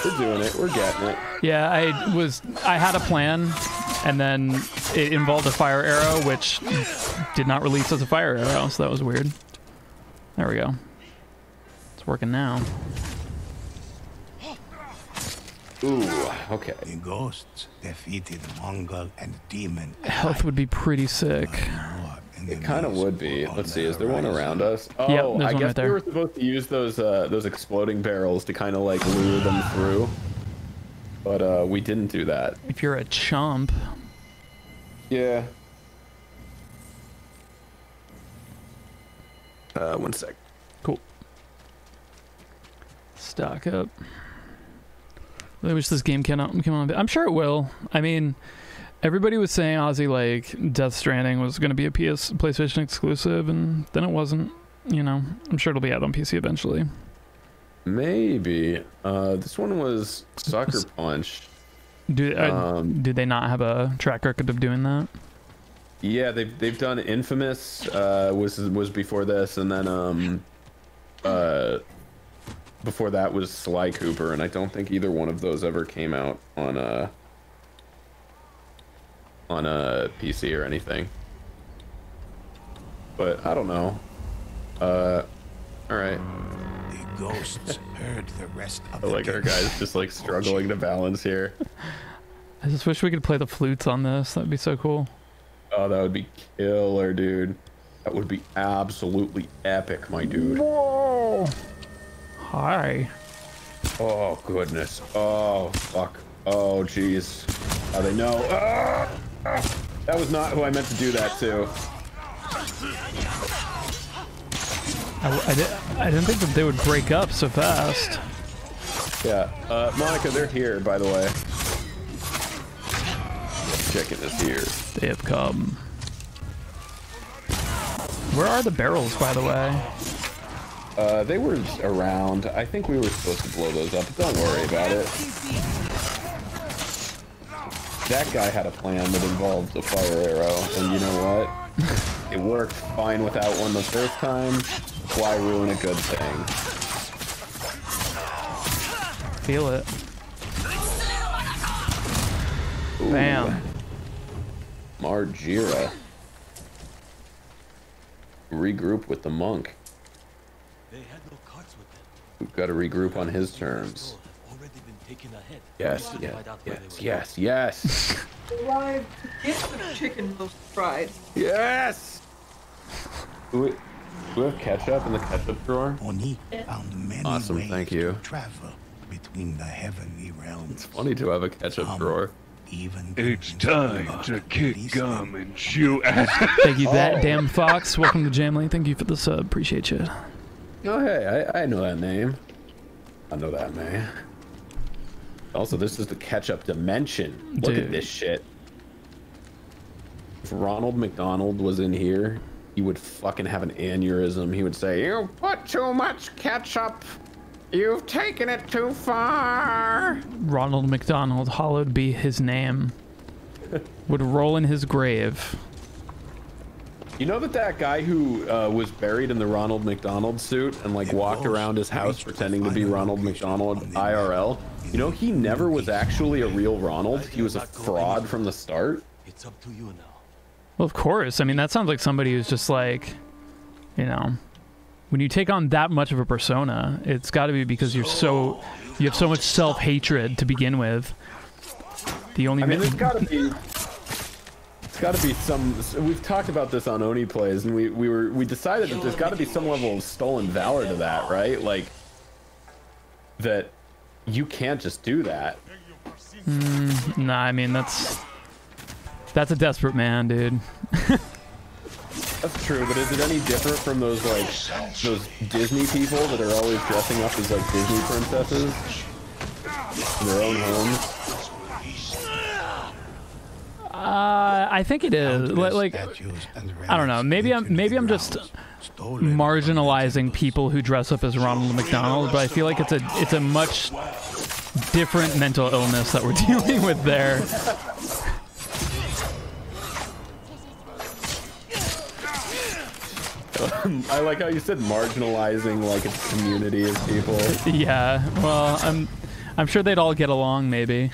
We're doing it. We're getting it. Yeah, I was. I had a plan, and then it involved a fire arrow, which did not release as a fire arrow, so that was weird. There we go. It's working now. Ooh, okay. The ghosts defeated Mongol and demon. Health would be pretty sick. It kind of would be. Let's see. Is there one around us? Oh, Yep, I guess right we were supposed to use those uh, those exploding barrels to kind of like lure them through, but uh, we didn't do that. If you're a chump, Yeah. Uh, one sec. Cool. Stock up. I wish this game came out. Came on. I'm sure it will. I mean, everybody was saying Ozzy like Death Stranding was going to be a PS PlayStation exclusive, and then it wasn't. You know, I'm sure it'll be out on PC eventually. Maybe. Uh, this one was Sucker Punch. Do uh, Um, did they not have a track record of doing that? Yeah, they've they've done Infamous. Uh, was was before this, and then um, uh, before that was Sly Cooper, and I don't think either one of those ever came out on a on a PC or anything. But I don't know. Uh, all right. The ghosts heard the rest of I the like our guys just like struggling to balance here. I just wish we could play the flutes on this. That'd be so cool. Oh, that would be killer, dude. That would be absolutely epic, my dude. Whoa! Hi. Oh goodness. Oh fuck. Oh jeez. How they know? Ah! That was not who I meant to do that to. I, I, did, I didn't think that they would break up so fast. Yeah. Uh, Monica, they're here, by the way. Checking this here. They have come. Where are the barrels, by the way? Uh, they were around. I think we were supposed to blow those up, but don't worry about it. That guy had a plan that involved a fire arrow, and you know what? it worked fine without one the first time. Why ruin a good thing? Feel it. Ooh. Bam. Margira. Regroup with the monk. They had no carts with them. We've got to regroup on his terms. Already been taken ahead. Yes, yes, find out where yes, yes, yes. Alive to get the chicken most fried. Yes! Do we, do we have ketchup in the ketchup drawer? Found many Awesome, ways thank you. to travel between the heavenly realms. It's funny to have a ketchup drawer. Even It's time to kick gum and chew ass. Thank you, that oh. damn fox. Welcome to Jamley. Thank you for the sub. Appreciate you. Oh, hey, I, I know that name. I know that man. Also, this is the ketchup dimension. Look Dude. at this shit. If Ronald McDonald was in here, he would fucking have an aneurysm. He would say, You put too much ketchup. You've taken it too far. Ronald McDonald, hallowed be his name, would roll in his grave. You know that that guy who uh, was buried in the Ronald McDonald suit and like walked around his house pretending to be Ronald McDonald IRL? You know, he never was actually a real Ronald. He was a fraud from the start. It's up to you now. Well, of course. I mean, that sounds like somebody who's just like, you know, when you take on that much of a persona, it's got to be because you're so, you have so much self hatred to begin with. The only I mean, there's got to be. It's got to be some. We've talked about this on Oney plays, and we we were we decided that there's got to be some level of stolen valor to that, right? Like that you can't just do that. Mm, nah, I mean that's that's a desperate man, dude. That's true, but is it any different from those like those Disney people that are always dressing up as like Disney princesses in their own homes? Uh, I think it is. Li- Like, I don't know. Maybe I'm maybe I'm just marginalizing people who dress up as Ronald McDonald, but I feel like it's a it's a much different mental illness that we're dealing with there. I like how you said marginalizing like a community of people. Yeah. Well, I'm I'm sure they'd all get along. Maybe.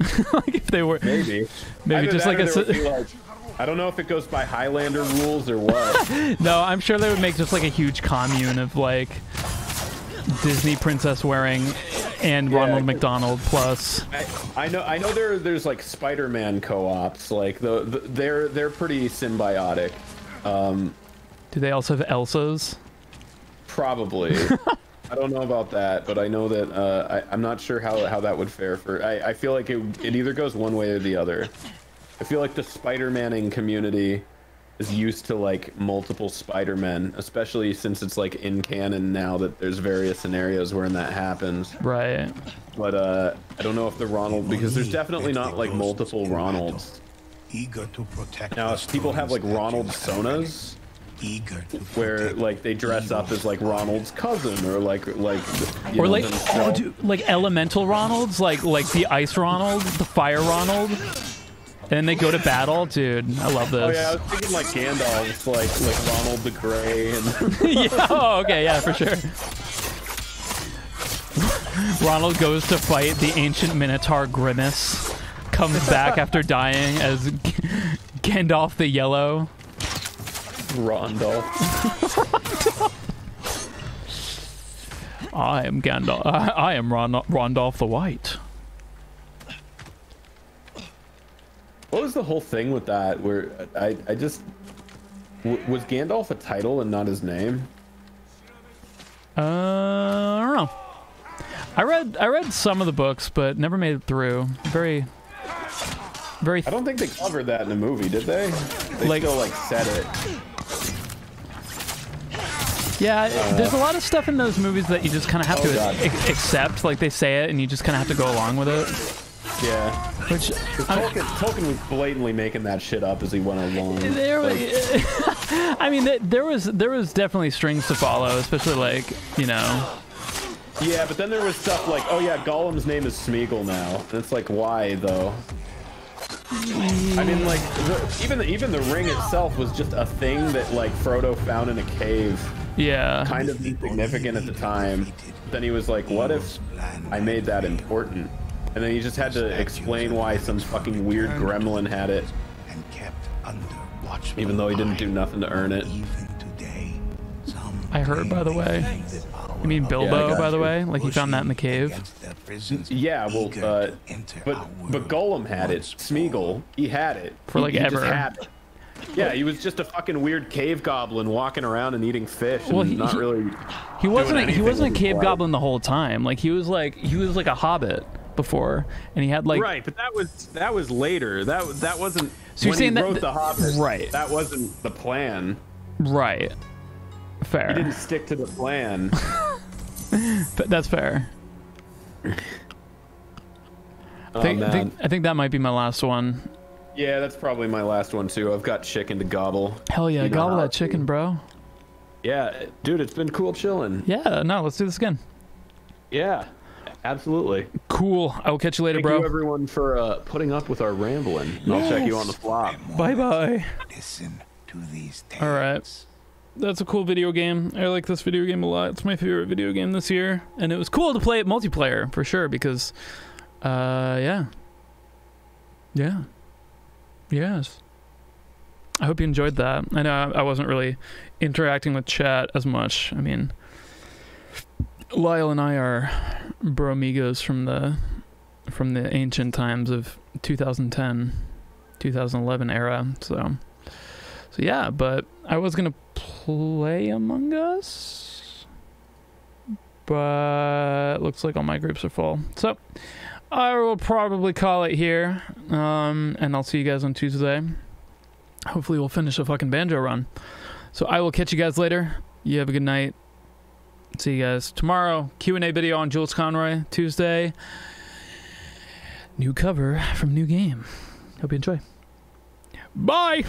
like if they were. Maybe. Maybe Either just like a. there would s- be, like, I don't know if it goes by Highlander rules or what. no, I'm sure they would make just like a huge commune of like Disney princess wearing and Ronald McDonald plus. I, I know I know there there's like Spider-Man co-ops like the, the they're they're pretty symbiotic. Um, Do they also have Elsa's? Probably. I don't know about that, but I know that uh, I, I'm not sure how, how that would fare for. I, I feel like it, it either goes one way or the other. I feel like the Spider-Manning community is used to like multiple Spider-Men, especially since it's like in canon now that there's various scenarios wherein that happens. Right. But uh, I don't know if the Ronald because there's definitely not like multiple Ronalds. Eager to protect Now, if people have like Ronald Sonas, eager to where like they dress up as like Ronald's cousin or like like you or know, like oh, dude, like elemental Ronalds, like like the ice Ronald, the fire Ronald. And then they go to battle, dude. I love this Oh this. yeah, I was thinking like Gandalf, like like Ronald the Grey, and yeah. Oh, okay. Yeah, for sure. Ronald goes to fight the ancient Minotaur Grimace. Comes back after dying as G- Gandalf the Yellow. Rondolph. I am Gandalf. I, I am Ron- Rondolph the White. What was the whole thing with that? Where I I just w- was Gandalf a title and not his name? Uh, I don't know. I read I read some of the books, but never made it through. Very, very. I don't think they covered that in the movie, did they? They Like- still like said it. Yeah, Uh, there's a lot of stuff in those movies that you just kind of have Oh, to ac- accept. Like they say it, and you just kind of have to go along with it. Yeah. Which Tolkien, Tolkien was blatantly making that shit up as he went along. There, Like, I mean, there was there was definitely strings to follow, especially like you know. yeah, but then there was stuff like, oh yeah, Gollum's name is Smeagol now, and it's like, why though? I mean, like, the, even the, even the ring itself was just a thing that like Frodo found in a cave. Yeah. Kind of insignificant at the time. Then he was like, what if I made that important? And then he just had to explain why some fucking weird gremlin had it. And kept under watch. Even though he didn't do nothing to earn it. I heard, by the way. You mean Bilbo, got by the way? Like he found that in the cave. Yeah, well, uh, but but Gollum had it. Smeagol, he had it For, like, he just ever. had it. Yeah, he was just a fucking weird cave goblin walking around and eating fish and Well, he- not really. He wasn't. A, he wasn't a with his cave life. goblin the whole time. Like he was like he was like a hobbit before, and he had like right, but that was that was later. That that wasn't. So you're saying he that- wrote that- the Hobbit, right. That wasn't the plan. right. Fair. He didn't stick to the plan. But that's fair. Oh, I think, I man. think I think that might be my last one. Yeah, that's probably my last one too. I've got chicken to gobble. Hell yeah, You gobble that chicken, bro. Yeah, dude, it's been cool chilling. Yeah, no, let's do this again. Yeah, absolutely. Cool. I will catch you later, Thank bro. you everyone for uh, putting up with our rambling. I'll check you on the flop. Bye bye. Listen to these tales. All right. That's a cool video game. I like this video game a lot. It's my favorite video game this year, and it was cool to play it multiplayer for sure because, uh, yeah, yeah, yes. I hope you enjoyed that. I know I wasn't really interacting with chat as much. I mean, Lyle and I are bromigos from the from the ancient times of 2010, 2011 era. So, so yeah. But I was gonna play Among Us, but looks like all my groups are full. So I will probably call it here, um, and I'll see you guys on Tuesday. hopefully we'll finish a fucking banjo run. So I will catch you guys later. You have a good night. See you guys tomorrow. Q and A video on Jules Conroy Tuesday. New cover from new game. Hope you enjoy. Bye.